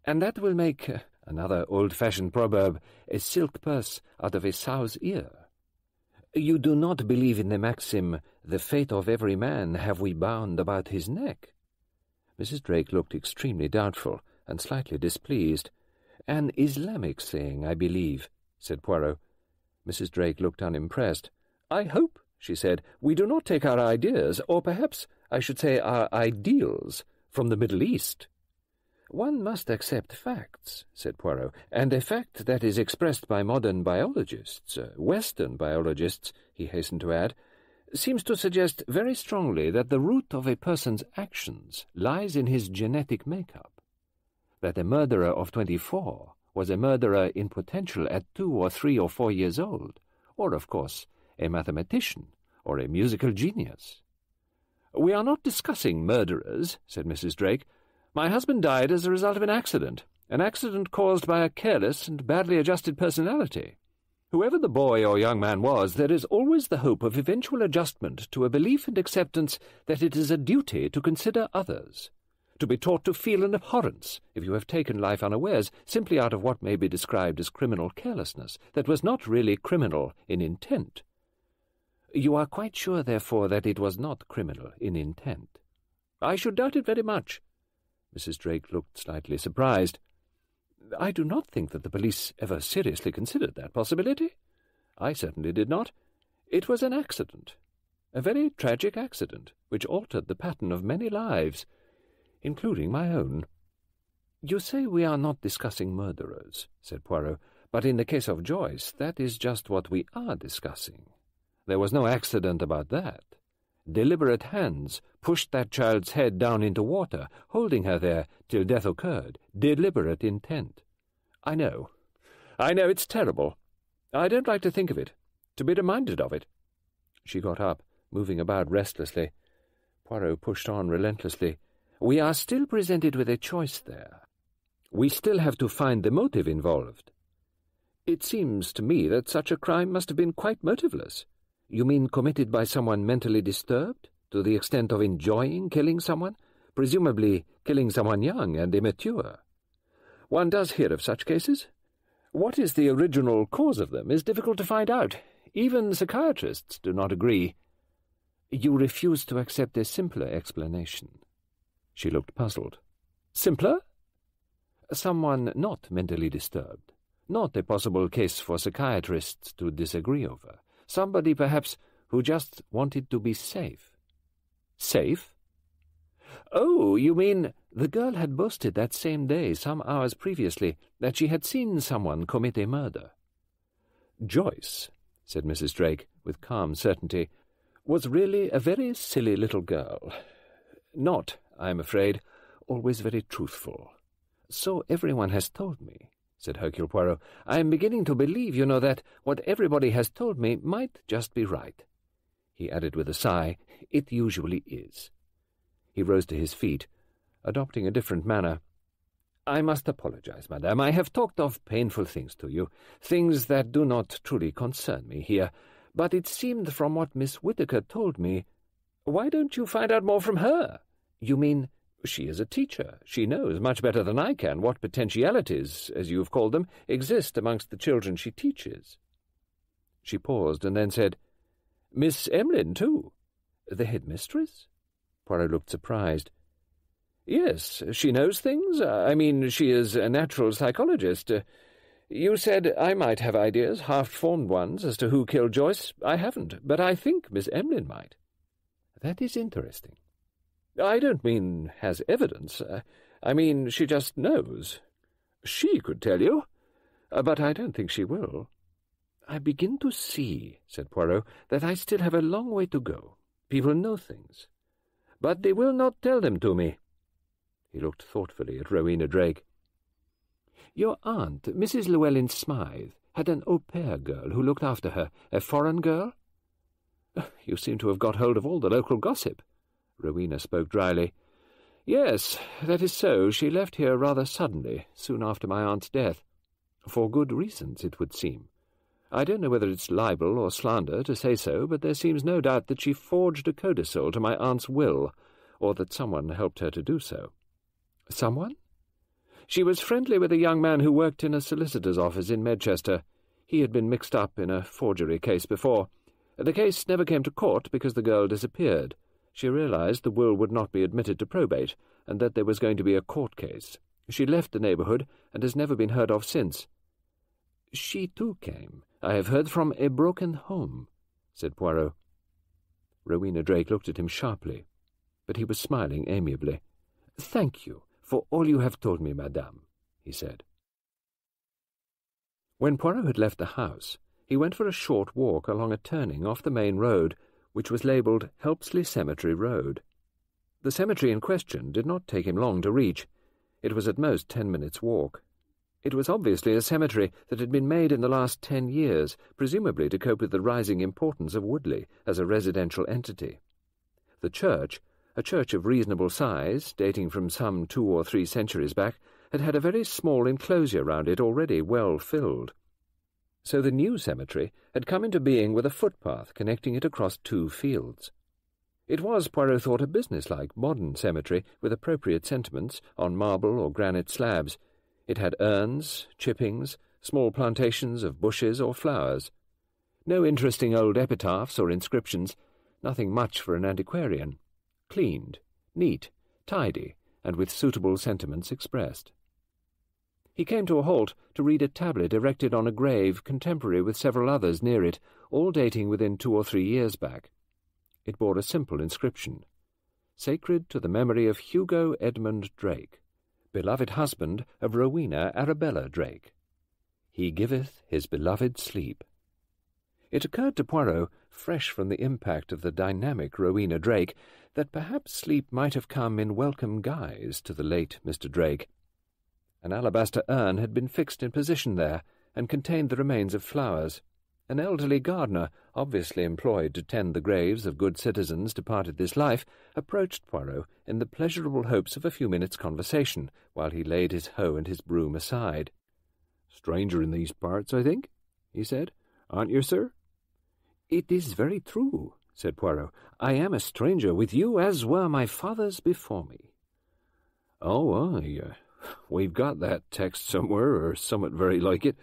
And that will make Another old-fashioned proverb, a silk purse out of a sow's ear. You do not believe in the maxim, the fate of every man have we bound about his neck? Mrs. Drake looked extremely doubtful and slightly displeased. An Islamic saying, I believe, said Poirot. Mrs. Drake looked unimpressed. I hope, she said, we do not take our ideas, or perhaps I should say our ideals, from the Middle East. One must accept facts, said Poirot, and a fact that is expressed by modern biologists, uh, Western biologists, he hastened to add, seems to suggest very strongly that the root of a person's actions lies in his genetic makeup. That a murderer of twenty-four was a murderer in potential at two or three or four years old, or, of course, a mathematician or a musical genius. We are not discussing murderers, said Mrs. Drake. My husband died as a result of an accident, an accident caused by a careless and badly adjusted personality. Whoever the boy or young man was, there is always the hope of eventual adjustment to a belief and acceptance that it is a duty to consider others, to be taught to feel an abhorrence if you have taken life unawares, simply out of what may be described as criminal carelessness, that was not really criminal in intent. You are quite sure, therefore, that it was not criminal in intent? I should doubt it very much, Mrs. Drake looked slightly surprised. I do not think that the police ever seriously considered that possibility. I certainly did not. It was an accident, a very tragic accident, which altered the pattern of many lives, including my own. You say we are not discussing murderers, said Poirot, but in the case of Joyce, that is just what we are discussing. There was no accident about that. Deliberate hands pushed that child's head down into water, holding her there till death occurred. Deliberate intent. I know. I know it's terrible. I don't like to think of it, to be reminded of it. She got up, moving about restlessly. Poirot pushed on relentlessly. We are still presented with a choice there. We still have to find the motive involved. It seems to me that such a crime must have been quite motiveless. You mean committed by someone mentally disturbed, to the extent of enjoying killing someone? Presumably killing someone young and immature. One does hear of such cases. What is the original cause of them is difficult to find out. Even psychiatrists do not agree. You refuse to accept a simpler explanation. She looked puzzled. Simpler? Someone not mentally disturbed. Not a possible case for psychiatrists to disagree over. Somebody, perhaps, who just wanted to be safe. Safe? Oh, you mean the girl had boasted that same day, some hours previously, that she had seen someone commit a murder. Joyce, said Mrs. Drake, with calm certainty, was really a very silly little girl. Not, I am afraid, always very truthful. So everyone has told me said Hercule Poirot. I am beginning to believe, you know, that what everybody has told me might just be right. He added with a sigh, It usually is. He rose to his feet, adopting a different manner. I must apologize, madame. I have talked of painful things to you, things that do not truly concern me here. But it seemed from what Miss Whittaker told me. Why don't you find out more from her? You mean she is a teacher. She knows much better than I can what potentialities, as you have called them, exist amongst the children she teaches. She paused and then said, Miss Emlyn, too. The headmistress? Poirot looked surprised. Yes, she knows things. I mean, she is a natural psychologist. You said I might have ideas, half-formed ones, as to who killed Joyce. I haven't, but I think Miss Emlyn might. That is interesting. I don't mean has evidence. Uh, I mean she just knows. She could tell you, uh, but I don't think she will. I begin to see, said Poirot, that I still have a long way to go. People know things, but they will not tell them to me. He looked thoughtfully at Rowena Drake. Your aunt, Mrs. Llewellyn Smythe, had an au pair girl who looked after her, a foreign girl? You seem to have got hold of all the local gossip. Rowena spoke dryly. Yes, that is so. She left here rather suddenly, soon after my aunt's death. For good reasons, it would seem. I don't know whether it's libel or slander to say so, but there seems no doubt that she forged a codicil to my aunt's will, or that someone helped her to do so. Someone? She was friendly with a young man who worked in a solicitor's office in Medchester. He had been mixed up in a forgery case before. The case never came to court because the girl disappeared. She realized the will would not be admitted to probate, and that there was going to be a court case. She left the neighbourhood, and has never been heard of since. She too came. I have heard from a broken home, said Poirot. Rowena Drake looked at him sharply, but he was smiling amiably. Thank you for all you have told me, madame, he said. When Poirot had left the house, he went for a short walk along a turning off the main road, which was labelled Helpsley Cemetery Road. The cemetery in question did not take him long to reach. It was at most ten minutes' walk. It was obviously a cemetery that had been made in the last ten years, presumably to cope with the rising importance of Woodleigh as a residential entity. The church, a church of reasonable size, dating from some two or three centuries back, had had a very small enclosure round it already well filled. So the new cemetery had come into being with a footpath connecting it across two fields. It was, Poirot thought, a businesslike, modern cemetery with appropriate sentiments on marble or granite slabs, it had urns, chippings, small plantations of bushes or flowers. No interesting old epitaphs or inscriptions, nothing much for an antiquarian. Cleaned, neat, tidy, and with suitable sentiments expressed. He came to a halt to read a tablet erected on a grave contemporary with several others near it, all dating within two or three years back. It bore a simple inscription Sacred to the memory of Hugo Edmund Drake beloved husband of Rowena Arabella Drake. He giveth his beloved sleep. It occurred to Poirot, fresh from the impact of the dynamic Rowena Drake, that perhaps sleep might have come in welcome guise to the late Mr. Drake. An alabaster urn had been fixed in position there, and contained the remains of flowers. An elderly gardener, obviously employed to tend the graves of good citizens departed this life, approached Poirot in the pleasurable hopes of a few minutes' conversation, while he laid his hoe and his broom aside. Stranger in these parts, I think, he said. Aren't you, sir? It is very true, said Poirot. I am a stranger with you, as were my fathers before me. Oh, oh aye. We've got that text somewhere, or somewhat very like it.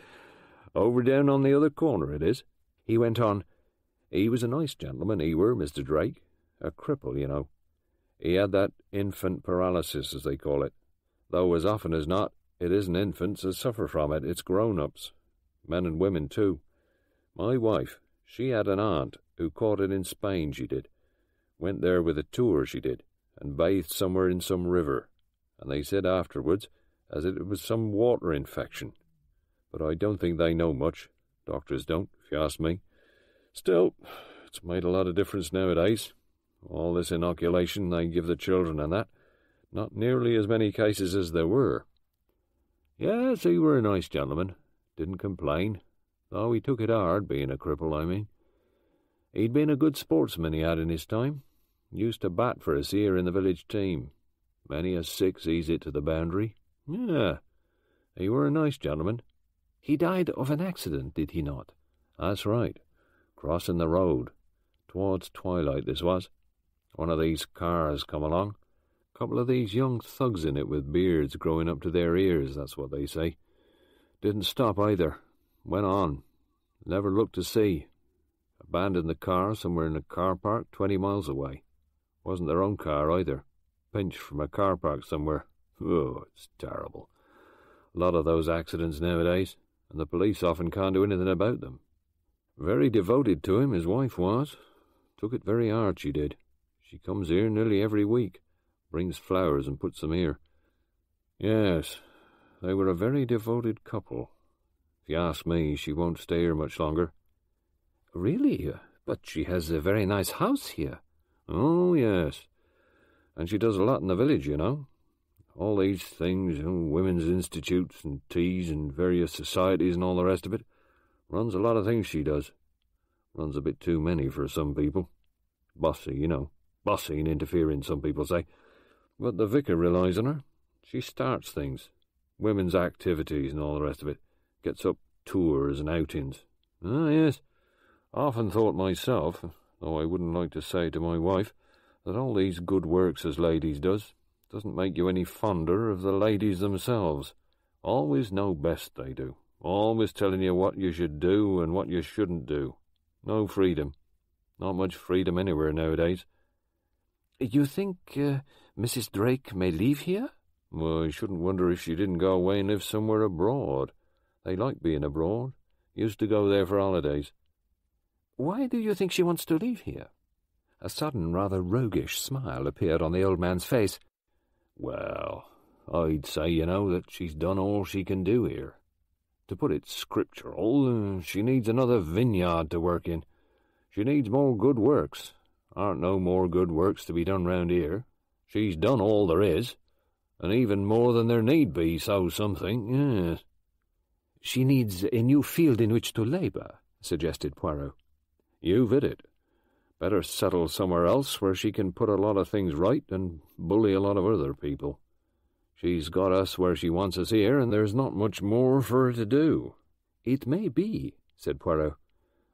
Over down on the other corner it is. He went on. He was a nice gentleman, he were, Mr. Drake. A cripple, you know. He had that infant paralysis, as they call it. Though as often as not, it isn't infants as suffer from it, it's grown-ups. Men and women, too. My wife, she had an aunt who caught it in Spain, she did. Went there with a tour, she did, and bathed somewhere in some river. And they said afterwards as it was some water infection but I don't think they know much. Doctors don't, if you ask me. Still, it's made a lot of difference nowadays. All this inoculation they give the children and that. Not nearly as many cases as there were. Yes, he were a nice gentleman. Didn't complain. Though he took it hard, being a cripple, I mean. He'd been a good sportsman, he had in his time. Used to bat for us here in the village team. Many a six ease it to the boundary. Yeah, he were a nice gentleman. He died of an accident, did he not? That's right. Crossing the road. Towards twilight, this was. One of these cars come along. Couple of these young thugs in it with beards growing up to their ears, that's what they say. Didn't stop either. Went on. Never looked to see. Abandoned the car somewhere in a car park twenty miles away. Wasn't their own car either. Pinched from a car park somewhere. Oh, it's terrible. A lot of those accidents nowadays and the police often can't do anything about them. Very devoted to him, his wife was. Took it very hard, she did. She comes here nearly every week, brings flowers and puts them here. Yes, they were a very devoted couple. If you ask me, she won't stay here much longer. Really? But she has a very nice house here. Oh, yes. And she does a lot in the village, you know. All these things, you know, women's institutes and teas and various societies and all the rest of it. Runs a lot of things she does. Runs a bit too many for some people. Bossy, you know. Bossy and interfering, some people say. But the vicar relies on her. She starts things. Women's activities and all the rest of it. Gets up tours and outings. Ah, yes. Often thought myself, though I wouldn't like to say to my wife, that all these good works as ladies does doesn't make you any fonder of the ladies themselves. Always know best, they do. Always telling you what you should do and what you shouldn't do. No freedom. Not much freedom anywhere nowadays. You think uh, Mrs. Drake may leave here? Well, I shouldn't wonder if she didn't go away and live somewhere abroad. They like being abroad. Used to go there for holidays. Why do you think she wants to leave here? A sudden, rather roguish smile appeared on the old man's face. Well, I'd say, you know, that she's done all she can do here. To put it scriptural, she needs another vineyard to work in. She needs more good works. Aren't no more good works to be done round here. She's done all there is, and even more than there need be, so something, yes. She needs a new field in which to labour, suggested Poirot. You've hit it. Better settle somewhere else where she can put a lot of things right and bully a lot of other people. She's got us where she wants us here, and there's not much more for her to do. It may be, said Poirot.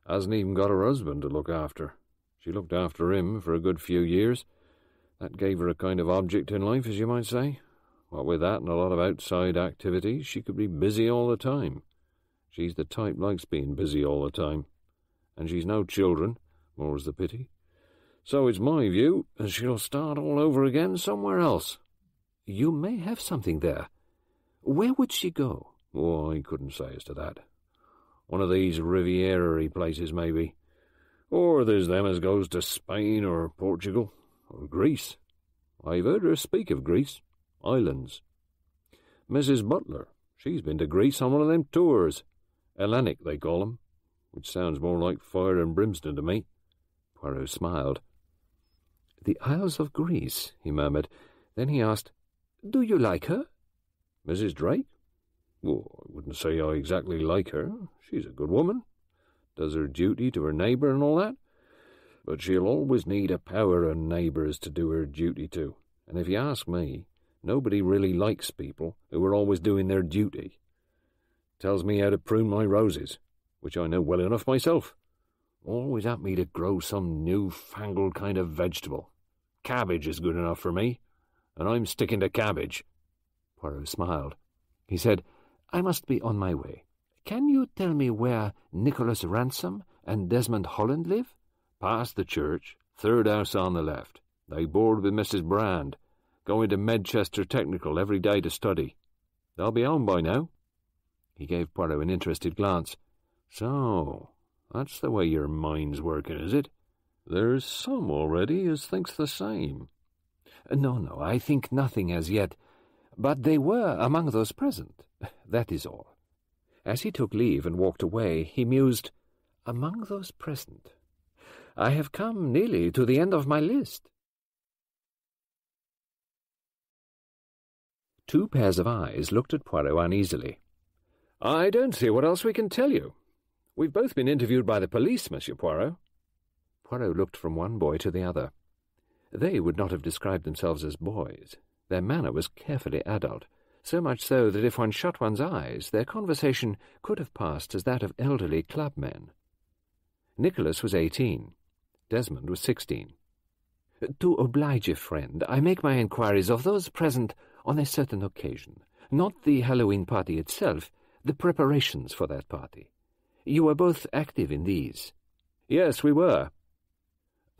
Hasn't even got her husband to look after. She looked after him for a good few years. That gave her a kind of object in life, as you might say. What with that and a lot of outside activities, she could be busy all the time. She's the type likes being busy all the time. And she's no children, more's the pity. So it's my view that she'll start all over again somewhere else. You may have something there. Where would she go? Oh, I couldn't say as to that. One of these Riviera places, maybe. Or there's them as goes to Spain or Portugal or Greece. I've heard her speak of Greece. Islands. Mrs. Butler, she's been to Greece on one of them tours. Hellenic, they call 'em, which sounds more like fire and brimstone to me. Poirot smiled. The Isles of Greece, he murmured. Then he asked, Do you like her? Mrs. Drake? Well, I wouldn't say I exactly like her. She's a good woman. Does her duty to her neighbour and all that. But she'll always need a power of neighbours to do her duty to. And if you ask me, nobody really likes people who are always doing their duty. Tells me how to prune my roses, which I know well enough myself. Always at me to grow some new fangled kind of vegetable. Cabbage is good enough for me, and I'm sticking to cabbage. Poirot smiled. He said, I must be on my way. Can you tell me where Nicholas Ransom and Desmond Holland live? Past the church, third house on the left. They board with Mrs. Brand, going to Medchester Technical every day to study. They'll be home by now. He gave Poirot an interested glance. So, that's the way your mind's working, is it? There's some already as thinks the same. No, no, I think nothing as yet. But they were among those present. That is all. As he took leave and walked away, he mused, Among those present. I have come nearly to the end of my list. Two pairs of eyes looked at Poirot uneasily. I don't see what else we can tell you. We've both been interviewed by the police, Monsieur Poirot. Poirot looked from one boy to the other. They would not have described themselves as boys. Their manner was carefully adult, so much so that if one shut one's eyes, their conversation could have passed as that of elderly clubmen. Nicholas was eighteen. Desmond was sixteen. To oblige a friend, I make my inquiries of those present on a certain occasion, not the Halloween party itself, the preparations for that party. You were both active in these. Yes, we were.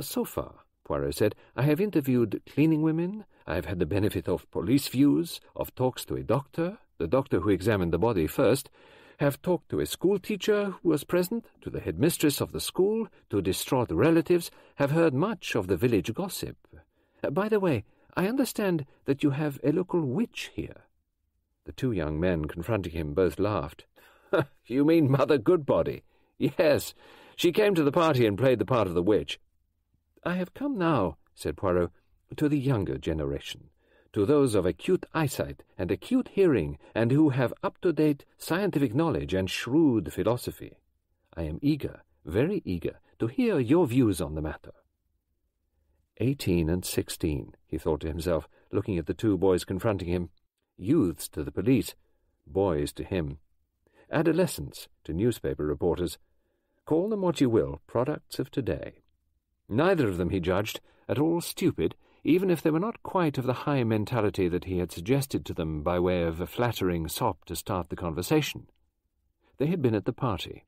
So far, Poirot said, I have interviewed cleaning women, I have had the benefit of police views, of talks to a doctor, the doctor who examined the body first, have talked to a school teacher who was present, to the headmistress of the school, to distraught relatives, have heard much of the village gossip. Uh, by the way, I understand that you have a local witch here. The two young men confronting him both laughed. you mean Mother Goodbody? Yes, she came to the party and played the part of the witch. I have come now, said Poirot, to the younger generation, to those of acute eyesight and acute hearing, and who have up-to-date scientific knowledge and shrewd philosophy. I am eager, very eager, to hear your views on the matter. Eighteen and sixteen, he thought to himself, looking at the two boys confronting him. Youths to the police, boys to him adolescents to newspaper reporters. Call them what you will, products of today. Neither of them, he judged, at all stupid, even if they were not quite of the high mentality that he had suggested to them by way of a flattering sop to start the conversation. They had been at the party.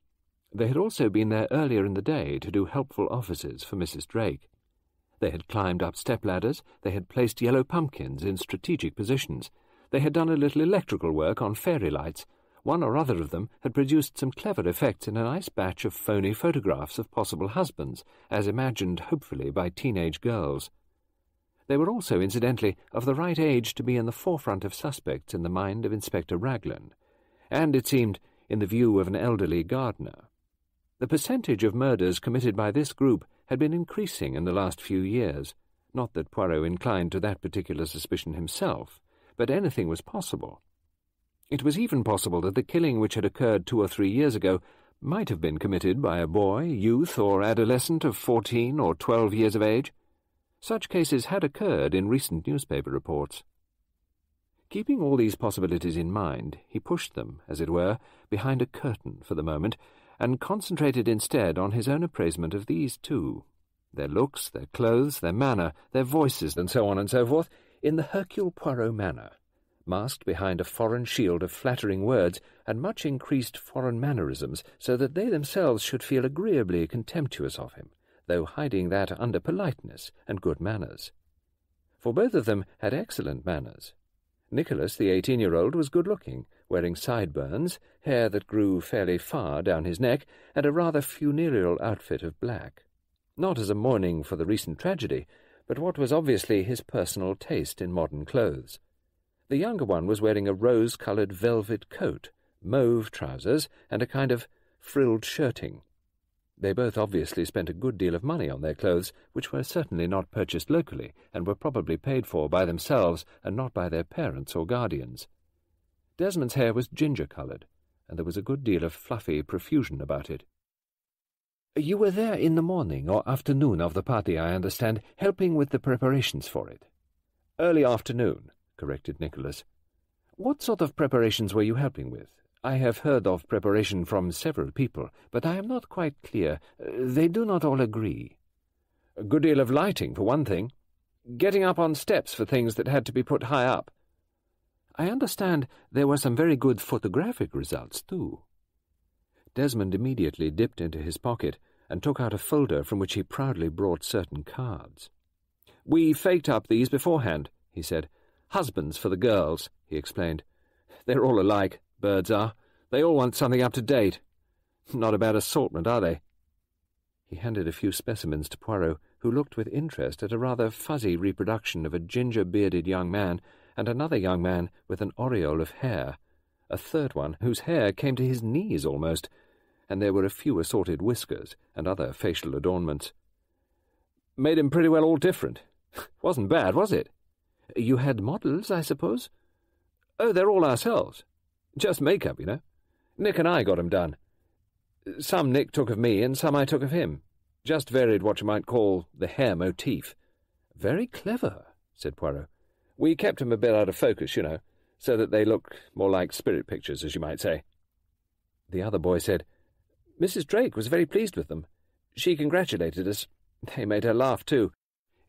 They had also been there earlier in the day to do helpful offices for Mrs. Drake. They had climbed up step ladders, they had placed yellow pumpkins in strategic positions, they had done a little electrical work on fairy lights, one or other of them had produced some clever effects in a nice batch of phony photographs of possible husbands, as imagined hopefully by teenage girls. They were also, incidentally, of the right age to be in the forefront of suspects in the mind of Inspector Raglan, and, it seemed, in the view of an elderly gardener. The percentage of murders committed by this group had been increasing in the last few years. Not that Poirot inclined to that particular suspicion himself, but anything was possible. It was even possible that the killing which had occurred two or three years ago might have been committed by a boy, youth, or adolescent of fourteen or twelve years of age. Such cases had occurred in recent newspaper reports. Keeping all these possibilities in mind, he pushed them, as it were, behind a curtain for the moment, and concentrated instead on his own appraisement of these two their looks, their clothes, their manner, their voices, and so on and so forth, in the Hercule Poirot manner masked behind a foreign shield of flattering words and much increased foreign mannerisms, so that they themselves should feel agreeably contemptuous of him, though hiding that under politeness and good manners. For both of them had excellent manners. Nicholas, the eighteen-year-old, was good-looking, wearing sideburns, hair that grew fairly far down his neck, and a rather funereal outfit of black. Not as a mourning for the recent tragedy, but what was obviously his personal taste in modern clothes. The younger one was wearing a rose-coloured velvet coat, mauve trousers, and a kind of frilled shirting. They both obviously spent a good deal of money on their clothes, which were certainly not purchased locally, and were probably paid for by themselves and not by their parents or guardians. Desmond's hair was ginger-coloured, and there was a good deal of fluffy profusion about it. You were there in the morning or afternoon of the party, I understand, helping with the preparations for it. Early afternoon corrected Nicholas. What sort of preparations were you helping with? I have heard of preparation from several people, but I am not quite clear. They do not all agree. A good deal of lighting, for one thing. Getting up on steps for things that had to be put high up. I understand there were some very good photographic results, too. Desmond immediately dipped into his pocket and took out a folder from which he proudly brought certain cards. We faked up these beforehand, he said, Husbands for the girls, he explained. They're all alike, birds are. They all want something up to date. Not a bad assortment, are they? He handed a few specimens to Poirot, who looked with interest at a rather fuzzy reproduction of a ginger-bearded young man and another young man with an aureole of hair, a third one whose hair came to his knees almost, and there were a few assorted whiskers and other facial adornments. Made him pretty well all different. Wasn't bad, was it? You had models, I suppose? Oh, they're all ourselves. Just makeup, you know. Nick and I got 'em done. Some Nick took of me, and some I took of him. Just varied what you might call the hair motif. Very clever, said Poirot. We kept 'em a bit out of focus, you know, so that they look more like spirit pictures, as you might say. The other boy said, Mrs. Drake was very pleased with them. She congratulated us. They made her laugh, too.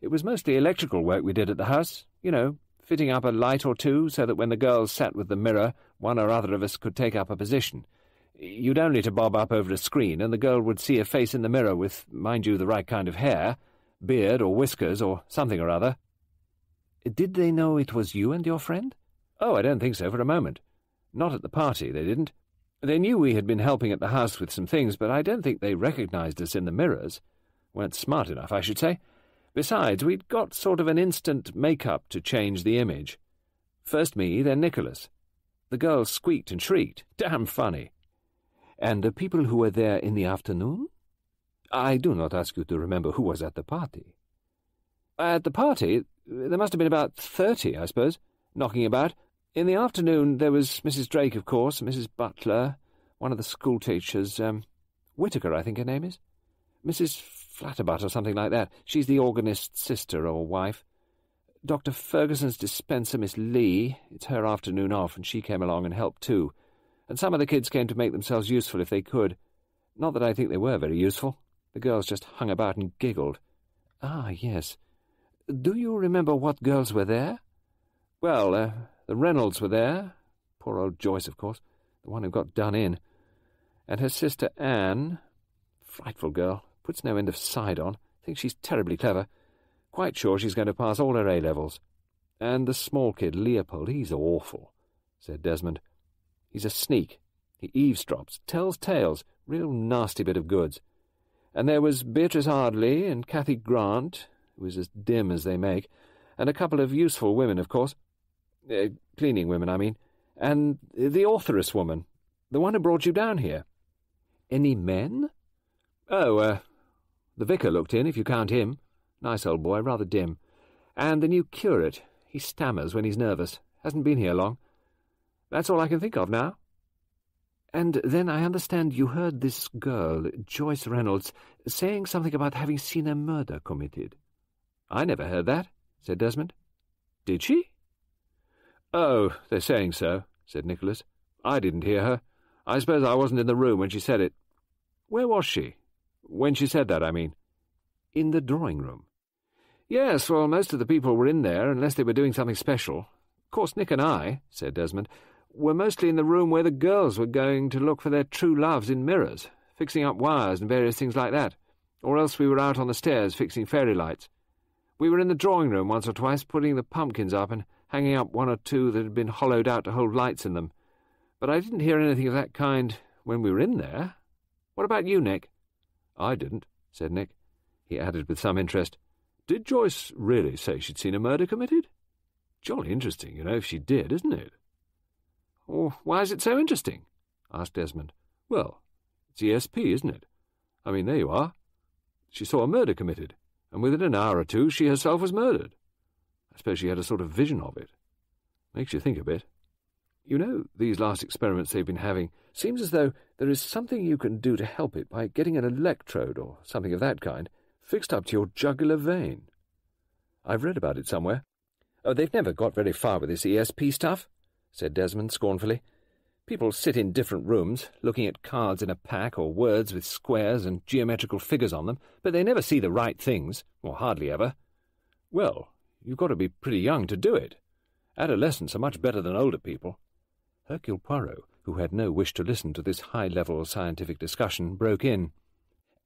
It was mostly electrical work we did at the house, you know, fitting up a light or two so that when the girls sat with the mirror, one or other of us could take up a position. You'd only to bob up over a screen, and the girl would see a face in the mirror with, mind you, the right kind of hair, beard or whiskers or something or other. Did they know it was you and your friend? Oh, I don't think so for a moment. Not at the party, they didn't. They knew we had been helping at the house with some things, but I don't think they recognized us in the mirrors. Weren't smart enough, I should say. Besides, we'd got sort of an instant make-up to change the image. First me, then Nicholas. The girls squeaked and shrieked. Damn funny. And the people who were there in the afternoon? I do not ask you to remember who was at the party. At the party, there must have been about thirty, I suppose, knocking about. In the afternoon, there was Mrs. Drake, of course, Mrs. Butler, one of the school teachers, um, Whittaker, I think her name is, Mrs. Flatterbutt or something like that. She's the organist's sister or wife. Dr. Ferguson's dispenser, Miss Lee, it's her afternoon off, and she came along and helped too. And some of the kids came to make themselves useful if they could. Not that I think they were very useful. The girls just hung about and giggled. Ah, yes. Do you remember what girls were there? Well, uh, the Reynolds were there. Poor old Joyce, of course, the one who got done in. And her sister Anne, frightful girl, puts no end of side on, thinks she's terribly clever, quite sure she's going to pass all her A-levels. And the small kid, Leopold, he's awful, said Desmond. He's a sneak. He eavesdrops, tells tales, real nasty bit of goods. And there was Beatrice Ardley and Cathy Grant, who is as dim as they make, and a couple of useful women, of course. Uh, cleaning women, I mean. And the authoress woman, the one who brought you down here. Any men? Oh, uh, the vicar looked in, if you count him. Nice old boy, rather dim. And the new curate. He stammers when he's nervous. Hasn't been here long. That's all I can think of now. And then I understand you heard this girl, Joyce Reynolds, saying something about having seen a murder committed. I never heard that, said Desmond. Did she? Oh, they're saying so, said Nicholas. I didn't hear her. I suppose I wasn't in the room when she said it. Where was she? When she said that, I mean. In the drawing room. Yes, well, most of the people were in there, unless they were doing something special. Of course, Nick and I, said Desmond, were mostly in the room where the girls were going to look for their true loves in mirrors, fixing up wires and various things like that, or else we were out on the stairs fixing fairy lights. We were in the drawing room once or twice, putting the pumpkins up and hanging up one or two that had been hollowed out to hold lights in them. But I didn't hear anything of that kind when we were in there. What about you, Nick? I didn't, said Nick. He added with some interest, Did Joyce really say she'd seen a murder committed? Jolly interesting, you know, if she did, isn't it? Oh, why is it so interesting? asked Desmond. Well, it's ESP, isn't it? I mean, there you are. She saw a murder committed, and within an hour or two she herself was murdered. I suppose she had a sort of vision of it. Makes you think a bit. You know, these last experiments they've been having seems as though there is something you can do to help it by getting an electrode or something of that kind fixed up to your jugular vein. I've read about it somewhere. Oh, they've never got very far with this ESP stuff said Desmond scornfully. People sit in different rooms, looking at cards in a pack or words with squares and geometrical figures on them, but they never see the right things, or hardly ever. Well, you've got to be pretty young to do it. Adolescents are much better than older people. Hercule Poirot, who had no wish to listen to this high-level scientific discussion, broke in.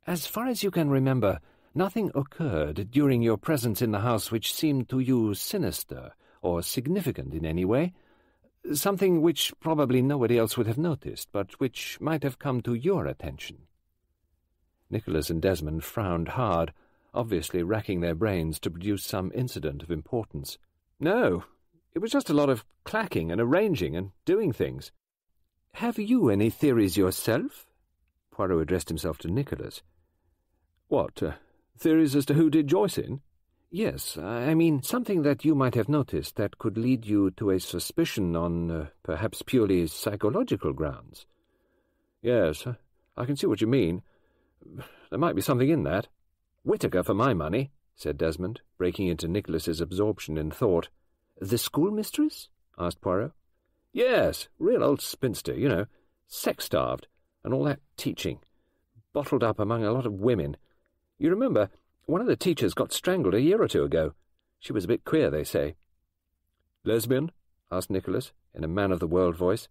As far as you can remember, nothing occurred during your presence in the house which seemed to you sinister or significant in any way? Something which probably nobody else would have noticed, but which might have come to your attention. Nicholas and Desmond frowned hard, obviously racking their brains to produce some incident of importance. No, it was just a lot of clacking and arranging and doing things. Have you any theories yourself? Poirot addressed himself to Nicholas. What, uh, theories as to who did Joyce in? Yes, I mean something that you might have noticed that could lead you to a suspicion on uh, perhaps purely psychological grounds. Yes, I can see what you mean. There might be something in that. Whittaker for my money, said Desmond, breaking into Nicholas's absorption in thought. The schoolmistress? asked Poirot. Yes, real old spinster, you know, sex-starved, and all that teaching, bottled up among a lot of women. You remember one of the teachers got strangled a year or two ago. She was a bit queer, they say. Lesbian? asked Nicholas, in a man-of-the-world voice.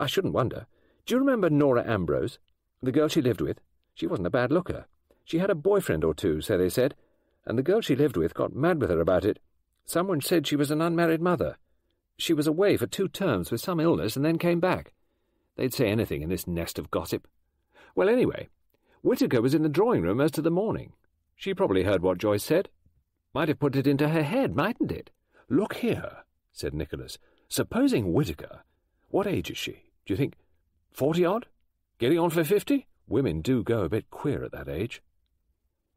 I shouldn't wonder. Do you remember Nora Ambrose? The girl she lived with? She wasn't a bad looker. She had a boyfriend or two, so they said, and the girl she lived with got mad with her about it. Someone said she was an unmarried mother. She was away for two terms with some illness and then came back. They'd say anything in this nest of gossip. Well, anyway, Whittaker was in the drawing room most of the morning. She probably heard what Joyce said. Might have put it into her head, mightn't it? Look here, said Nicholas. Supposing Whittaker. What age is she? Do you think forty odd? Getting on for fifty? Women do go a bit queer at that age.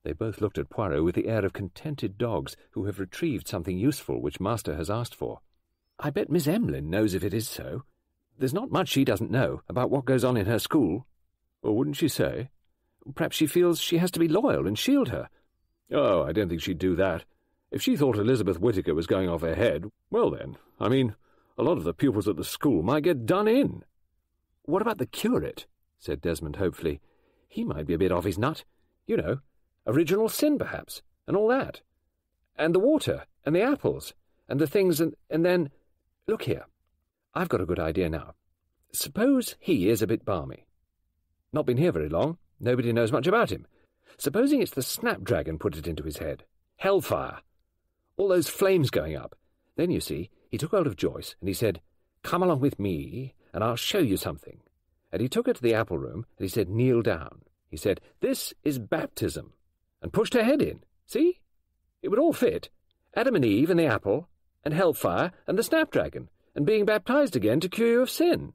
They both looked at Poirot with the air of contented dogs who have retrieved something useful which master has asked for. I bet Miss Emlyn knows if it is so. There's not much she doesn't know about what goes on in her school. Or wouldn't she say? Perhaps she feels she has to be loyal and shield her. Oh, I don't think she'd do that. If she thought Elizabeth Whittaker was going off her head, well then, I mean, a lot of the pupils at the school might get done in. What about the curate? said Desmond hopefully. He might be a bit off his nut. You know, original sin, perhaps, and all that. And the water, and the apples, and the things, and, and then... Look here. I've got a good idea now. Suppose he is a bit balmy. Not been here very long. Nobody knows much about him. Supposing it's the snapdragon put it into his head. Hellfire. All those flames going up. Then, you see, he took hold of Joyce and he said, Come along with me, and I'll show you something. And he took her to the apple room and he said, Kneel down. He said, This is baptism. And pushed her head in. See? It would all fit. Adam and Eve and the apple, and hellfire and the snapdragon, and being baptized again to cure you of sin.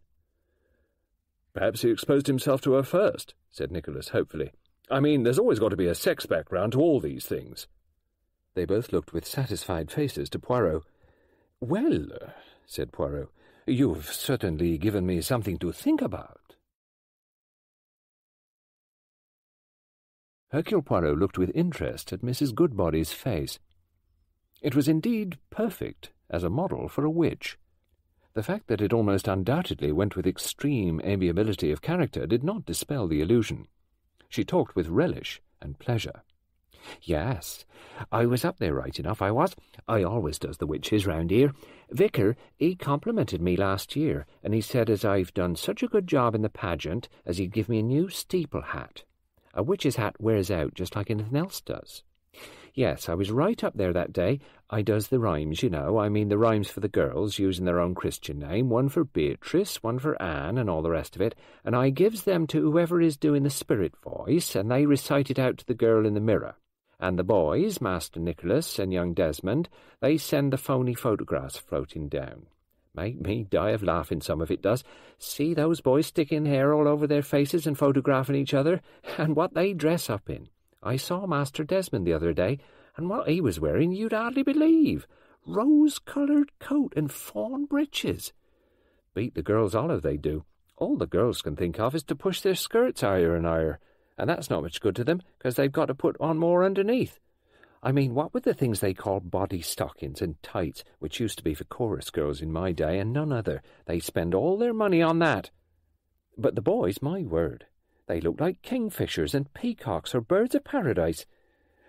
Perhaps he exposed himself to her first, said Nicholas hopefully. I mean, there's always got to be a sex background to all these things. They both looked with satisfied faces to Poirot. Well, said Poirot, you've certainly given me something to think about. Hercule Poirot looked with interest at Mrs. Goodbody's face. It was indeed perfect as a model for a witch. The fact that it almost undoubtedly went with extreme amiability of character did not dispel the illusion. She talked with relish and pleasure. Yes, I was up there right enough, I was. I always does the witches round here. Vicar, he complimented me last year, and he said as I've done such a good job in the pageant as he'd give me a new steeple hat. A witch's hat wears out just like anything else does. Yes, I was right up there that day. I does the rhymes, you know. I mean the rhymes for the girls, using their own Christian name, one for Beatrice, one for Anne, and all the rest of it, and I gives them to whoever is doing the spirit voice, and they recite it out to the girl in the mirror. And the boys, Master Nicholas and young Desmond, they send the phony photographs floating down. Make me die of laughing, some of it does. See those boys sticking hair all over their faces and photographing each other, and what they dress up in. I saw Master Desmond the other day, and what he was wearing you'd hardly believe. Rose-coloured coat and fawn breeches. Beat the girls olive, they do. All the girls can think of is to push their skirts higher and higher, and that's not much good to them, because they've got to put on more underneath. I mean, what with the things they call body stockings and tights, which used to be for chorus girls in my day, and none other, they spend all their money on that. But the boys, my word, they look like kingfishers and peacocks or birds of paradise.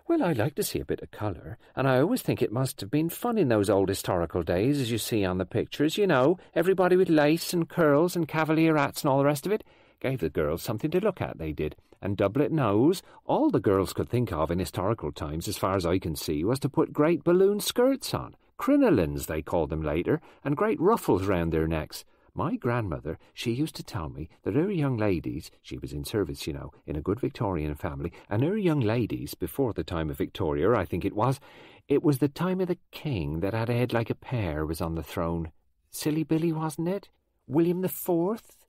Well, I like to see a bit of colour, and I always think it must have been fun in those old historical days, as you see on the pictures, you know, everybody with lace and curls and cavalier hats and all the rest of it. Gave the girls something to look at, they did. And doublet nose, all the girls could think of in historical times, as far as I can see, was to put great balloon skirts on, crinolines they called them later, and great ruffles round their necks. My grandmother, she used to tell me that her young ladies, she was in service, you know, in a good Victorian family, and her young ladies, before the time of Victoria, I think it was, it was the time of the king that had a head like a pear was on the throne. Silly Billy, wasn't it? William the Fourth?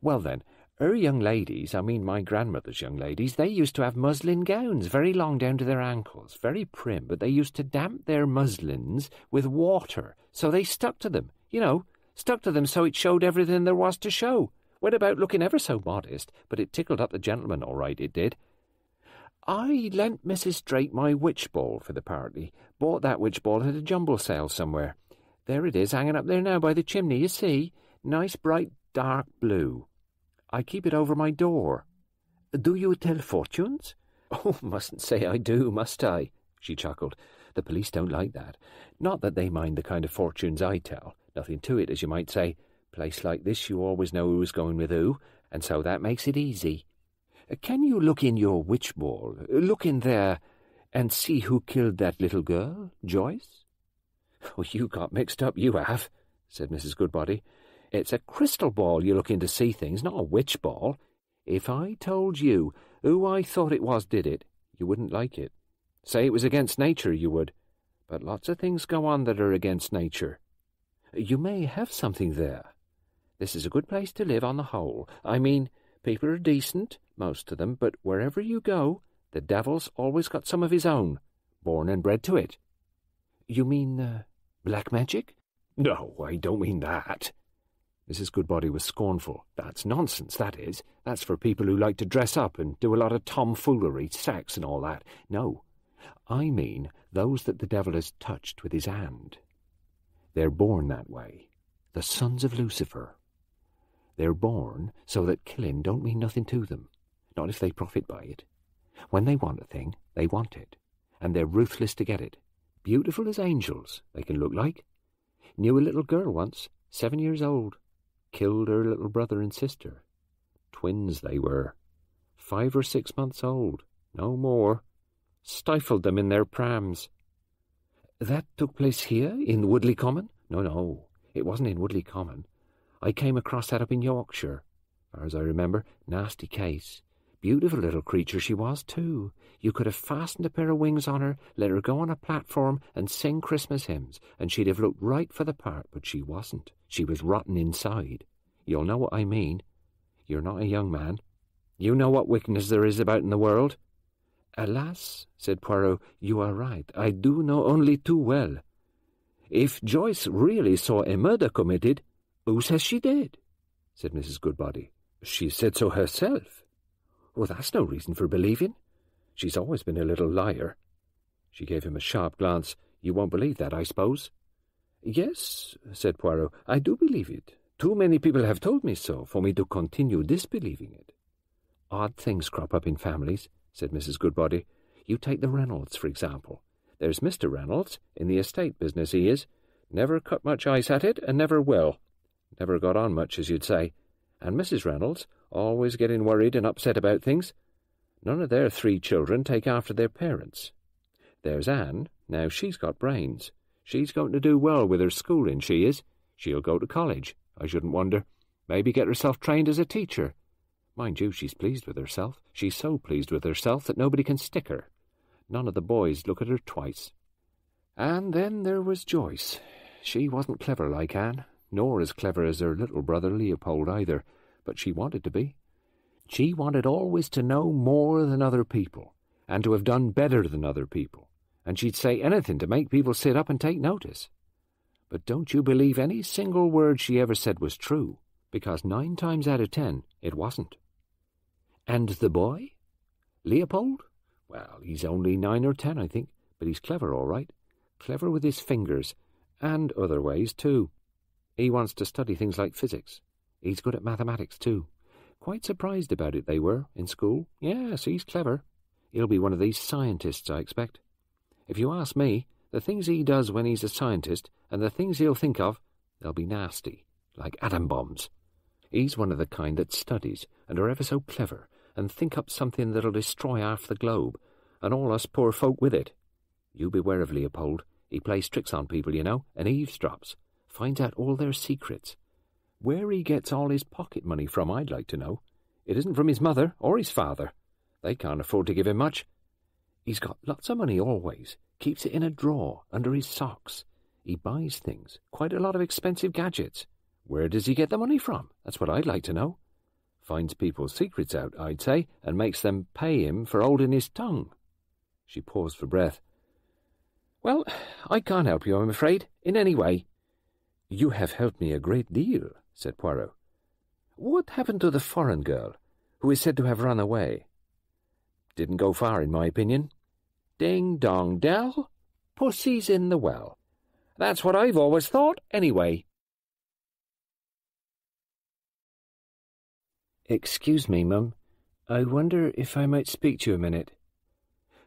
Well then, her young ladies, I mean my grandmother's young ladies, they used to have muslin gowns, very long down to their ankles, very prim, but they used to damp their muslins with water, so they stuck to them, you know, stuck to them so it showed everything there was to show. Went about looking ever so modest, but it tickled up the gentleman all right, it did. I lent Mrs. Drake my witch ball for the party. Bought that witch ball at a jumble sale somewhere. There it is, hanging up there now by the chimney, you see. Nice bright dark blue. I keep it over my door. Do you tell fortunes? Oh, mustn't say I do, must I? She chuckled. The police don't like that. Not that they mind the kind of fortunes I tell. Nothing to it, as you might say. Place like this, you always know who's going with who, and so that makes it easy. Uh, can you look in your witch ball, uh, look in there, and see who killed that little girl, Joyce? Oh, you got mixed up, you have, said Mrs. Goodbody. It's a crystal ball you look in to see things, not a witch ball. If I told you who I thought it was did it, you wouldn't like it. Say it was against nature, you would. But lots of things go on that are against nature. You may have something there. This is a good place to live on the whole. I mean, people are decent, most of them, but wherever you go, the devil's always got some of his own, born and bred to it. You mean uh, black magic? No, I don't mean that. Mrs. Goodbody was scornful. That's nonsense, that is. That's for people who like to dress up and do a lot of tomfoolery, sex and all that. No, I mean those that the devil has touched with his hand. They're born that way, the sons of Lucifer. They're born so that killing don't mean nothing to them, not if they profit by it. When they want a thing, they want it, and they're ruthless to get it. Beautiful as angels, they can look like. Knew a little girl once, seven years old, killed her little brother and sister. Twins they were. Five or six months old, no more. Stifled them in their prams. That took place here, in Woodleigh Common? No, no, it wasn't in Woodleigh Common. I came across that up in Yorkshire. Far as I remember, nasty case. Beautiful little creature she was, too. You could have fastened a pair of wings on her, let her go on a platform and sing Christmas hymns, and she'd have looked right for the part, but she wasn't. She was rotten inside. You'll know what I mean. You're not a young man. You know what wickedness there is about in the world. Alas, said Poirot, you are right. I do know only too well. If Joyce really saw a murder committed, who says she did? said Mrs. Goodbody. She said so herself. Well, that's no reason for believing. She's always been a little liar. She gave him a sharp glance. You won't believe that, I suppose? Yes, said Poirot, I do believe it. Too many people have told me so for me to continue disbelieving it. Odd things crop up in families, said Mrs. Goodbody. You take the Reynolds, for example. There's Mr. Reynolds, in the estate business he is. Never cut much ice at it, and never will. Never got on much, as you'd say. And Mrs. Reynolds, always getting worried and upset about things. None of their three children take after their parents. There's Anne, now she's got brains. She's going to do well with her schooling, she is. She'll go to college, I shouldn't wonder. Maybe get herself trained as a teacher. Mind you, she's pleased with herself. She's so pleased with herself that nobody can stick her. None of the boys look at her twice. And then there was Joyce. She wasn't clever like Anne, nor as clever as her little brother Leopold either, but she wanted to be. She wanted always to know more than other people, and to have done better than other people, and she'd say anything to make people sit up and take notice. But don't you believe any single word she ever said was true, because nine times out of ten it wasn't. And the boy? Leopold? Well, he's only nine or ten, I think, but he's clever, all right. Clever with his fingers, and other ways, too. He wants to study things like physics. He's good at mathematics, too. Quite surprised about it, they were, in school. Yes, he's clever. He'll be one of these scientists, I expect. If you ask me, the things he does when he's a scientist and the things he'll think of, they'll be nasty, like atom bombs. He's one of the kind that studies and are ever so clever and think up something that'll destroy half the globe, and all us poor folk with it. You beware of Leopold. He plays tricks on people, you know, and eavesdrops, finds out all their secrets. Where he gets all his pocket money from, I'd like to know. It isn't from his mother or his father. They can't afford to give him much. He's got lots of money always, keeps it in a drawer under his socks. He buys things, quite a lot of expensive gadgets. Where does he get the money from? That's what I'd like to know. Finds people's secrets out, I'd say, and makes them pay him for holding his tongue. She paused for breath. Well, I can't help you, I'm afraid, in any way. You have helped me a great deal, said Poirot. What happened to the foreign girl, who is said to have run away? Didn't go far, in my opinion. Ding dong dell, pussy's in the well. That's what I've always thought, anyway. Excuse me, Mum. I wonder if I might speak to you a minute.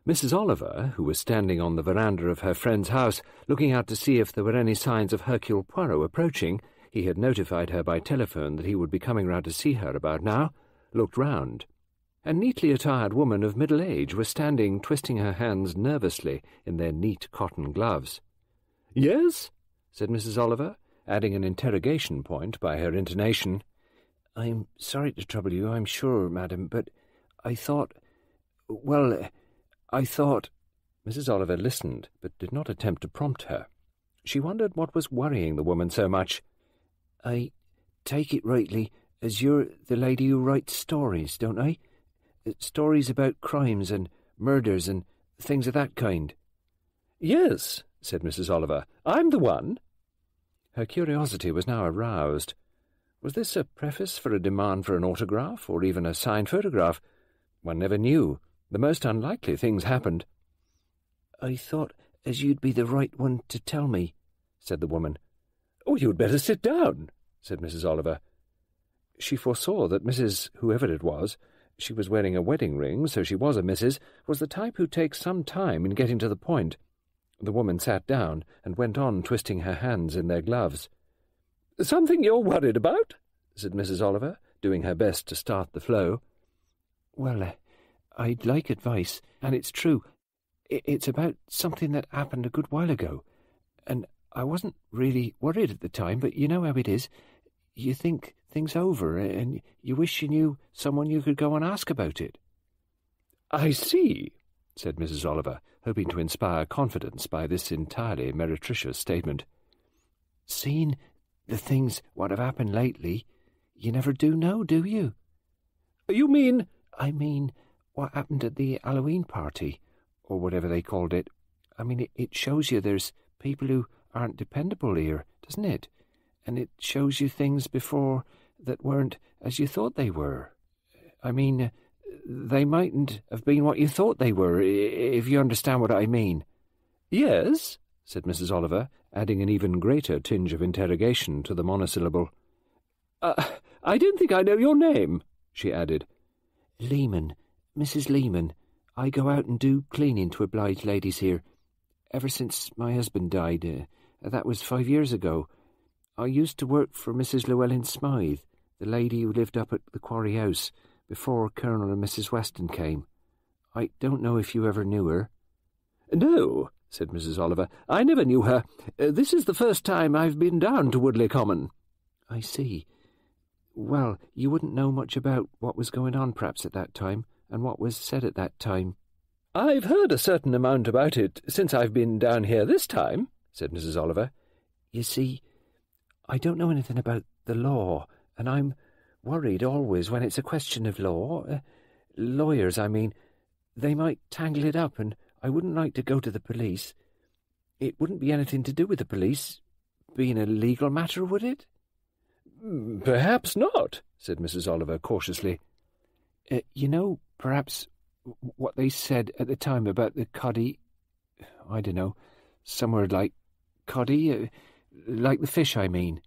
Mrs. Oliver, who was standing on the veranda of her friend's house, looking out to see if there were any signs of Hercule Poirot approaching, he had notified her by telephone that he would be coming round to see her about now, looked round. A neatly attired woman of middle age was standing twisting her hands nervously in their neat cotton gloves. Yes? said Mrs. Oliver, adding an interrogation point by her intonation. I'm sorry to trouble you, I'm sure, madam, but I thought... Well, I thought... Mrs. Oliver listened, but did not attempt to prompt her. She wondered what was worrying the woman so much. I take it rightly as you're the lady who writes stories, don't I? Stories about crimes and murders and things of that kind. Yes, said Mrs. Oliver. I'm the one. Her curiosity was now aroused. Was this a preface for a demand for an autograph, or even a signed photograph? One never knew. The most unlikely things happened. I thought as you'd be the right one to tell me, said the woman. Oh, you'd better sit down, said Mrs. Oliver. She foresaw that Mrs. whoever it was, she was wearing a wedding ring, so she was a Mrs., was the type who takes some time in getting to the point. The woman sat down and went on twisting her hands in their gloves. Something you're worried about? said Mrs. Oliver, doing her best to start the flow. Well, uh, I'd like advice, and it's true. It's about something that happened a good while ago, and I wasn't really worried at the time, but you know how it is. You think things over, and you wish you knew someone you could go and ask about it. I see, said Mrs. Oliver, hoping to inspire confidence by this entirely meretricious statement. Seeing the things what have happened lately, you never do know, do you? You mean? I mean, what happened at the Halloween party, or whatever they called it. I mean, it, it shows you there's people who aren't dependable here, doesn't it? And it shows you things before that weren't as you thought they were. I mean, they mightn't have been what you thought they were, if you understand what I mean. Yes, said Mrs. Oliver, adding an even greater tinge of interrogation to the monosyllable. Uh, I don't think I know your name, she added. Leaman, Mrs. Leaman. I go out and do cleaning to oblige ladies here. Ever since my husband died, uh, that was five years ago. I used to work for Mrs. Llewellyn Smythe, the lady who lived up at the Quarry House, before Colonel and Mrs. Weston came. I don't know if you ever knew her. No, said Mrs. Oliver. I never knew her. Uh, this is the first time I've been down to Woodleigh Common. I see. Well, you wouldn't know much about what was going on perhaps at that time, and what was said at that time. I've heard a certain amount about it since I've been down here this time, said Mrs. Oliver. You see, I don't know anything about the law, and I'm worried always when it's a question of law. Uh, lawyers, I mean. They might tangle it up, and I wouldn't like to go to the police. It wouldn't be anything to do with the police, being a legal matter, would it? Perhaps not, said Mrs. Oliver cautiously. Uh, you know, perhaps, what they said at the time about the coddy. I don't know, somewhere like coddy, uh, like the fish, I mean.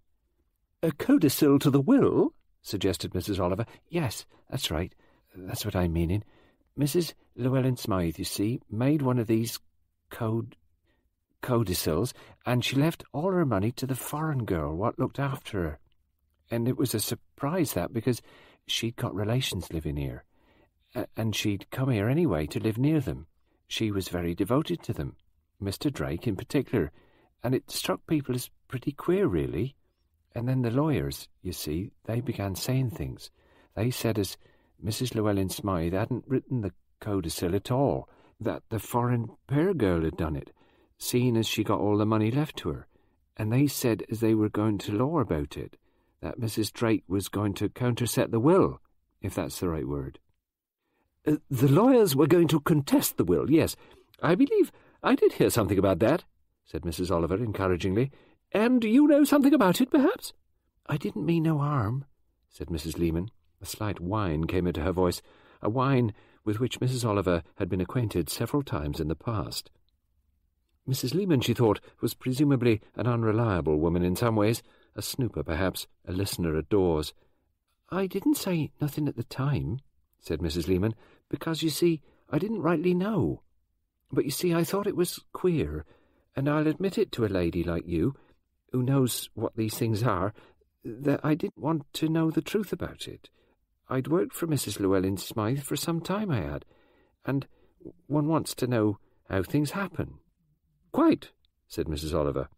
A codicil to the will? suggested Mrs. Oliver. Yes, that's right. That's what I'm meaning. Mrs. Llewellyn Smythe, you see, made one of these code codicils, and she left all her money to the foreign girl what looked after her and it was a surprise that because she'd got relations living here, and she'd come here anyway to live near them. She was very devoted to them, Mr. Drake in particular, and it struck people as pretty queer, really. And then the lawyers, you see, they began saying things. They said as Mrs. Llewellyn Smythe hadn't written the codicil at all, that the foreign pair girl had done it, seeing as she got all the money left to her. And they said as they were going to law about it, that Mrs. Drake was going to counterset the will, if that's the right word. Uh, the lawyers were going to contest the will, yes. I believe I did hear something about that, said Mrs. Oliver encouragingly. And you know something about it, perhaps? I didn't mean no harm, said Mrs. Leaman. A slight whine came into her voice, a whine with which Mrs. Oliver had been acquainted several times in the past. Mrs. Leaman, she thought, was presumably an unreliable woman in some ways, a snooper perhaps, a listener at doors. I didn't say nothing at the time, said Mrs. Leaman, because, you see, I didn't rightly know. But, you see, I thought it was queer, and I'll admit it to a lady like you, who knows what these things are, that I didn't want to know the truth about it. I'd worked for Mrs. Llewellyn Smythe for some time, I had, and one wants to know how things happen. Quite, said Mrs. Oliver.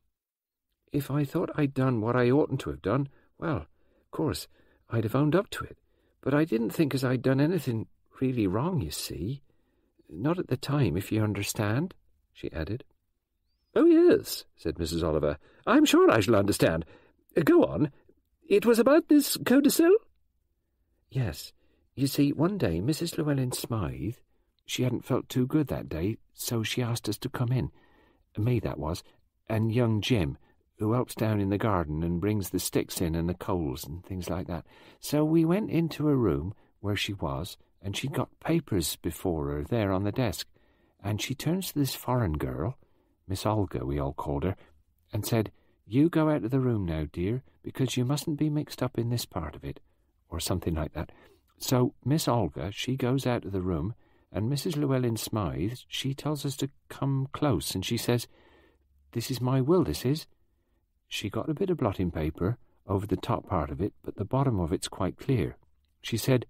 If I thought I'd done what I oughtn't to have done, well, of course, I'd have owned up to it. But I didn't think as I'd done anything really wrong, you see. Not at the time, if you understand, she added. Oh, yes, said Mrs. Oliver. I'm sure I shall understand. Go on. It was about this codicil? Yes. You see, one day Mrs. Llewellyn Smythe, she hadn't felt too good that day, so she asked us to come in. Me, that was, and young Jim, who helps down in the garden and brings the sticks in and the coals and things like that. So we went into a room where she was, and she'd got papers before her there on the desk. And she turns to this foreign girl, Miss Olga, we all called her, and said, You go out of the room now, dear, because you mustn't be mixed up in this part of it, or something like that. So Miss Olga, she goes out of the room, and Mrs. Llewellyn Smythe, she tells us to come close, and she says, This is my will, this is. She got a bit of blotting paper over the top part of it, but the bottom of it's quite clear. She said,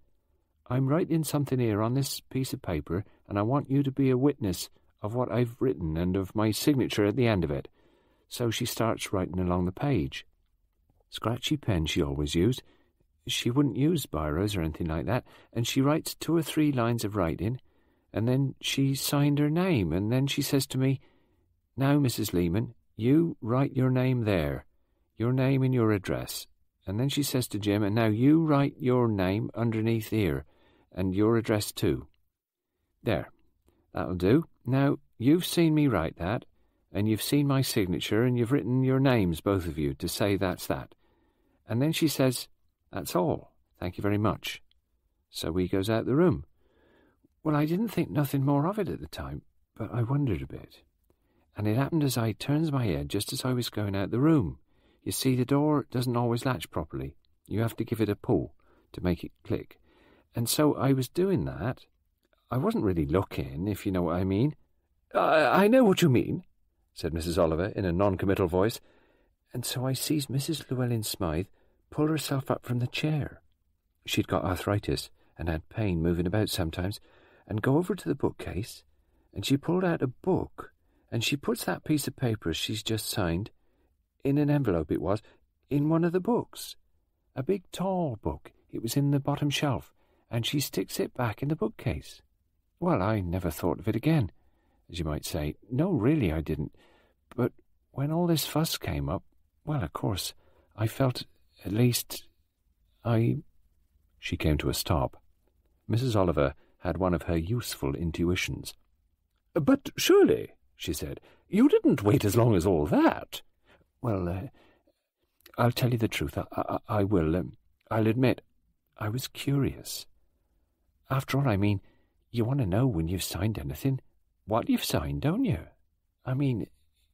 I'm writing something here on this piece of paper, and I want you to be a witness of what I've written and of my signature at the end of it. So she starts writing along the page. Scratchy pen she always used. She wouldn't use biros or anything like that, and she writes two or three lines of writing, and then she signed her name, and then she says to me, Now, Mrs. Leaman, you write your name there, your name and your address. And then she says to Jim, And now you write your name underneath here, and your address too. There, that'll do. Now, you've seen me write that, and you've seen my signature, and you've written your names, both of you, to say that's that. And then she says, That's all. Thank you very much. So we goes out the room. Well, I didn't think nothing more of it at the time, but I wondered a bit. And it happened as I turns my head just as I was going out the room. You see, the door doesn't always latch properly. You have to give it a pull to make it click. And so I was doing that. I wasn't really looking, if you know what I mean. I, I know what you mean, said Mrs. Oliver in a non-committal voice. And so I sees Mrs. Llewellyn Smythe pull herself up from the chair. She'd got arthritis and had pain moving about sometimes, and go over to the bookcase, and she pulled out a book, and she puts that piece of paper she's just signed, in an envelope it was, in one of the books. A big tall book. It was in the bottom shelf, and she sticks it back in the bookcase. Well, I never thought of it again, as you might say. No, really, I didn't. But when all this fuss came up, well, of course, I felt, at least, I. She came to a stop. Mrs. Oliver had one of her useful intuitions. But surely, she said, you didn't wait as long as all that. Well, uh, I'll tell you the truth. I, I, I will. Um, I'll admit, I was curious. After all, I mean, you want to know when you've signed anything, what you've signed, don't you? I mean,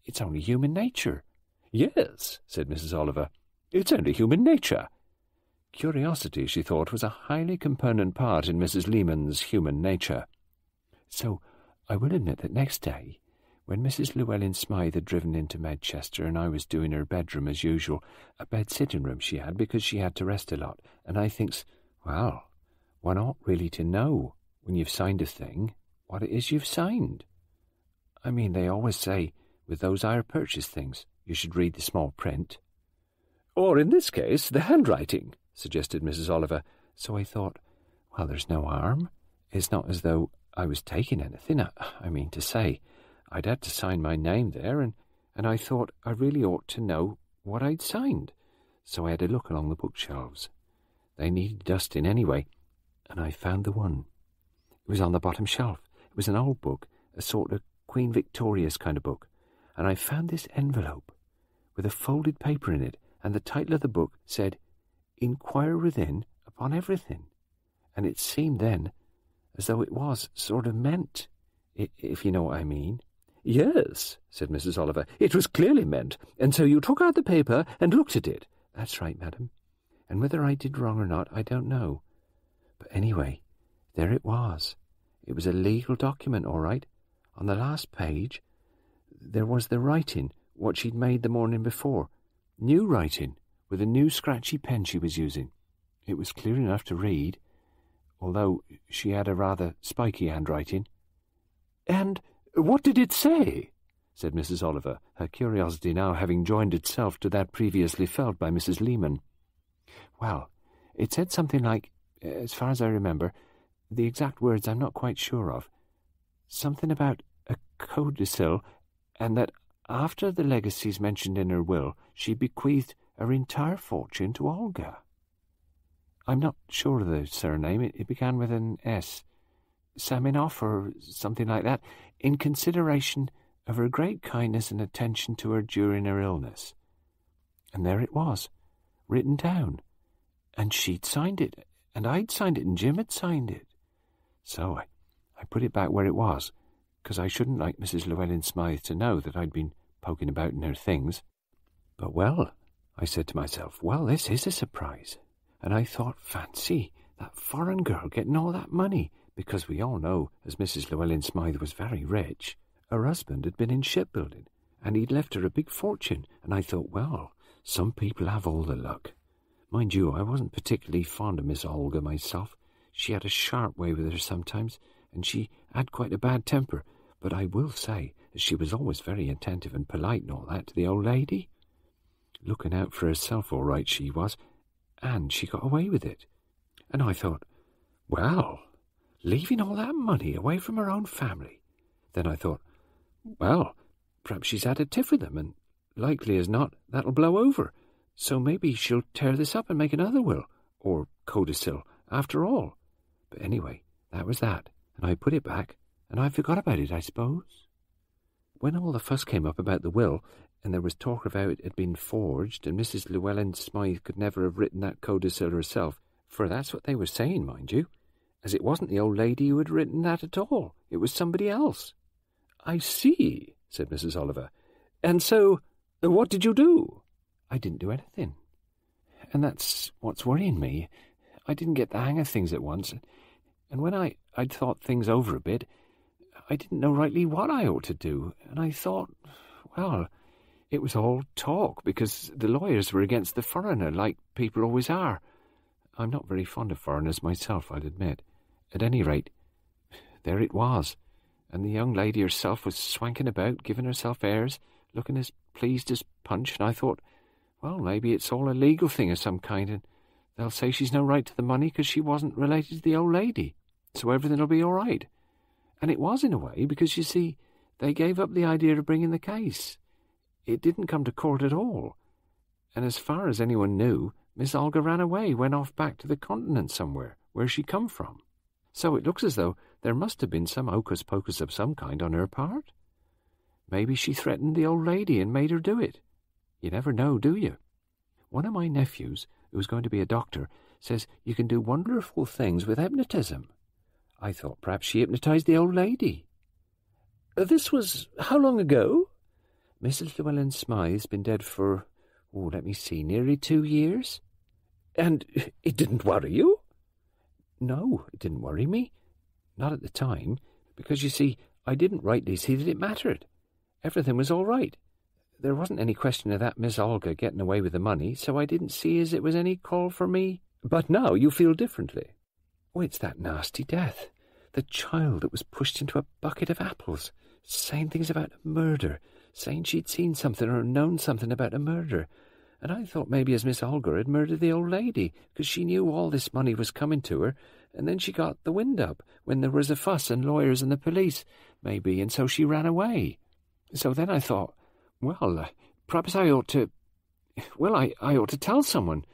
it's only human nature. Yes, said Mrs. Oliver. It's only human nature. Curiosity, she thought, was a highly component part in Mrs. Leaman's human nature. So I will admit that next day, when Mrs. Llewellyn Smythe had driven into Medchester and I was doing her bedroom as usual, a bed sitting room she had because she had to rest a lot, and I thinks, well, one ought really to know when you've signed a thing what it is you've signed. I mean, they always say with those hire purchase things you should read the small print. Or in this case, the handwriting, suggested Mrs. Oliver. So I thought, well, there's no harm. It's not as though I was taking anything. I, I mean to say, I'd had to sign my name there, and, and I thought I really ought to know what I'd signed. So I had a look along the bookshelves. They needed dusting anyway, and I found the one. It was on the bottom shelf. It was an old book, a sort of Queen Victoria's kind of book, and I found this envelope with a folded paper in it, and the title of the book said, Inquire Within upon Everything. And it seemed then as though it was sort of meant, if you know what I mean. Yes, said Mrs. Oliver, it was clearly meant, and so you took out the paper and looked at it. That's right, madam. And whether I did wrong or not, I don't know. But anyway, there it was. It was a legal document, all right. On the last page, there was the writing, what she'd made the morning before. New writing, with a new scratchy pen she was using. It was clear enough to read, although she had a rather spiky handwriting. And what did it say? said Mrs. Oliver, her curiosity now having joined itself to that previously felt by Mrs. Leaman. Well, it said something like, as far as I remember, the exact words I'm not quite sure of, something about a codicil, and that after the legacies mentioned in her will, she bequeathed her entire fortune to Olga. I'm not sure of the surname. It, it began with an S. Seminoff or something like that in consideration of her great kindness and attention to her during her illness. And there it was, written down. And she'd signed it, and I'd signed it, and Jim had signed it. So I, I put it back where it was, because I shouldn't like Mrs. Llewellyn Smythe to know that I'd been poking about in her things. But well, I said to myself, well, this is a surprise. And I thought, fancy, that foreign girl getting all that money because we all know, as Mrs. Llewellyn Smythe was very rich, her husband had been in shipbuilding, and he'd left her a big fortune, and I thought, well, some people have all the luck. Mind you, I wasn't particularly fond of Miss Olga myself. She had a sharp way with her sometimes, and she had quite a bad temper, but I will say that she was always very attentive and polite and all that to the old lady. Looking out for herself all right she was, and she got away with it. And I thought, well, leaving all that money away from her own family. Then I thought, well, perhaps she's had a tiff with them, and likely as not that'll blow over. So maybe she'll tear this up and make another will, or codicil, after all. But anyway, that was that, and I put it back, and I forgot about it, I suppose. When all the fuss came up about the will, and there was talk of how it had been forged, and Mrs. Llewellyn Smythe could never have written that codicil herself, for that's what they were saying, mind you, as it wasn't the old lady who had written that at all, it was somebody else. I see, said Mrs. Oliver. And so, uh, what did you do? I didn't do anything. And that's what's worrying me. I didn't get the hang of things at once, and when I, I'd thought things over a bit, I didn't know rightly what I ought to do, and I thought, well, it was all talk, because the lawyers were against the foreigner, like people always are. I'm not very fond of foreigners myself, I'll admit. At any rate, there it was, and the young lady herself was swanking about, giving herself airs, looking as pleased as Punch, and I thought, well, maybe it's all a legal thing of some kind, and they'll say she's no right to the money because she wasn't related to the old lady, so everything'll be all right. And it was in a way, because you see, they gave up the idea of bringing the case. It didn't come to court at all. And as far as anyone knew, Miss Olga ran away, went off back to the continent somewhere, where she come from. So it looks as though there must have been some hocus pocus of some kind on her part. Maybe she threatened the old lady and made her do it. You never know, do you? One of my nephews, who's going to be a doctor, says you can do wonderful things with hypnotism. I thought perhaps she hypnotized the old lady. Uh, this was how long ago? Mrs. Llewellyn Smythe's been dead for, oh, let me see, nearly two years. And it didn't worry you? No, it didn't worry me. Not at the time, because you see, I didn't rightly see that it mattered. Everything was all right. There wasn't any question of that Miss Olga getting away with the money, so I didn't see as it was any call for me. But now you feel differently. Oh, it's that nasty death. The child that was pushed into a bucket of apples, saying things about murder, saying she'd seen something or known something about a murder. And I thought maybe as Miss Olga had murdered the old lady, because she knew all this money was coming to her, and then she got the wind up when there was a fuss and lawyers and the police, maybe, and so she ran away. So then I thought, well, uh, perhaps I ought to. Well, I, I ought to tell someone.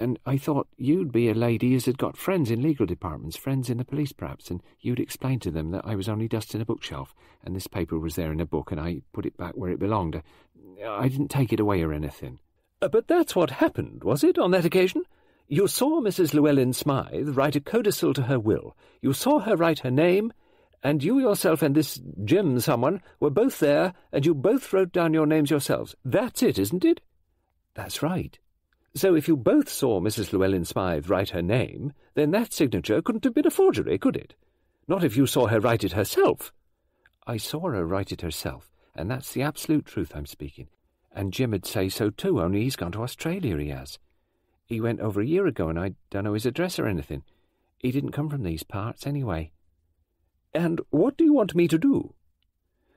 And I thought you'd be a lady as had got friends in legal departments, friends in the police perhaps, and you'd explain to them that I was only dusting a bookshelf, and this paper was there in a book, and I put it back where it belonged. I didn't take it away or anything. Uh, but that's what happened, was it, on that occasion? You saw Mrs. Llewellyn Smythe write a codicil to her will. You saw her write her name, and you yourself and this Jim someone were both there, and you both wrote down your names yourselves. That's it, isn't it? That's right. So if you both saw Mrs. Llewellyn Smythe write her name, then that signature couldn't have been a forgery, could it? Not if you saw her write it herself. I saw her write it herself, and that's the absolute truth I'm speaking. And Jim'd say so too, only he's gone to Australia, he has. He went over a year ago, and I don't know his address or anything. He didn't come from these parts, anyway. And what do you want me to do?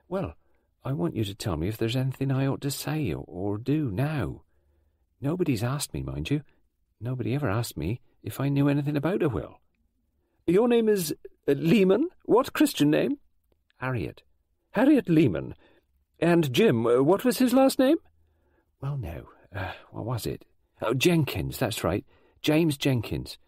Well, I want you to tell me if there's anything I ought to say or, or do now. Nobody's asked me, mind you. Nobody ever asked me if I knew anything about a will. Your name is uh, Leaman? What Christian name? Harriet. Harriet Leaman. And Jim, uh, what was his last name? Well, no. Uh, what was it? Oh, Jenkins, that's right. James Jenkins.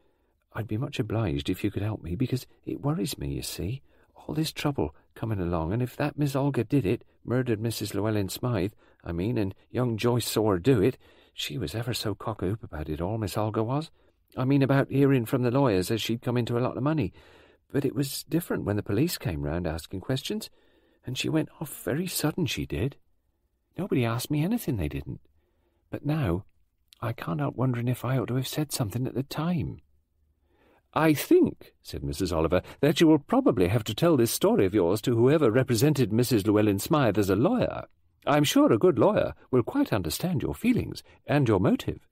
I'd be much obliged if you could help me, because it worries me, you see all this trouble coming along, and if that Miss Olga did it, murdered Mrs. Llewellyn Smythe, I mean, and young Joyce saw her do it, she was ever so cock-a-hoop about it all, Miss Olga was. I mean, about hearing from the lawyers as she'd come into a lot of money. But it was different when the police came round asking questions, and she went off very sudden, she did. Nobody asked me anything, they didn't. But now, I can't help wondering if I ought to have said something at the time. I think, said Mrs. Oliver, that you will probably have to tell this story of yours to whoever represented Mrs. Llewellyn Smythe as a lawyer. I'm sure a good lawyer will quite understand your feelings and your motive.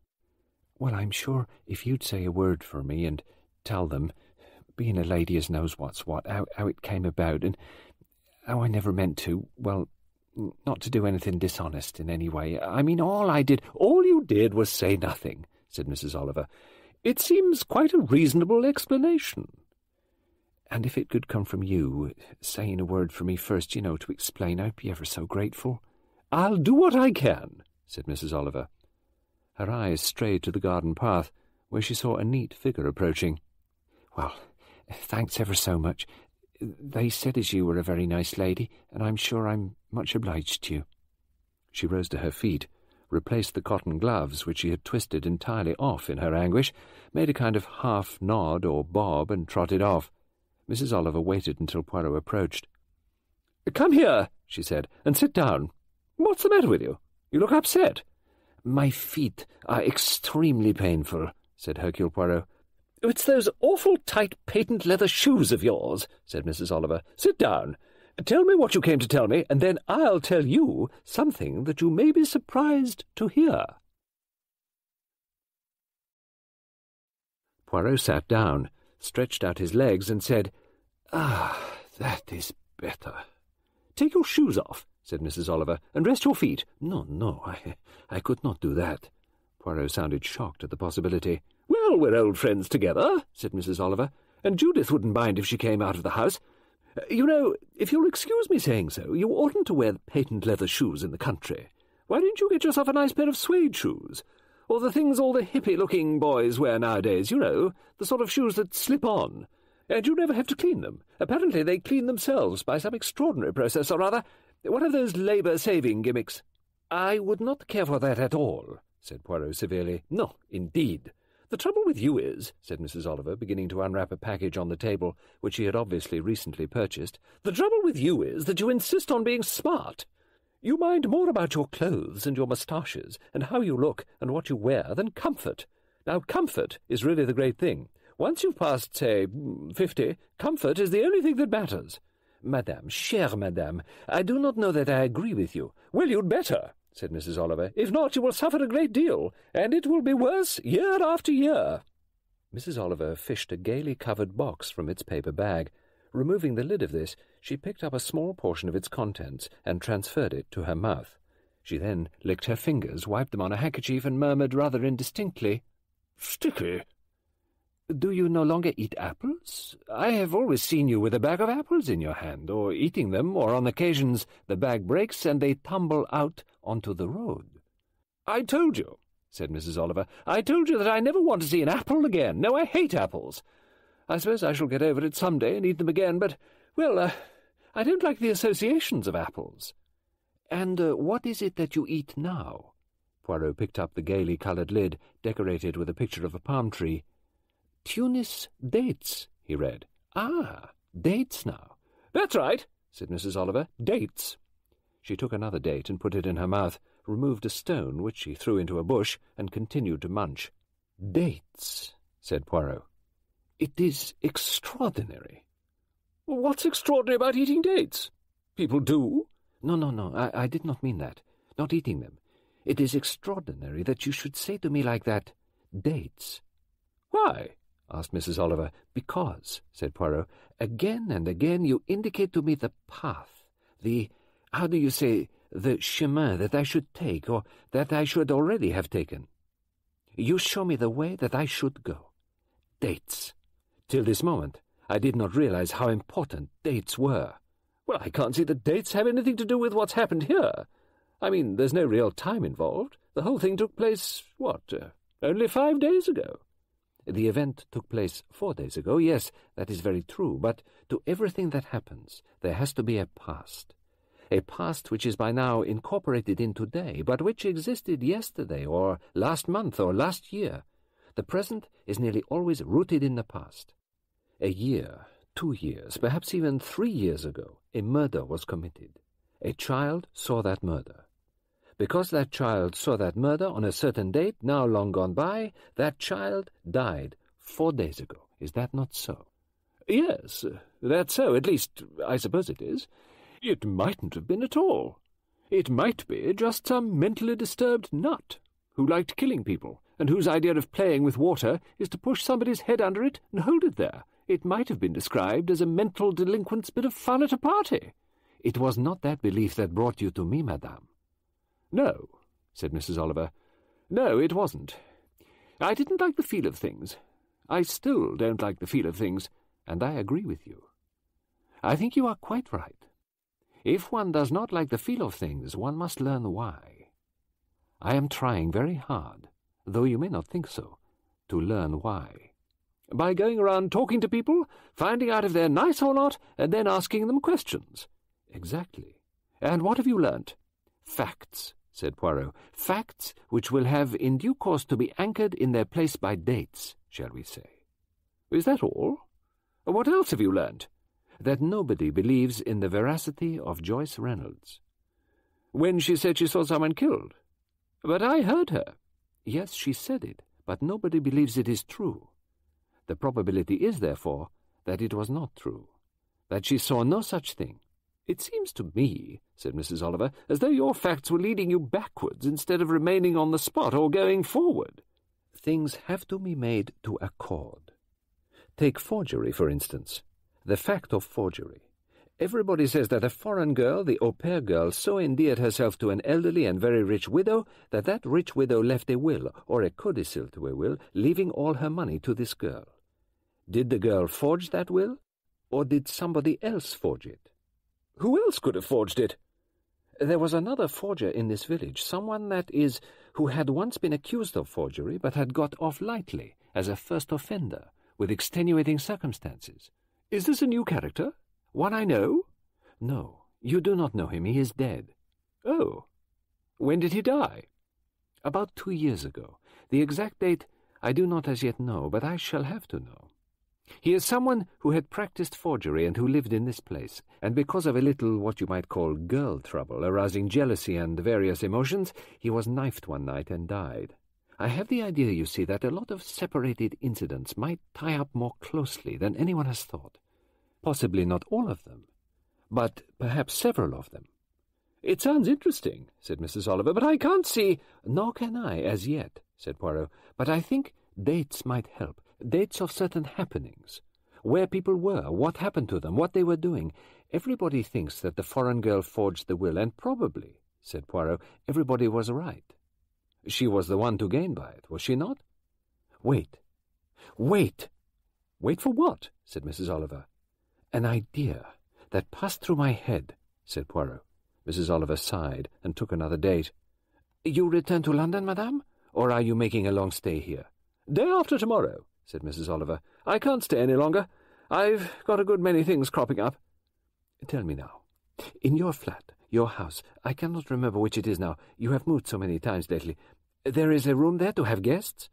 Well, I'm sure if you'd say a word for me and tell them, being a lady as knows what's what, how, how it came about, and how I never meant to, well, not to do anything dishonest in any way. I mean, all I did... All you did was say nothing, said Mrs. Oliver. It seems quite a reasonable explanation. And if it could come from you, saying a word for me first, you know, to explain, I'd be ever so grateful. I'll do what I can, said Mrs. Oliver. Her eyes strayed to the garden path, where she saw a neat figure approaching. Well, thanks ever so much. They said as you were a very nice lady, and I'm sure I'm much obliged to you. She rose to her feet, replaced the cotton gloves which she had twisted entirely off in her anguish, made a kind of half nod or bob, and trotted off. Mrs. Oliver waited until Poirot approached. "'Come here,' she said, "'and sit down. What's the matter with you? You look upset.' My feet are extremely painful, said Hercule Poirot. It's those awful tight patent leather shoes of yours, said Mrs. Oliver. Sit down. Tell me what you came to tell me, and then I'll tell you something that you may be surprised to hear. Poirot sat down, stretched out his legs, and said, Ah, that is better. Take your shoes off, said Mrs. Oliver, and rest your feet. No, no, I, I could not do that. Poirot sounded shocked at the possibility. Well, we're old friends together, said Mrs. Oliver, and Judith wouldn't mind if she came out of the house. You know, if you'll excuse me saying so, you oughtn't to wear patent leather shoes in the country. Why don't you get yourself a nice pair of suede shoes? Or the things all the hippie-looking boys wear nowadays, you know, the sort of shoes that slip on. And you never have to clean them. Apparently they clean themselves by some extraordinary process or other. One of those labour-saving gimmicks. I would not care for that at all, said Poirot severely. No, indeed. The trouble with you is, said Mrs. Oliver, beginning to unwrap a package on the table, which she had obviously recently purchased, the trouble with you is that you insist on being smart. You mind more about your clothes and your moustaches, and how you look and what you wear, than comfort. Now, comfort is really the great thing. Once you've passed, say, fifty, comfort is the only thing that matters. Madame, chère madame, I do not know that I agree with you. Well, you'd better, said Mrs. Oliver. If not, you will suffer a great deal, and it will be worse year after year. Mrs. Oliver fished a gaily covered box from its paper bag. Removing the lid of this, she picked up a small portion of its contents and transferred it to her mouth. She then licked her fingers, wiped them on a handkerchief, and murmured rather indistinctly, Sticky. Do you no longer eat apples? I have always seen you with a bag of apples in your hand, or eating them, or on occasions the bag breaks and they tumble out onto the road. I told you, said Mrs. Oliver. I told you that I never want to see an apple again. No, I hate apples. I suppose I shall get over it some day and eat them again, but, well, uh, I don't like the associations of apples. And uh, what is it that you eat now? Poirot picked up the gaily coloured lid, decorated with a picture of a palm tree. Tunis dates, he read. Ah, dates now. That's right, said Mrs. Oliver. Dates. She took another date and put it in her mouth, removed a stone which she threw into a bush, and continued to munch. Dates, said Poirot. It is extraordinary. What's extraordinary about eating dates? People do. No, no, no, I, I did not mean that. Not eating them. It is extraordinary that you should say to me like that, dates. Why? Asked Mrs. Oliver. Because, said Poirot, again and again you indicate to me the path, the, how do you say, the chemin that I should take, or that I should already have taken. You show me the way that I should go. Dates. Till this moment, I did not realize how important dates were. Well, I can't see that dates have anything to do with what's happened here. I mean, there's no real time involved. The whole thing took place, what, uh, only five days ago. The event took place four days ago, yes, that is very true, but to everything that happens there has to be a past. A past which is by now incorporated in today, but which existed yesterday, or last month, or last year. The present is nearly always rooted in the past. A year, two years, perhaps even three years ago, a murder was committed. A child saw that murder. Because that child saw that murder on a certain date, now long gone by, that child died four days ago. Is that not so? Yes, that's so. At least, I suppose it is. It mightn't have been at all. It might be just some mentally disturbed nut who liked killing people and whose idea of playing with water is to push somebody's head under it and hold it there. It might have been described as a mental delinquent's bit of fun at a party. It was not that belief that brought you to me, madame. No, said Mrs. Oliver. No, it wasn't. I didn't like the feel of things. I still don't like the feel of things, and I agree with you. I think you are quite right. If one does not like the feel of things, one must learn why. I am trying very hard, though you may not think so, to learn why. By going around talking to people, finding out if they're nice or not, and then asking them questions. Exactly. And what have you learnt? Facts, said Poirot. Facts which will have in due course to be anchored in their place by dates, shall we say. Is that all? What else have you learnt? That nobody believes in the veracity of Joyce Reynolds. When she said she saw someone killed. But I heard her. Yes, she said it, but nobody believes it is true. The probability is, therefore, that it was not true, that she saw no such thing. It seems to me, said Mrs. Oliver, as though your facts were leading you backwards instead of remaining on the spot or going forward. Things have to be made to accord. Take forgery, for instance. The fact of forgery. Everybody says that a foreign girl, the au pair girl, so endeared herself to an elderly and very rich widow that that rich widow left a will, or a codicil to a will, leaving all her money to this girl. Did the girl forge that will, or did somebody else forge it? Who else could have forged it? There was another forger in this village, someone, that is, who had once been accused of forgery, but had got off lightly, as a first offender, with extenuating circumstances. Is this a new character? One I know? No, you do not know him. He is dead. Oh. When did he die? About two years ago. The exact date I do not as yet know, but I shall have to know. He is someone who had practiced forgery and who lived in this place, and because of a little what you might call girl trouble, arousing jealousy and various emotions, he was knifed one night and died. I have the idea, you see, that a lot of separated incidents might tie up more closely than anyone has thought. Possibly not all of them, but perhaps several of them. It sounds interesting, said Mrs. Oliver, but I can't see. Nor can I, as yet, said Poirot, but I think dates might help dates of certain happenings, where people were, what happened to them, what they were doing. Everybody thinks that the foreign girl forged the will, and probably, said Poirot, everybody was right. She was the one to gain by it, was she not? Wait. Wait! Wait for what? said Mrs. Oliver. An idea that passed through my head, said Poirot. Mrs. Oliver sighed and took another date. You return to London, madame, or are you making a long stay here? Day after tomorrow said Mrs. Oliver. I can't stay any longer. I've got a good many things cropping up. Tell me now. In your flat, your house, I cannot remember which it is now. You have moved so many times lately. There is a room there to have guests?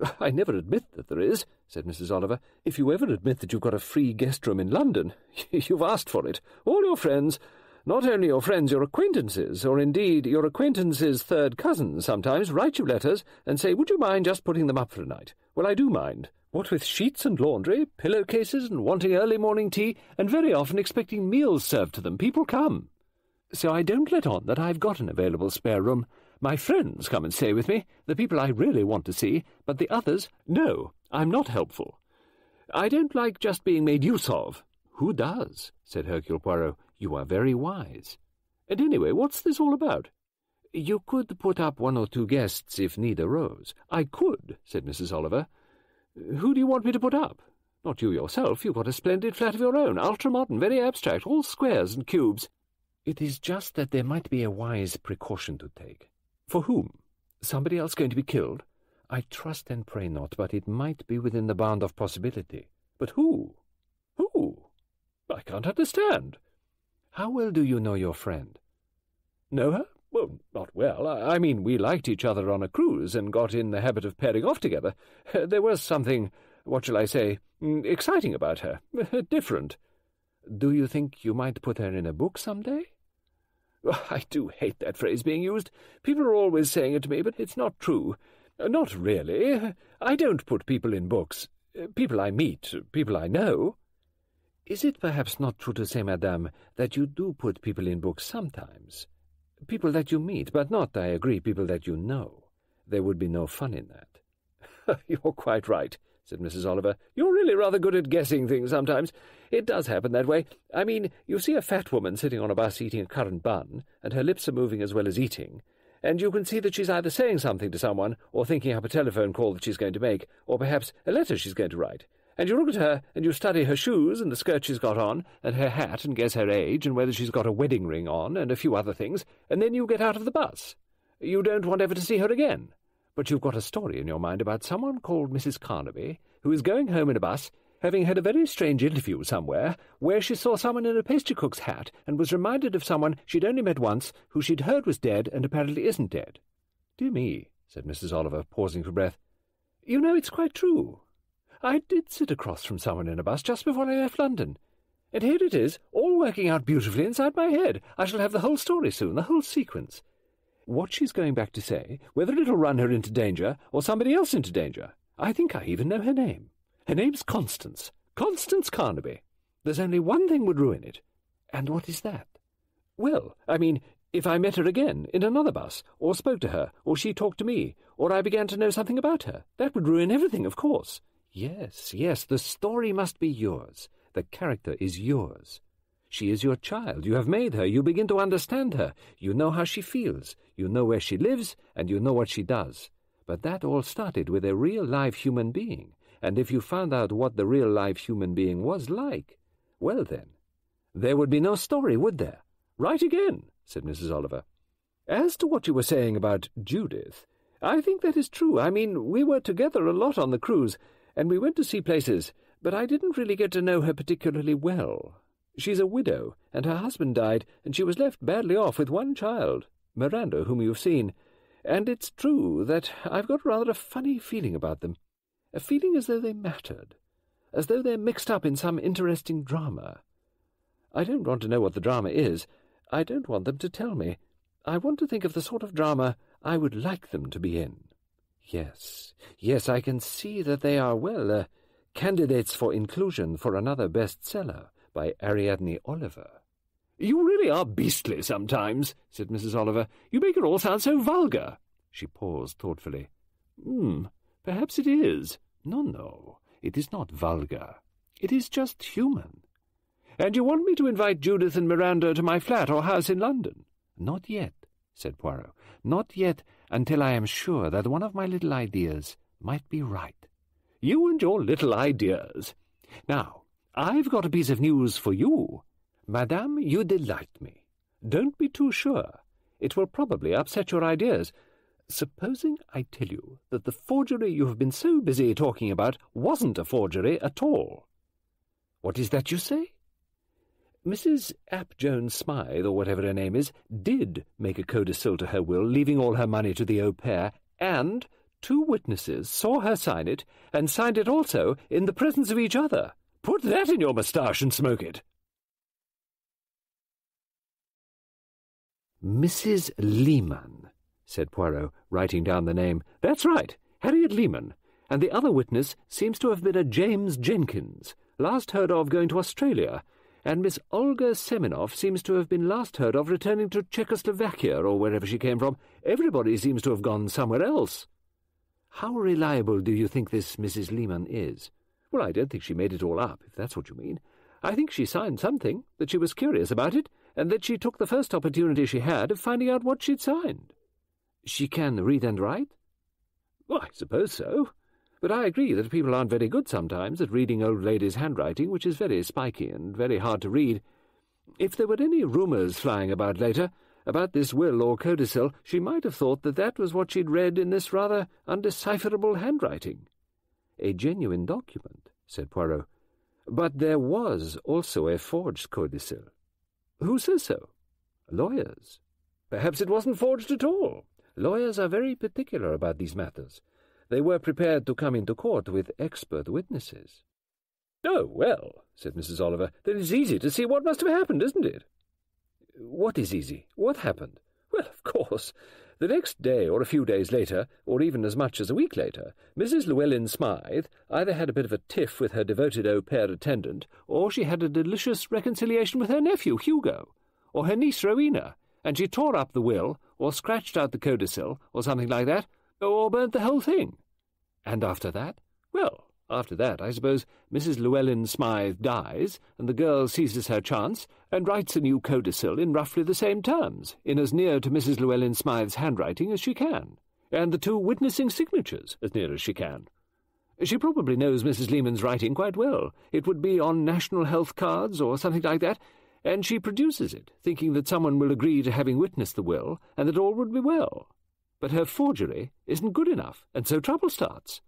I never admit that there is, said Mrs. Oliver. If you ever admit that you've got a free guest room in London, you've asked for it. All your friends, not only your friends, your acquaintances, or indeed your acquaintances' third cousins, sometimes write you letters and say, Would you mind just putting them up for a night? Well, I do mind. What with sheets and laundry, pillowcases, and wanting early morning tea, and very often expecting meals served to them, people come. So I don't let on that I've got an available spare room. My friends come and stay with me, the people I really want to see, but the others, no, I'm not helpful. I don't like just being made use of. Who does? said Hercule Poirot. You are very wise. And anyway, what's this all about? You could put up one or two guests if need arose. I could, said Mrs. Oliver. Who do you want me to put up? Not you yourself. You've got a splendid flat of your own, ultra-modern, very abstract, all squares and cubes. It is just that there might be a wise precaution to take. For whom? Somebody else going to be killed? I trust and pray not, but it might be within the bound of possibility. But who? Who? I can't understand. How well do you know your friend? Know her? Well, not well. I mean, we liked each other on a cruise and got in the habit of pairing off together. There was something, what shall I say, mm, exciting about her. Different. Do you think you might put her in a book some day? I do hate that phrase being used. People are always saying it to me, but it's not true. Uh, not really. I don't put people in books. Uh, people I meet, uh, people I know. Is it perhaps not true to say, madame, that you do put people in books sometimes? People that you meet, but not, I agree, people that you know. There would be no fun in that. You're quite right, said Mrs. Oliver. You're really rather good at guessing things sometimes. It does happen that way. I mean, you see a fat woman sitting on a bus eating a currant bun, and her lips are moving as well as eating, and you can see that she's either saying something to someone, or thinking up a telephone call that she's going to make, or perhaps a letter she's going to write. And you look at her, and you study her shoes, and the skirt she's got on, and her hat, and guess her age, and whether she's got a wedding ring on, and a few other things, and then you get out of the bus. You don't want ever to see her again. But you've got a story in your mind about someone called Mrs. Carnaby, who is going home in a bus, having had a very strange interview somewhere, where she saw someone in a pastrycook's hat, and was reminded of someone she'd only met once, who she'd heard was dead, and apparently isn't dead. Dear me, said Mrs. Oliver, pausing for breath. You know, it's quite true. I did sit across from someone in a bus just before I left London. And here it is, all working out beautifully inside my head. I shall have the whole story soon, the whole sequence. What she's going back to say, whether it'll run her into danger, or somebody else into danger. I think I even know her name. Her name's Constance. Constance Carnaby. There's only one thing would ruin it. And what is that? Well, I mean, if I met her again, in another bus, or spoke to her, or she talked to me, or I began to know something about her, that would ruin everything, of course. Yes, yes, the story must be yours. The character is yours. She is your child. You have made her. You begin to understand her. You know how she feels. You know where she lives, and you know what she does. But that all started with a real live human being. And if you found out what the real live human being was like, well then, there would be no story, would there? Right again, said Mrs. Oliver. As to what you were saying about Judith, I think that is true. I mean, we were together a lot on the cruise, and we went to see places, but I didn't really get to know her particularly well. She's a widow, and her husband died, and she was left badly off with one child, Miranda, whom you've seen. And it's true that I've got rather a funny feeling about them. A feeling as though they mattered, as though they're mixed up in some interesting drama. I don't want to know what the drama is. I don't want them to tell me. I want to think of the sort of drama I would like them to be in. Yes, yes, I can see that they are, well, uh, candidates for inclusion for another bestseller by Ariadne Oliver. You really are beastly sometimes, said Mrs. Oliver. You make it all sound so vulgar. She paused thoughtfully. Hmm, perhaps it is. No, no, it is not vulgar. It is just human. And you want me to invite Judith and Miranda to my flat or house in London? Not yet, said Poirot. Not yet until I am sure that one of my little ideas might be right. You and your little ideas. Now, I've got a piece of news for you. Madame, you delight me. Don't be too sure. It will probably upset your ideas. Supposing I tell you that the forgery you have been so busy talking about wasn't a forgery at all. What is that you say? Mrs. Ap Jones Smythe, or whatever her name is, did make a codicil to her will, leaving all her money to the au pair, and two witnesses saw her sign it, and signed it also in the presence of each other. Put that in your moustache and smoke it. Mrs. Leaman, said Poirot, writing down the name. That's right, Harriet Leaman. And the other witness seems to have been a James Jenkins, last heard of going to Australia, and Miss Olga Seminoff seems to have been last heard of returning to Czechoslovakia or wherever she came from. Everybody seems to have gone somewhere else. How reliable do you think this Mrs. Leaman is? Well, I don't think she made it all up, if that's what you mean. I think she signed something, that she was curious about it, and that she took the first opportunity she had of finding out what she'd signed. She can read and write? Well, I suppose so. But I agree that people aren't very good sometimes at reading old ladies' handwriting, which is very spiky and very hard to read. If there were any rumours flying about later, about this will or codicil, she might have thought that that was what she'd read in this rather undecipherable handwriting. A genuine document, said Poirot. But there was also a forged codicil. Who says so? Lawyers. Perhaps it wasn't forged at all. Lawyers are very particular about these matters. They were prepared to come into court with expert witnesses. Oh, well, said Mrs. Oliver, then it's easy to see what must have happened, isn't it? What is easy? What happened? Well, of course. The next day, or a few days later, or even as much as a week later, Mrs. Llewellyn Smythe either had a bit of a tiff with her devoted au pair attendant, or she had a delicious reconciliation with her nephew, Hugo, or her niece, Rowena, and she tore up the will, or scratched out the codicil, or something like that, or burnt the whole thing. And after that? Well, after that, I suppose Mrs. Llewellyn Smythe dies, and the girl seizes her chance and writes a new codicil in roughly the same terms, in as near to Mrs. Llewellyn Smythe's handwriting as she can, and the two witnessing signatures as near as she can. She probably knows Mrs. Leaman's writing quite well. It would be on national health cards or something like that, and she produces it, thinking that someone will agree to having witnessed the will, and that all would be well. But her forgery isn't good enough, and so trouble starts.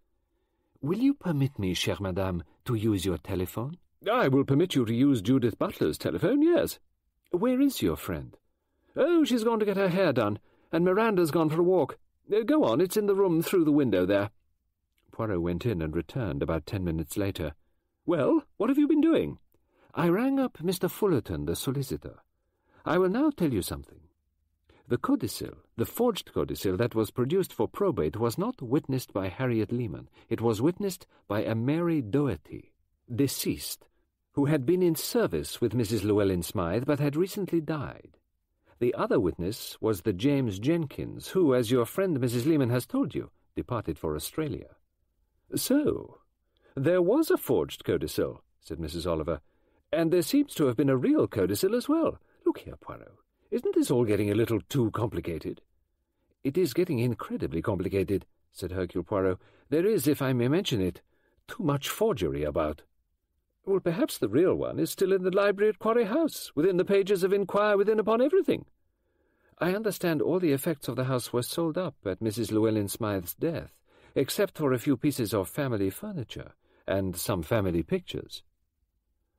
Will you permit me, chère madame, to use your telephone? I will permit you to use Judith Butler's telephone, yes. Where is your friend? Oh, she's gone to get her hair done, and Miranda's gone for a walk. Uh, go on, it's in the room through the window there. Poirot went in and returned about ten minutes later. Well, what have you been doing? I rang up Mr. Fullerton, the solicitor. I will now tell you something. The codicil, the forged codicil that was produced for probate, was not witnessed by Harriet Leaman. It was witnessed by a Mary Doherty, deceased, who had been in service with Mrs. Llewellyn Smythe but had recently died. The other witness was the James Jenkins, who, as your friend Mrs. Leaman has told you, departed for Australia. So, there was a forged codicil, said Mrs. Oliver, and there seems to have been a real codicil as well. Look here, Poirot, isn't this all getting a little too complicated? It is getting incredibly complicated, said Hercule Poirot. There is, if I may mention it, too much forgery about. Well, perhaps the real one is still in the library at Quarry House, within the pages of Inquire Within upon Everything. I understand all the effects of the house were sold up at Mrs. Llewellyn Smythe's death except for a few pieces of family furniture and some family pictures.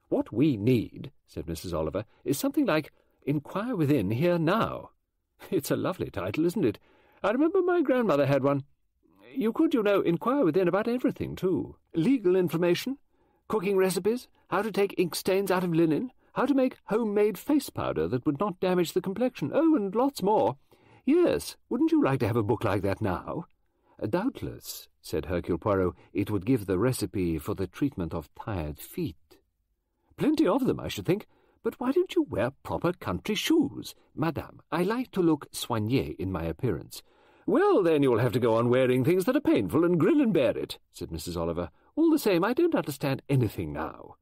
What we need, said Mrs. Oliver, is something like Inquire Within Here Now. It's a lovely title, isn't it? I remember my grandmother had one. You could, you know, inquire within about everything, too. Legal information, cooking recipes, how to take ink stains out of linen, how to make homemade face powder that would not damage the complexion. Oh, and lots more. Yes, wouldn't you like to have a book like that now? Doubtless, said Hercule Poirot, it would give the recipe for the treatment of tired feet. Plenty of them, I should think. But why don't you wear proper country shoes? Madame, I like to look soigné in my appearance. Well, then you'll have to go on wearing things that are painful and grin and bear it, said Mrs. Oliver. All the same, I don't understand anything now.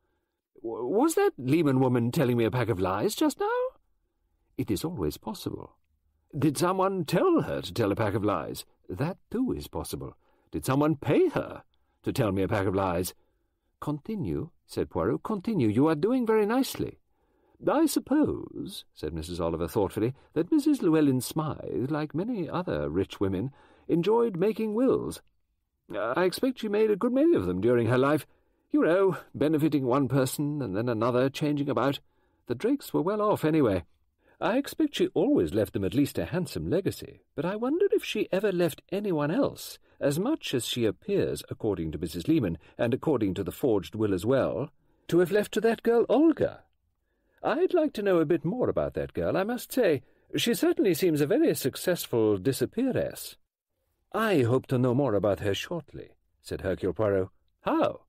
W was that Leaman woman telling me a pack of lies just now? It is always possible. Did someone tell her to tell a pack of lies? That, too, is possible. Did someone pay her to tell me a pack of lies? Continue, said Poirot. Continue. You are doing very nicely. I suppose, said Mrs. Oliver thoughtfully, that Mrs. Llewellyn Smythe, like many other rich women, enjoyed making wills. Uh, I expect she made a good many of them during her life. You know, benefiting one person and then another, changing about. The Drakes were well off anyway. I expect she always left them at least a handsome legacy, but I wondered if she ever left anyone else, as much as she appears, according to Mrs. Leaman, and according to the forged will as well, to have left to that girl Olga. I'd like to know a bit more about that girl, I must say. She certainly seems a very successful disappearess. I hope to know more about her shortly, said Hercule Poirot. How?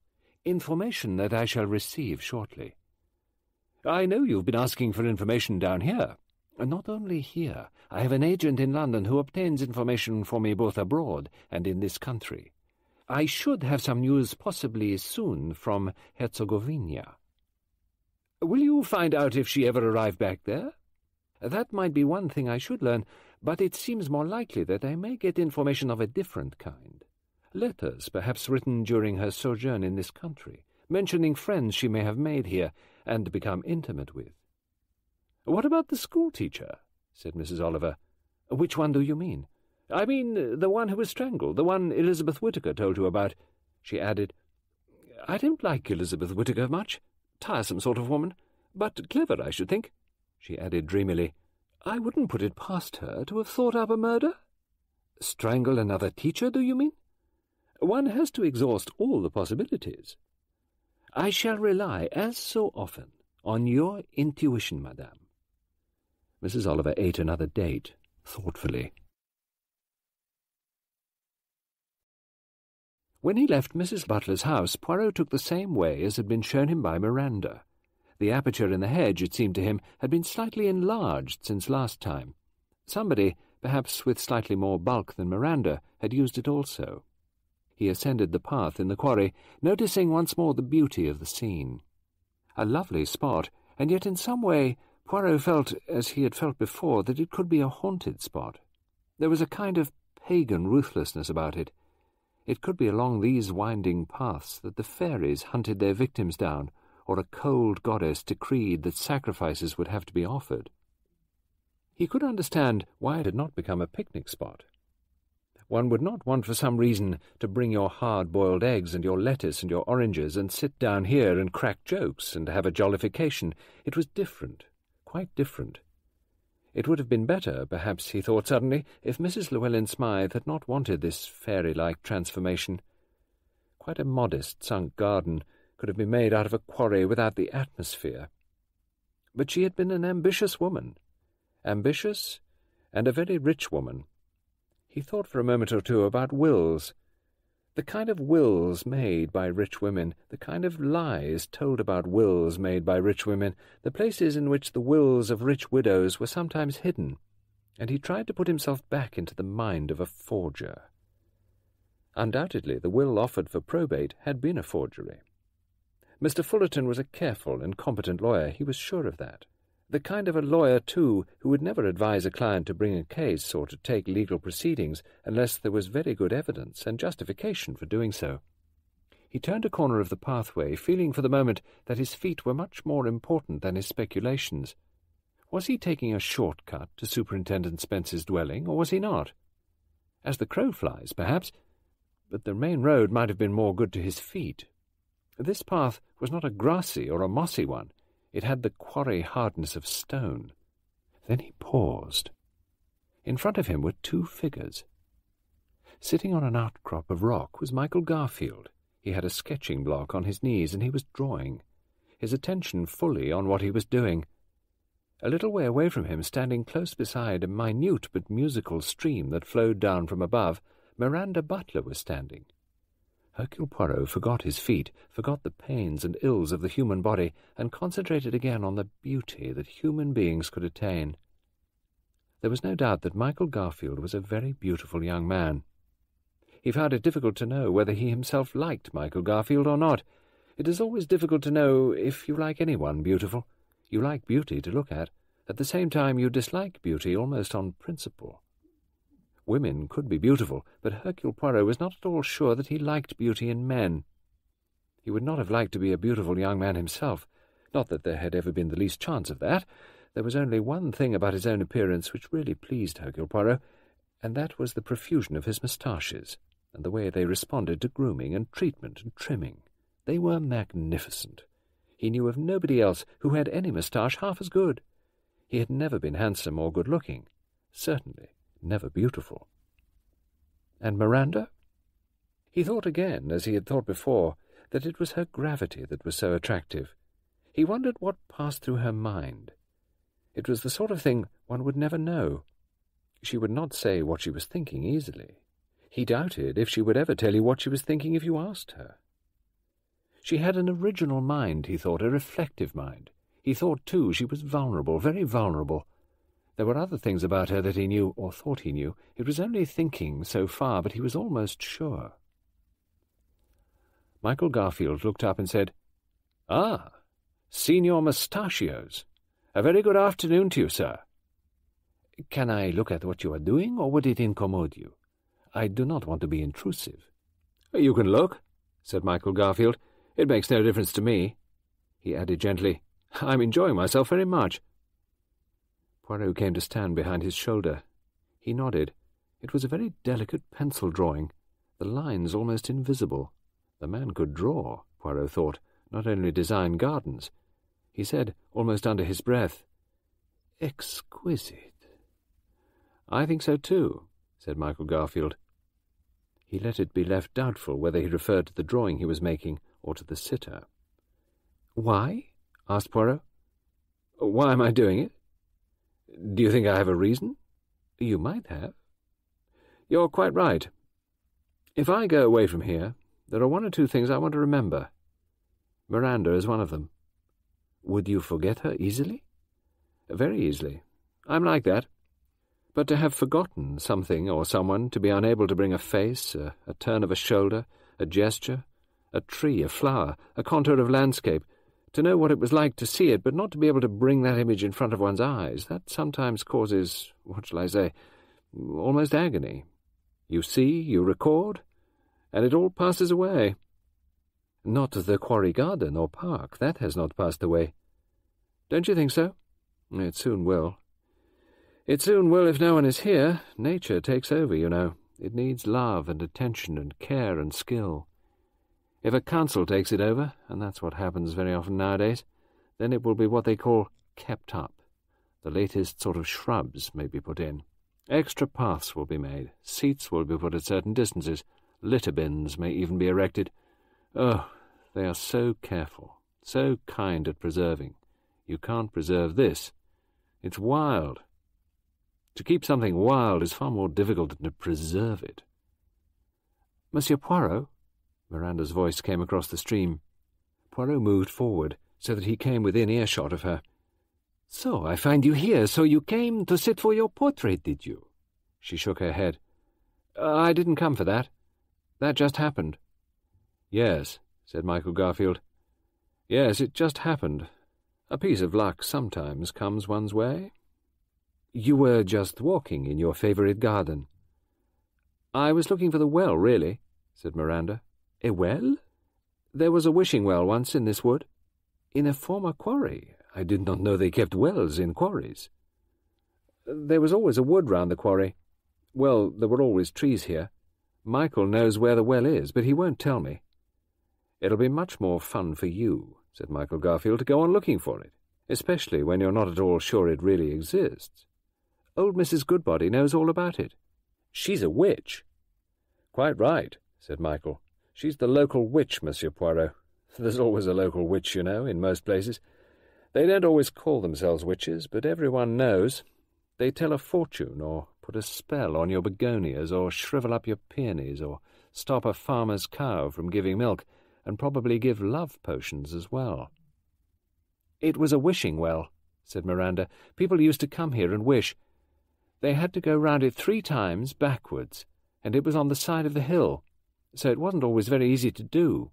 Information that I shall receive shortly. I know you've been asking for information down here. And Not only here. I have an agent in London who obtains information for me both abroad and in this country. I should have some news possibly soon from Herzegovina. Will you find out if she ever arrived back there? That might be one thing I should learn, but it seems more likely that I may get information of a different kind. Letters, perhaps written during her sojourn in this country, mentioning friends she may have made here and become intimate with. What about the schoolteacher? said Mrs. Oliver. Which one do you mean? I mean the one who was strangled, the one Elizabeth Whittaker told you about. She added, I don't like Elizabeth Whittaker much. Tiresome sort of woman, but clever, I should think. She added dreamily, I wouldn't put it past her to have thought up a murder. Strangle another teacher, do you mean? One has to exhaust all the possibilities. I shall rely, as so often, on your intuition, madame. Mrs. Oliver ate another date, thoughtfully. When he left Mrs. Butler's house, Poirot took the same way as had been shown him by Miranda. The aperture in the hedge, it seemed to him, had been slightly enlarged since last time. Somebody, perhaps with slightly more bulk than Miranda, had used it also. he ascended the path in the quarry, noticing once more the beauty of the scene. A lovely spot, and yet in some way Poirot felt, as he had felt before, that it could be a haunted spot. There was a kind of pagan ruthlessness about it. It could be along these winding paths that the fairies hunted their victims down, or a cold goddess decreed that sacrifices would have to be offered. He could understand why it had not become a picnic spot. One would not want for some reason to bring your hard-boiled eggs and your lettuce and your oranges and sit down here and crack jokes and have a jollification. It was different quite different. It would have been better, perhaps, he thought suddenly, if Mrs. Llewellyn Smythe had not wanted this fairy-like transformation. Quite a modest sunk garden could have been made out of a quarry without the atmosphere. But she had been an ambitious woman. Ambitious and a very rich woman. He thought for a moment or two about wills, the kind of wills made by rich women, the kind of lies told about wills made by rich women, the places in which the wills of rich widows were sometimes hidden, and he tried to put himself back into the mind of a forger. Undoubtedly, the will offered for probate had been a forgery. Mr. Fullerton was a careful and competent lawyer, he was sure of that the kind of a lawyer, too, who would never advise a client to bring a case or to take legal proceedings unless there was very good evidence and justification for doing so. He turned a corner of the pathway, feeling for the moment that his feet were much more important than his speculations. Was he taking a short cut to Superintendent Spence's dwelling, or was he not? As the crow flies, perhaps, but the main road might have been more good to his feet. This path was not a grassy or a mossy one. It had the quarry hardness of stone. Then he paused. In front of him were two figures. Sitting on an outcrop of rock was Michael Garfield. He had a sketching block on his knees, and he was drawing, his attention fully on what he was doing. A little way away from him, standing close beside a minute but musical stream that flowed down from above, Miranda Butler was standing. Hercule Poirot forgot his feet, forgot the pains and ills of the human body, and concentrated again on the beauty that human beings could attain. There was no doubt that Michael Garfield was a very beautiful young man. He found it difficult to know whether he himself liked Michael Garfield or not. It is always difficult to know if you like anyone beautiful. You like beauty to look at. At the same time, you dislike beauty almost on principle. Women could be beautiful, but Hercule Poirot was not at all sure that he liked beauty in men. He would not have liked to be a beautiful young man himself. Not that there had ever been the least chance of that. There was only one thing about his own appearance which really pleased Hercule Poirot, and that was the profusion of his moustaches, and the way they responded to grooming and treatment and trimming. They were magnificent. He knew of nobody else who had any moustache half as good. He had never been handsome or good-looking, certainly never beautiful. And Miranda? He thought again, as he had thought before, that it was her gravity that was so attractive. He wondered what passed through her mind. It was the sort of thing one would never know. She would not say what she was thinking easily. He doubted if she would ever tell you what she was thinking if you asked her. She had an original mind, he thought, a reflective mind. He thought, too, she was vulnerable, very vulnerable, there were other things about her that he knew, or thought he knew. It was only thinking so far, but he was almost sure. Michael Garfield looked up and said, Ah, Signor Mustachios. A very good afternoon to you, sir. Can I look at what you are doing, or would it incommode you? I do not want to be intrusive. You can look, said Michael Garfield. It makes no difference to me. He added gently, I'm enjoying myself very much. Poirot came to stand behind his shoulder. He nodded. It was a very delicate pencil drawing, the lines almost invisible. The man could draw, Poirot thought, not only design gardens. He said, almost under his breath, Exquisite. I think so too, said Michael Garfield. He let it be left doubtful whether he referred to the drawing he was making or to the sitter. Why? asked Poirot. Why am I doing it? Do you think I have a reason? You might have. You're quite right. If I go away from here, there are one or two things I want to remember. Miranda is one of them. Would you forget her easily? Very easily. I'm like that. But to have forgotten something or someone, to be unable to bring a face, a, a turn of a shoulder, a gesture, a tree, a flower, a contour of landscape, to know what it was like to see it, but not to be able to bring that image in front of one's eyes, that sometimes causes, what shall I say, almost agony. You see, you record, and it all passes away. Not the quarry garden or park, that has not passed away. Don't you think so? It soon will. It soon will if no one is here. Nature takes over, you know. It needs love and attention and care and skill. If a council takes it over, and that's what happens very often nowadays, then it will be what they call kept up. The latest sort of shrubs may be put in. Extra paths will be made, seats will be put at certain distances, litter bins may even be erected. Oh, they are so careful, so kind at preserving. You can't preserve this. It's wild. To keep something wild is far more difficult than to preserve it. Monsieur Poirot, Miranda's voice came across the stream. Poirot moved forward so that he came within earshot of her. So I find you here, so you came to sit for your portrait, did you? She shook her head. I didn't come for that. That just happened. Yes, said Michael Garfield. Yes, it just happened. A piece of luck sometimes comes one's way. You were just walking in your favourite garden. I was looking for the well, really, said Miranda. A well? There was a wishing well once in this wood. In a former quarry. I did not know they kept wells in quarries. There was always a wood round the quarry. Well, there were always trees here. Michael knows where the well is, but he won't tell me. It'll be much more fun for you, said Michael Garfield, to go on looking for it, especially when you're not at all sure it really exists. Old Mrs. Goodbody knows all about it. She's a witch. Quite right, said Michael. She's the local witch, Monsieur Poirot. There's always a local witch, you know, in most places. They don't always call themselves witches, but everyone knows. They tell a fortune, or put a spell on your begonias, or shrivel up your peonies, or stop a farmer's cow from giving milk, and probably give love potions as well. It was a wishing well, said Miranda. People used to come here and wish. They had to go round it three times backwards, and it was on the side of the hill so it wasn't always very easy to do.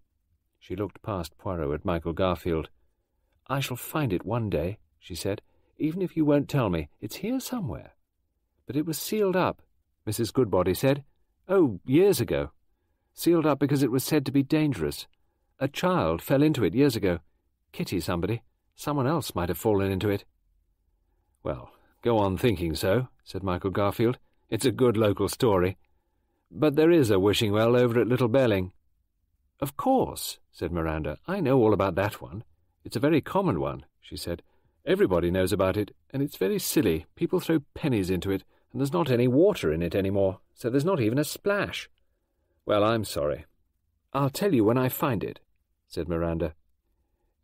She looked past Poirot at Michael Garfield. I shall find it one day, she said, even if you won't tell me. It's here somewhere. But it was sealed up, Mrs. Goodbody said. Oh, years ago. Sealed up because it was said to be dangerous. A child fell into it years ago. Kitty somebody. Someone else might have fallen into it. Well, go on thinking so, said Michael Garfield. It's a good local story. But there is a wishing well over at Little Belling. Of course, said Miranda. I know all about that one. It's a very common one, she said. Everybody knows about it, and it's very silly. People throw pennies into it, and there's not any water in it any more, so there's not even a splash. Well, I'm sorry. I'll tell you when I find it, said Miranda.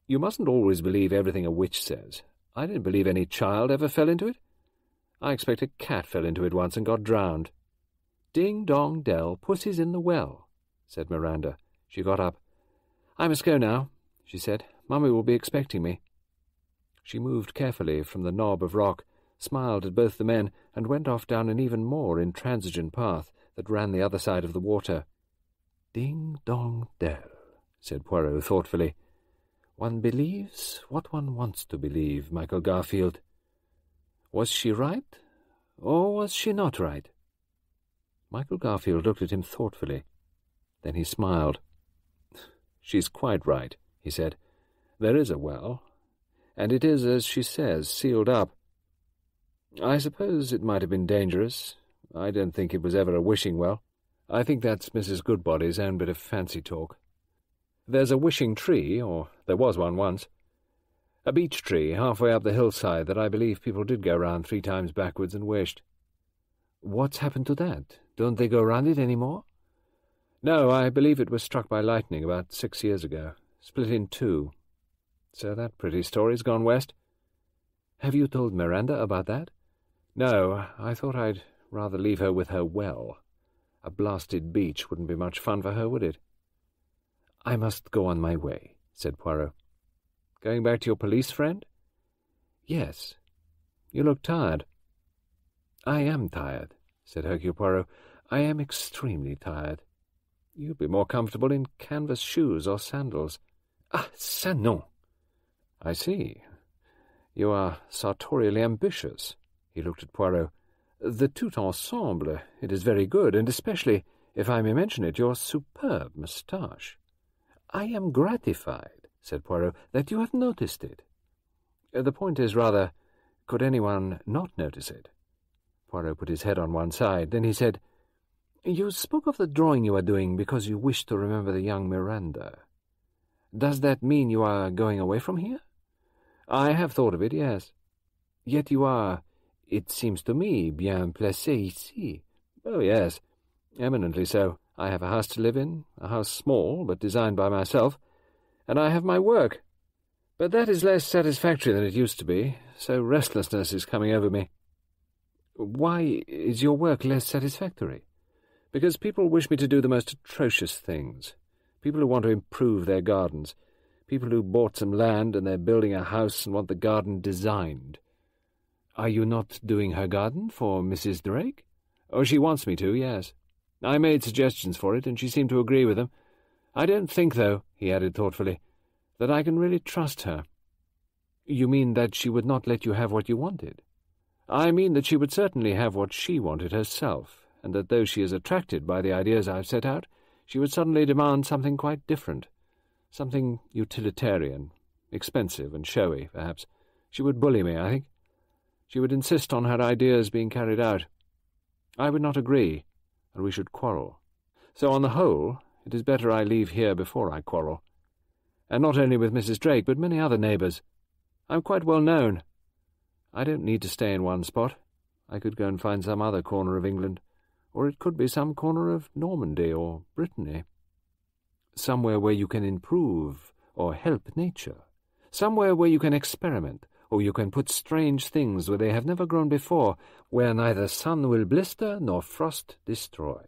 You mustn't always believe everything a witch says. I didn't believe any child ever fell into it. I expect a cat fell into it once and got drowned. Ding dong dell, pussy's in the well, said Miranda. She got up. I must go now, she said. Mummy will be expecting me. She moved carefully from the knob of rock, smiled at both the men, and went off down an even more intransigent path that ran the other side of the water. Ding dong dell, said Poirot thoughtfully. One believes what one wants to believe, Michael Garfield. Was she right, or was she not right? Michael Garfield looked at him thoughtfully. Then he smiled. She's quite right, he said. There is a well, and it is, as she says, sealed up. I suppose it might have been dangerous. I don't think it was ever a wishing well. I think that's Mrs. Goodbody's own bit of fancy talk. There's a wishing tree, or there was one once. A beech tree halfway up the hillside that I believe people did go round three times backwards and wished. What's happened to that? Don't they go round it any more? No, I believe it was struck by lightning about six years ago. Split in two. So that pretty story's gone west. Have you told Miranda about that? No, I thought I'd rather leave her with her well. A blasted beech wouldn't be much fun for her, would it? I must go on my way, said Poirot. Going back to your police friend? Yes. You look tired. I am tired, said Hercule Poirot. I am extremely tired. You'd be more comfortable in canvas shoes or sandals. Ah, ça non. I see. You are sartorially ambitious. He looked at Poirot. The tout ensemble, it is very good, and especially, if I may mention it, your superb moustache. I am gratified, said Poirot, that you have noticed it. The point is rather, could anyone not notice it? Poirot put his head on one side. Then he said, You spoke of the drawing you are doing because you wish to remember the young Miranda. Does that mean you are going away from here? I have thought of it, yes. Yet you are, it seems to me, bien placé ici. Oh, yes, eminently so. I have a house to live in, a house small, but designed by myself, and I have my work. But that is less satisfactory than it used to be, so restlessness is coming over me. Why is your work less satisfactory? Because people wish me to do the most atrocious things. People who want to improve their gardens. People who bought some land and they're building a house and want the garden designed. Are you not doing her garden for Mrs. Drake? Oh, she wants me to, yes. I made suggestions for it, and she seemed to agree with them. I don't think, though, he added thoughtfully, that I can really trust her. You mean that she would not let you have what you wanted? I mean that she would certainly have what she wanted herself, and that though she is attracted by the ideas I've set out, she would suddenly demand something quite different, something utilitarian, expensive and showy, perhaps. She would bully me, I think. She would insist on her ideas being carried out. I would not agree, and we should quarrel. So on the whole, it is better I leave here before I quarrel and not only with Mrs. Drake, but many other neighbours. I'm quite well known. I don't need to stay in one spot. I could go and find some other corner of England, or it could be some corner of Normandy or Brittany. Somewhere where you can improve or help nature. Somewhere where you can experiment, or you can put strange things where they have never grown before, where neither sun will blister nor frost destroy.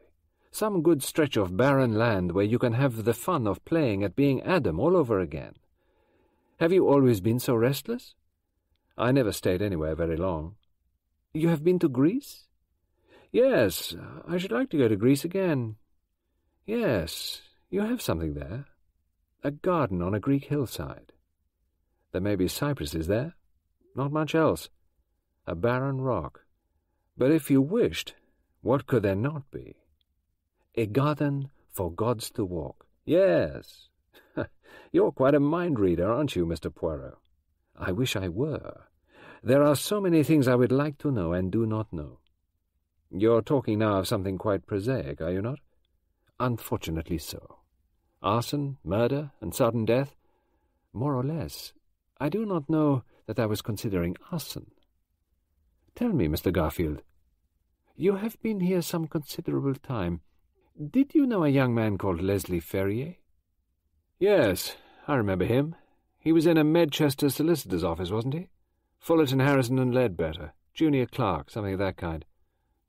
Some good stretch of barren land where you can have the fun of playing at being Adam all over again. Have you always been so restless? I never stayed anywhere very long. You have been to Greece? Yes, I should like to go to Greece again. Yes, you have something there. A garden on a Greek hillside. There may be cypresses there, not much else. A barren rock. But if you wished, what could there not be? A garden for gods to walk. Yes. You're quite a mind reader, aren't you, Mr. Poirot? I wish I were. There are so many things I would like to know and do not know. You're talking now of something quite prosaic, are you not? Unfortunately so. Arson, murder, and sudden death? More or less. I do not know that I was considering arson. Tell me, Mr. Garfield, you have been here some considerable time. Did you know a young man called Leslie Ferrier? Yes, I remember him. He was in a Medchester solicitor's office, wasn't he? Fullerton, Harrison, and Ledbetter. Junior clerk, something of that kind.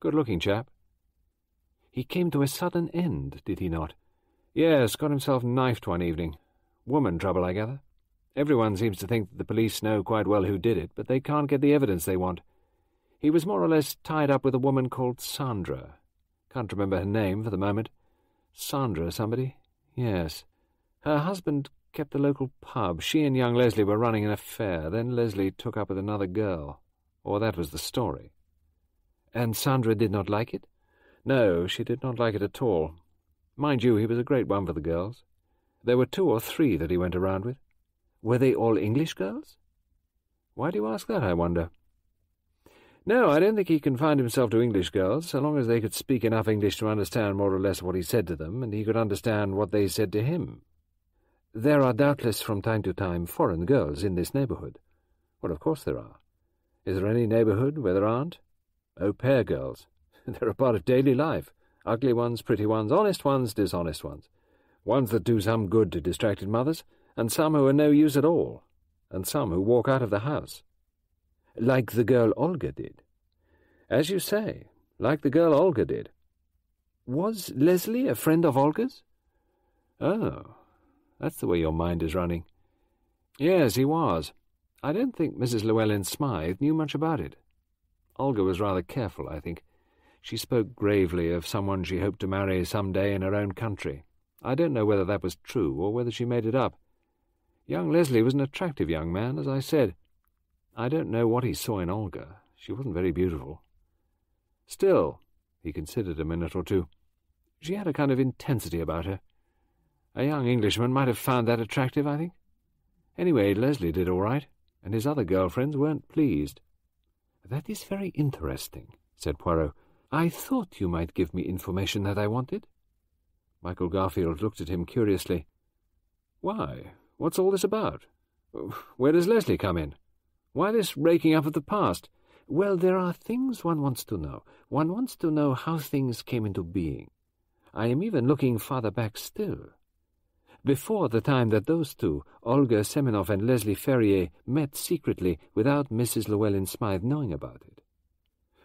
Good-looking chap. He came to a sudden end, did he not? Yes, got himself knifed one evening. Woman trouble, I gather. Everyone seems to think that the police know quite well who did it, but they can't get the evidence they want. He was more or less tied up with a woman called Sandra, can't remember her name for the moment. Sandra somebody? Yes. Her husband kept the local pub. She and young Leslie were running an affair. Then Leslie took up with another girl. Or that was the story. And Sandra did not like it? No, she did not like it at all. Mind you, he was a great one for the girls. There were two or three that he went around with. Were they all English girls? Why do you ask that, I wonder? No, I don't think he confined himself to English girls, so long as they could speak enough English to understand more or less what he said to them, and he could understand what they said to him. There are doubtless from time to time foreign girls in this neighbourhood. Well, of course there are. Is there any neighbourhood where there aren't? Oh, Au pair girls. They're a part of daily life. Ugly ones, pretty ones, honest ones, dishonest ones. Ones that do some good to distracted mothers, and some who are no use at all, and some who walk out of the house like the girl Olga did. As you say, like the girl Olga did. Was Leslie a friend of Olga's? Oh, that's the way your mind is running. Yes, he was. I don't think Mrs. Llewellyn Smythe knew much about it. Olga was rather careful, I think. She spoke gravely of someone she hoped to marry some day in her own country. I don't know whether that was true or whether she made it up. Young Leslie was an attractive young man, as I said. I don't know what he saw in Olga. She wasn't very beautiful. Still, he considered a minute or two, she had a kind of intensity about her. A young Englishman might have found that attractive, I think. Anyway, Leslie did all right, and his other girlfriends weren't pleased. That is very interesting, said Poirot. I thought you might give me information that I wanted. Michael Garfield looked at him curiously. Why? What's all this about? Where does Leslie come in? Why this raking up of the past? Well, there are things one wants to know. One wants to know how things came into being. I am even looking farther back still. Before the time that those two, Olga Seminoff and Leslie Ferrier, met secretly without Mrs. Llewellyn Smythe knowing about it.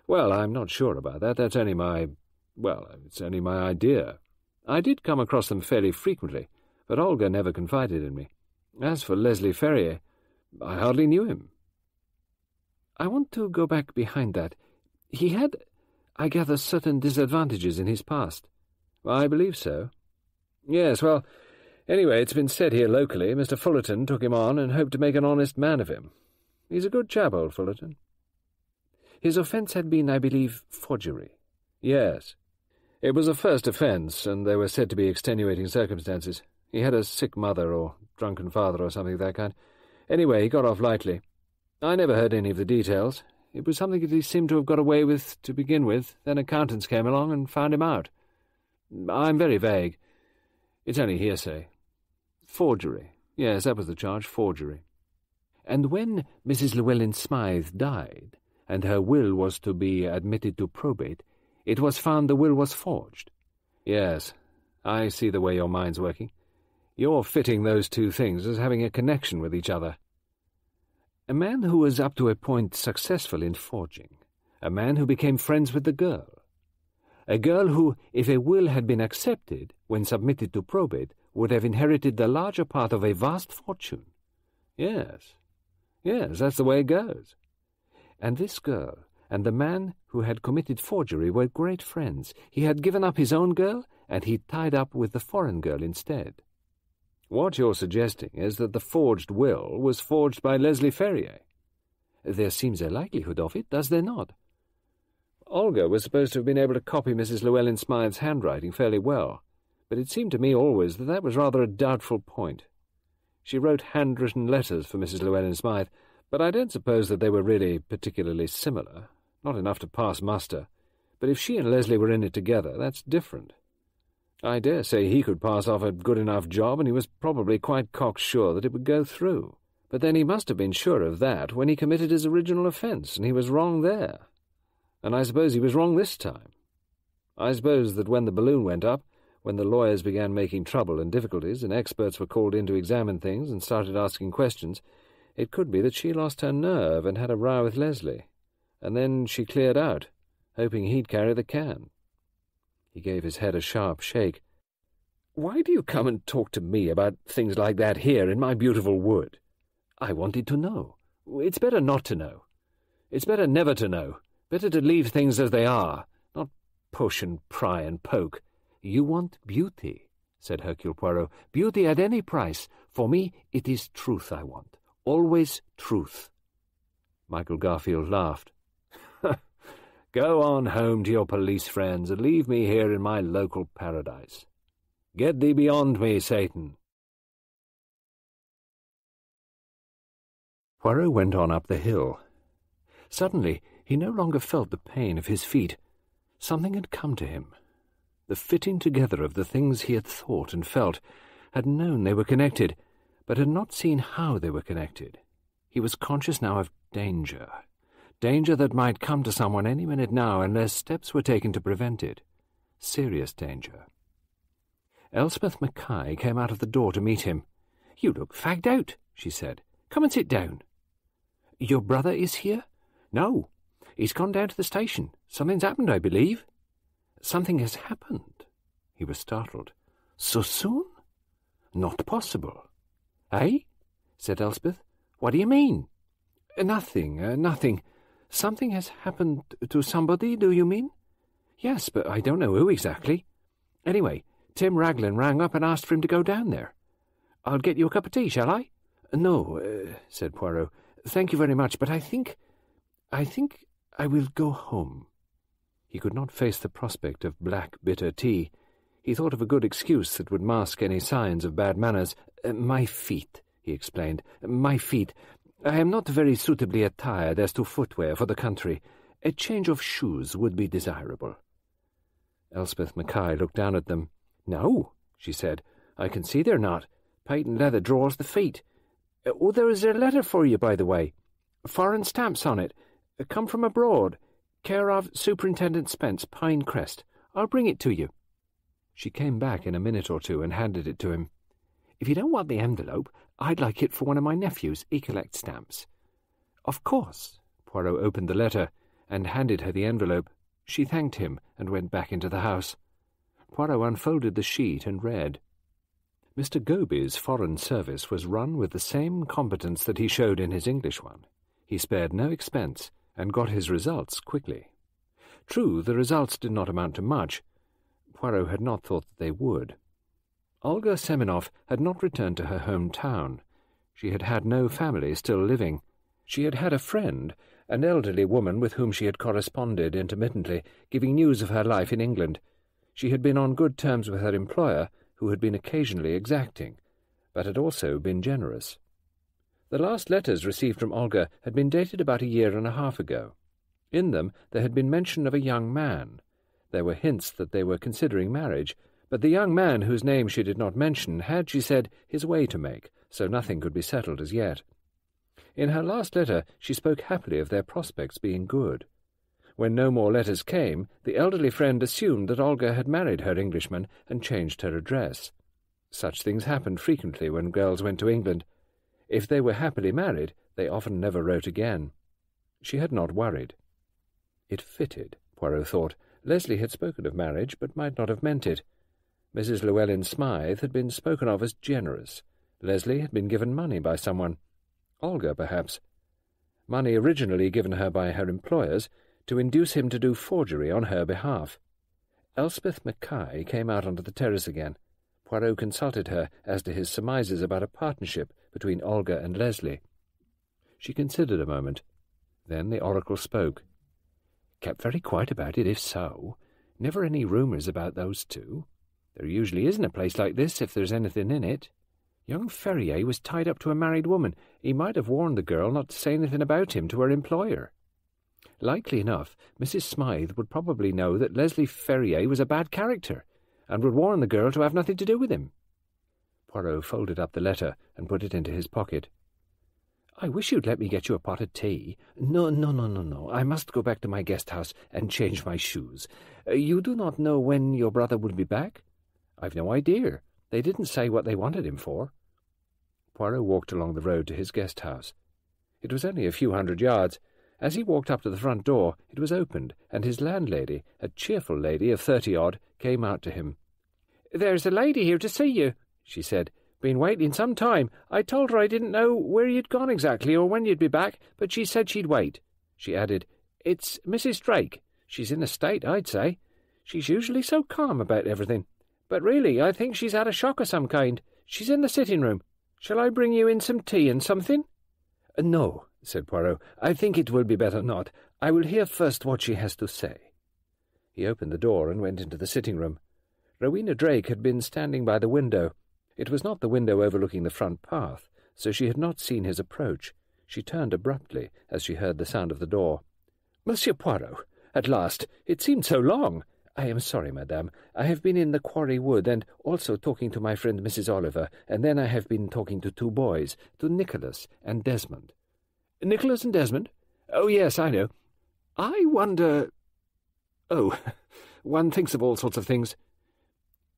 Well, I'm not sure about that. That's only my... well, it's only my idea. I did come across them fairly frequently, but Olga never confided in me. As for Leslie Ferrier, I hardly knew him. I want to go back behind that. He had, I gather, certain disadvantages in his past. I believe so. Yes, well, anyway, it's been said here locally Mr. Fullerton took him on and hoped to make an honest man of him. He's a good chap, old Fullerton. His offence had been, I believe, forgery. Yes. It was a first offence, and there were said to be extenuating circumstances. He had a sick mother, or drunken father, or something of that kind. Anyway, he got off lightly. I never heard any of the details. It was something that he seemed to have got away with to begin with. Then accountants came along and found him out. I'm very vague. It's only hearsay. Forgery. Yes, that was the charge, forgery. And when Mrs. Llewellyn Smythe died, and her will was to be admitted to probate, it was found the will was forged. Yes, I see the way your mind's working. You're fitting those two things as having a connection with each other. A man who was up to a point successful in forging. A man who became friends with the girl. A girl who, if a will had been accepted when submitted to probate, would have inherited the larger part of a vast fortune. Yes, yes, that's the way it goes. And this girl and the man who had committed forgery were great friends. He had given up his own girl, and he tied up with the foreign girl instead. What you're suggesting is that the forged will was forged by Leslie Ferrier. There seems a likelihood of it, does there not? Olga was supposed to have been able to copy Mrs. Llewellyn Smythe's handwriting fairly well, but it seemed to me always that that was rather a doubtful point. She wrote handwritten letters for Mrs. Llewellyn Smythe, but I don't suppose that they were really particularly similar, not enough to pass muster. But if she and Leslie were in it together, that's different. I dare say he could pass off a good enough job, and he was probably quite cocksure that it would go through. But then he must have been sure of that when he committed his original offence, and he was wrong there. And I suppose he was wrong this time. I suppose that when the balloon went up, when the lawyers began making trouble and difficulties, and experts were called in to examine things and started asking questions, it could be that she lost her nerve and had a row with Leslie. And then she cleared out, hoping he'd carry the can. He gave his head a sharp shake. Why do you come and talk to me about things like that here in my beautiful wood? I wanted to know. It's better not to know. It's better never to know. Better to leave things as they are, not push and pry and poke. You want beauty, said Hercule Poirot. Beauty at any price. For me, it is truth I want. Always truth. Michael Garfield laughed. Go on home to your police friends and leave me here in my local paradise. Get thee beyond me, Satan. Poirot went on up the hill. Suddenly, he no longer felt the pain of his feet. Something had come to him. The fitting together of the things he had thought and felt, had known they were connected, but had not seen how they were connected. He was conscious now of danger Danger that might come to someone any minute now unless steps were taken to prevent it. Serious danger. Elspeth Mackay came out of the door to meet him. You look fagged out, she said. Come and sit down. Your brother is here? No. He's gone down to the station. Something's happened, I believe. Something has happened. He was startled. So soon? Not possible. Eh? said Elspeth. What do you mean? Nothing, uh, nothing. Something has happened to somebody, do you mean? Yes, but I don't know who exactly. Anyway, Tim Raglan rang up and asked for him to go down there. I'll get you a cup of tea, shall I? No, uh, said Poirot. Thank you very much, but I think. I think I will go home. He could not face the prospect of black, bitter tea. He thought of a good excuse that would mask any signs of bad manners. Uh, my feet, he explained. Uh, my feet. I am not very suitably attired as to footwear for the country. A change of shoes would be desirable. Elspeth Mackay looked down at them. No, she said. I can see they're not. Patent leather draws the feet. Uh, oh, there is a letter for you, by the way. Foreign stamps on it. Uh, come from abroad. Care of Superintendent Spence, Pinecrest. I'll bring it to you. She came back in a minute or two and handed it to him. If you don't want the envelope, I'd like it for one of my nephews. He collects stamps. Of course. Poirot opened the letter and handed her the envelope. She thanked him and went back into the house. Poirot unfolded the sheet and read. Mr. Goby's foreign service was run with the same competence that he showed in his English one. He spared no expense and got his results quickly. True, the results did not amount to much. Poirot had not thought that they would. Olga Seminoff had not returned to her home town. She had had no family still living. She had had a friend, an elderly woman with whom she had corresponded intermittently, giving news of her life in England. She had been on good terms with her employer, who had been occasionally exacting, but had also been generous. The last letters received from Olga had been dated about a year and a half ago. In them there had been mention of a young man. There were hints that they were considering marriage, but the young man whose name she did not mention had, she said, his way to make, so nothing could be settled as yet. In her last letter she spoke happily of their prospects being good. When no more letters came, the elderly friend assumed that Olga had married her Englishman and changed her address. Such things happened frequently when girls went to England. If they were happily married, they often never wrote again. She had not worried. It fitted, Poirot thought. Leslie had spoken of marriage, but might not have meant it. Mrs. Llewellyn Smythe had been spoken of as generous. Leslie had been given money by someone. Olga, perhaps. Money originally given her by her employers, to induce him to do forgery on her behalf. Elspeth Mackay came out onto the terrace again. Poirot consulted her as to his surmises about a partnership between Olga and Leslie. She considered a moment. Then the oracle spoke. Kept very quiet about it, if so. Never any rumours about those two. There usually isn't a place like this if there's anything in it. Young Ferrier was tied up to a married woman. He might have warned the girl not to say anything about him to her employer. Likely enough, Mrs. Smythe would probably know that Leslie Ferrier was a bad character, and would warn the girl to have nothing to do with him. Poirot folded up the letter and put it into his pocket. I wish you'd let me get you a pot of tea. No, no, no, no, no. I must go back to my guest house and change my shoes. Uh, you do not know when your brother will be back? I've no idea. They didn't say what they wanted him for. Poirot walked along the road to his guest house. It was only a few hundred yards, as he walked up to the front door, it was opened, and his landlady, a cheerful lady of thirty odd, came out to him. There's a lady here to see you, she said. Been waiting some time. I told her I didn't know where you'd gone exactly or when you'd be back, but she said she'd wait. She added, It's Mrs. Drake. She's in a state, I'd say. She's usually so calm about everything. But really, I think she's had a shock of some kind. She's in the sitting room. Shall I bring you in some tea and something? No, said Poirot. I think it will be better not. I will hear first what she has to say. He opened the door and went into the sitting room. Rowena Drake had been standing by the window. It was not the window overlooking the front path, so she had not seen his approach. She turned abruptly as she heard the sound of the door. Monsieur Poirot, at last! It seemed so long! I am sorry, madame. I have been in the quarry wood, and also talking to my friend Mrs. Oliver, and then I have been talking to two boys, to Nicholas and Desmond. Nicholas and Desmond? Oh, yes, I know. I wonder... Oh, one thinks of all sorts of things.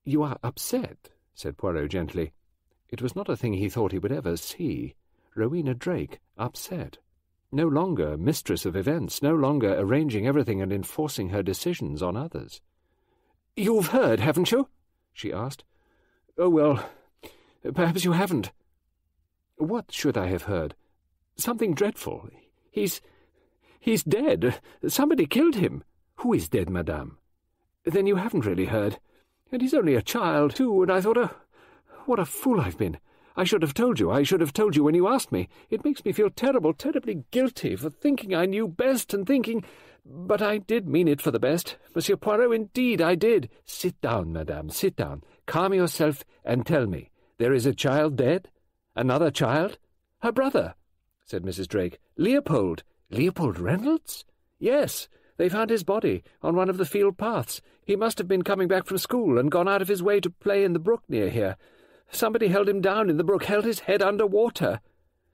You are upset, said Poirot gently. It was not a thing he thought he would ever see. Rowena Drake upset. No longer mistress of events, no longer arranging everything and enforcing her decisions on others. You've heard, haven't you? she asked. Oh, well, perhaps you haven't. What should I have heard? Something dreadful. He's. He's dead. Somebody killed him. Who is dead, madame? Then you haven't really heard. And he's only a child, too, and I thought, oh, what a fool I've been. I should have told you. I should have told you when you asked me. It makes me feel terrible, terribly guilty for thinking I knew best and thinking. But I did mean it for the best. Monsieur Poirot, indeed I did. Sit down, madame, sit down. Calm yourself and tell me. There is a child dead? Another child? Her brother, said Mrs. Drake. Leopold. Leopold Reynolds? Yes. They found his body on one of the field paths. He must have been coming back from school and gone out of his way to play in the brook near here. Somebody held him down in the brook, held his head under water.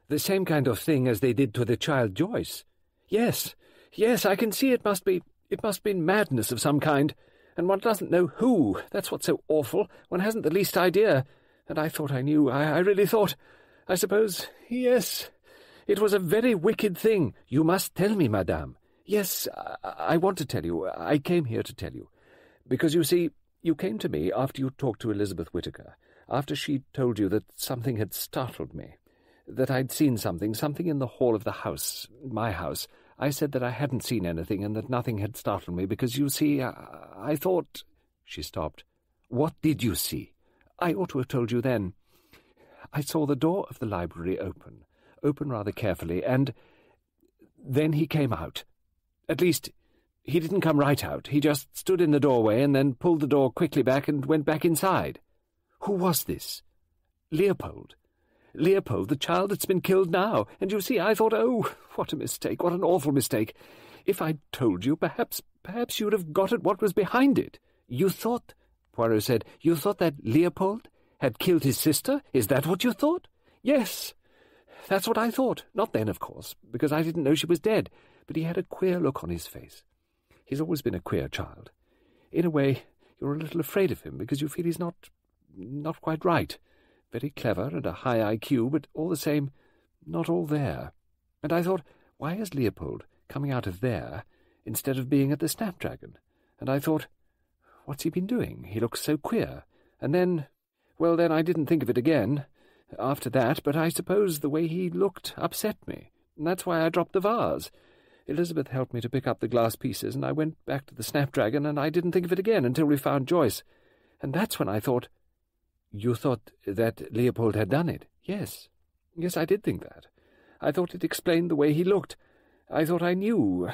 The same kind of thing as they did to the child Joyce. Yes, yes, I can see it must be it must be madness of some kind, and one doesn't know who. That's what's so awful. One hasn't the least idea. And I thought I knew. I, I really thought. I suppose. Yes. It was a very wicked thing. You must tell me, madame. Yes, I, I want to tell you. I came here to tell you. Because you see, you came to me after you talked to Elizabeth Whittaker after she'd told you that something had startled me, that I'd seen something, something in the hall of the house, my house, I said that I hadn't seen anything and that nothing had startled me because, you see, I, I thought... She stopped. What did you see? I ought to have told you then. I saw the door of the library open, open rather carefully, and then he came out. At least, he didn't come right out. He just stood in the doorway and then pulled the door quickly back and went back inside. Who was this? Leopold. Leopold, the child that's been killed now. And you see, I thought, oh, what a mistake, what an awful mistake. If I'd told you, perhaps, perhaps you'd have got at what was behind it. You thought, Poirot said, you thought that Leopold had killed his sister? Is that what you thought? Yes, that's what I thought. Not then, of course, because I didn't know she was dead. But he had a queer look on his face. He's always been a queer child. In a way, you're a little afraid of him because you feel he's not not quite right. Very clever and a high IQ, but all the same, not all there. And I thought, why is Leopold coming out of there instead of being at the Snapdragon? And I thought, what's he been doing? He looks so queer. And then, well, then I didn't think of it again after that, but I suppose the way he looked upset me. That's why I dropped the vase. Elizabeth helped me to pick up the glass pieces, and I went back to the Snapdragon, and I didn't think of it again until we found Joyce. And that's when I thought, you thought that Leopold had done it? Yes. Yes, I did think that. I thought it explained the way he looked. I thought I knew.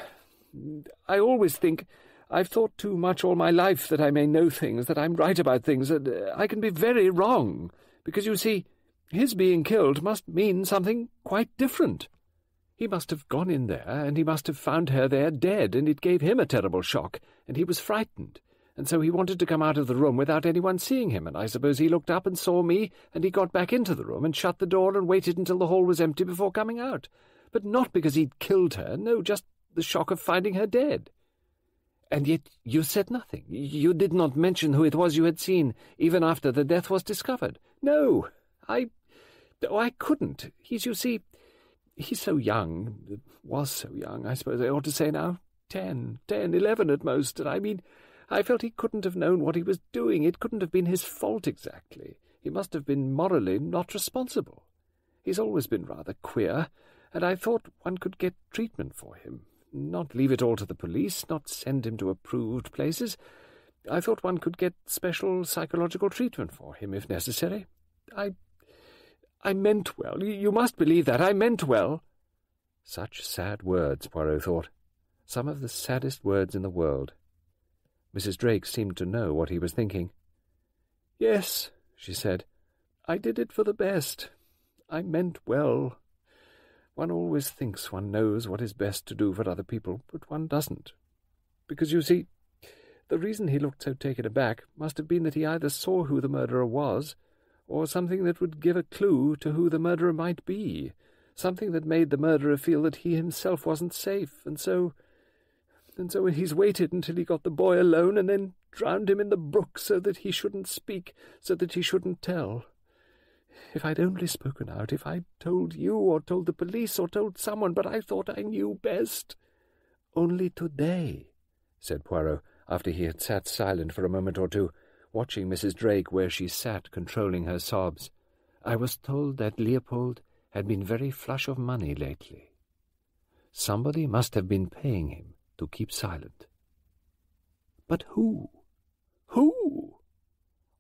I always think I've thought too much all my life that I may know things, that I'm right about things, and I can be very wrong. Because, you see, his being killed must mean something quite different. He must have gone in there, and he must have found her there dead, and it gave him a terrible shock, and he was frightened and so he wanted to come out of the room without anyone seeing him, and I suppose he looked up and saw me, and he got back into the room and shut the door and waited until the hall was empty before coming out. But not because he'd killed her, no, just the shock of finding her dead. And yet you said nothing. You did not mention who it was you had seen, even after the death was discovered. No, I... Oh, I couldn't. He's, you see, he's so young, was so young, I suppose I ought to say now. Ten, ten, eleven at most, and I mean... I felt he couldn't have known what he was doing. It couldn't have been his fault exactly. He must have been morally not responsible. He's always been rather queer, and I thought one could get treatment for him. Not leave it all to the police, not send him to approved places. I thought one could get special psychological treatment for him if necessary. I. I meant well. You must believe that. I meant well. Such sad words, Poirot thought. Some of the saddest words in the world. Mrs. Drake seemed to know what he was thinking. Yes, she said, I did it for the best. I meant well. One always thinks one knows what is best to do for other people, but one doesn't. Because, you see, the reason he looked so taken aback must have been that he either saw who the murderer was, or something that would give a clue to who the murderer might be, something that made the murderer feel that he himself wasn't safe, and so and so he's waited until he got the boy alone and then drowned him in the brook so that he shouldn't speak, so that he shouldn't tell. If I'd only spoken out, if I'd told you or told the police or told someone, but I thought I knew best. Only today, said Poirot, after he had sat silent for a moment or two, watching Mrs. Drake where she sat controlling her sobs, I was told that Leopold had been very flush of money lately. Somebody must have been paying him to keep silent. But who? Who?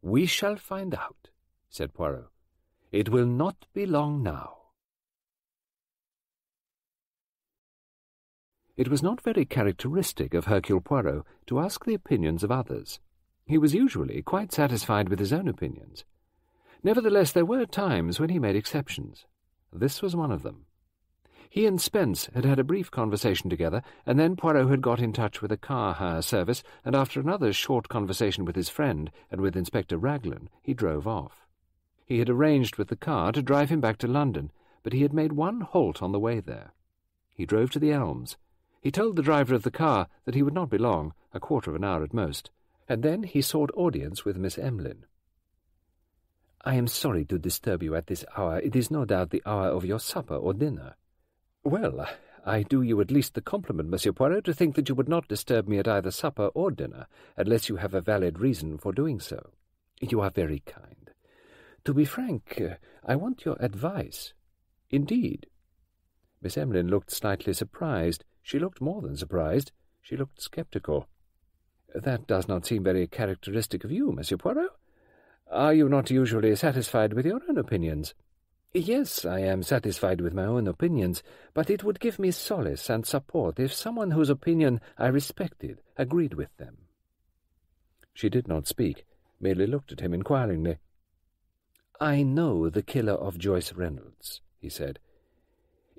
We shall find out, said Poirot. It will not be long now. It was not very characteristic of Hercule Poirot to ask the opinions of others. He was usually quite satisfied with his own opinions. Nevertheless, there were times when he made exceptions. This was one of them. He and Spence had had a brief conversation together, and then Poirot had got in touch with a car hire service, and after another short conversation with his friend and with Inspector Raglan, he drove off. He had arranged with the car to drive him back to London, but he had made one halt on the way there. He drove to the Elms. He told the driver of the car that he would not be long, a quarter of an hour at most, and then he sought audience with Miss Emlyn. I am sorry to disturb you at this hour. It is no doubt the hour of your supper or dinner. Well, I do you at least the compliment, Monsieur Poirot, to think that you would not disturb me at either supper or dinner, unless you have a valid reason for doing so. You are very kind. To be frank, I want your advice. Indeed. Miss Emlyn looked slightly surprised. She looked more than surprised. She looked sceptical. That does not seem very characteristic of you, Monsieur Poirot. Are you not usually satisfied with your own opinions? Yes, I am satisfied with my own opinions, but it would give me solace and support if someone whose opinion I respected agreed with them. She did not speak, merely looked at him inquiringly. I know the killer of Joyce Reynolds, he said.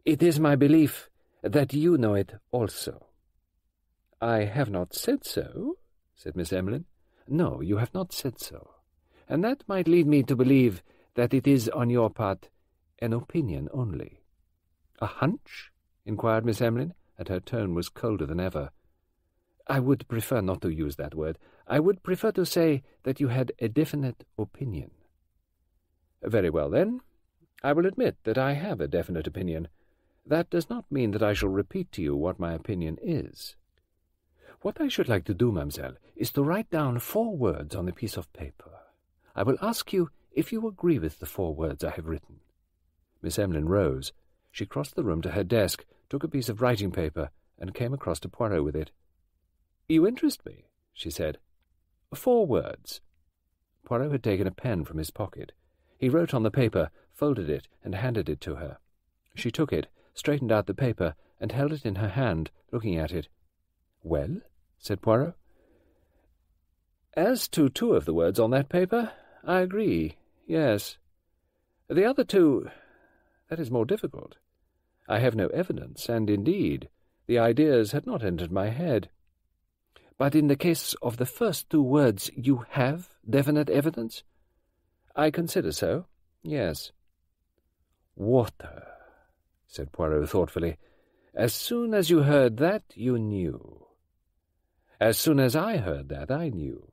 It is my belief that you know it also. I have not said so, said Miss Emlyn. No, you have not said so. And that might lead me to believe that it is on your part an opinion only. A hunch? inquired Miss Emlyn, and her tone was colder than ever. I would prefer not to use that word. I would prefer to say that you had a definite opinion. Very well, then. I will admit that I have a definite opinion. That does not mean that I shall repeat to you what my opinion is. What I should like to do, mademoiselle, is to write down four words on a piece of paper. I will ask you if you agree with the four words I have written. Miss Emlyn rose. She crossed the room to her desk, took a piece of writing paper, and came across to Poirot with it. You interest me, she said. Four words. Poirot had taken a pen from his pocket. He wrote on the paper, folded it, and handed it to her. She took it, straightened out the paper, and held it in her hand, looking at it. Well? said Poirot. As to two of the words on that paper, I agree, yes. The other two, that is more difficult. I have no evidence, and indeed, the ideas had not entered my head. But in the case of the first two words, you have definite evidence? I consider so, yes. Water, said Poirot thoughtfully. As soon as you heard that, you knew. As soon as I heard that, I knew.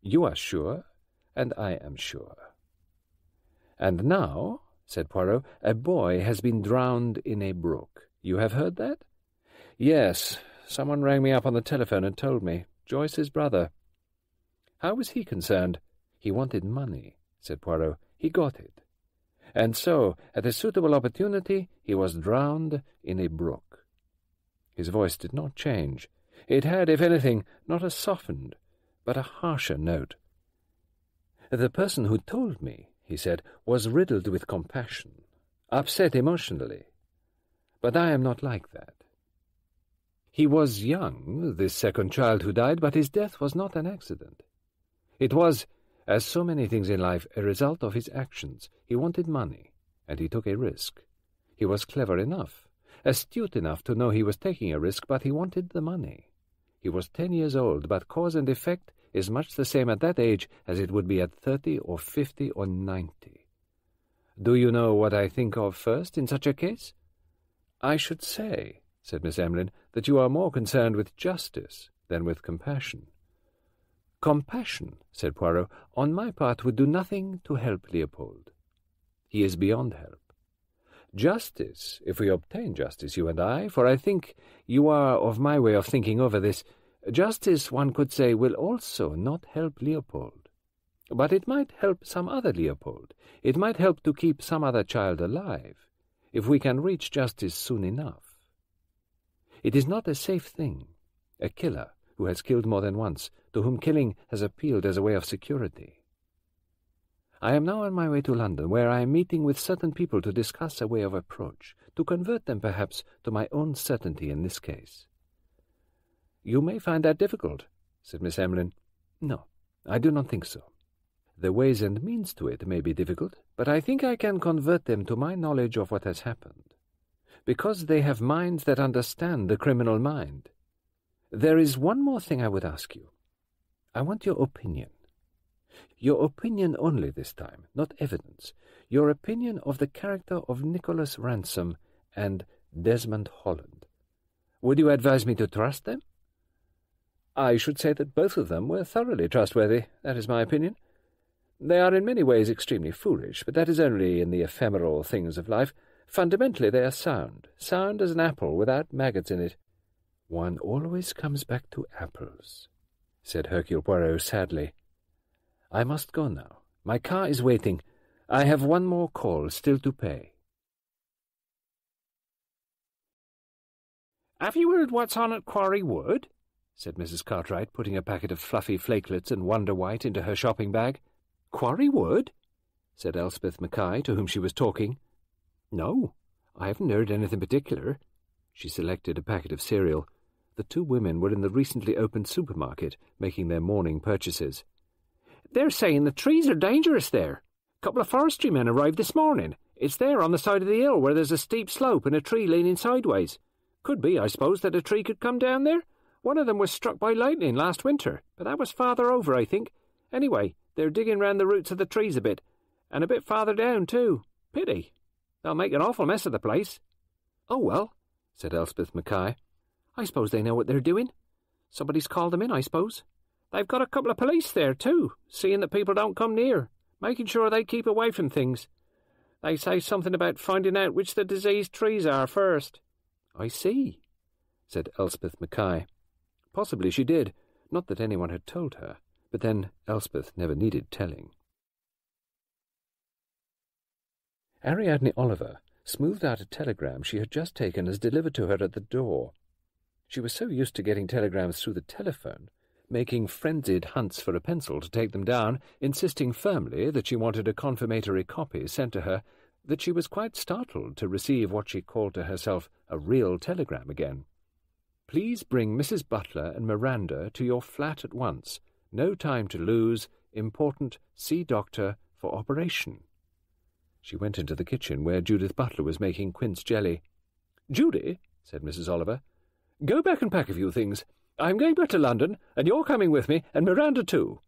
You are sure, and I am sure. And now, said Poirot, a boy has been drowned in a brook. You have heard that? Yes, someone rang me up on the telephone and told me. Joyce's brother. How was he concerned? He wanted money, said Poirot. He got it. And so, at a suitable opportunity, he was drowned in a brook. His voice did not change. It had, if anything, not a softened, but a harsher note. The person who told me, he said, was riddled with compassion, upset emotionally. But I am not like that. He was young, this second child who died, but his death was not an accident. It was, as so many things in life, a result of his actions. He wanted money, and he took a risk. He was clever enough, astute enough to know he was taking a risk, but he wanted the money. He was ten years old, but cause and effect is much the same at that age as it would be at thirty or fifty or ninety. Do you know what I think of first in such a case? I should say, said Miss Emlyn, that you are more concerned with justice than with compassion. Compassion, said Poirot, on my part would do nothing to help Leopold. He is beyond help. Justice, if we obtain justice, you and I, for I think you are of my way of thinking over this, justice, one could say, will also not help Leopold. But it might help some other Leopold. It might help to keep some other child alive, if we can reach justice soon enough. It is not a safe thing. A killer who has killed more than once, to whom killing has appealed as a way of security. I am now on my way to London, where I am meeting with certain people to discuss a way of approach, to convert them perhaps to my own certainty in this case. You may find that difficult, said Miss Emlyn. No, I do not think so. The ways and means to it may be difficult, but I think I can convert them to my knowledge of what has happened, because they have minds that understand the criminal mind. There is one more thing I would ask you. I want your opinion. Your opinion only this time, not evidence. Your opinion of the character of Nicholas Ransom and Desmond Holland. Would you advise me to trust them? I should say that both of them were thoroughly trustworthy. That is my opinion. They are in many ways extremely foolish, but that is only in the ephemeral things of life. Fundamentally they are sound, sound as an apple without maggots in it. One always comes back to apples, said Hercule Poirot sadly. I must go now. My car is waiting. I have one more call still to pay. Have you heard what's on at Quarry Wood? said Mrs. Cartwright, putting a packet of fluffy flakelets and Wonder White into her shopping bag. Quarry Wood? said Elspeth Mackay, to whom she was talking. No, I haven't heard anything particular. She selected a packet of cereal. The two women were in the recently opened supermarket, making their morning purchases. They're saying the trees are dangerous there. A couple of forestry men arrived this morning. It's there on the side of the hill where there's a steep slope and a tree leaning sideways. Could be, I suppose, that a tree could come down there. One of them was struck by lightning last winter, but that was farther over, I think. Anyway, they're digging round the roots of the trees a bit, and a bit farther down, too. Pity. They'll make an awful mess of the place. Oh, well, said Elspeth Mackay. I suppose they know what they're doing. Somebody's called them in, I suppose. They've got a couple of police there, too, seeing that people don't come near, making sure they keep away from things. They say something about finding out which the diseased trees are first. I see, said Elspeth Mackay. Possibly she did, not that anyone had told her, but then Elspeth never needed telling. Ariadne Oliver smoothed out a telegram she had just taken as delivered to her at the door. She was so used to getting telegrams through the telephone, making frenzied hunts for a pencil to take them down, insisting firmly that she wanted a confirmatory copy sent to her, that she was quite startled to receive what she called to herself a real telegram again. Please bring Mrs. Butler and Miranda to your flat at once. No time to lose. Important. See doctor for operation. She went into the kitchen where Judith Butler was making quince jelly. Judy, said Mrs. Oliver, go back and pack a few things. I'm going back to London, and you're coming with me, and Miranda too.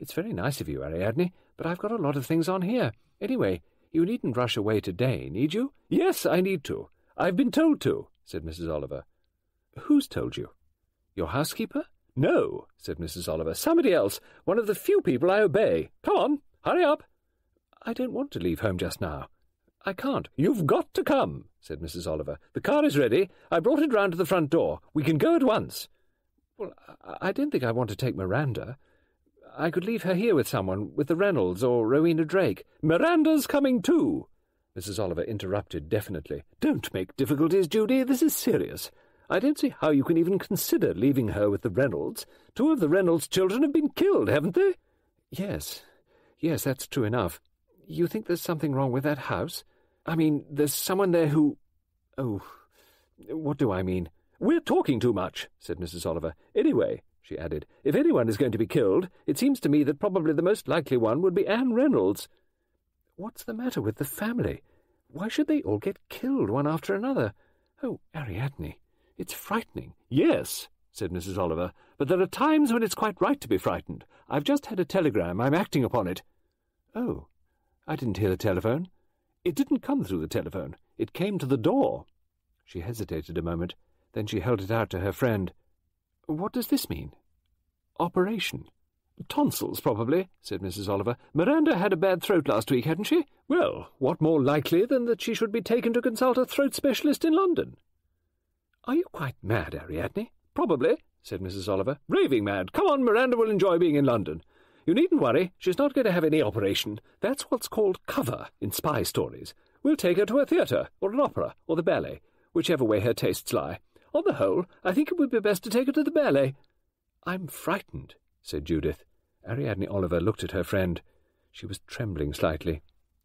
It's very nice of you, Ariadne, but I've got a lot of things on here. Anyway, you needn't rush away today, need you? Yes, I need to. I've been told to, said Mrs. Oliver. Who's told you? Your housekeeper? No, said Mrs. Oliver. Somebody else. One of the few people I obey. Come on, hurry up. I don't want to leave home just now. I can't. You've got to come, said Mrs. Oliver. The car is ready. I brought it round to the front door. We can go at once. Well, I don't think I want to take Miranda. I could leave her here with someone, with the Reynolds or Rowena Drake. Miranda's coming too, Mrs. Oliver interrupted definitely. Don't make difficulties, Judy. This is serious. I don't see how you can even consider leaving her with the Reynolds. Two of the Reynolds children have been killed, haven't they? Yes, yes, that's true enough. You think there's something wrong with that house? I mean, there's someone there who... Oh, what do I mean? We're talking too much, said Mrs. Oliver. Anyway, she added, if anyone is going to be killed, it seems to me that probably the most likely one would be Anne Reynolds. What's the matter with the family? Why should they all get killed one after another? Oh, Ariadne, it's frightening. Yes, said Mrs. Oliver, but there are times when it's quite right to be frightened. I've just had a telegram. I'm acting upon it. Oh, I didn't hear the telephone. It didn't come through the telephone. It came to the door. She hesitated a moment. Then she held it out to her friend. What does this mean? Operation. Tonsils, probably, said Mrs. Oliver. Miranda had a bad throat last week, hadn't she? Well, what more likely than that she should be taken to consult a throat specialist in London? Are you quite mad, Ariadne? Probably, said Mrs. Oliver. Raving mad. Come on, Miranda will enjoy being in London. You needn't worry. She's not going to have any operation. That's what's called cover in spy stories. We'll take her to a theatre, or an opera, or the ballet, whichever way her tastes lie. On the whole, I think it would be best to take her to the ballet. I'm frightened, said Judith. Ariadne Oliver looked at her friend. She was trembling slightly.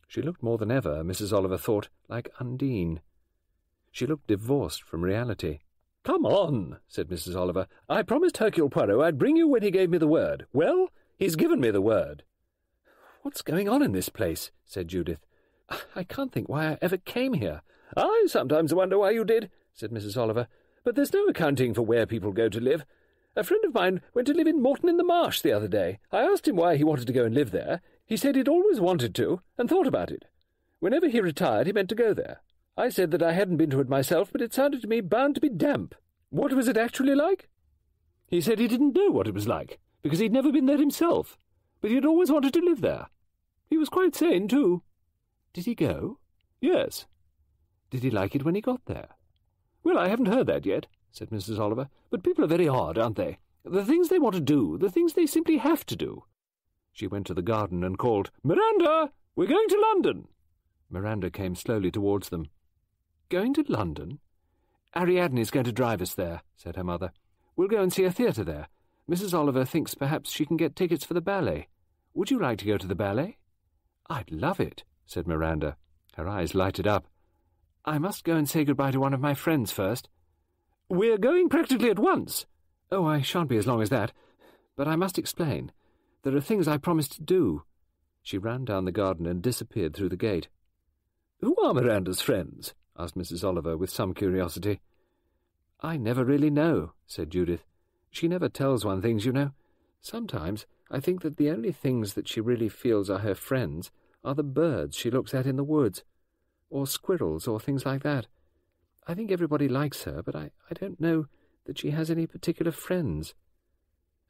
She looked more than ever, Mrs. Oliver thought, like Undine. She looked divorced from reality. Come on, said Mrs. Oliver. I promised Hercule Poirot I'd bring you when he gave me the word. Well, he's given me the word. What's going on in this place? said Judith. I can't think why I ever came here. I sometimes wonder why you did, said Mrs. Oliver. But there's no accounting for where people go to live. A friend of mine went to live in Moreton in the Marsh the other day. I asked him why he wanted to go and live there. He said he'd always wanted to, and thought about it. Whenever he retired, he meant to go there. I said that I hadn't been to it myself, but it sounded to me bound to be damp. What was it actually like? He said he didn't know what it was like, because he'd never been there himself, but he'd always wanted to live there. He was quite sane, too. Did he go? Yes. Did he like it when he got there? Well, I haven't heard that yet, said Mrs. Oliver, but people are very odd, aren't they? The things they want to do, the things they simply have to do. She went to the garden and called, Miranda, we're going to London. Miranda came slowly towards them. Going to London? Ariadne's going to drive us there, said her mother. We'll go and see a theatre there. Mrs. Oliver thinks perhaps she can get tickets for the ballet. Would you like to go to the ballet? I'd love it, said Miranda. Her eyes lighted up. I must go and say goodbye to one of my friends first. We're going practically at once. Oh, I shan't be as long as that. But I must explain. There are things I promised to do. She ran down the garden and disappeared through the gate. Who are Miranda's friends? asked Mrs. Oliver with some curiosity. I never really know, said Judith. She never tells one things, you know. Sometimes I think that the only things that she really feels are her friends are the birds she looks at in the woods, or squirrels, or things like that. I think everybody likes her, but I, I don't know that she has any particular friends.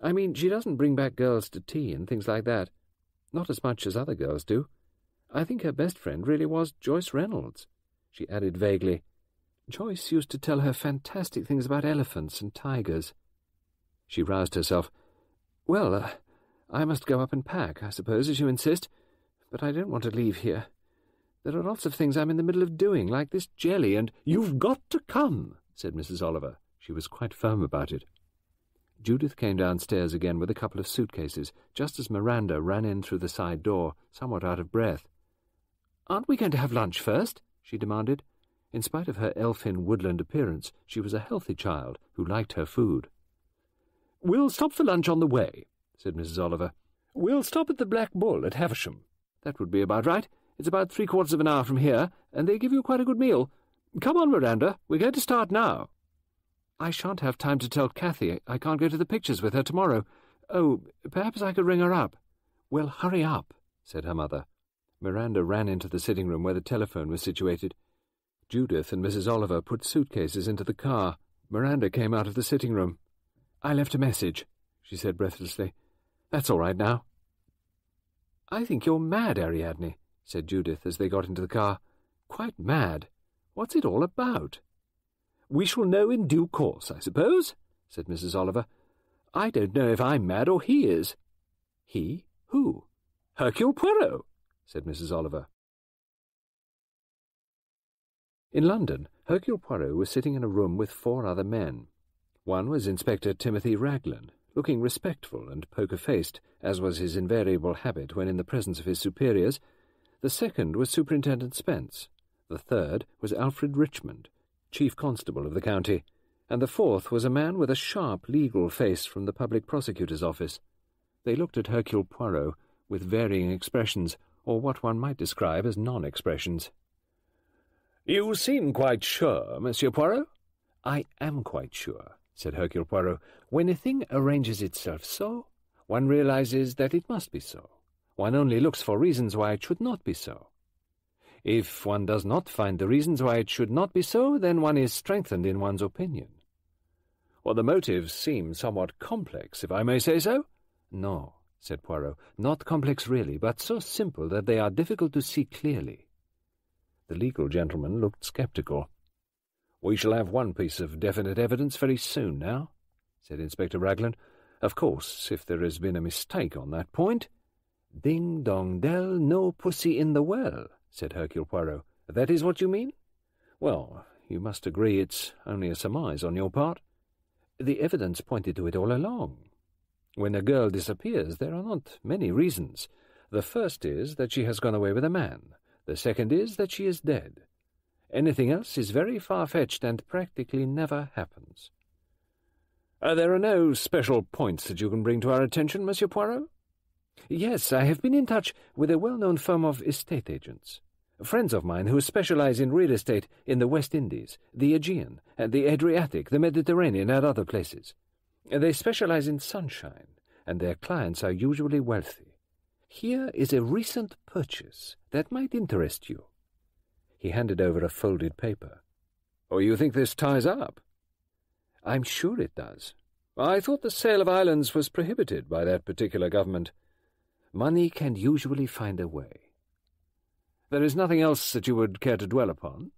I mean, she doesn't bring back girls to tea and things like that. Not as much as other girls do. I think her best friend really was Joyce Reynolds she added vaguely. Joyce used to tell her fantastic things about elephants and tigers. She roused herself. Well, uh, I must go up and pack, I suppose, as you insist, but I don't want to leave here. There are lots of things I'm in the middle of doing, like this jelly, and you've got to come, said Mrs. Oliver. She was quite firm about it. Judith came downstairs again with a couple of suitcases, just as Miranda ran in through the side door, somewhat out of breath. Aren't we going to have lunch first? she demanded. In spite of her elfin woodland appearance, she was a healthy child who liked her food. We'll stop for lunch on the way, said Mrs. Oliver. We'll stop at the Black Bull at Havisham. That would be about right. It's about three quarters of an hour from here, and they give you quite a good meal. Come on, Miranda. We're going to start now. I shan't have time to tell Cathy I can't go to the pictures with her tomorrow. Oh, perhaps I could ring her up. Well, hurry up, said her mother. Miranda ran into the sitting room where the telephone was situated. Judith and Mrs. Oliver put suitcases into the car. Miranda came out of the sitting room. I left a message, she said breathlessly. That's all right now. I think you're mad, Ariadne, said Judith as they got into the car. Quite mad. What's it all about? We shall know in due course, I suppose, said Mrs. Oliver. I don't know if I'm mad or he is. He? Who? Hercule Poirot said Mrs. Oliver. In London, Hercule Poirot was sitting in a room with four other men. One was Inspector Timothy Raglan, looking respectful and poker-faced, as was his invariable habit when in the presence of his superiors. The second was Superintendent Spence. The third was Alfred Richmond, Chief Constable of the county, and the fourth was a man with a sharp legal face from the public prosecutor's office. They looked at Hercule Poirot with varying expressions, or what one might describe as non-expressions. You seem quite sure, Monsieur Poirot? I am quite sure, said Hercule Poirot. When a thing arranges itself so, one realizes that it must be so. One only looks for reasons why it should not be so. If one does not find the reasons why it should not be so, then one is strengthened in one's opinion. Well, the motives seem somewhat complex, if I may say so. No, said Poirot. Not complex really, but so simple that they are difficult to see clearly. The legal gentleman looked sceptical. We shall have one piece of definite evidence very soon now, said Inspector Raglan. Of course, if there has been a mistake on that point. Ding dong dell, no pussy in the well, said Hercule Poirot. That is what you mean? Well, you must agree it's only a surmise on your part. The evidence pointed to it all along. When a girl disappears, there are not many reasons. The first is that she has gone away with a man. The second is that she is dead. Anything else is very far-fetched and practically never happens. Uh, there are no special points that you can bring to our attention, Monsieur Poirot? Yes, I have been in touch with a well-known firm of estate agents. Friends of mine who specialize in real estate in the West Indies, the Aegean, and the Adriatic, the Mediterranean, and other places. They specialize in sunshine, and their clients are usually wealthy. Here is a recent purchase that might interest you. He handed over a folded paper. Oh, you think this ties up? I'm sure it does. I thought the sale of islands was prohibited by that particular government. Money can usually find a way. There is nothing else that you would care to dwell upon?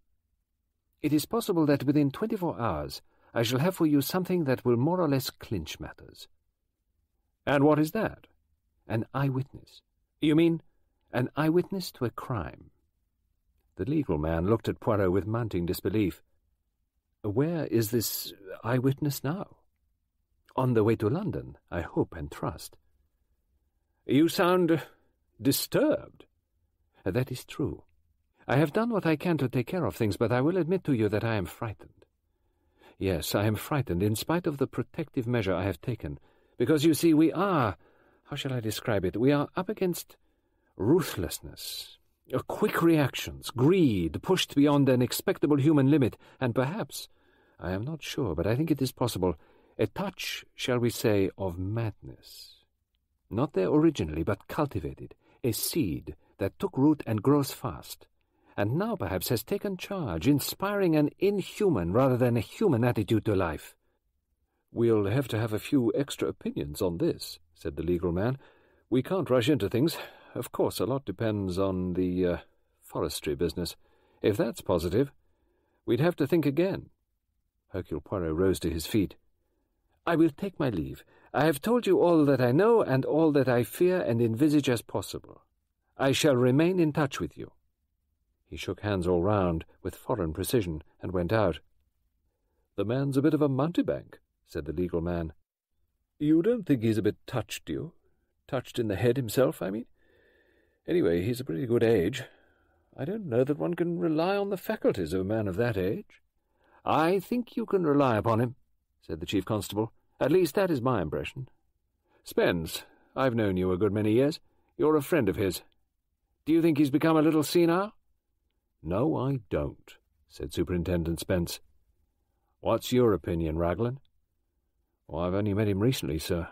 It is possible that within twenty-four hours I shall have for you something that will more or less clinch matters. And what is that? An eyewitness. You mean an eyewitness to a crime? The legal man looked at Poirot with mounting disbelief. Where is this eyewitness now? On the way to London, I hope and trust. You sound disturbed. That is true. I have done what I can to take care of things, but I will admit to you that I am frightened. Yes, I am frightened, in spite of the protective measure I have taken, because, you see, we are, how shall I describe it, we are up against ruthlessness, uh, quick reactions, greed pushed beyond an expectable human limit, and perhaps, I am not sure, but I think it is possible, a touch, shall we say, of madness. Not there originally, but cultivated, a seed that took root and grows fast, and now perhaps has taken charge, inspiring an inhuman rather than a human attitude to life. We'll have to have a few extra opinions on this, said the legal man. We can't rush into things. Of course, a lot depends on the uh, forestry business. If that's positive, we'd have to think again. Hercule Poirot rose to his feet. I will take my leave. I have told you all that I know and all that I fear and envisage as possible. I shall remain in touch with you. He shook hands all round with foreign precision and went out. The man's a bit of a mountebank, said the legal man. You don't think he's a bit touched, do you? Touched in the head himself, I mean? Anyway, he's a pretty good age. I don't know that one can rely on the faculties of a man of that age. I think you can rely upon him, said the chief constable. At least that is my impression. Spence, I've known you a good many years. You're a friend of his. Do you think he's become a little senile? No, I don't, said Superintendent Spence. What's your opinion, Raglan? I've only met him recently, sir.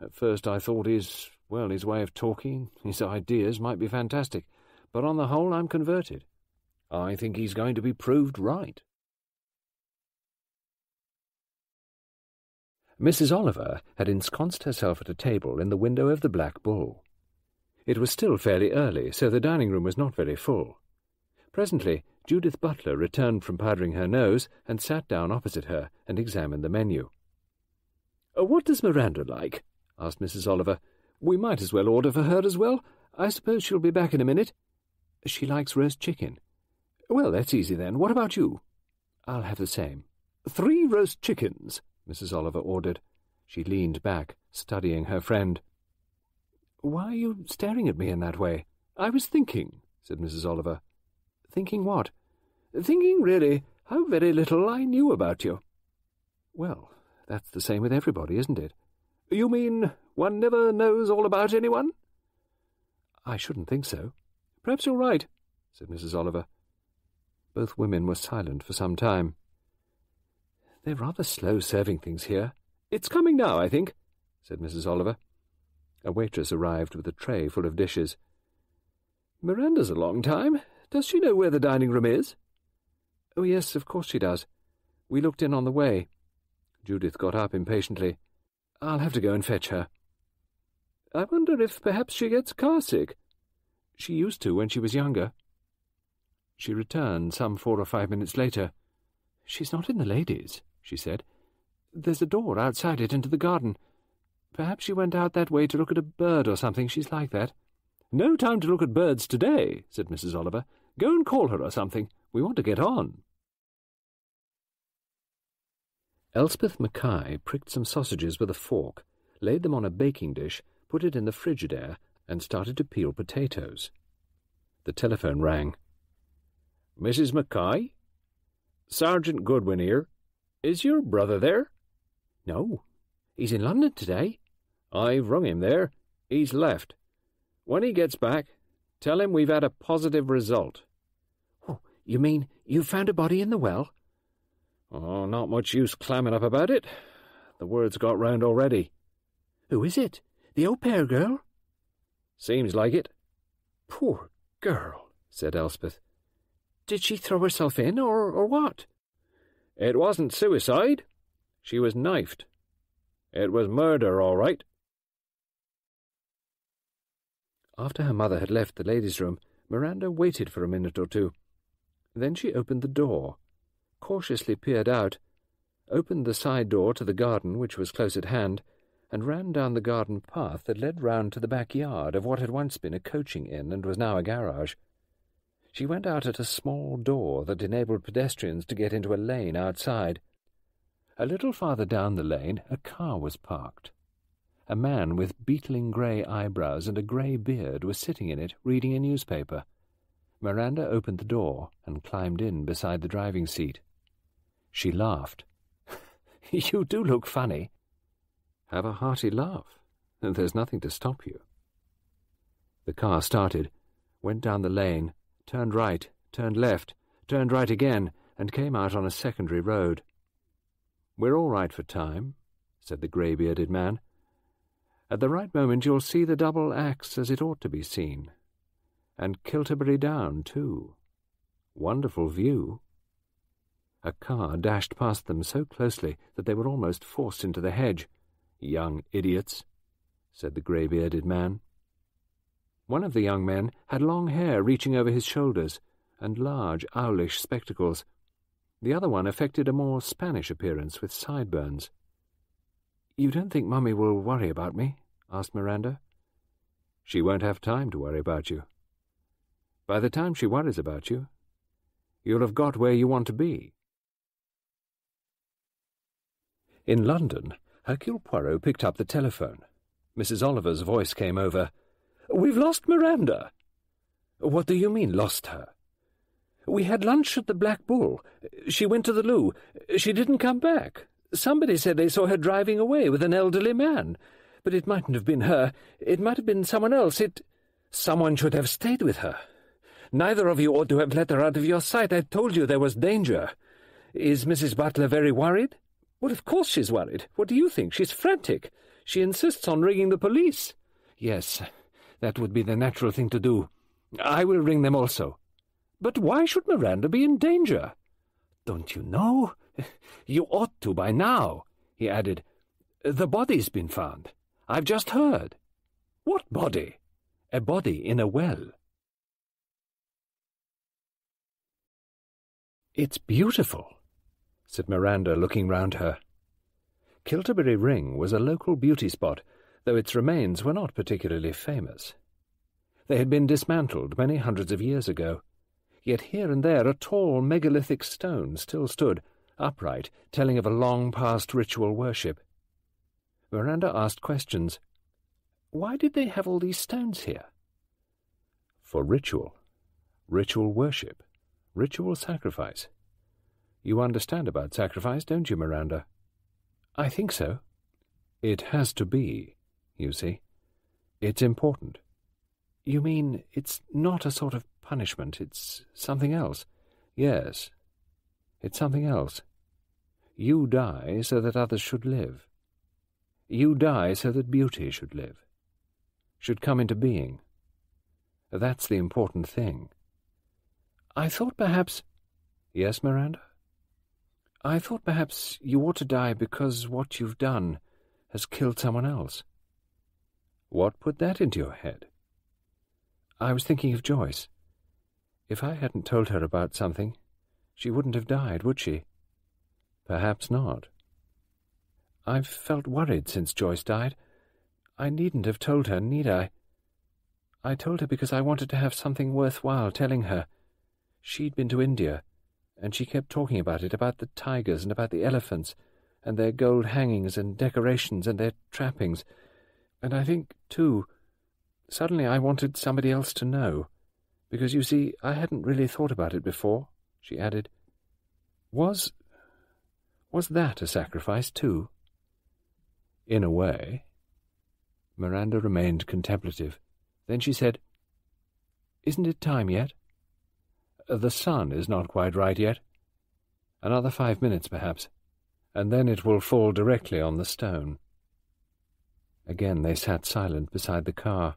At first I thought his, well, his way of talking, his ideas might be fantastic, but on the whole I'm converted. I think he's going to be proved right. Mrs. Oliver had ensconced herself at a table in the window of the Black Bull. It was still fairly early, so the dining room was not very full. Presently, Judith Butler returned from powdering her nose and sat down opposite her and examined the menu. Uh, what does Miranda like? asked Mrs. Oliver. We might as well order for her as well. I suppose she'll be back in a minute. She likes roast chicken. Well, that's easy then. What about you? I'll have the same. Three roast chickens, Mrs. Oliver ordered. She leaned back, studying her friend. Why are you staring at me in that way? I was thinking, said Mrs. Oliver. Thinking what? Thinking, really, how very little I knew about you. Well, that's the same with everybody, isn't it? You mean one never knows all about anyone? I shouldn't think so. Perhaps you're right, said Mrs. Oliver. Both women were silent for some time. They're rather slow serving things here. It's coming now, I think, said Mrs. Oliver. A waitress arrived with a tray full of dishes. Miranda's a long time. Does she know where the dining room is? Oh, yes, of course she does. We looked in on the way. Judith got up impatiently. I'll have to go and fetch her. I wonder if perhaps she gets carsick. She used to when she was younger. She returned some four or five minutes later. She's not in the ladies, she said. There's a door outside it into the garden. Perhaps she went out that way to look at a bird or something. She's like that. No time to look at birds today, said Mrs. Oliver. Go and call her or something. We want to get on. Elspeth Mackay pricked some sausages with a fork, laid them on a baking dish, put it in the Frigidaire, and started to peel potatoes. The telephone rang. Mrs. Mackay? Sergeant Goodwin here. Is your brother there? No. He's in London today. I've rung him there. He's left. When he gets back, tell him we've had a positive result. Oh, you mean you found a body in the well? Oh, not much use clamming up about it. The word's got round already. Who is it? The au pair girl? Seems like it. Poor girl, said Elspeth. Did she throw herself in, or, or what? It wasn't suicide. She was knifed. It was murder, all right. After her mother had left the ladies' room, Miranda waited for a minute or two. Then she opened the door, cautiously peered out, opened the side door to the garden, which was close at hand, and ran down the garden path that led round to the backyard of what had once been a coaching inn and was now a garage. She went out at a small door that enabled pedestrians to get into a lane outside. A little farther down the lane a car was parked. A man with beetling grey eyebrows and a grey beard was sitting in it, reading a newspaper. Miranda opened the door and climbed in beside the driving seat. She laughed. you do look funny. Have a hearty laugh, there's nothing to stop you. The car started, went down the lane, turned right, turned left, turned right again, and came out on a secondary road. We're all right for time, said the grey-bearded man. At the right moment you'll see the double axe as it ought to be seen. And Kilterbury Down, too. Wonderful view. A car dashed past them so closely that they were almost forced into the hedge. Young idiots, said the grey-bearded man. One of the young men had long hair reaching over his shoulders and large, owlish spectacles. The other one affected a more Spanish appearance with sideburns. You don't think Mummy will worry about me? asked Miranda. She won't have time to worry about you. By the time she worries about you, you'll have got where you want to be. In London, Hercule Poirot picked up the telephone. Mrs. Oliver's voice came over. We've lost Miranda. What do you mean, lost her? We had lunch at the Black Bull. She went to the loo. She didn't come back. Somebody said they saw her driving away with an elderly man. But it mightn't have been her. It might have been someone else. It... Someone should have stayed with her. Neither of you ought to have let her out of your sight. I told you there was danger. Is Mrs. Butler very worried? Well, of course she's worried. What do you think? She's frantic. She insists on ringing the police. Yes, that would be the natural thing to do. I will ring them also. But why should Miranda be in danger? Don't you know? You ought to by now, he added. The body's been found. I've just heard. What body? A body in a well. It's beautiful, said Miranda, looking round her. Kilterbury Ring was a local beauty spot though its remains were not particularly famous. They had been dismantled many hundreds of years ago, yet here and there a tall megalithic stone still stood, upright, telling of a long-past ritual worship. Miranda asked questions. Why did they have all these stones here? For ritual. Ritual worship. Ritual sacrifice. You understand about sacrifice, don't you, Miranda? I think so. It has to be, you see. It's important. You mean it's not a sort of punishment, it's something else? Yes, it's something else. You die so that others should live. You die so that beauty should live, should come into being. That's the important thing. I thought perhaps... Yes, Miranda? I thought perhaps you ought to die because what you've done has killed someone else. What put that into your head? I was thinking of Joyce. If I hadn't told her about something, she wouldn't have died, would she? Perhaps not. I've felt worried since Joyce died. I needn't have told her, need I? I told her because I wanted to have something worthwhile telling her. She'd been to India, and she kept talking about it, about the tigers and about the elephants, and their gold hangings and decorations and their trappings. And I think, too, suddenly I wanted somebody else to know, because, you see, I hadn't really thought about it before, she added. Was... was that a sacrifice, too? In a way. Miranda remained contemplative. Then she said, Isn't it time yet? The sun is not quite right yet. Another five minutes, perhaps, and then it will fall directly on the stone. Again they sat silent beside the car.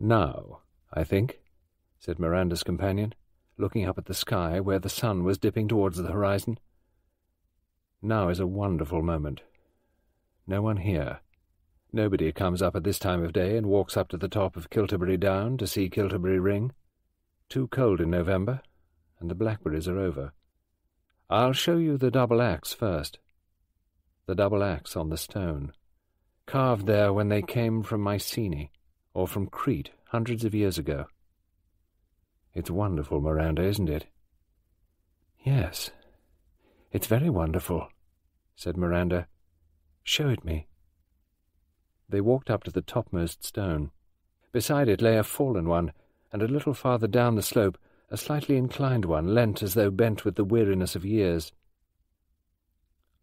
Now, I think, said Miranda's companion, looking up at the sky where the sun was dipping towards the horizon. Now is a wonderful moment. No one here. Nobody comes up at this time of day and walks up to the top of Kilterbury Down to see Kilterbury Ring. Too cold in November, and the blackberries are over. I'll show you the double axe first. The double axe on the stone, carved there when they came from Mycenae, or from Crete, hundreds of years ago. It's wonderful, Miranda, isn't it? Yes, it's very wonderful, said Miranda. Show it me. They walked up to the topmost stone. Beside it lay a fallen one, and a little farther down the slope a slightly inclined one leant as though bent with the weariness of years.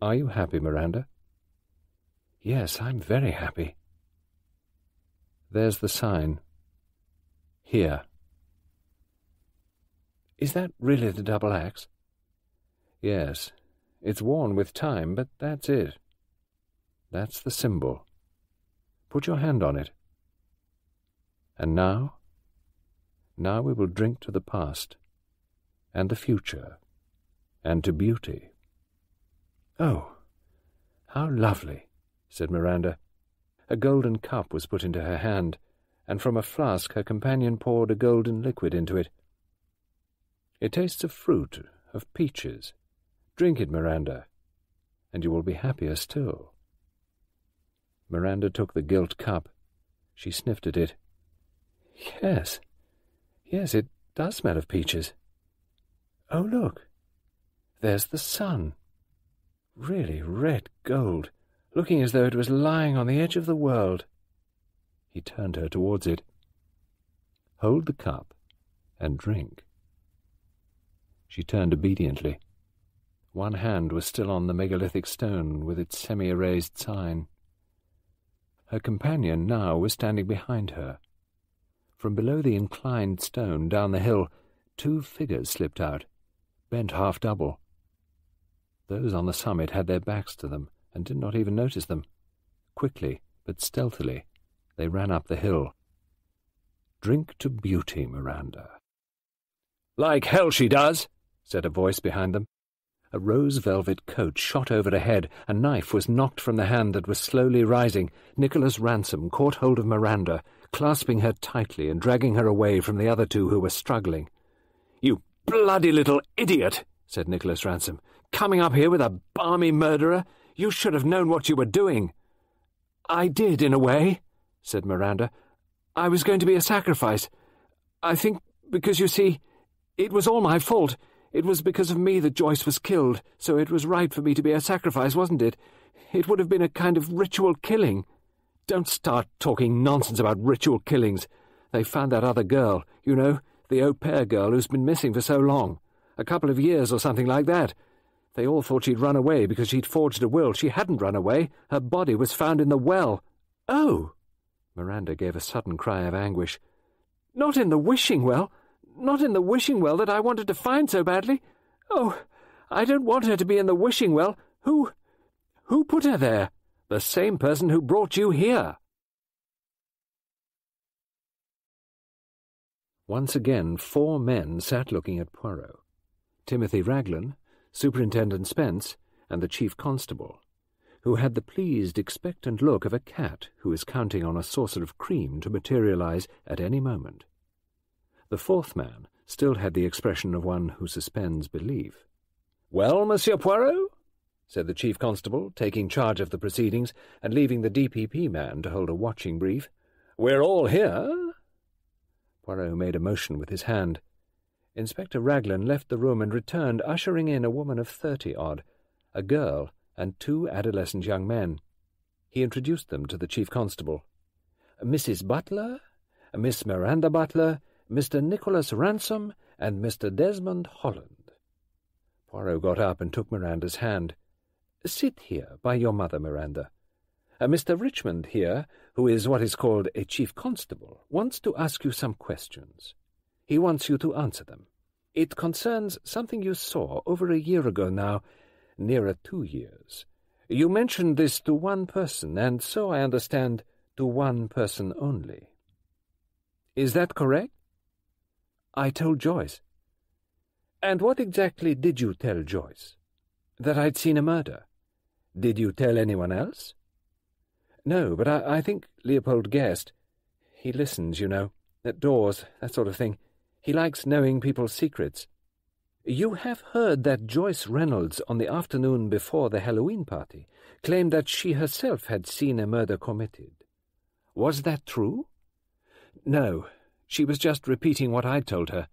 Are you happy, Miranda? Yes, I'm very happy. There's the sign. Here. Is that really the double axe? Yes. It's worn with time, but that's it. That's the symbol. Put your hand on it. And now? Now we will drink to the past, and the future, and to beauty. Oh, how lovely, said Miranda. A golden cup was put into her hand, and from a flask her companion poured a golden liquid into it. It tastes of fruit, of peaches. Drink it, Miranda, and you will be happier still. Miranda took the gilt cup. She sniffed at it. Yes, Yes, it does smell of peaches. Oh, look. There's the sun. Really red gold, looking as though it was lying on the edge of the world. He turned her towards it. Hold the cup and drink. She turned obediently. One hand was still on the megalithic stone with its semi-erased sign. Her companion now was standing behind her. From below the inclined stone down the hill, two figures slipped out, bent half double. Those on the summit had their backs to them and did not even notice them. Quickly, but stealthily, they ran up the hill. Drink to beauty, Miranda. Like hell she does, said a voice behind them. A rose velvet coat shot over ahead. A knife was knocked from the hand that was slowly rising. Nicholas Ransom caught hold of Miranda clasping her tightly and dragging her away from the other two who were struggling. You bloody little idiot, said Nicholas Ransom. Coming up here with a balmy murderer? You should have known what you were doing. I did, in a way, said Miranda. I was going to be a sacrifice. I think because, you see, it was all my fault. It was because of me that Joyce was killed, so it was right for me to be a sacrifice, wasn't it? It would have been a kind of ritual killing. Don't start talking nonsense about ritual killings. They found that other girl, you know, the au pair girl who's been missing for so long. A couple of years or something like that. They all thought she'd run away because she'd forged a will. She hadn't run away. Her body was found in the well. Oh! Miranda gave a sudden cry of anguish. Not in the wishing well. Not in the wishing well that I wanted to find so badly. Oh, I don't want her to be in the wishing well. Who... who put her there? The same person who brought you here. Once again, four men sat looking at Poirot. Timothy Raglan, Superintendent Spence, and the Chief Constable, who had the pleased, expectant look of a cat who is counting on a saucer of cream to materialize at any moment. The fourth man still had the expression of one who suspends belief. Well, Monsieur Poirot? said the chief constable, taking charge of the proceedings and leaving the DPP man to hold a watching brief. We're all here. Poirot made a motion with his hand. Inspector Raglan left the room and returned, ushering in a woman of thirty odd, a girl, and two adolescent young men. He introduced them to the chief constable. Mrs. Butler, Miss Miranda Butler, Mr. Nicholas Ransom, and Mr. Desmond Holland. Poirot got up and took Miranda's hand. Sit here by your mother, Miranda. Uh, Mr. Richmond here, who is what is called a chief constable, wants to ask you some questions. He wants you to answer them. It concerns something you saw over a year ago now, nearer two years. You mentioned this to one person, and so I understand to one person only. Is that correct? I told Joyce. And what exactly did you tell Joyce? That I'd seen a murder. Did you tell anyone else? No, but I, I think Leopold guessed. He listens, you know, at doors, that sort of thing. He likes knowing people's secrets. You have heard that Joyce Reynolds, on the afternoon before the Halloween party, claimed that she herself had seen a murder committed. Was that true? No, she was just repeating what I'd told her,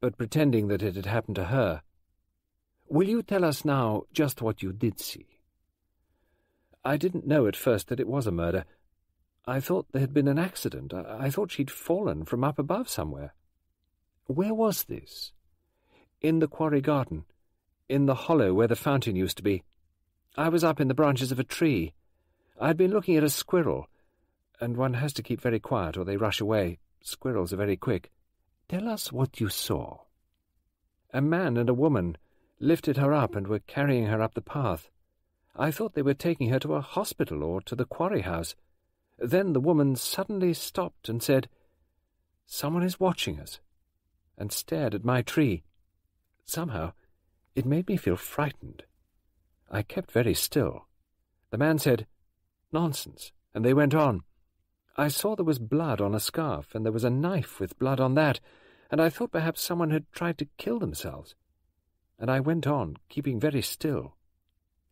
but pretending that it had happened to her. Will you tell us now just what you did see? I didn't know at first that it was a murder. I thought there had been an accident. I, I thought she'd fallen from up above somewhere. Where was this? In the quarry garden, in the hollow where the fountain used to be. I was up in the branches of a tree. I'd been looking at a squirrel, and one has to keep very quiet or they rush away. Squirrels are very quick. Tell us what you saw. A man and a woman lifted her up and were carrying her up the path. I thought they were taking her to a hospital or to the quarry house. Then the woman suddenly stopped and said, Someone is watching us, and stared at my tree. Somehow, it made me feel frightened. I kept very still. The man said, Nonsense, and they went on. I saw there was blood on a scarf, and there was a knife with blood on that, and I thought perhaps someone had tried to kill themselves. And I went on, keeping very still.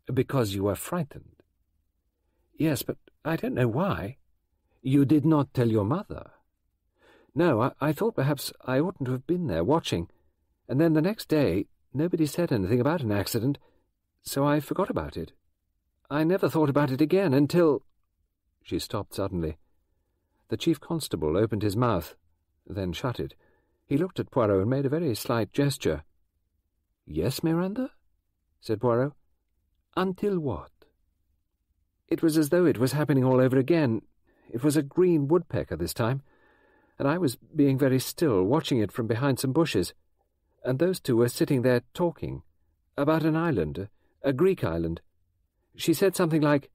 Because you were frightened. Yes, but I don't know why. You did not tell your mother. No, I, I thought perhaps I oughtn't to have been there watching. And then the next day, nobody said anything about an accident, so I forgot about it. I never thought about it again until. She stopped suddenly. The chief constable opened his mouth, then shut it. He looked at Poirot and made a very slight gesture. Yes, Miranda? said Poirot. Until what? It was as though it was happening all over again. It was a green woodpecker this time, and I was being very still, watching it from behind some bushes, and those two were sitting there talking about an island, a Greek island. She said something like,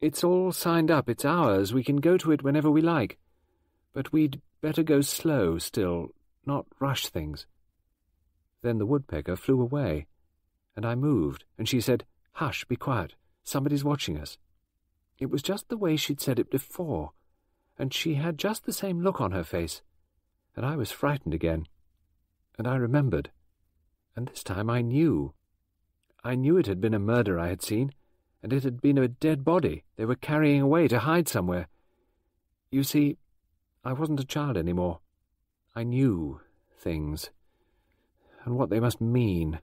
It's all signed up, it's ours, we can go to it whenever we like, but we'd better go slow still, not rush things. Then the woodpecker flew away, and I moved, and she said, Hush, be quiet. Somebody's watching us. It was just the way she'd said it before, and she had just the same look on her face, and I was frightened again. And I remembered, and this time I knew. I knew it had been a murder I had seen, and it had been a dead body they were carrying away to hide somewhere. You see, I wasn't a child any more. I knew things, and what they must mean.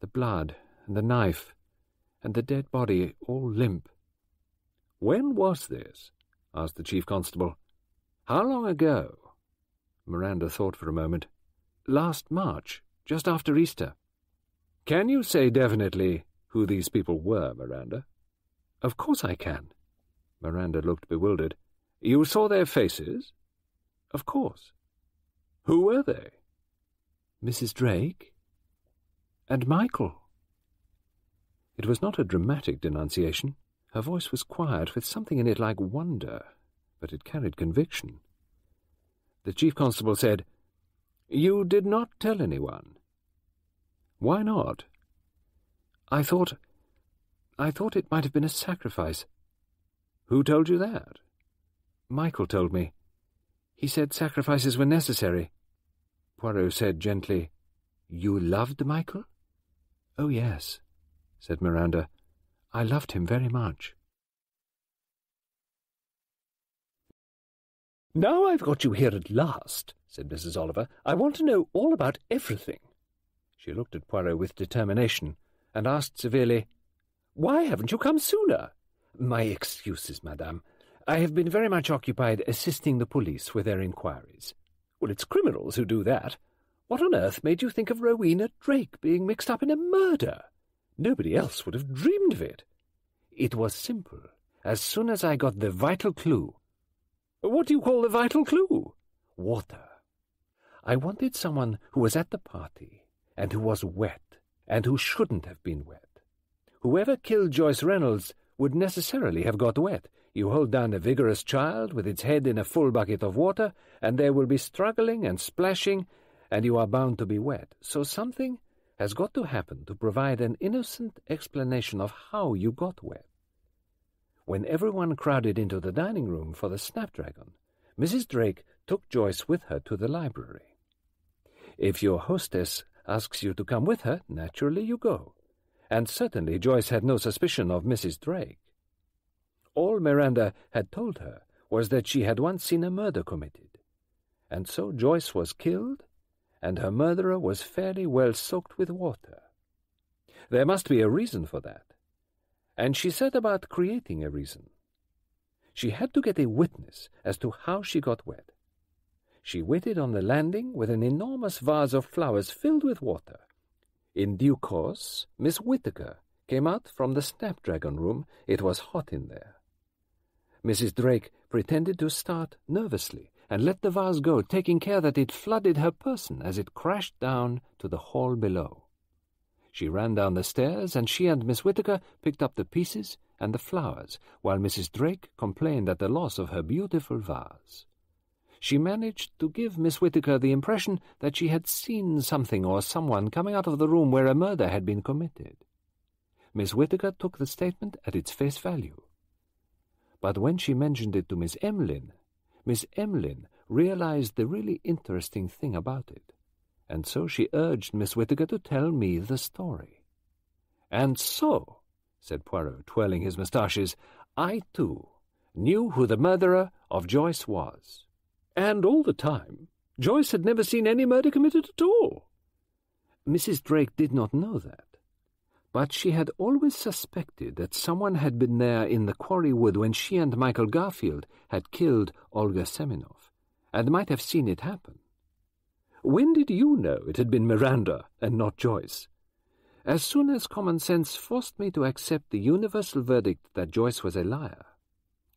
The blood, and the knife, and the dead body all limp. When was this? Asked the chief constable. How long ago? Miranda thought for a moment. Last March, just after Easter. Can you say definitely who these people were, Miranda? Of course I can. Miranda looked bewildered. You saw their faces? Of course. Who were they? Mrs. Drake and Michael. It was not a dramatic denunciation. Her voice was quiet, with something in it like wonder, but it carried conviction. The chief constable said, You did not tell anyone. Why not? I thought... I thought it might have been a sacrifice. Who told you that? Michael told me. He said sacrifices were necessary. Poirot said gently, You loved Michael? Oh, yes said Miranda. I loved him very much. Now I've got you here at last, said Mrs. Oliver, I want to know all about everything. She looked at Poirot with determination, and asked severely, Why haven't you come sooner? My excuses, madame. I have been very much occupied assisting the police with their inquiries. Well, it's criminals who do that. What on earth made you think of Rowena Drake being mixed up in a murder? Nobody else would have dreamed of it. It was simple. As soon as I got the vital clue. What do you call the vital clue? Water. I wanted someone who was at the party, and who was wet, and who shouldn't have been wet. Whoever killed Joyce Reynolds would necessarily have got wet. You hold down a vigorous child with its head in a full bucket of water, and there will be struggling and splashing, and you are bound to be wet. So something has got to happen to provide an innocent explanation of how you got wet. When everyone crowded into the dining room for the snapdragon, Mrs. Drake took Joyce with her to the library. If your hostess asks you to come with her, naturally you go and certainly Joyce had no suspicion of Mrs. Drake. All Miranda had told her was that she had once seen a murder committed, and so Joyce was killed, and her murderer was fairly well soaked with water. There must be a reason for that, and she set about creating a reason. She had to get a witness as to how she got wet. She waited on the landing with an enormous vase of flowers filled with water, in due course, Miss Whittaker came out from the snapdragon room. It was hot in there. Mrs. Drake pretended to start nervously and let the vase go, taking care that it flooded her person as it crashed down to the hall below. She ran down the stairs, and she and Miss Whittaker picked up the pieces and the flowers, while Mrs. Drake complained at the loss of her beautiful vase she managed to give Miss Whittaker the impression that she had seen something or someone coming out of the room where a murder had been committed. Miss Whittaker took the statement at its face value. But when she mentioned it to Miss Emlyn, Miss Emlyn realized the really interesting thing about it, and so she urged Miss Whittaker to tell me the story. And so, said Poirot, twirling his moustaches, I, too, knew who the murderer of Joyce was. And all the time, Joyce had never seen any murder committed at all. Mrs. Drake did not know that, but she had always suspected that someone had been there in the quarry wood when she and Michael Garfield had killed Olga Seminoff, and might have seen it happen. When did you know it had been Miranda and not Joyce? As soon as common sense forced me to accept the universal verdict that Joyce was a liar.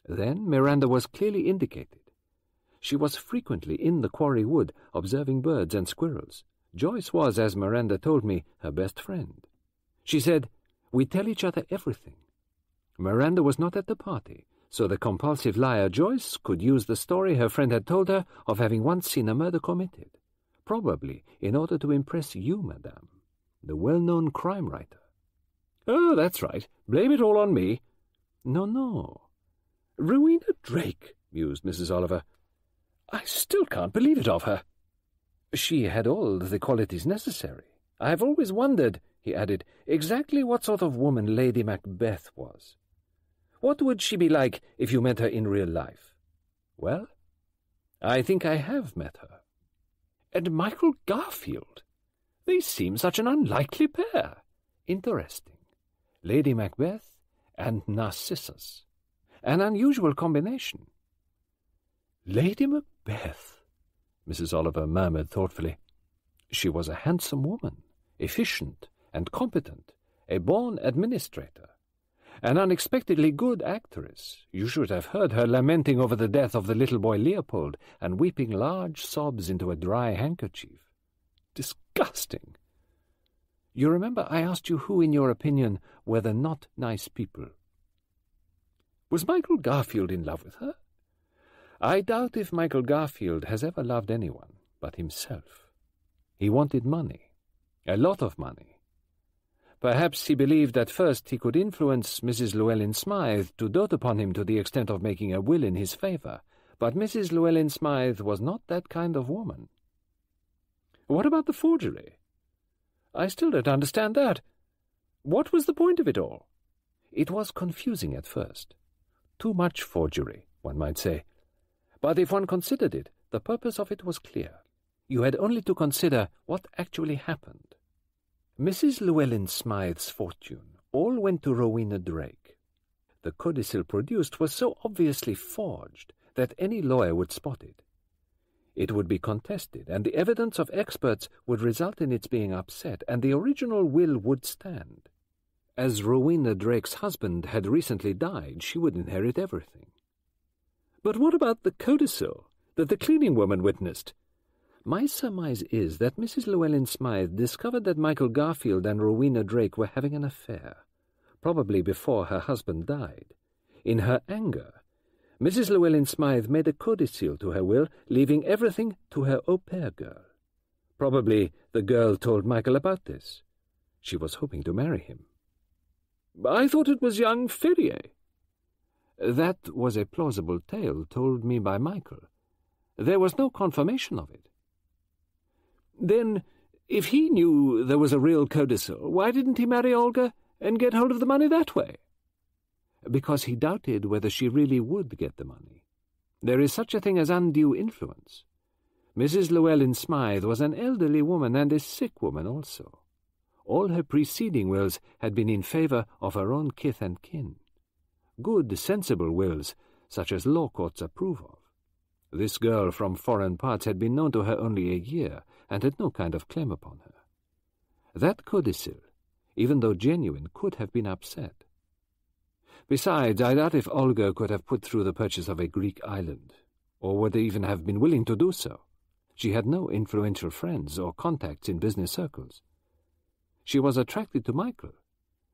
Then Miranda was clearly indicated. She was frequently in the quarry wood, observing birds and squirrels. Joyce was, as Miranda told me, her best friend. She said, We tell each other everything. Miranda was not at the party, so the compulsive liar Joyce could use the story her friend had told her of having once seen a murder committed, probably in order to impress you, madame, the well-known crime writer. Oh, that's right. Blame it all on me. No, no. Rowena Drake, mused Mrs. Oliver. I still can't believe it of her. She had all the qualities necessary. I have always wondered, he added, exactly what sort of woman Lady Macbeth was. What would she be like if you met her in real life? Well, I think I have met her. And Michael Garfield. They seem such an unlikely pair. Interesting. Lady Macbeth and Narcissus. An unusual combination. Lady Macbeth, Mrs. Oliver murmured thoughtfully. She was a handsome woman, efficient and competent, a born administrator. An unexpectedly good actress. You should have heard her lamenting over the death of the little boy Leopold and weeping large sobs into a dry handkerchief. Disgusting! You remember I asked you who, in your opinion, were the not nice people. Was Michael Garfield in love with her? I doubt if Michael Garfield has ever loved anyone but himself. He wanted money, a lot of money. Perhaps he believed at first he could influence Mrs. Llewellyn Smythe to dote upon him to the extent of making a will in his favour, but Mrs. Llewellyn Smythe was not that kind of woman. What about the forgery? I still don't understand that. What was the point of it all? It was confusing at first. Too much forgery, one might say. But if one considered it, the purpose of it was clear. You had only to consider what actually happened. Mrs. Llewellyn Smythe's fortune all went to Rowena Drake. The codicil produced was so obviously forged that any lawyer would spot it. It would be contested, and the evidence of experts would result in its being upset, and the original will would stand. As Rowena Drake's husband had recently died, she would inherit everything. But what about the codicil that the cleaning woman witnessed? My surmise is that Mrs. Llewellyn Smythe discovered that Michael Garfield and Rowena Drake were having an affair, probably before her husband died. In her anger, Mrs. Llewellyn Smythe made a codicil to her will, leaving everything to her au pair girl. Probably the girl told Michael about this. She was hoping to marry him. I thought it was young Ferrier. That was a plausible tale told me by Michael. There was no confirmation of it. Then, if he knew there was a real codicil, why didn't he marry Olga and get hold of the money that way? because he doubted whether she really would get the money. There is such a thing as undue influence. Mrs. Llewellyn Smythe was an elderly woman and a sick woman also. All her preceding wills had been in favour of her own kith and kin. Good, sensible wills, such as law courts approve of. This girl from foreign parts had been known to her only a year, and had no kind of claim upon her. That codicil, even though genuine, could have been upset. Besides, I doubt if Olga could have put through the purchase of a Greek island, or would even have been willing to do so. She had no influential friends or contacts in business circles. She was attracted to Michael,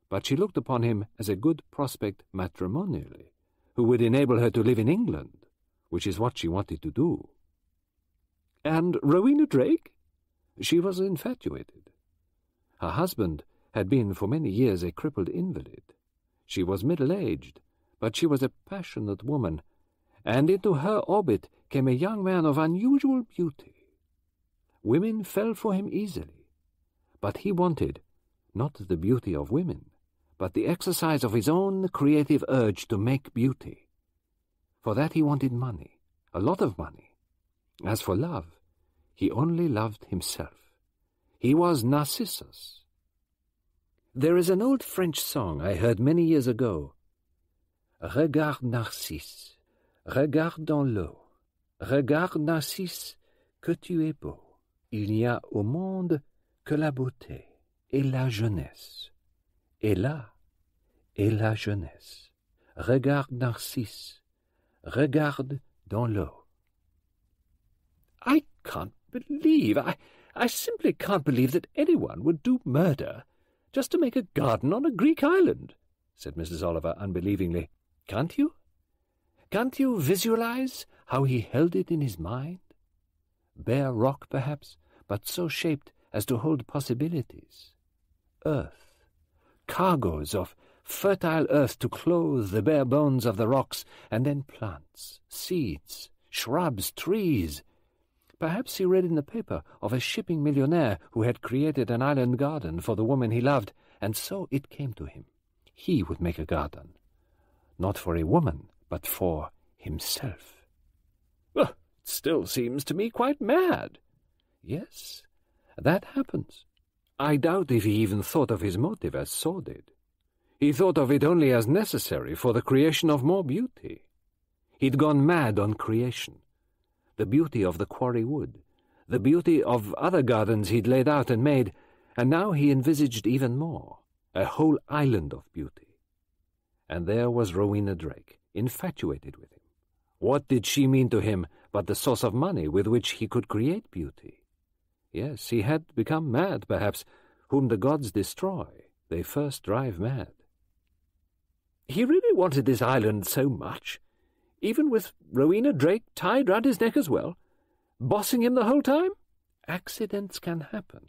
but she looked upon him as a good prospect matrimonially, who would enable her to live in England, which is what she wanted to do. And Rowena Drake? She was infatuated. Her husband had been for many years a crippled invalid, she was middle-aged, but she was a passionate woman, and into her orbit came a young man of unusual beauty. Women fell for him easily, but he wanted not the beauty of women, but the exercise of his own creative urge to make beauty. For that he wanted money, a lot of money. As for love, he only loved himself. He was Narcissus, there is an old French song I heard many years ago. Regarde Narcisse, regarde dans l'eau, regarde Narcisse, que tu es beau. Il n'y a au monde que la beauté et la jeunesse. Et là et la jeunesse. Regarde Narcisse, regarde dans l'eau. I can't believe, I, I simply can't believe that anyone would do murder just to make a garden on a Greek island, said Mrs. Oliver unbelievingly. Can't you? Can't you visualize how he held it in his mind? Bare rock, perhaps, but so shaped as to hold possibilities. Earth, cargoes of fertile earth to clothe the bare bones of the rocks, and then plants, seeds, shrubs, trees, Perhaps he read in the paper of a shipping millionaire who had created an island garden for the woman he loved, and so it came to him. He would make a garden. Not for a woman, but for himself. Well, it still seems to me quite mad. Yes, that happens. I doubt if he even thought of his motive as sordid. He thought of it only as necessary for the creation of more beauty. He'd gone mad on creation the beauty of the quarry wood, the beauty of other gardens he'd laid out and made, and now he envisaged even more, a whole island of beauty. And there was Rowena Drake, infatuated with him. What did she mean to him but the source of money with which he could create beauty? Yes, he had become mad, perhaps. Whom the gods destroy, they first drive mad. He really wanted this island so much even with Rowena Drake tied round his neck as well, bossing him the whole time? Accidents can happen.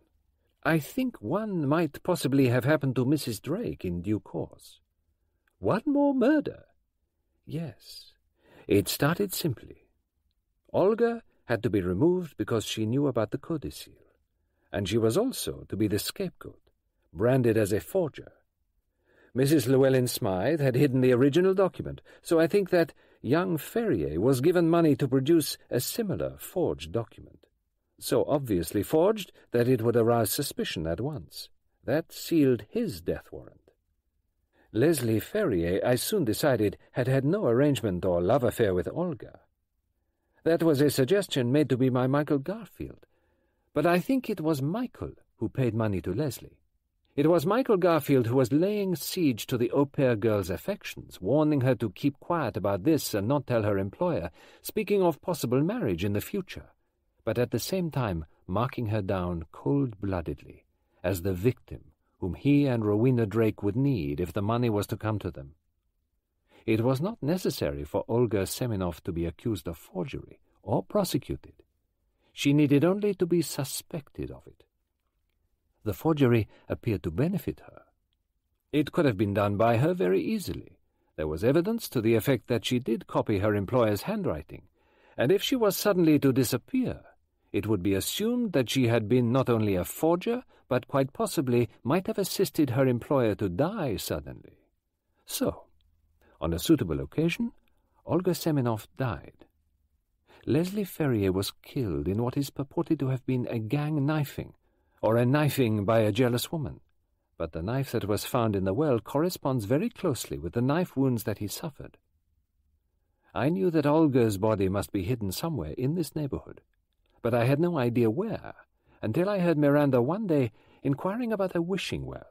I think one might possibly have happened to Mrs. Drake in due course. One more murder? Yes. It started simply. Olga had to be removed because she knew about the codicil, and she was also to be the scapegoat, branded as a forger. Mrs. Llewellyn Smythe had hidden the original document, so I think that young Ferrier was given money to produce a similar forged document. So obviously forged that it would arouse suspicion at once. That sealed his death warrant. Leslie Ferrier, I soon decided, had had no arrangement or love affair with Olga. That was a suggestion made to me by Michael Garfield. But I think it was Michael who paid money to Leslie. It was Michael Garfield who was laying siege to the au pair girl's affections, warning her to keep quiet about this and not tell her employer, speaking of possible marriage in the future, but at the same time marking her down cold-bloodedly as the victim whom he and Rowena Drake would need if the money was to come to them. It was not necessary for Olga Seminoff to be accused of forgery or prosecuted. She needed only to be suspected of it. The forgery appeared to benefit her. It could have been done by her very easily. There was evidence to the effect that she did copy her employer's handwriting, and if she was suddenly to disappear, it would be assumed that she had been not only a forger, but quite possibly might have assisted her employer to die suddenly. So, on a suitable occasion, Olga Seminoff died. Leslie Ferrier was killed in what is purported to have been a gang knifing, or a knifing by a jealous woman. But the knife that was found in the well corresponds very closely with the knife wounds that he suffered. I knew that Olga's body must be hidden somewhere in this neighborhood, but I had no idea where, until I heard Miranda one day inquiring about a wishing well,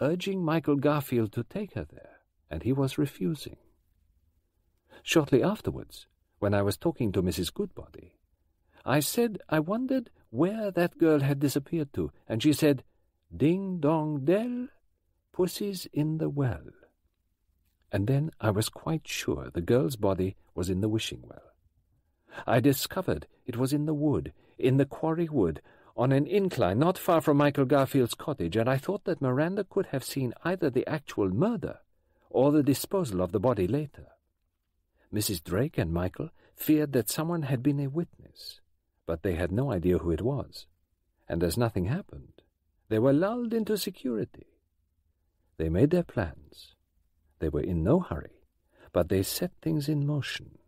urging Michael Garfield to take her there, and he was refusing. Shortly afterwards, when I was talking to Mrs. Goodbody, I said I wondered where that girl had disappeared to, and she said, Ding dong dell, pussy's in the well. And then I was quite sure the girl's body was in the wishing well. I discovered it was in the wood, in the quarry wood, on an incline not far from Michael Garfield's cottage, and I thought that Miranda could have seen either the actual murder or the disposal of the body later. Mrs. Drake and Michael feared that someone had been a witness, but they had no idea who it was, and as nothing happened, they were lulled into security. They made their plans. They were in no hurry, but they set things in motion.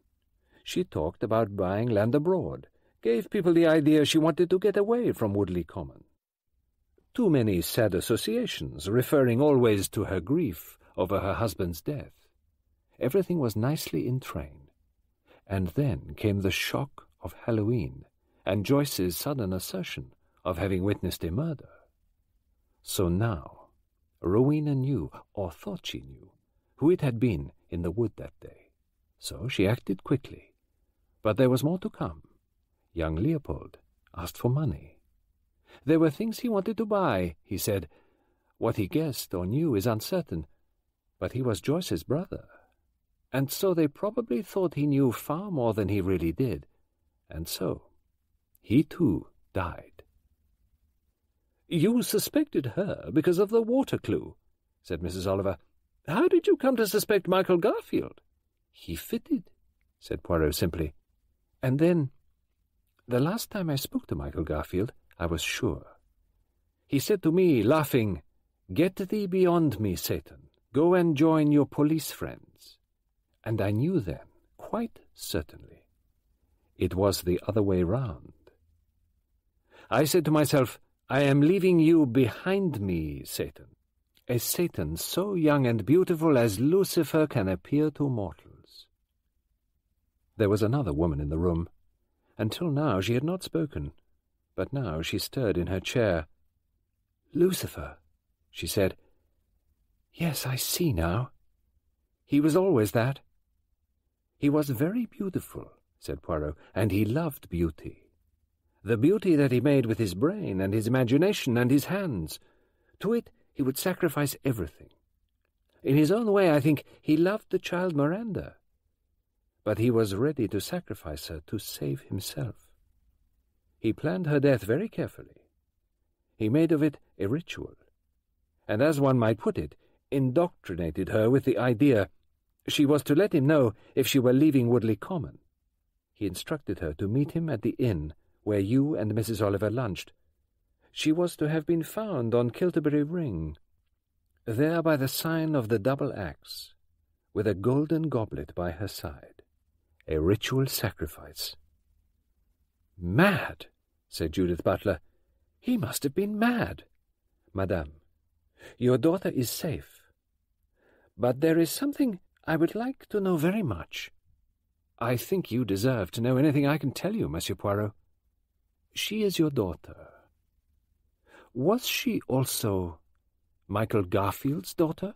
She talked about buying land abroad, gave people the idea she wanted to get away from Woodleigh Common. Too many sad associations, referring always to her grief over her husband's death. Everything was nicely in train. And then came the shock of Halloween and Joyce's sudden assertion of having witnessed a murder. So now, Rowena knew, or thought she knew, who it had been in the wood that day. So she acted quickly. But there was more to come. Young Leopold asked for money. There were things he wanted to buy, he said. What he guessed or knew is uncertain, but he was Joyce's brother, and so they probably thought he knew far more than he really did, and so he too died. You suspected her because of the water clue, said Mrs. Oliver. How did you come to suspect Michael Garfield? He fitted, said Poirot simply. And then, the last time I spoke to Michael Garfield, I was sure. He said to me, laughing, Get thee beyond me, Satan. Go and join your police friends. And I knew then, quite certainly, it was the other way round. I said to myself, I am leaving you behind me, Satan. A Satan so young and beautiful as Lucifer can appear to mortals. There was another woman in the room. Until now she had not spoken, but now she stirred in her chair. Lucifer, she said. Yes, I see now. He was always that. He was very beautiful, said Poirot, and he loved beauty. The beauty that he made with his brain and his imagination and his hands. To it he would sacrifice everything. In his own way, I think, he loved the child Miranda but he was ready to sacrifice her to save himself. He planned her death very carefully. He made of it a ritual, and as one might put it, indoctrinated her with the idea she was to let him know if she were leaving Woodleigh Common. He instructed her to meet him at the inn where you and Mrs. Oliver lunched. She was to have been found on Kilterbury Ring, there by the sign of the double axe, with a golden goblet by her side a ritual sacrifice. Mad, said Judith Butler. He must have been mad. Madame, your daughter is safe. But there is something I would like to know very much. I think you deserve to know anything I can tell you, Monsieur Poirot. She is your daughter. Was she also Michael Garfield's daughter?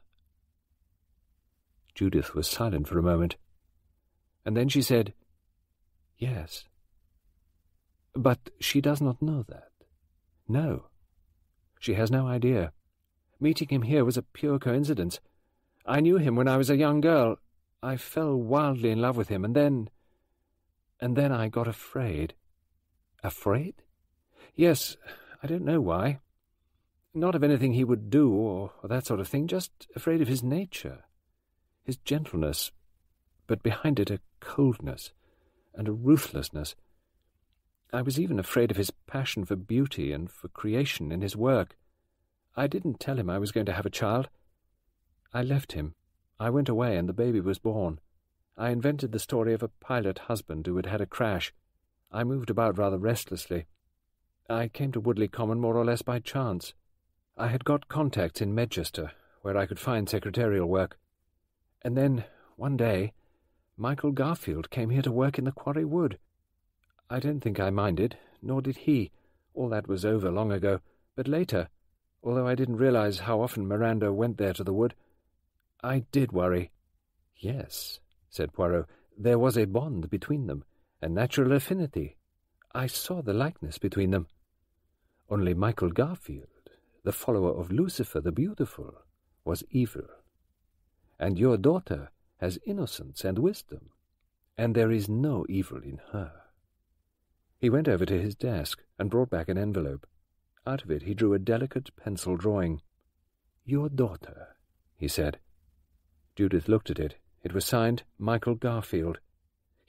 Judith was silent for a moment, and then she said, Yes. But she does not know that. No. She has no idea. Meeting him here was a pure coincidence. I knew him when I was a young girl. I fell wildly in love with him, and then... And then I got afraid. Afraid? Yes, I don't know why. Not of anything he would do, or, or that sort of thing, just afraid of his nature, his gentleness, but behind it a coldness and a ruthlessness. I was even afraid of his passion for beauty and for creation in his work. I didn't tell him I was going to have a child. I left him. I went away, and the baby was born. I invented the story of a pilot husband who had had a crash. I moved about rather restlessly. I came to Woodleigh Common more or less by chance. I had got contacts in Medchester, where I could find secretarial work. And then, one day, Michael Garfield came here to work in the quarry wood. I don't think I minded, nor did he. All that was over long ago. But later, although I didn't realize how often Miranda went there to the wood, I did worry. Yes, said Poirot, there was a bond between them, a natural affinity. I saw the likeness between them. Only Michael Garfield, the follower of Lucifer the Beautiful, was evil. And your daughter has innocence and wisdom, and there is no evil in her. He went over to his desk and brought back an envelope. Out of it he drew a delicate pencil drawing. Your daughter, he said. Judith looked at it. It was signed Michael Garfield.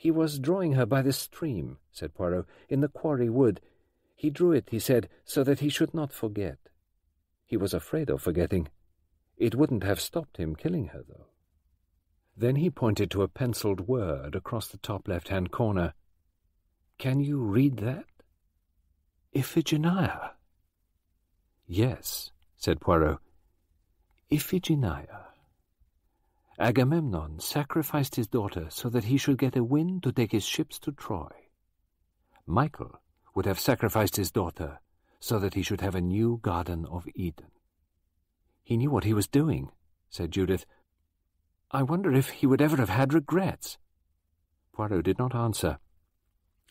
He was drawing her by the stream, said Poirot, in the quarry wood. He drew it, he said, so that he should not forget. He was afraid of forgetting. It wouldn't have stopped him killing her, though. Then he pointed to a penciled word across the top left-hand corner. Can you read that? Iphigenia. Yes, said Poirot. Iphigenia. Agamemnon sacrificed his daughter so that he should get a wind to take his ships to Troy. Michael would have sacrificed his daughter so that he should have a new Garden of Eden. He knew what he was doing, said Judith. I wonder if he would ever have had regrets. Poirot did not answer.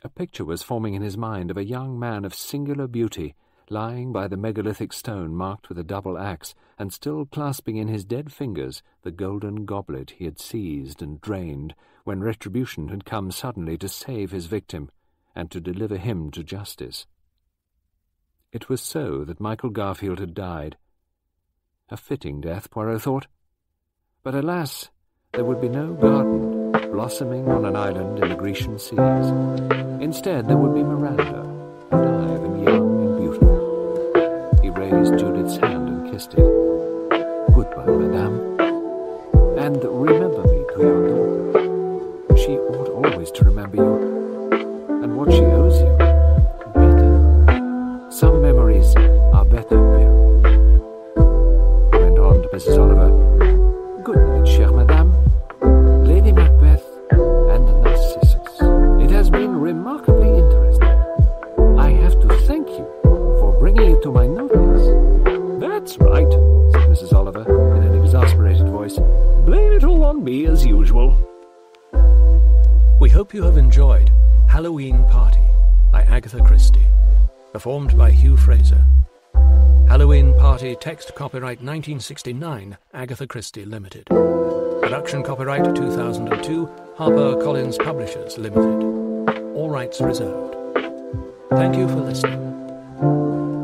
A picture was forming in his mind of a young man of singular beauty, lying by the megalithic stone marked with a double axe, and still clasping in his dead fingers the golden goblet he had seized and drained when retribution had come suddenly to save his victim and to deliver him to justice. It was so that Michael Garfield had died. A fitting death, Poirot thought. But alas, there would be no garden blossoming on an island in the Grecian seas. Instead, there would be Miranda, alive and young raised Judith's hand and kissed it. Goodbye, madame. And remember me to your daughter. She ought always to remember you, and what she owes you. Better. Some memories are better buried. Went on to Mrs. Oliver. Blame it all on me as usual. We hope you have enjoyed Halloween Party by Agatha Christie, performed by Hugh Fraser. Halloween Party text copyright 1969 Agatha Christie Limited. Production copyright 2002 Harper Collins Publishers Limited. All rights reserved. Thank you for listening.